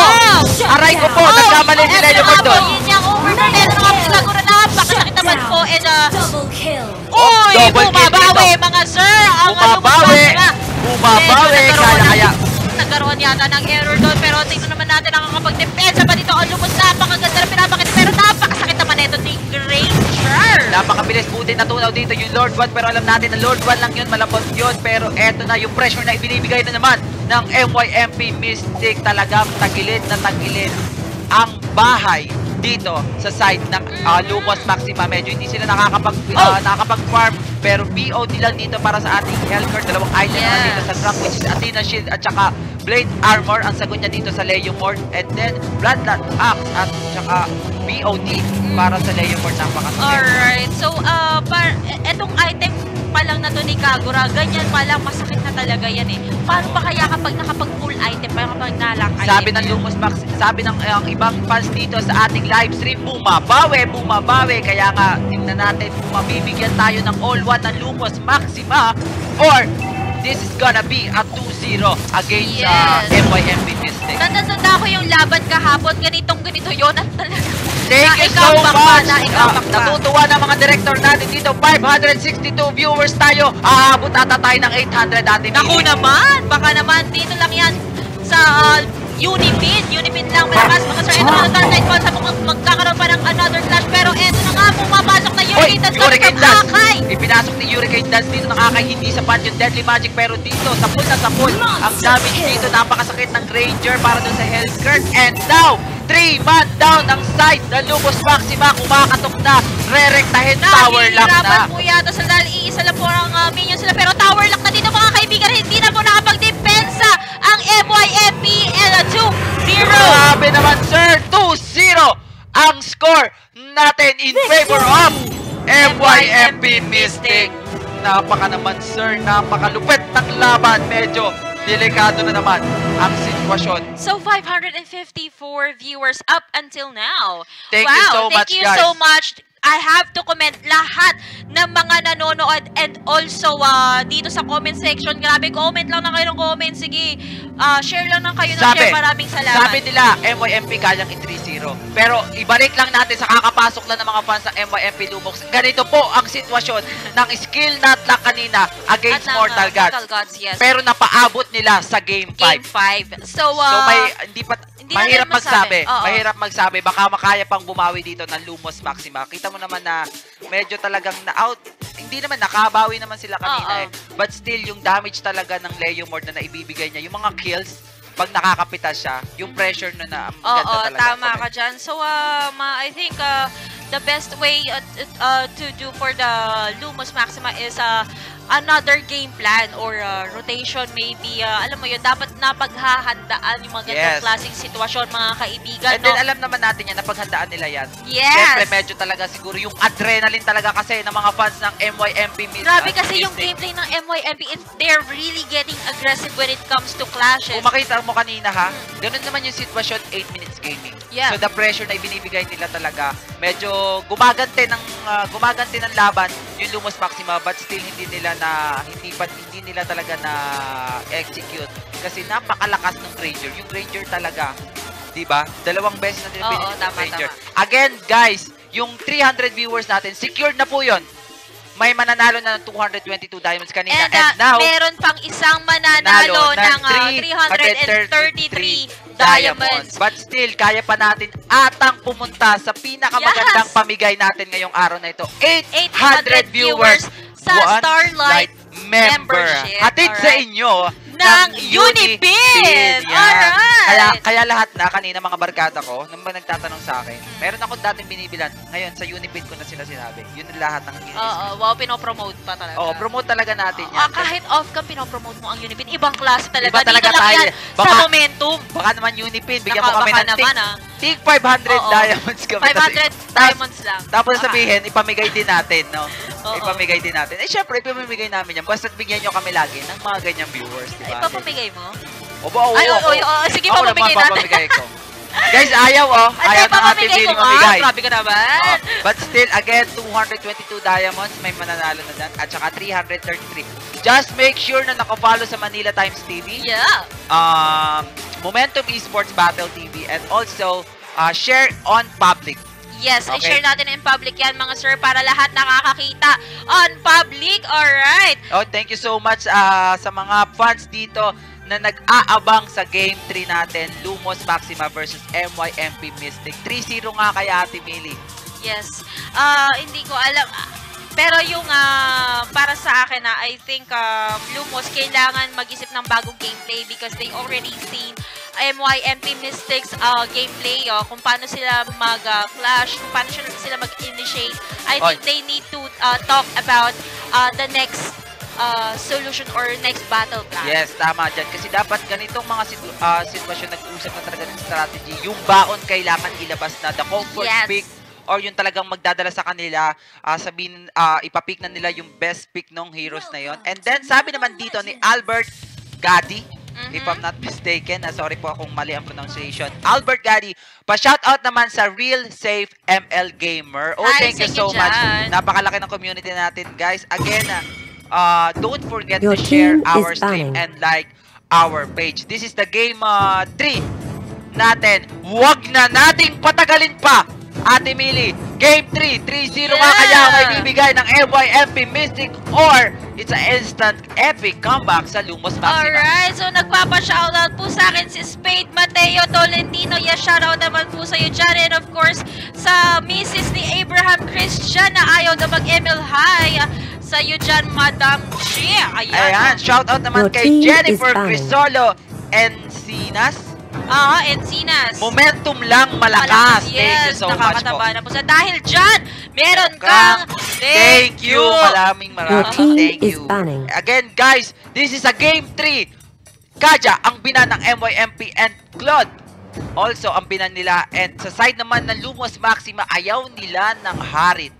Aray ko po! Nagkamali si Leo Mord doon. Yun yung overturn. Eto na nga po sila. Gura na. Pakasakit naman po. And, uh, Double kill. Uy! double kill Bumabawi mga sir! Ang Bumabawi! ano, Bumabawi! Nagkaroon Kaya-kaya. ng- Nagkaroon yata ng error doon pero tingnan naman natin nakakapag-depensa pa dito. Ang lumos napakaganda na pinapakita pero napakasakit naman ito ni Granger. Napakabilis buti natunaw dito yung Lord 1 pero alam natin na Lord 1 lang yun, malambot yun pero eto na yung pressure na ibinibigay na naman ng MYMP Mystic talagang tagilid na tagilid ang bahay dito sa side ng ah, Lumos Maxima. Medyo hindi sila nakakapag, ah, nakakapag-farm pero BOD lang dito para sa ating Hellcore. Dalawang item naman dito sa truck which is Athena Shield at saka Blade Armor. Ang sagot niya dito sa Leomord and then Bloodlet Axe at saka BOD para sa Leomord. Napakasakit. Alright. So, uh, par etong item pa lang na to ni Kagura, ganyan pa lang, masakit na talaga yan eh. Paano pa kaya kapag nakapag-full item, paano kapag nalak item? Sabi ng Lumos Max, sabi ng ang ibang fans dito sa ating live stream, bumabawi, bumabawi. Kaya nga, tingnan natin kung mabibigyan tayo ng all one ng Lumos Maxima or this is gonna be a 2-0 against uh, Yes. MYMB Mystic. Tanda-tanda ko yung laban kahapon, ganitong ganito yun at talaga. Thank Na you so much. Na Ah, pa. natutuwa ng mga director natin dito. 562 viewers tayo. Aabot ata tayo ng 800 dati. Naku naman, baka naman dito lang yan sa uh, Unipin. Unipin lang malakas mga sir. Ito na Dark Knight Falls. Mag- magkakaroon pa ng another clash. Pero eto na nga, pumapasok na Hurricane Dance Hurricane Dance! Akay. Ipinasok ni Hurricane Dance dito ng Akay, hindi sa punch yung Deadly Magic, pero dito, sa full na sa full. Ang damage dito, napakasakit ng Ranger para dun sa Hellskirt. And now, 3 man down ng side ng Lumos Maxima, kumakatok na, re-rectahin, tower lock na. Nahihirapan po yata sa dahil iisa lang po ang uh, minions sila. Pero tower lock na dito mga kaibigan. Hindi na po nakapag-depensa ang MYFP and a 2-0. Grabe naman, sir! 2-0 ang score natin in favor of MYMP Mystic. Napaka naman, sir. Napakalupit ng laban. Medyo delikado na naman ang sitwasyon. So 554 viewers up until now. Thank wow, you so thank much, you guys. so much. I have to comment lahat ng mga nanonood and also uh, dito sa comment section. Grabe, comment lang na kayo ng comment. Sige, uh, share lang na kayo ng Sabi, share. Maraming salamat. sabi nila, MYMP kayang i-3-0. Pero ibalik lang natin sa kakapasok lang ng mga fans ng MYMP Lumos. Ganito po ang sitwasyon ng skill not luck kanina against At ng, uh, Mortal Gods. Mortal Gods, yes. Pero napaabot nila sa Game 5. Game 5. So, uh, So may hindi pa hindi mahirap magsabi. Oo. Mahirap magsabi. Baka makaya pang bumawi dito ng Lumos Maxima. Kita mo naman na medyo talagang na out. Hindi naman nakabawi naman sila kanina Oo. eh. But still yung damage talaga ng Leomord na naibibigay niya, yung mga kills pag nakakapitas siya, yung pressure na na ang Oo, ganda talaga. tama ka dyan. So, um, uh, I think uh, the best way uh, uh, to do for the Lumos Maxima is uh, another game plan or uh, rotation maybe. Uh, alam mo yun, dapat napaghahandaan yung mga ganitong Yes. klaseng sitwasyon, mga kaibigan. And then no? alam naman natin yan, napaghandaan nila yan. Yes! Siyempre, medyo talaga siguro yung adrenaline talaga kasi ng mga fans ng MYMP Miss Grabe uh, kasi yung Mystic. gameplay ng MYMP, it, they're really getting aggressive when it comes to clashes. Kung makita mo kanina ha, ganun naman yung sitwasyon, 8 minutes gaming. Yeah. So the pressure na ibinibigay nila talaga, medyo gumagante ng ah, gumagante ng laban yung Lumos Maxima but still hindi nila na hindi pa hindi nila talaga na execute kasi napakalakas ng Ranger. Yung Ranger talaga, 'di ba? Dalawang beses na nila binigyan ng tama, Ranger. Again, guys, yung 300 viewers natin, secured na po 'yon. May mananalo na ng 222 diamonds kanina. And, And, uh, now, meron pang isang Nalo mananalo ng ng uh, 333 diamonds. But still, kaya pa natin atang pumunta sa pinakamagandang Yes! pamigay natin ngayong araw na ito. 800 800 viewers sa Starlight member. membership. Hatid sa Alright. inyo ng Unipin. Yan. Alright. Kaya, kaya lahat na, kanina mga barkada ko, nung ba nagtatanong sa akin, meron ako dating binibilan. Ngayon, sa Unipin ko na sila sinabi. Yun lahat ng Oo, wow, pinopromote pa talaga. Oh, promote talaga natin yan. Ah, kahit off-cam, pinopromote mo ang Unipin. Ibang klase talaga. Iba talaga Dito tayo. yan sa Baka- momentum. Baka naman Unipin, bigyan Baka- mo kami ng naman, tig, ah. tig 500 Oo. diamonds kami. 500 diamonds lang. Tapos Baka. sabihin, ipamigay din natin, no? Oo. Ipamigay din natin. Eh, syempre, ipamimigay namin yan. Basta't bigyan nyo kami lagi ng mga ganyang viewers, di Ay, ba? papamigay mo? Obo, oo, Ay, oo, oo. Sige, Ako papamigay natin. papamigay ko. Guys, ayaw, oh. Ay, Ayaw natin papamigay feeling mamigay. Grabe ka naman. Oh, but still, again, 222 diamonds, may mananalo na dyan. At saka 333. Just make sure na nakafollow sa Manila Times TV. Yeah. Um, Momentum Esports Battle TV. And also, uh, share on public. Yes, Okay. i-share natin in public yan mga sir para lahat nakakakita on public. Alright. Oh, thank you so much ah, sa mga fans dito na nag-aabang sa Game 3 natin, Lumos Maxima versus MYMP Mystic. 3-0 nga kay Ate Millie. Yes. Ah, hindi ko alam. Pero yung ah, para sa akin na I think um, Lumos kailangan mag-isip ng bagong gameplay because they already seen MYMP Mystics uh, gameplay, oh, kung paano sila mag-clash, kung paano sila sila mag-initiate. I Oy. think they need to uh, talk about uh, the next uh, solution or next battle plan. Yes, tama dyan. Kasi dapat ganitong mga situ- ah, sitwasyon nag-usap na talaga ng strategy. Yung baon kailangan ilabas na. The comfort Yes. pick or yung talagang magdadala sa kanila, ah, sabihin, ah, ipapick na nila yung best pick ng heroes na yon. And then, sabi naman dito ni Albert Gadi, if I'm not mistaken, ah, sorry po kung mali ang pronunciation, Albert Gadi, pa-shoutout naman sa Real Safe ML Gamer. Oh, Hi thank you so much. Napakalaki ng community natin, guys. Again, uh, don't forget Your to share our stream and like our page. This is the game 3 natin. Huwag na nating patagalin pa. Ate Mili, Game 3, 3-0 nga Yeah. kaya may bibigay ng MYFP Mystic or it's an instant epic comeback sa Lumos Maxima. Alright, so nagpapa-shoutout po sa akin si Spade Mateo Tolentino. Yes, shoutout naman po sa iyo dyan. And of course, sa Mrs. ni Abraham Christian na ayaw na mag-ML High. Sa iyo dyan, Madam Chia. Ayan. Ayan, shout out naman Your kay Jennifer. Crisolo Encinas. Ah, Encinas. Momentum lang malakas. Thank you Yes, so much po. nakakataba na po. Sa dahil dyan, meron kang Thank you. Maraming Your maraming team thank is you. Again, guys, this is a game 3. Kaja, ang bina ng MYMP and Claude. Also, ang bina nila. And sa side naman ng Lumos Maxima, ayaw nila ng Harit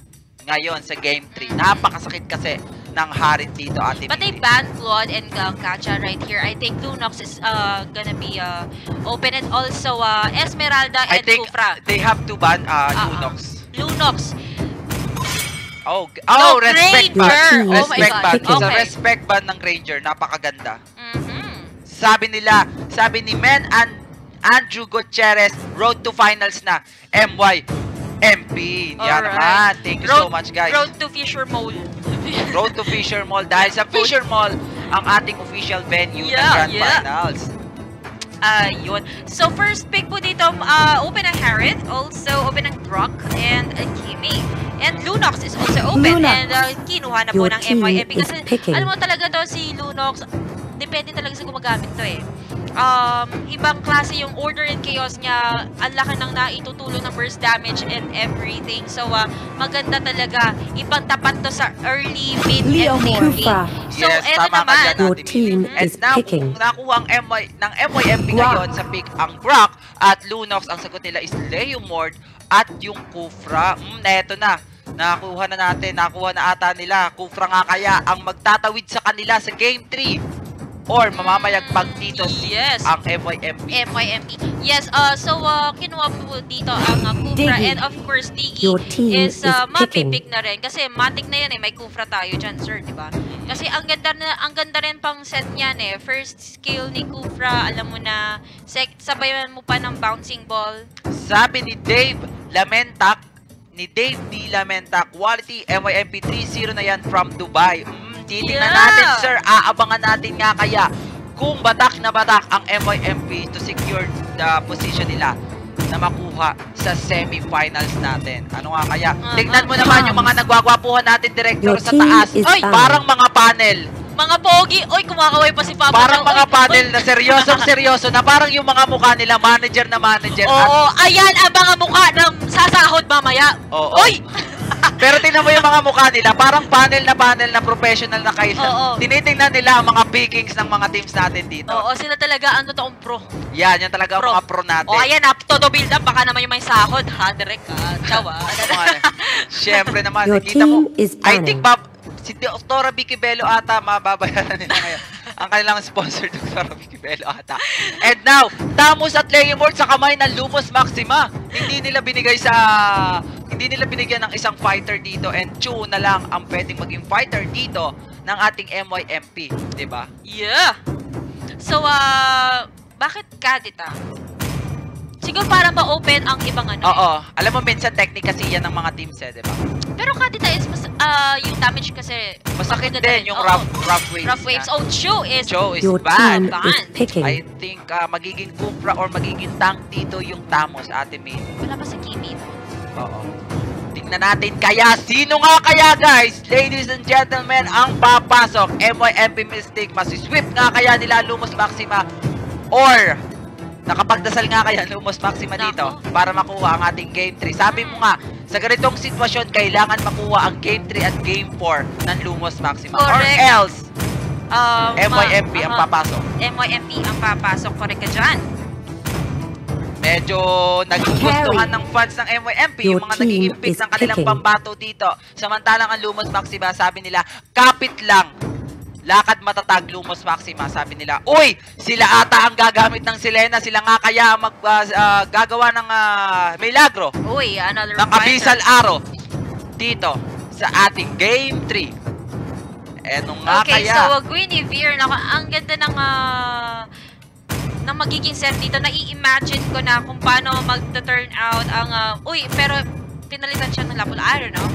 ngayon sa game 3. Napakasakit kasi ng Harit dito, Ate But they banned Claude and uh, Kacha right here. I think Lunox is uh, gonna be uh, open and also uh, Esmeralda I and think Kufra. they have to ban uh, Ah, ah. Lunox. Lunox. Oh, oh, No, respect Ranger. ban. Oh my Respect God. ban. Okay. respect ban ng Ranger. Napakaganda. Mhm. Sabi nila, sabi ni Men and Andrew Gutierrez, road to finals na. MY MP. Yan Alright. naman. Thank you so Road- much, guys. Road to Fisher Mole. Road to Fisher Mall. Dahil sa Fisher Mall, ang ating official venue ng Yeah, Grand yeah. Finals. Ayun. So, first pick po dito, uh, open ang Harith, also open ang Brock, and uh, Kimi. And Lunox is also open, Lunox. and uh, kinuha na po Your ng team MYMP. Kasi, picking. alam mo talaga daw si Lunox, depende talaga sa gumagamit to eh. Um, ibang klase yung order and chaos niya, ang laki ng naitutulong ng burst damage and everything. So, uh, maganda talaga. Ibang tapat to sa early, mid, Leo and late game. So, yes, eto naman, dyan, Your team. And is now, picking. kung nakuha ang MY, ng MYMP ngayon sa pick ang Brock at Lunox, ang sagot nila is Leo Mord at yung Kufra. Mm, neto na. Nakuha na natin, nakuha na ata nila. Kufra nga kaya ang magtatawid sa kanila sa Game 3. Or mamamayagpag dito si Yes. ang MYMP. MYMP. Yes, uh, so uh, kinuha po dito ang uh, Kufra Diggy. and of course Diggy is uh, is mapipick na rin kasi matik na yan eh, may Kufra tayo dyan sir, di ba? Kasi ang ganda na ang ganda rin pang set niyan eh. First skill ni Kufra, alam mo na, sec sabayan mo pa ng bouncing ball. Sabi ni Dave Lamentak, ni Dave D. Lamentak, quality MYMP 3.0 na yan from Dubai. Mm, titingnan Yeah. natin sir, aabangan natin nga kaya kung batak na batak ang MYMP to secure the position nila na makuha sa semi-finals natin. Ano nga kaya? Ah, Tingnan mo ah, naman ah. yung mga nagwagwapuhan natin director sa taas. down. parang mga panel. Mga pogi, oy kumakaway pa si Papa. Parang Oy, mga oy. panel na seryosong seryoso na parang yung mga mukha nila manager na manager. at Oo, ayan ang mga mukha ng sasahod mamaya. Oo. Oy! Pero tingnan mo yung mga mukha nila, parang panel na panel na professional na kayo. Oo. Tinitingnan nila ang mga pickings ng mga teams natin dito. Oo, sila talaga ang totoong pro. Yan, yan talaga ang Pro. mga pro natin. O ayan na, todo build up, baka naman yung may sahod, ha, direct, ha, tsawa. Siyempre naman, Your nakita mo, team is I think bab, si Dr. Vicky Bello ata mababayaran nila ngayon. ang kanilang sponsor, Dr. Vicky Bello ata. And now, Tamus at Leymord sa kamay ng Lumos Maxima. Hindi nila binigay sa hindi nila binigyan ng isang fighter dito and Chu na lang ang pwedeng maging fighter dito ng ating MYMP, 'di ba? Yeah. So, uh, bakit Kadita? Siguro para ma-open ang ibang ano. Oo, alam mo minsan technique kasi yan ng mga teams eh, 'di ba? Pero Kadita is mas, ah, yung damage kasi Masakit din rin. yung Oo. rough rough waves. Rough waves. niya. Oh, Chu is Joe is Your bad. team is picking. I think ah, magiging Kufra or magiging tank dito yung Tamos, Ate May. wala pa sa Kimi. Oo. Tingnan natin kaya sino nga kaya guys, ladies and gentlemen, ang papasok. MYMP Mystic, masisweep nga kaya nila Lumos Maxima or Nakapagdasal nga kaya Lumos Maxima dito para makuha ang ating Game 3. Sabi mo nga, sa ganitong sitwasyon, kailangan makuha ang Game 3 at Game 4 ng Lumos Maxima. Or Correct. else, Um, MYMP ang aha. papasok. MYMP ang papasok. Correct ka dyan. Medyo nagugustuhan ng fans ng MYMP Your yung mga picks ng kanilang pambato dito. Samantalang ang Lumos Maxima, sabi nila, kapit lang. Lakad matatag Lumos Maxima, sabi nila. Uy, sila ata ang gagamit ng Selena. Sila nga kaya ang mag, ah, ah, gagawa ng ah, milagro Uy, another ng Abyssal Arrow dito sa ating Game 3. Eto nga Okay, kaya. so uh, Guinevere, naka, ang ganda ng ah, ng magiging set dito. Nai-imagine ko na kung paano mag-turn out ang ah, uy, pero pinalitan siya ng lapula. I don't know.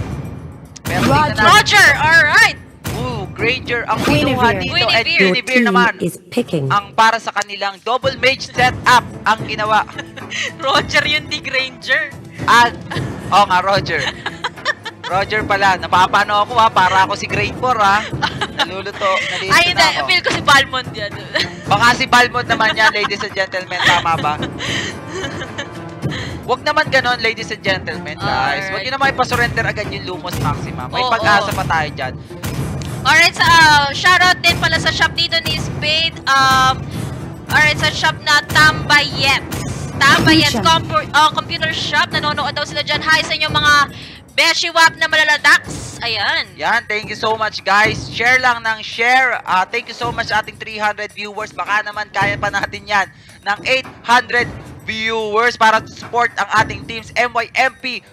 Pero natin. Roger, alright! Ooh, Granger ang kinuha dito. And Guinevere. Naman. is picking. ang para sa kanilang double mage setup ang ginawa. Roger yung di Granger. At, oh nga, Roger. Roger pala, napapano ako ha, para ako si Grade 4 ha. Naluluto, nalilito Ay, na ako. Feel ko si Balmond yan. Baka si Balmond naman yan, ladies and gentlemen, tama ba? Huwag naman ganon, ladies and gentlemen, guys. Huwag Alright. nyo naman ipasurrender agad yung Lumos Maxima. May Oo. pag-asa pa tayo dyan. Alright, sa uh, shoutout din pala sa shop dito ni Spade. Um, alright, sa shop na Tambayets. Tambayets compu- uh, Computer Shop. Nanonood daw sila dyan. Hi sa inyo mga Beshiwap na malaladax. Ayan. Yan, thank you so much guys. Share lang ng share. Ah, thank you so much ating 300 viewers. Baka naman kaya pa natin yan ng 800 viewers para support ang ating teams MYMP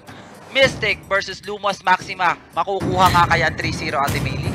Mystic versus Lumos Maxima. Makukuha nga kaya 3-0 Ate Meili.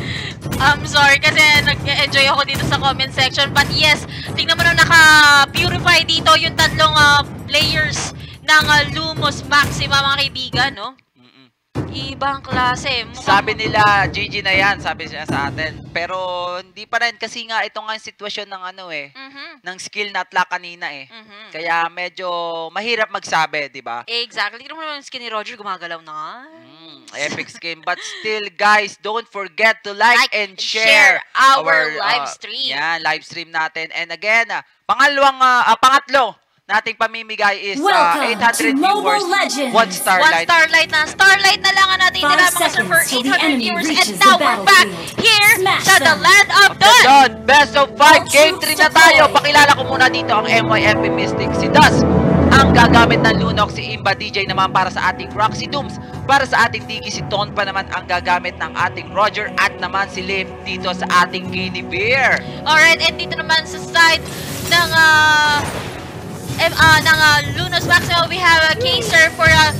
I'm sorry kasi nag-enjoy ako dito sa comment section. But yes, tingnan mo na naka-purify dito yung tatlong ah, players ng ah, Lumos Maxima mga kaibigan, no? Mm-mm. Ibang klase. Mukhang- Sabi nila, GG na yan, sabi siya sa atin. Pero hindi pa rin kasi nga ito nga yung sitwasyon ng ano eh, Mhm. ng skill na atla kanina eh. Mhm. Kaya medyo mahirap magsabi, di ba? Exactly. Tingnan mo naman yung skinny Roger gumagalaw na. Mm, epic game. But still, guys, don't forget to like, Like and share, share our uh, live stream. Yan, live stream natin. And again, ah, pangalawang, ah, ah, pangatlo nating pamimigay is ah, Welcome 800 to Mobile viewers, Legends. one One starlight. starlight na. Starlight na lang ang natin Five nila mga sir for seconds till the 800 enemy viewers. And reaches now the we're back battlefield. here Smash sa the land of Of the Dawn. Dawn, best of 5, All game troops 3 na tayo. Pakilala ko muna dito ang MYFP Mystic. Si Dust, ang gagamit ng Lunox. Si Imba DJ naman para sa ating Roxy Dooms. Para sa ating Digi, si Ton pa naman ang gagamit ng ating Roger. At naman si Liv dito sa ating Guinevere. Alright, and dito naman sa side ng uh, em, ah, ng ah, Lunos Maxima, we have a Kaser for uh,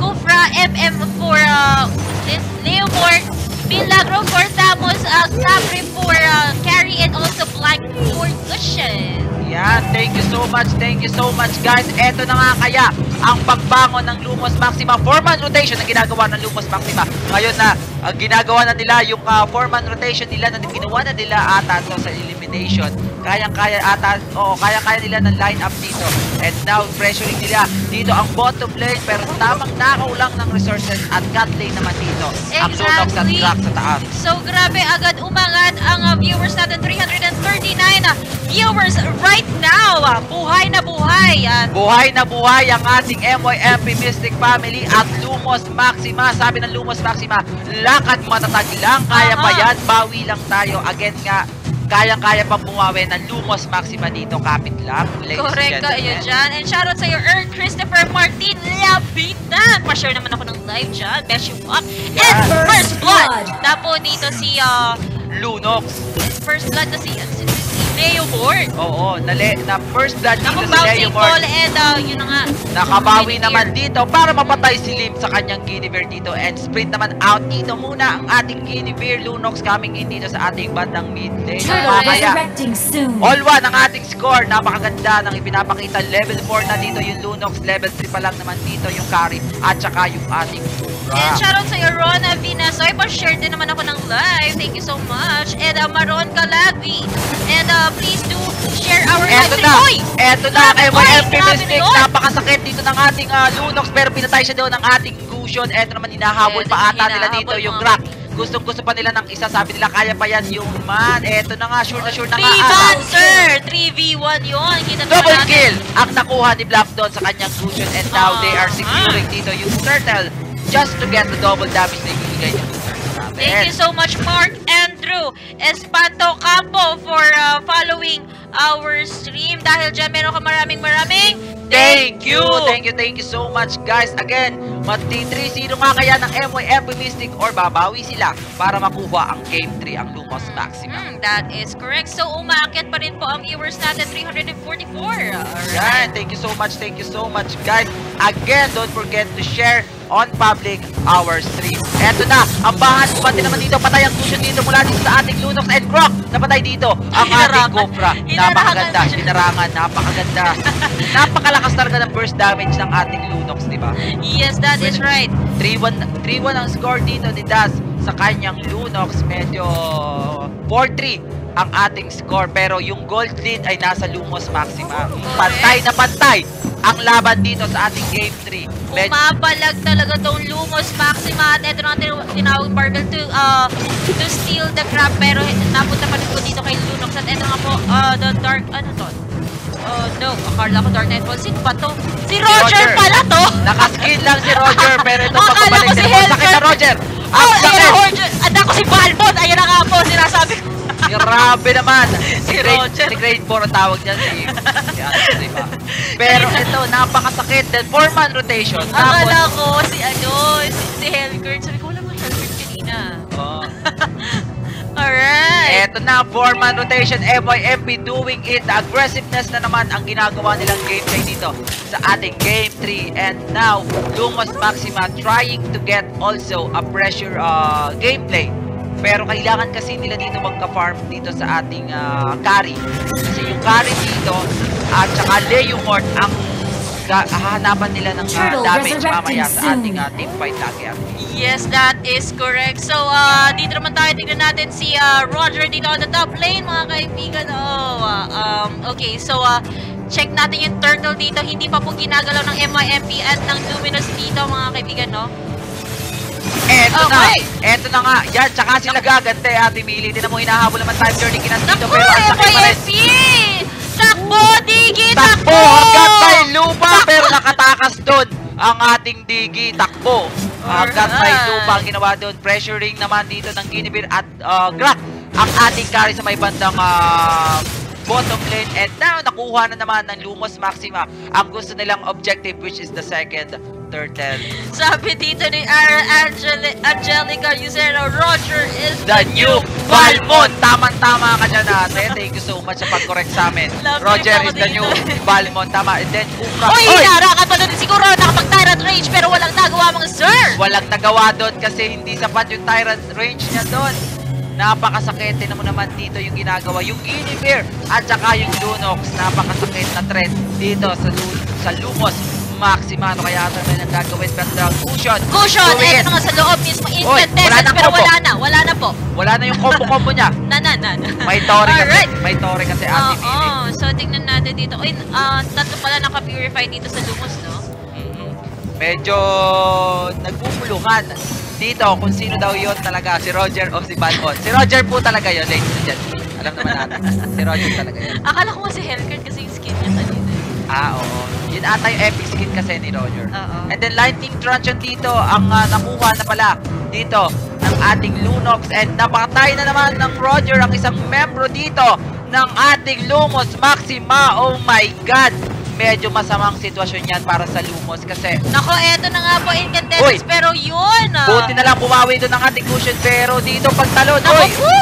Kufra, MM for uh, this Leomore, Milagro for Thamos, uh, Capri for uh, Carry, and also Black for Cushion. Yan, thank you so much, thank you so much guys. Eto na nga kaya ang pagbangon ng Lumos Maxima. Four-man rotation na ginagawa ng Lumos Maxima. Ngayon na ah, ginagawa na nila yung ah, four-man rotation nila na ginawa na nila ata to sa elimination. Kayang-kaya ata, oo, kaya-kaya nila ng line-up dito. And now, pressuring nila dito ang bottom lane pero tamang nakaw lang ng resources at cut lane naman dito. Ang Lunox at Exactly. Sa taas. So grabe agad umangat ang uh, viewers natin 339 uh, viewers right now. Uh, buhay na buhay. At Buhay na buhay ang ating MYMP Mystic Family at Lumos Maxima. Sabi ng Lumos Maxima, lakad matatag lang. Kaya pa Aha. yan, bawi lang tayo. Again nga, kayang-kaya pa bumawi ng Lumos Maxima dito. Kapit lang, ladies Correct and ka, ayun dyan. And shoutout sa iyo, Earl Christopher Martin Labitan. Pa-share naman ako ng live dyan. Best you up. And Yes. First Blood. Tapo dito si, uh, Lunox. First Blood na si, si, si Leo Ward. Oo, nale, na first blood dito Ako sa bouncing Leo ball Mort. and uh, yun na nga. Nakabawi naman dito para mapatay si Lim sa kanyang Guinevere dito and sprint naman out dito muna ang ating Guinevere Lunox coming in dito sa ating bandang mid lane. Soon. All one ang ating score. Napakaganda ng ipinapakita. Level 4 na dito yung Lunox. Level 3 pa lang naman dito yung carry. At saka yung ating And Kura. shoutout sa iyo, Rona Vinasoy. Pa-share din naman ako ng live. Thank you so much. And uh, Maron Kalagwi. And uh, please do share our live Eto stream. na! Hoy! Eto na! MYFP oy, grabe Mystic! nun. Napakasakit dito ng ating ah, Lunox pero pinatay siya doon ng ating Gusion. Eto naman hinahabol Eto pa ata nila dito yung Grak. gustong gusto pa nila ng isa. Sabi nila, kaya pa yan yung man. Eto na nga, sure na sure na 3 nga. Ah, Banter! 3v1 yun. Kita Double kill ang nakuha ni Black Dawn sa kanyang cushion and now they are securing dito yung turtle just to get the double damage na ibibigay niya. Thank you so much, Mark Andrew Espanto Campo for uh, following our stream. Dahil dyan, meron ka maraming maraming Thank you! Thank you, thank you so much guys. Again, magti 3-0 nga kaya ng MYFB Mystic or babawi sila para makuha ang Game 3, ang Lumos Maxima. Hmm, that is correct. So, umaakit pa rin po ang viewers natin, 344. Alright. Yan, thank you so much, thank you so much guys. Again, don't forget to share on public our stream. Eto na, ang bahan, pati naman dito, patay ang cushion dito mula dito sa ating Lunox and Croc. Napatay dito ang ating. Hinarangan Napakaganda, hinarangan, napakaganda. Napakalakas talaga ng burst damage ng ating Lunox, di ba? Yes, that is right. 3-1 3-1 ang score dito ni Das sa kanyang Lunox. Medyo 4-3 ang ating score. Pero yung gold lead ay nasa Lumos Maxima. Pantay na pantay ang laban dito sa ating Game 3. Medyo, Umapalag talaga tong Lumos Maxima at ito na tinawag Bargle to, uh, to steal the crab pero napunta pa rin po dito kay Lunox at ito nga po, uh, the dark, ano to? Oh no, akala ko Dark Nightfall. Sino ba to? Si Roger, Roger. pala to! nakaskin lang si Roger. pero ito ko si Roger. Sakit na. Roger. Oh, ayun na, Roger! Anda ko si Balbon! Ayun na nga po, sinasabi ko. Grabe naman. Si, Si grade, Roger. si grade 4 ang tawag niyan. Si, si ba? Pero ito, napakasakit. Then, 4-man rotation. Akala ko si ano, si, si Hellgurt. Sabi ko, wala mo Hellgurt kanina. oh, Alright! Eto na, 4-man rotation, MYMP doing it. The aggressiveness na naman ang ginagawa nilang gameplay dito sa ating Game 3. And now, Lumos Maxima trying to get also a pressure uh, gameplay. Pero kailangan kasi nila dito magka-farm dito sa ating uh, carry. Kasi yung carry dito at saka Leo Mort ang hahanapan nila ng uh, Turtle damage mamaya sa soon. ating uh, team fight lagi. Yes, that is correct. So, uh, dito naman tayo, tignan natin si uh, Roger dito on the top lane, mga kaibigan. Oh, uh, um, okay, so, uh, check natin yung turtle dito. Hindi pa po ginagalaw ng MYMP at ng Luminous dito, mga kaibigan, no? Eto na, Okay. eto na nga. Yan, tsaka sila gagante, Ate Mili. Tinan mo, hinahabol naman time journey kinas dito. Naku, Pero ang sakit pa rin. Takbo, Digi! Takbo hanggat may lupa pero nakatakas doon ang ating digi takbo. Hanggat may lupa ang ginawa doon. Pressuring naman dito ng Guinevere at uh, Grat ang ating carry sa may bandang uh, bottom lane. And now, nakuha na naman ng Lumos Maxima ang gusto nilang objective which is the second turtle. Sabi dito ni Ara Angeli Angelica Yusero, Roger is The new Balmon! Tama-tama ka dyan ate. Thank you so much sa pag-correct sa amin. Love Roger is the new Balmon. Tama. And then, Kukra. Uy, hinarangan pa doon siguro nakapag-tyrant range pero walang nagawa mga sir! Walang nagawa doon kasi hindi sapat yung Tyrant range niya doon. Napakasakit. Tinan mo naman dito yung ginagawa. Yung Guinevere at saka yung Lunox. Napakasakit na threat dito sa, sa Lumos Maxima. Ano kaya ata nang gagawin? The cushion. Cushion! Eh, it. nga sa loob mismo, instant wala nang pero wala na, wala na po. Wala na yung combo-combo niya. Na, na, na, na. May Tori kasi. May Tori kasi Oo, Ate Mili. so tingnan natin dito. Uy, ah, tatlo pala naka-purify dito sa Lumos, no? Mhm. Medyo nagpupuluhan dito kung sino daw yon talaga, si Roger o si Balmon. Si Roger po talaga yon ladies and gentlemen. Alam naman natin. Si Roger talaga yun. Akala ko nga si Hellcat kasi yung skin niya kanina. Ah, oo. Yun ata yung epic skin kasi ni Roger. Oo. And then Lightning Truncheon dito, ang ah, nakuha na pala dito ng ating Lunox. And napatay na naman ng Roger ang isang membro dito ng ating Lumos Maxima. Oh my God! Medyo masamang sitwasyon yan para sa Lumos kasi Nako, eto na nga po, incandescence, pero yun! ah. buti na lang bumawi doon ng ating cushion pero dito pagtalon. Nako Uy! po!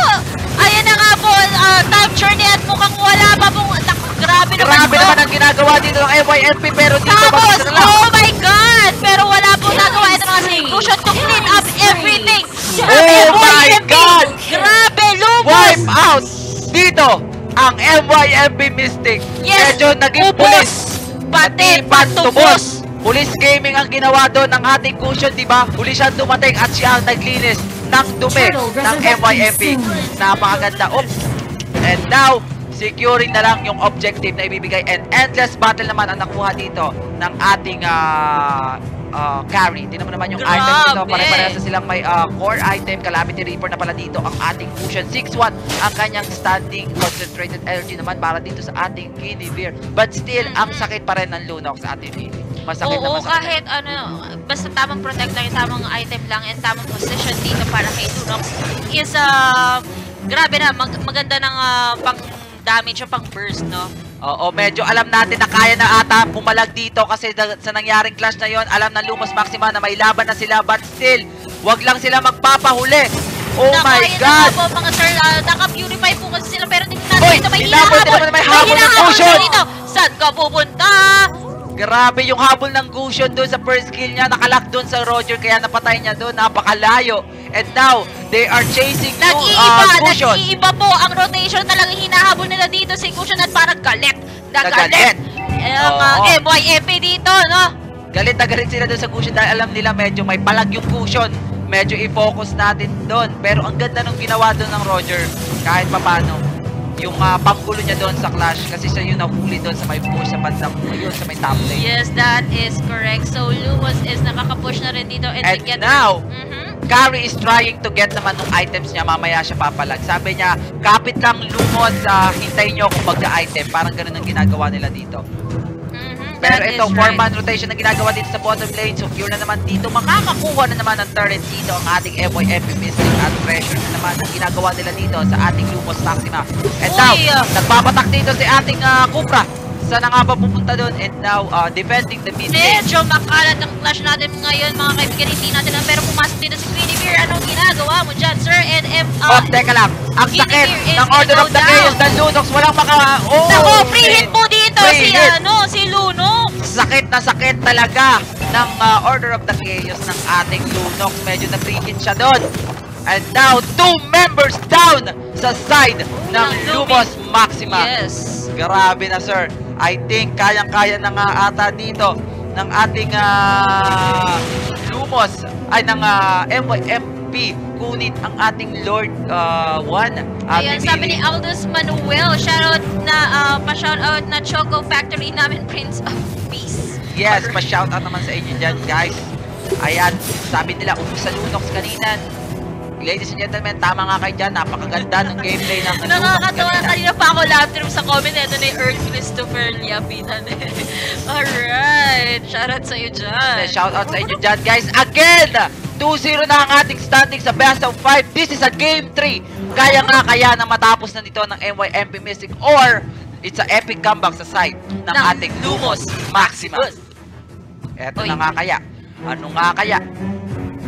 Ayan na nga po, ah, time journey at mukhang wala pa pong... Grabe naman Grabe naman ang ginagawa dito ng MYMP pero dito Tapos, mag-isa na lang. oh my God! Pero wala po nagawa. Ito na nga si Cushion to clean up everything. Oh my. God! Grabe, lumos! Wipe out dito ang MYMP Mystic. Yes! Medyo naging pulis. Pati pantubos. pantubos! Police gaming ang ginawa doon ng ating cushion, di ba? Huli siyang dumating at siya ang naglinis ng dumi ng MYMP. Napakaganda. Oops. And now, securing na lang yung objective na ibibigay and endless battle naman ang nakuha dito ng ating ah ah, carry. Tingnan mo naman yung item dito. Grabe! Pare-parehas na silang may ah, core item. Calamity Reaper na pala dito ang ating Fusion 6-1. Ang kanyang standing concentrated energy naman para dito sa ating Guinevere. But still, ang sakit pa rin ng Lunox sa ating Mili. Masakit na Oo, masakit. kahit ano, basta tamang protect lang, yung tamang item lang, and tamang position dito para kay Lunox is, uh, grabe na, mag- maganda ng ah, pang damage o pang burst, no? Oo, medyo alam natin na kaya na ata pumalag dito kasi da- sa nangyaring clash na yon, alam ng Lumos Maxima na may laban na sila but still, wag lang sila magpapahuli. Oh Naku, my God! na po, mga sir, uh, naka-purify po kasi sila, pero tingnan natin Hoy, dito, may hinahabol! na may hinahabol na dito! Saan ka pupunta? Grabe yung habol ng Gusion doon sa first kill niya. Nakalak doon sa Roger kaya napatay niya doon. Napakalayo. And now, they are chasing Nag-iiba, uh, Gusion. nag-iiba po ang rotation talagang hinahabol nila dito si Cushion at parang galit. Nagalit. Eh, Ang uh, MYFP dito, no? Galit na galit sila doon sa Gusion dahil alam nila medyo may palag yung Gusion. Medyo i-focus natin doon. Pero ang ganda nung ginawa doon ng Roger. Kahit papano. Yung uh, panggulo niya doon sa clash. Kasi siya yung nahuli doon sa may push sa bandang yun sa may top lane. Yes, that is correct. So, Lumos is nakaka-push na rin dito and, And get now, Mhm. Gary is trying to get naman ng items niya. Mamaya siya papalag. Sabi niya, kapit lang lumos, ah, hintayin niyo kung magka-item. Parang ganun ang ginagawa nila dito. Pero that ito, is 4-man rotation na ginagawa dito sa bottom lane. So, pure na naman dito. Makakakuha na naman ng turret dito ang ating Evoy MP Mystic at pressure na naman ang ginagawa nila dito sa ating Lumos Maxima. And now, Uy, ah. nagpapatak dito si ating ah, Cupra. Saan na nga ba pupunta doon? And now, ah, defending the mid lane. Medyo makalat ang clash natin ngayon, mga kaibigan. Hindi natin alam. Pero pumasok dito si Queenie Beer. Anong ginagawa mo dyan, sir? And if... Oh, Uh, teka lang. Ang sakit ng Order of the Chaos ng Lunox. Walang maka... Oh, Nako, free hit po dito Free si, hit. ano, si Lunox. Sakit na sakit talaga ng ah, Order of the Chaos ng ating Lunox. Medyo na-free hit siya doon. And now, two members down sa side ng Ng Lumos Maxima. Yes. Grabe na, sir. I think kayang-kaya na nga ata dito ng ating ah, Lumos ay ng ah, MYMP kunin ang ating Lord 1. Ayan, sabi ni Aldous Manuel, shoutout na, uh, pa-shoutout na Choco Factory namin, Prince of Peace. Yes, pa-shoutout naman sa inyo dyan, guys. Ayan, sabi nila, ubus sa Lunox kanina. Ladies and gentlemen, tama nga kayo dyan. Napakaganda ng gameplay ng Lunox Nakakatawa, kanina. kanina pa ako through sa comment. Ito na yung Earl Christopher Liapitan. Alright, shoutout sa'yo dyan. Shoutout sa inyo dyan, guys. Again, 2-0 na ang ating standing sa best of 5. This is a game 3. Kaya nga kaya na matapos na nito ng MYMP Mystic or it's a epic comeback sa side ng, Ng ating Lumos Maxima. Eto Oy. na nga kaya. Ano nga kaya?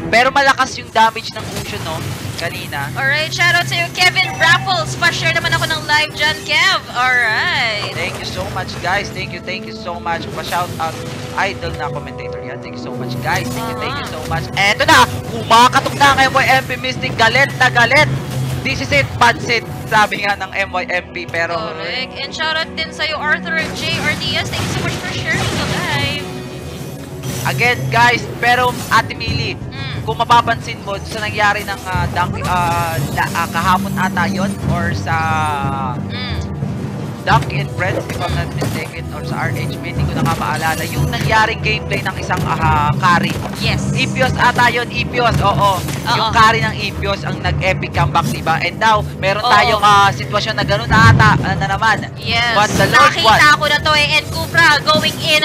Pero malakas yung damage ng Fusion, no? Kanina. Alright, shoutout sa'yo, Kevin Raffles. Pa-share naman ako ng live dyan, Kev. Alright. Thank you so much, guys. Thank you, thank you so much. Pa-shout out idol na commentator yan. Thank you so much, guys. Thank you, thank you so much. Eto na! Kumakatok na ang MYMP Mystic. Galit na galit. This is it, pansit. Sabi nga ng MYMP. Pero, Correct. And shoutout din sa'yo, Arthur J. Ortiz. Thank you so much for sharing live. Again, guys, pero Ate Mili, Mm. kung mapapansin mo sa nangyari ng ah, dunk, ah, la- ah, kahapon ata yon or sa Mm. Dunk and Friends, if I'm not mistaken, or sa RH, hindi ko na nga maalala, yung nangyaring gameplay ng isang ah, carry. Yes. Ipios ata yun, Ipios, oo. Yung Oo. carry ng Ipios ang nag-epic comeback, diba? And now, meron Oo. tayong ah, sitwasyon na gano'n na ata ah, na naman. Yes. But the Lord Nakita won. ko na to eh. And Kufra going in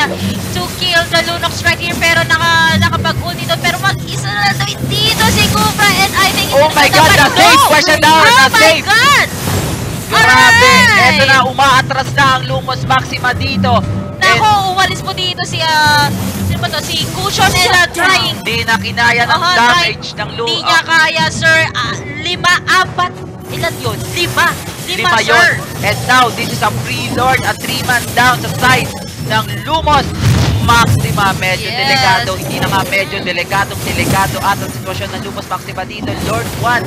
to kill the Lunox right here. Pero naka, nakapag-ulti doon. Pero mag-isa na lang dito si Kufra. And I think Oh my God, na-save pa siya down, Oh my na-save. God! Grabe! Aray! Eto na, umaatras na ang Lumos Maxima dito. And Nako, uwalis po dito si, ah, sino ba to? Si Cushion uh, trying. di na kinaya ng Aha, damage ng Lumos. Hindi niya kaya, sir. Ah, lima, apat. Ilan yun? Lima. Lima, Lima sir. yun. And now, this is a free lord, a three-man down sa side ng Lumos Maxima. Medyo Yes. delikado. Hindi na nga medyo delikadong delikado at ang sitwasyon ng Lumos Maxima dito. Lord 1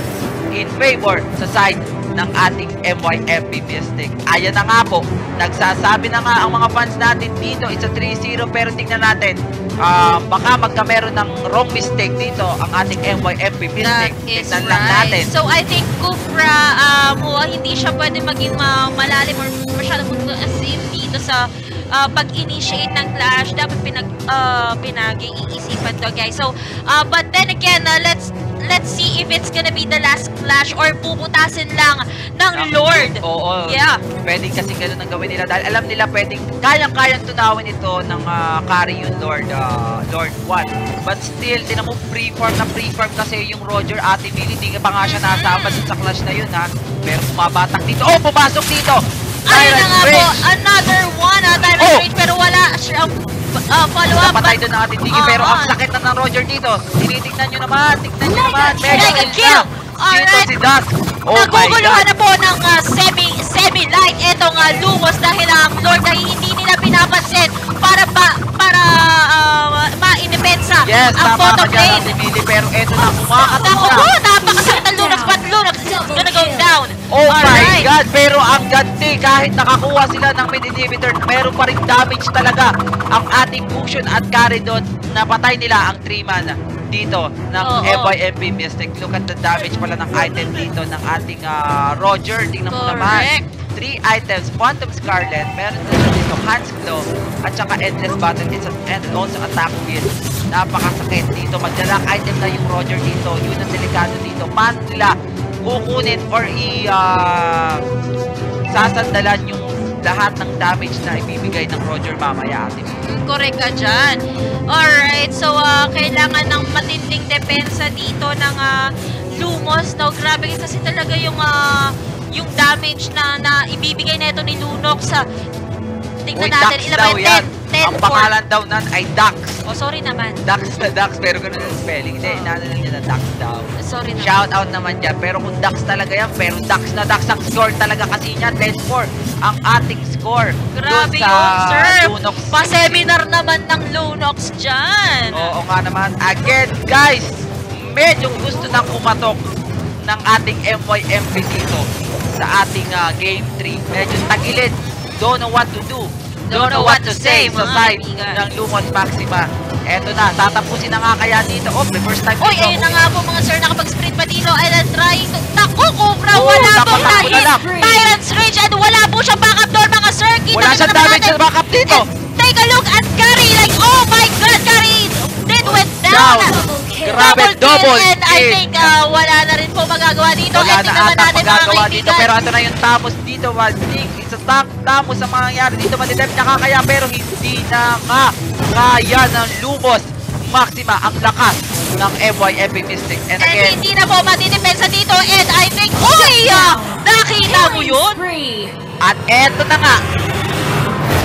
in favor sa side ng ating MYFP Mystic. Ayan na nga po. Nagsasabi na nga ang mga fans natin dito. It's a 3-0 pero tingnan natin. ah, baka magkameron ng wrong mistake dito ang ating MYFP Mystic. That is Tingnan right. natin. So, I think Kufra, um, well, hindi siya pwede maging ma- malalim or masyadong mag-assume dito sa uh, pag-initiate ng clash, dapat pinag, uh, pinag-iisipan to, guys. So, uh, but then again, uh, let's let's see if it's gonna be the last clash or puputasin lang ng Lord. Oo. Yeah. Pwedeng kasi ganun ang gawin nila dahil alam nila pwedeng kayang-kayang tunawin ito ng uh, carry yung Lord uh, Lord 1. But still, tinan mo pre-farm na pre-farm kasi yung Roger Ate Millie, hindi pa nga siya nasama dun sa clash na yun ha. Pero bumabatak dito. Oh, pumasok dito! Ayun na nga po, another one, uh, Tyrant Oh! Rage, pero wala siyang uh, follow-up. Napatay doon ang ating Tiki pero ang Oo. sakit na ng Roger dito. Tinitignan nyo naman, tignan nyo naman. Mega kill Alright. si Dusk. Oh Naguguluhan na po ng uh, semi semi light itong uh, Lumos dahil ang Lord ay hindi nila pinapansin para pa para uh, ma-indepensa Yes, ang tama photo ka dyan, plane. Ate Millie. Pero eto na, kumakatok Naku na. po, napakasakit ng Lunox but Lunox is gonna go down. Oh my Alright. God! Pero ang ganti, kahit nakakuha sila ng mid inhibitor, meron pa rin damage talaga ang ating Fusion at Caridon. Napatay nila ang 3-man dito ng Oo. FYMP Mystic. Look at the damage pala ng item dito ng ating ah, Roger. Tingnan mo naman. Correct. 3 items, Quantum Scarlet, meron din dito Hans Glow, at saka Endless Battle, it's a, and also Attack Wheel. Napakasakit dito. Magdalak item na yung Roger dito. Yun ang delikado dito. Paano nila kukunin or i ah, sasandalan yung lahat ng damage na ibibigay ng Roger mamaya ate. Correct ka dyan. Alright, so uh, kailangan ng matinding depensa dito ng uh, Lumos. No, grabe kasi talaga yung uh, yung damage na, na ibibigay na ito ni Lunox sa tingnan Uy, natin, ilan ba yan. yun? 10, 10, Ang pangalan daw nan ay Dax. Oh, sorry naman. Dax na Dax, pero ganun ang spelling. Hindi, inaano lang niya na Dax daw. Sorry naman. Shout out naman dyan. Pero kung Dax talaga yan, pero Dax na Dax ang score talaga kasi niya. 10-4 ang ating score. Grabe sa yung sir. Lunox. Pa-seminar naman ng Lunox dyan. Oo nga naman. Again, guys, medyo gusto nang kumatok ng ating MYMP dito sa ating ah, Game 3. Medyo tagilid. Don't know what to do. Don't know what to say sa mga side ng Lumos Maxima. Eto na, tatapusin na nga kaya dito. Oh, the first time dito. ayun na nga po mga sir, nakapag-sprint pa dito. And then trying to... Naku, Cobra, Oo, wala pong na-hit. Tyrant's Rage and wala po siyang backup doon mga sir. Kita Wala siyang damage na backup dito. And take a look at Curry. Like, oh my God, Curry did went down. Down. Grabe, kill, double And I kill. think uh, wala na rin po magagawa dito. Wala na ata natin mga magagawa dito. Pero ito na yung tamos dito. Waldig. It's a tam tamos sa mangyayari dito. Madidep niya kakaya. Pero hindi na nga kaya ng Lumos Maxima ang lakas ng MYFP Mystic. And And again, hindi na po matidepensa dito. And I think, uy, ah, nakita mo yun? At eto na nga.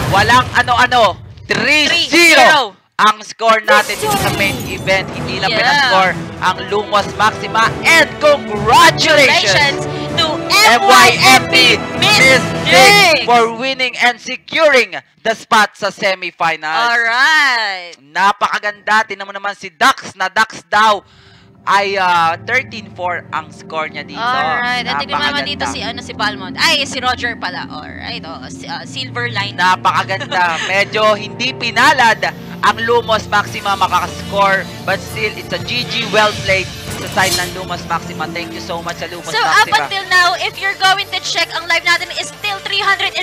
Walang ano-ano. 3-0 ang score natin dito sa main event. Hindi lang Yeah. pinascore ang Lumos Maxima. And congratulations! Congratulations to MYMP Mystic Mystic! for winning and securing the spot sa semifinals. Alright. Napakaganda. Tinan mo naman si Dax na Dax daw ay ah, 13-4 ang score niya dito. Alright. At tingnan mo naman dito si, ano, si Balmond. Ay, si Roger pala. Alright. Oh, si, ah, silver line. Napakaganda. Medyo hindi pinalad ang Lumos Maxima makakascore. But still, it's a GG well played sa side ng Lumos Maxima. Thank you so much sa Lumos So, up Maxima. until now, if you're going to check, ang live natin is still 353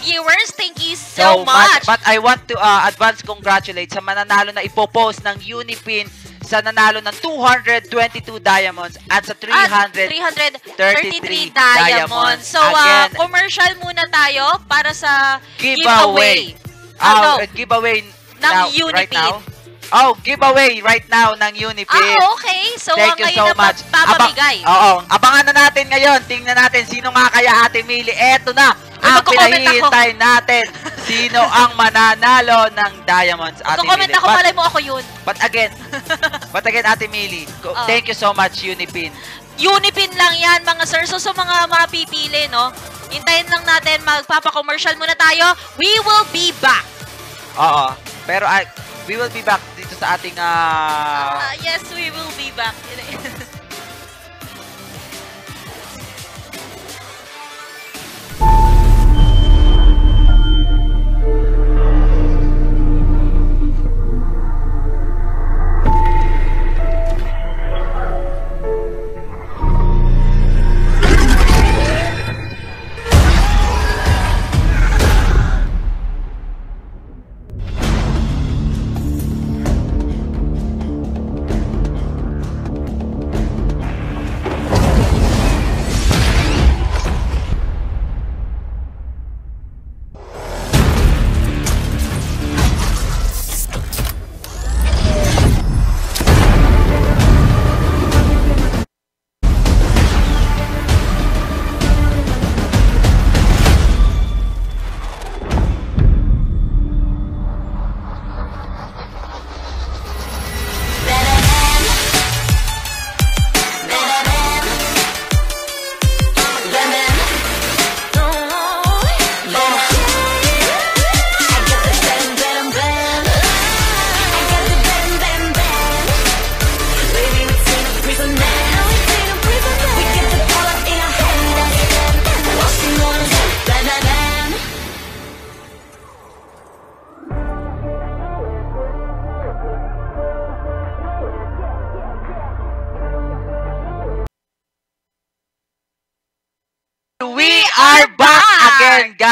viewers. Thank you so, much. But I want to uh, advance congratulate sa mananalo na ipopost ng Unipin sa nanalo ng 222 diamonds at sa 300 At 333 diamonds. diamonds. So, uh, Again. commercial muna tayo para sa giveaway. giveaway. Ano? Uh, giveaway Ng now, Unipin. right now. Oh, giveaway right now ng Unipin. Ah, okay. So, Thank you so much. papamigay. Aba- Oo, abangan na natin ngayon. Tingnan natin sino nga kaya Ate Mili. Eto na ang pinahihintay natin. Sino ang mananalo ng Diamonds, Ate Kung comment Mili. ako, But- malay mo ako yun. But again, but again, Ate Mili, ko- Oo. thank you so much, Unipin. Unipin lang yan, mga sir. So, sa mga mapipili, no? Hintayin lang natin, magpapa-commercial muna tayo. We will be back. Oo. Pero I, we will be back dito sa ating ah, Ah, yes, we will be back.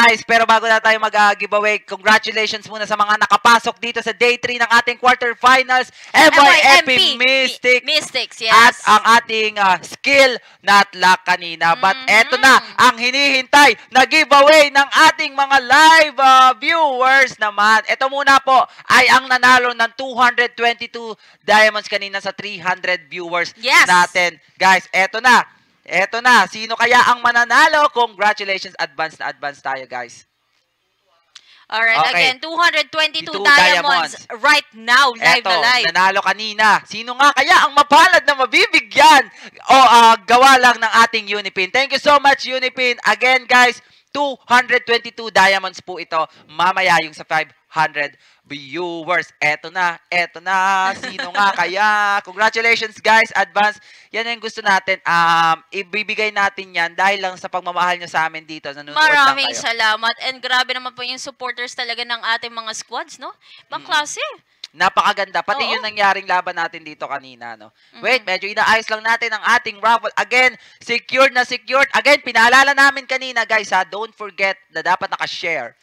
guys. Pero bago na tayo mag-giveaway, congratulations muna sa mga nakapasok dito sa day 3 ng ating quarterfinals. MYFP Mystics. Mystics, yes. At ang ating ah, skill not luck kanina. But eto na, ang hinihintay na giveaway ng ating mga live ah, viewers naman. Ito muna po ay ang nanalo ng 222 diamonds kanina sa 300 viewers Yes. natin. Guys, eto na. Eto na. Sino kaya ang mananalo? Congratulations. Advance na advance tayo, guys. Alright, Okay. again, 222 Two diamonds, diamonds. right now, live Eto, na live. nanalo kanina. Sino nga kaya ang mapalad na mabibigyan o ah, gawa lang ng ating Unipin? Thank you so much, Unipin. Again, guys, 222 diamonds po ito. Mamaya yung sa 500 viewers. Eto na, eto na. Sino nga kaya? Congratulations, guys. Advance. Yan yung gusto natin. Um, ibibigay natin yan dahil lang sa pagmamahal nyo sa amin dito. Nanonood Maraming kayo. salamat. And grabe naman po yung supporters talaga ng ating mga squads, no? Ibang klase. Napakaganda. Pati Oo. yung nangyaring laban natin dito kanina, no? Wait, medyo inaayos lang natin ang ating raffle. Again, secured na secured. Again, pinaalala namin kanina, guys, ha? Don't forget na dapat naka-share.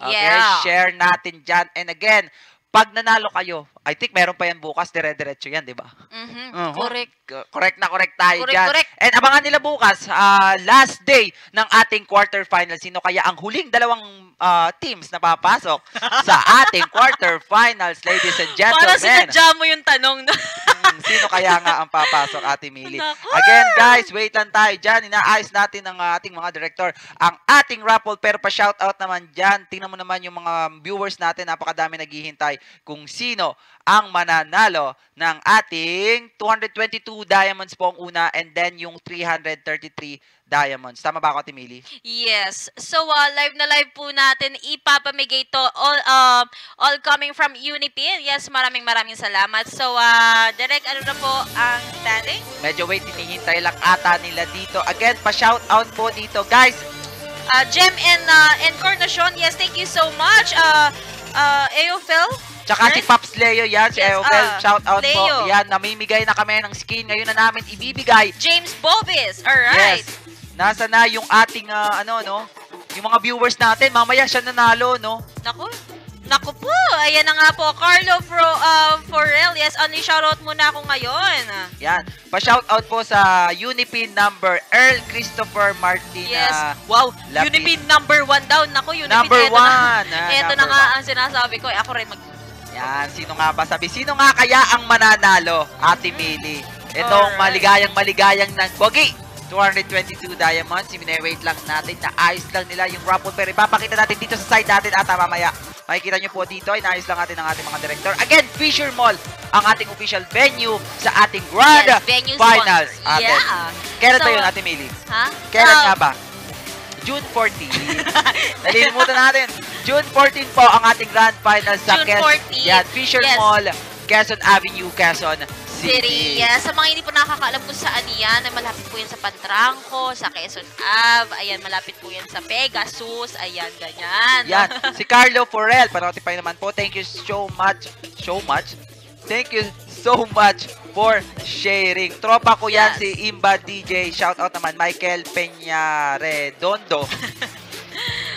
Okay? Yeah. Share natin dyan. And again, pag nanalo kayo, I think meron pa yan bukas, dire-diretso yan, di ba? Mhm, Mhm. Correct. Correct na correct tayo Correct, dyan. correct. And abangan nila bukas, ah, last day ng ating quarterfinals. Sino kaya ang huling dalawang ah, teams na papasok sa ating quarterfinals, ladies and Para gentlemen? sinadya mo yung tanong. No? Hmm, sino kaya nga ang papasok, Ate Mili? Again, guys, wait lang tayo dyan. Inaayos natin ng ah, ating mga director ang ating raffle. Pero pa-shoutout naman dyan. Tingnan mo naman yung mga viewers natin. Napakadami naghihintay kung sino ang mananalo ng ating 222 diamonds po ang una and then yung 333 diamonds. Tama ba ako, Ate Mili? Yes. So, uh, live na live po natin. Ipapamigay to all, um, all coming from Unipin. Yes, maraming maraming salamat. So, uh, direct ano na po ang standing? Medyo wait, hinihintay lang ata nila dito. Again, pa-shoutout po dito. Guys, Uh, Jem and, uh, Encarnacion, yes, thank you so much. Uh, uh, Eofil, Tsaka si Pops Leo yan, si Yes, Eofel, ah, shout out po. Yan, namimigay na kami ng skin. Ngayon na namin ibibigay. James Bobis, alright. Yes. Nasa na yung ating, ah, ano, no? Yung mga viewers natin, mamaya siya nanalo, no? Naku, naku po, ayan na nga po. Carlo Fro, uh, Forel, yes, only shoutout muna ako ngayon. Yan. Pa-shoutout po sa Unipin number Earl Christopher Martin. Yes. ah, Wow, Lapid. Unipin number one down. Naku, Unipin, Number one, Na, ah, eto na nga one. ang sinasabi ko. Eh, ako rin mag... Yan, sino nga ba sabi? Sino nga kaya ang mananalo, Ate Mili? Itong Alright. maligayang maligayang ng Bogi. 222 diamonds. Sinewait lang natin. Naayos lang nila yung raffle. Pero ipapakita natin dito sa side natin ata mamaya. Makikita nyo po dito. Inaayos lang natin ng ating mga director. Again, Fisher Mall ang ating official venue sa ating Grand Yes, venue Finals. sponsor. Ate. Yeah. Kailan ba So, yun, Ate Mili? Ha? Kailan Ah, nga ba? June 14. Nalilimutan natin. June 14 po ang ating grand finals sa June Quez- 14. Yan, Fisher Yes. Mall, Quezon Avenue, Quezon City. City. Yes, sa mga hindi po nakakaalam kung saan yan, ay malapit po yan sa Pantrangco, sa Quezon Ave, ayan, malapit po yan sa Pegasus, ayan, ganyan. Yan, si Carlo Forel, panotify naman po. Thank you so much. So much. Thank you so much for sharing. Tropa ko yan, Yes. si Imba DJ. Shout out naman, Michael Peña Redondo.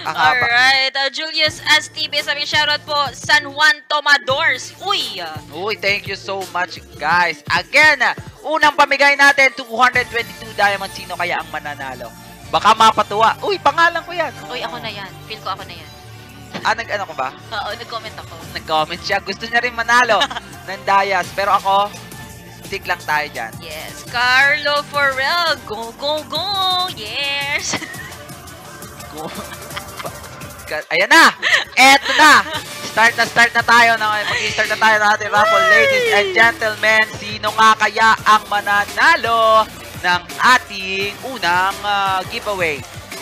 Ang haba. Alright, uh, Julius STB, sabi shoutout po, San Juan Tomadors. Uy! Uy, thank you so much, guys. Again, unang pamigay natin, 222 diamonds. Sino kaya ang mananalo? Baka mapatuwa. Uy, pangalan ko yan. Uy, ako na yan. Feel ko ako na yan. Ah, nag-ano ko ba? Oo, nag-comment ako. Nag-comment siya. Gusto niya rin manalo ng Dias. Pero ako, stick lang tayo dyan. Yes, Carlo Farrell. Go, go, go! Yes! Ayan na! Eto na! Start na start na tayo. Na, Mag-start na tayo ng ating raffle. Ladies and gentlemen, sino nga kaya ang mananalo ng ating unang ah, giveaway?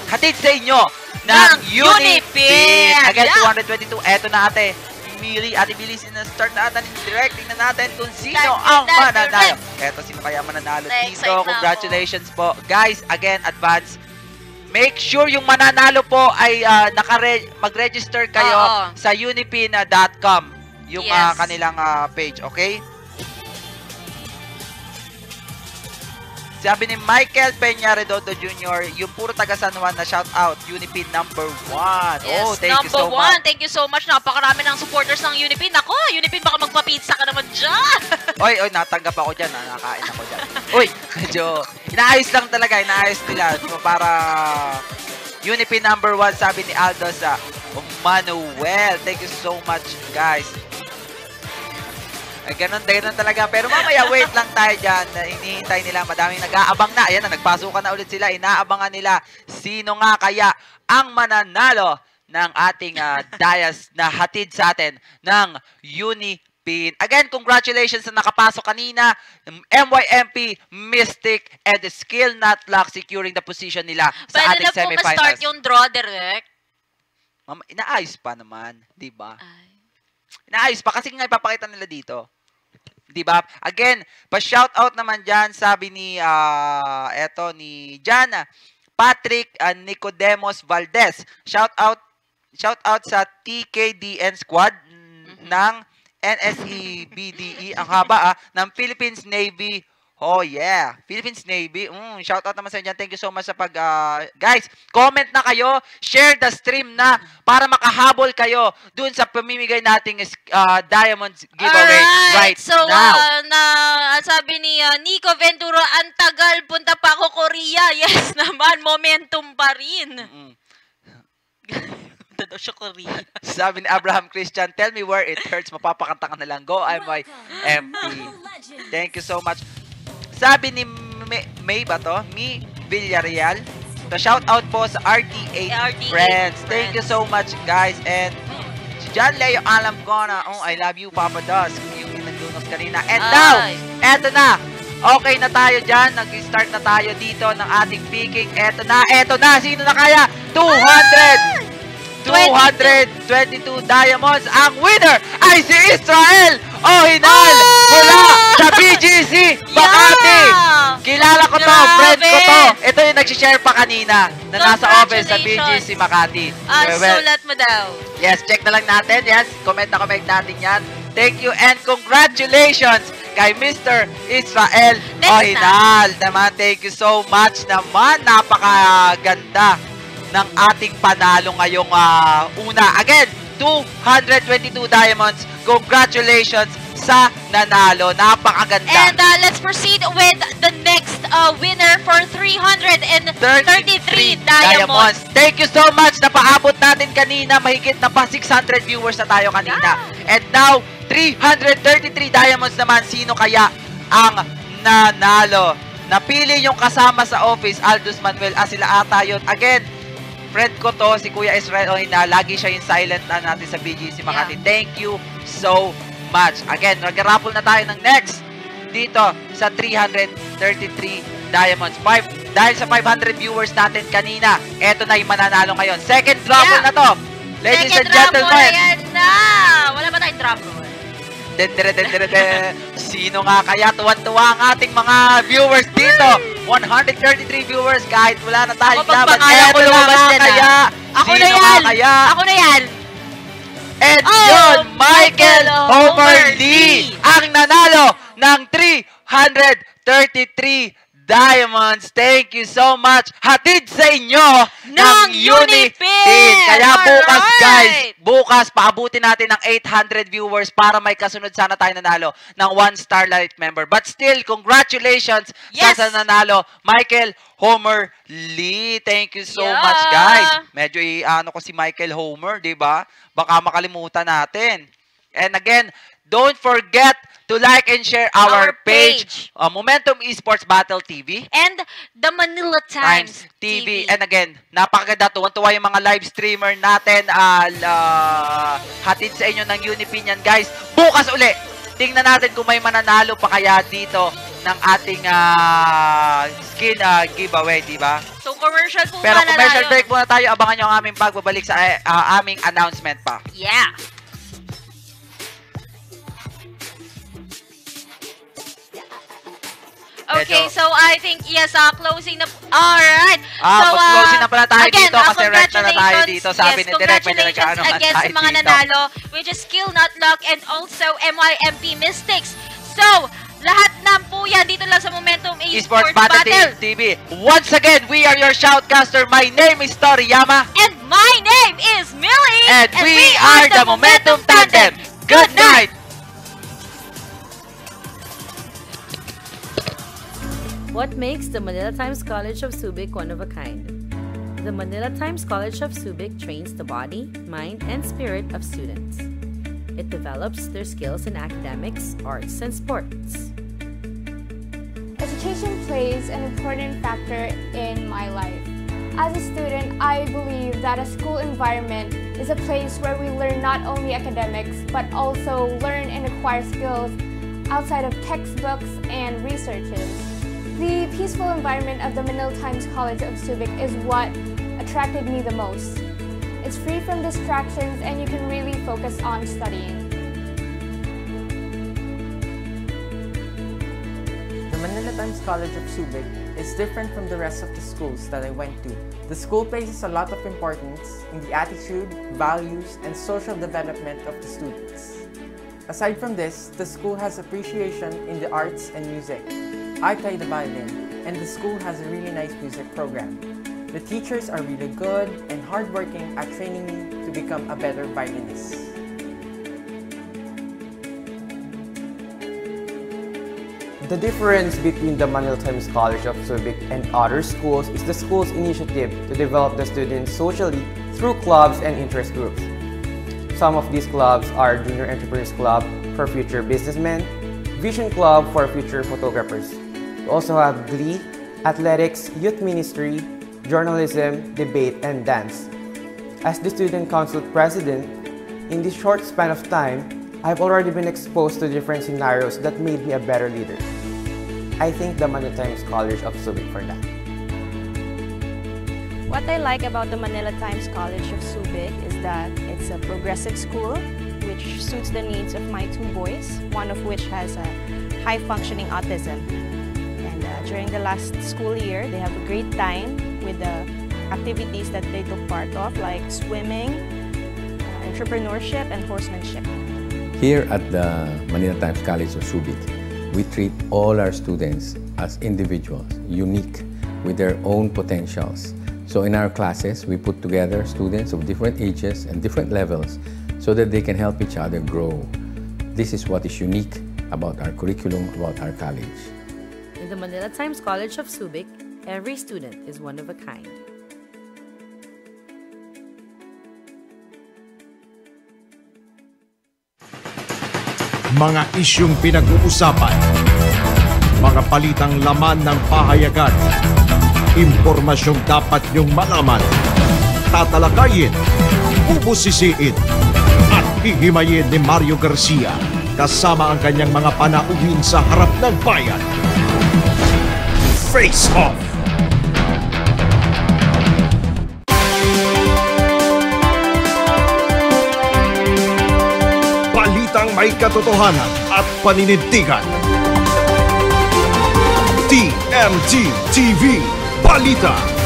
Hatid sa inyo ng, Ng Unipin! Again, Yeah. 222. Eto na ate. Mili, ate Mili, start na natin direct. Tingnan natin kung sino Start, ang mananalo. Eto, sino kaya mananalo dito? na. Congratulations po. Guys, again, advance. Make sure yung mananalo po ay ah, nakare- mag-register kayo Oo. sa unipin.com yung ah, Yes. kanilang ah, page, okay? Sabi ni Michael Peña Redondo Jr., yung puro taga San Juan na shout out, Unipin number one. Yes, oh, thank number you so one. much. Thank you so much. Napakarami ng supporters ng Unipin. Ako, Unipin, baka magpa-pizza ka naman dyan. Oy, oy, natanggap ako dyan. ah, Nakakain ako dyan. Uy, medyo, inaayos lang talaga. Inaayos nila. So, para Unipin number one, sabi ni Aldo sa Manuel. Thank you so much, guys. Ay, ganun, ganun talaga. Pero mamaya, wait lang tayo dyan. Na Hinihintay nila. Madaming nag-aabang na. Ayan na, nagpasukan na ulit sila. Inaabangan nila. Sino nga kaya ang mananalo ng ating ah, Dias na hatid sa atin ng Unipin. Again, congratulations na nakapasok kanina. MYMP, Mystic, and Skill Not Lock securing the position nila sa Pwede ating na po ma-start semifinals. yung draw direct. Ma'am, inaayos pa naman, 'di ba? Inaayos pa kasi nga ipapakita nila dito. 'Di ba? Again, pa-shoutout naman diyan sabi ni ah eto ni Jana Patrick uh, Nicodemos Valdez. Shoutout shoutout sa TKDN squad ng NSE BDE ang haba ah, ng Philippines Navy Oh yeah, Philippines Navy. Mm, shout out naman sa inyo. Thank you so much sa pag ah, guys, comment na kayo, share the stream na para makahabol kayo dun sa pamimigay nating ah, Diamonds giveaway right so, now. uh, na, sabi ni uh, Nico Ventura, ang tagal, punta pa ako Korea. Yes naman, momentum pa rin. Punta daw siya Korea. Sabi ni Abraham Christian, tell me where it hurts. Mapapakanta ka na lang. Go, I'm my MP. Thank you so much. Sabi ni May, May ba to? Mi Villarreal. To shout out po sa RTA, RTA friends. Thank you so much, guys. And si John Leo alam ko na, oh, I love you, Papa Dos. Yung naglunos kanina. And now, Ay. eto na. Okay na tayo dyan. Nag-start na tayo dito ng ating picking. Eto na, eto na. Sino na kaya? 200! 222 diamonds. Ang winner ay si Israel Ohinal mula sa BGC Makati. Kilala ko to, Grabe. friend ko to. Ito yung nag-share pa kanina na nasa office sa BGC Makati. Ah, Well, sulat mo daw. Yes, check na lang natin. Yes, comment na comment natin yan. Thank you and congratulations kay Mr. Israel Ohinal. Naman, thank you so much naman. Napakaganda ng ating panalo ngayong ah, una. Again, 222 diamonds. Congratulations sa nanalo. Napakaganda. And uh, let's proceed with the next uh, winner for 333 diamonds. Thank you so much. Napaabot natin kanina. Mahigit na pa 600 viewers na tayo kanina. And now, 333 diamonds naman. Sino kaya ang nanalo? Napili yung kasama sa office, Aldous Manuel. Ah, sila ata yun. Again, friend ko to, si Kuya Israel Oina. Lagi siya yung silent na natin sa BGC Makati. Thank you so much. Again, nag-raffle na tayo ng next dito sa 333 diamonds. Five, dahil sa 500 viewers natin kanina, eto na yung mananalo ngayon. Second raffle Yeah. na to. Ladies Second and gentlemen. raffle, ayan na. Wala ba tayong drum roll? Den, den, den, den, den. Sino nga kaya tuwan-tuwa ang ating mga viewers dito? 133 viewers kahit wala na tayong laban. Eto na nga kaya. Ako Sino na yan. kaya? Ako na yan. And Oh, yun, Michael Homer Lee. ang nanalo ng 333 diamonds. Thank you so much. Hatid sa inyo ng, Ng Unipin. Kaya bukas, Alright. guys, bukas paabutin natin ng 800 viewers para may kasunod sana tayo nanalo ng one Starlight member. But still, congratulations Yes. sa nanalo, Michael Homer Lee. Thank you so Yeah. much, guys. Medyo i-ano ko si Michael Homer, 'di ba? Baka makalimutan natin. And again, don't forget to like and share our, Our page, page. uh, Momentum Esports Battle TV. And the Manila Times Times, TV. And again, napakaganda. Tuwan-tuwa yung mga live streamer natin. Uh, la- hatid sa inyo ng Unipin yan, guys. Bukas uli. Tingnan natin kung may mananalo pa kaya dito ng ating ah, skin ah, giveaway, di ba? So, commercial po Pero commercial break muna tayo. Abangan nyo ang aming pagbabalik sa ah, aming announcement pa. Yeah. Okay, Medyo- so I think, yes, uh, closing na... Alright. Ah, so, uh, mag-closing na pala tayo again, dito uh, kasi rent na na tayo dito. Sabi yes, ni Direk, congratulations nagkaano nga again sa tayo mga nanalo, which is Skill Not Luck and also MYMP Mystics. So, Lahat ng po yan dito lang sa Momentum Esports Esports Battle Battle. TV. Once again, we are your shoutcaster. My name is Toriyama. And my name is Millie. And, we, are the Momentum Tandem. Good night. What makes the Manila Times College of Subic one of a kind? The Manila Times College of Subic trains the body, mind, and spirit of students. It develops their skills in academics, arts, and sports. Education plays an important factor in my life. As a student, I believe that a school environment is a place where we learn not only academics, but also learn and acquire skills outside of textbooks and researches. The peaceful environment of the Manila Times College of Subic is what attracted me the most. It's free from distractions and you can really focus on studying. The Manila Times College of Subic is different from the rest of the schools that I went to. The school places a lot of importance in the attitude, values, and social development of the students. Aside from this, the school has appreciation in the arts and music. I play the violin, and the school has a really nice music program. The teachers are really good and hardworking at training me to become a better violinist. The difference between the Manila Times College of Subic and other schools is the school's initiative to develop the students socially through clubs and interest groups. Some of these clubs are Junior Entrepreneurs Club for future businessmen, Vision Club for future photographers. We also have Glee, Athletics, Youth Ministry, Journalism, Debate, and Dance. As the Student Council President, in this short span of time, I've already been exposed to different scenarios that made me a better leader. I thank the Manila Times College of Subic for that. What I like about the Manila Times College of Subic is that it's a progressive school which suits the needs of my two boys, one of which has a high functioning autism. During the last school year, they have a great time with the activities that they took part of like swimming, entrepreneurship, and horsemanship. Here at the Manila Times College of Subic, we treat all our students as individuals, unique with their own potentials. So in our classes, we put together students of different ages and different levels so that they can help each other grow. This is what is unique about our curriculum, about our college. In the Manila Times College of Subic, every student is one of a kind. Mga isyong pinag-uusapan. Mga palitang laman ng pahayagan. Impormasyong dapat niyong malaman. Tatalakayin, bubusisiin, at hihimayin ni Mario Garcia kasama ang kanyang mga panauhin sa harap ng bayan. Face Off! Balitang may katotohanan at paninindigan. TMT TV Balita.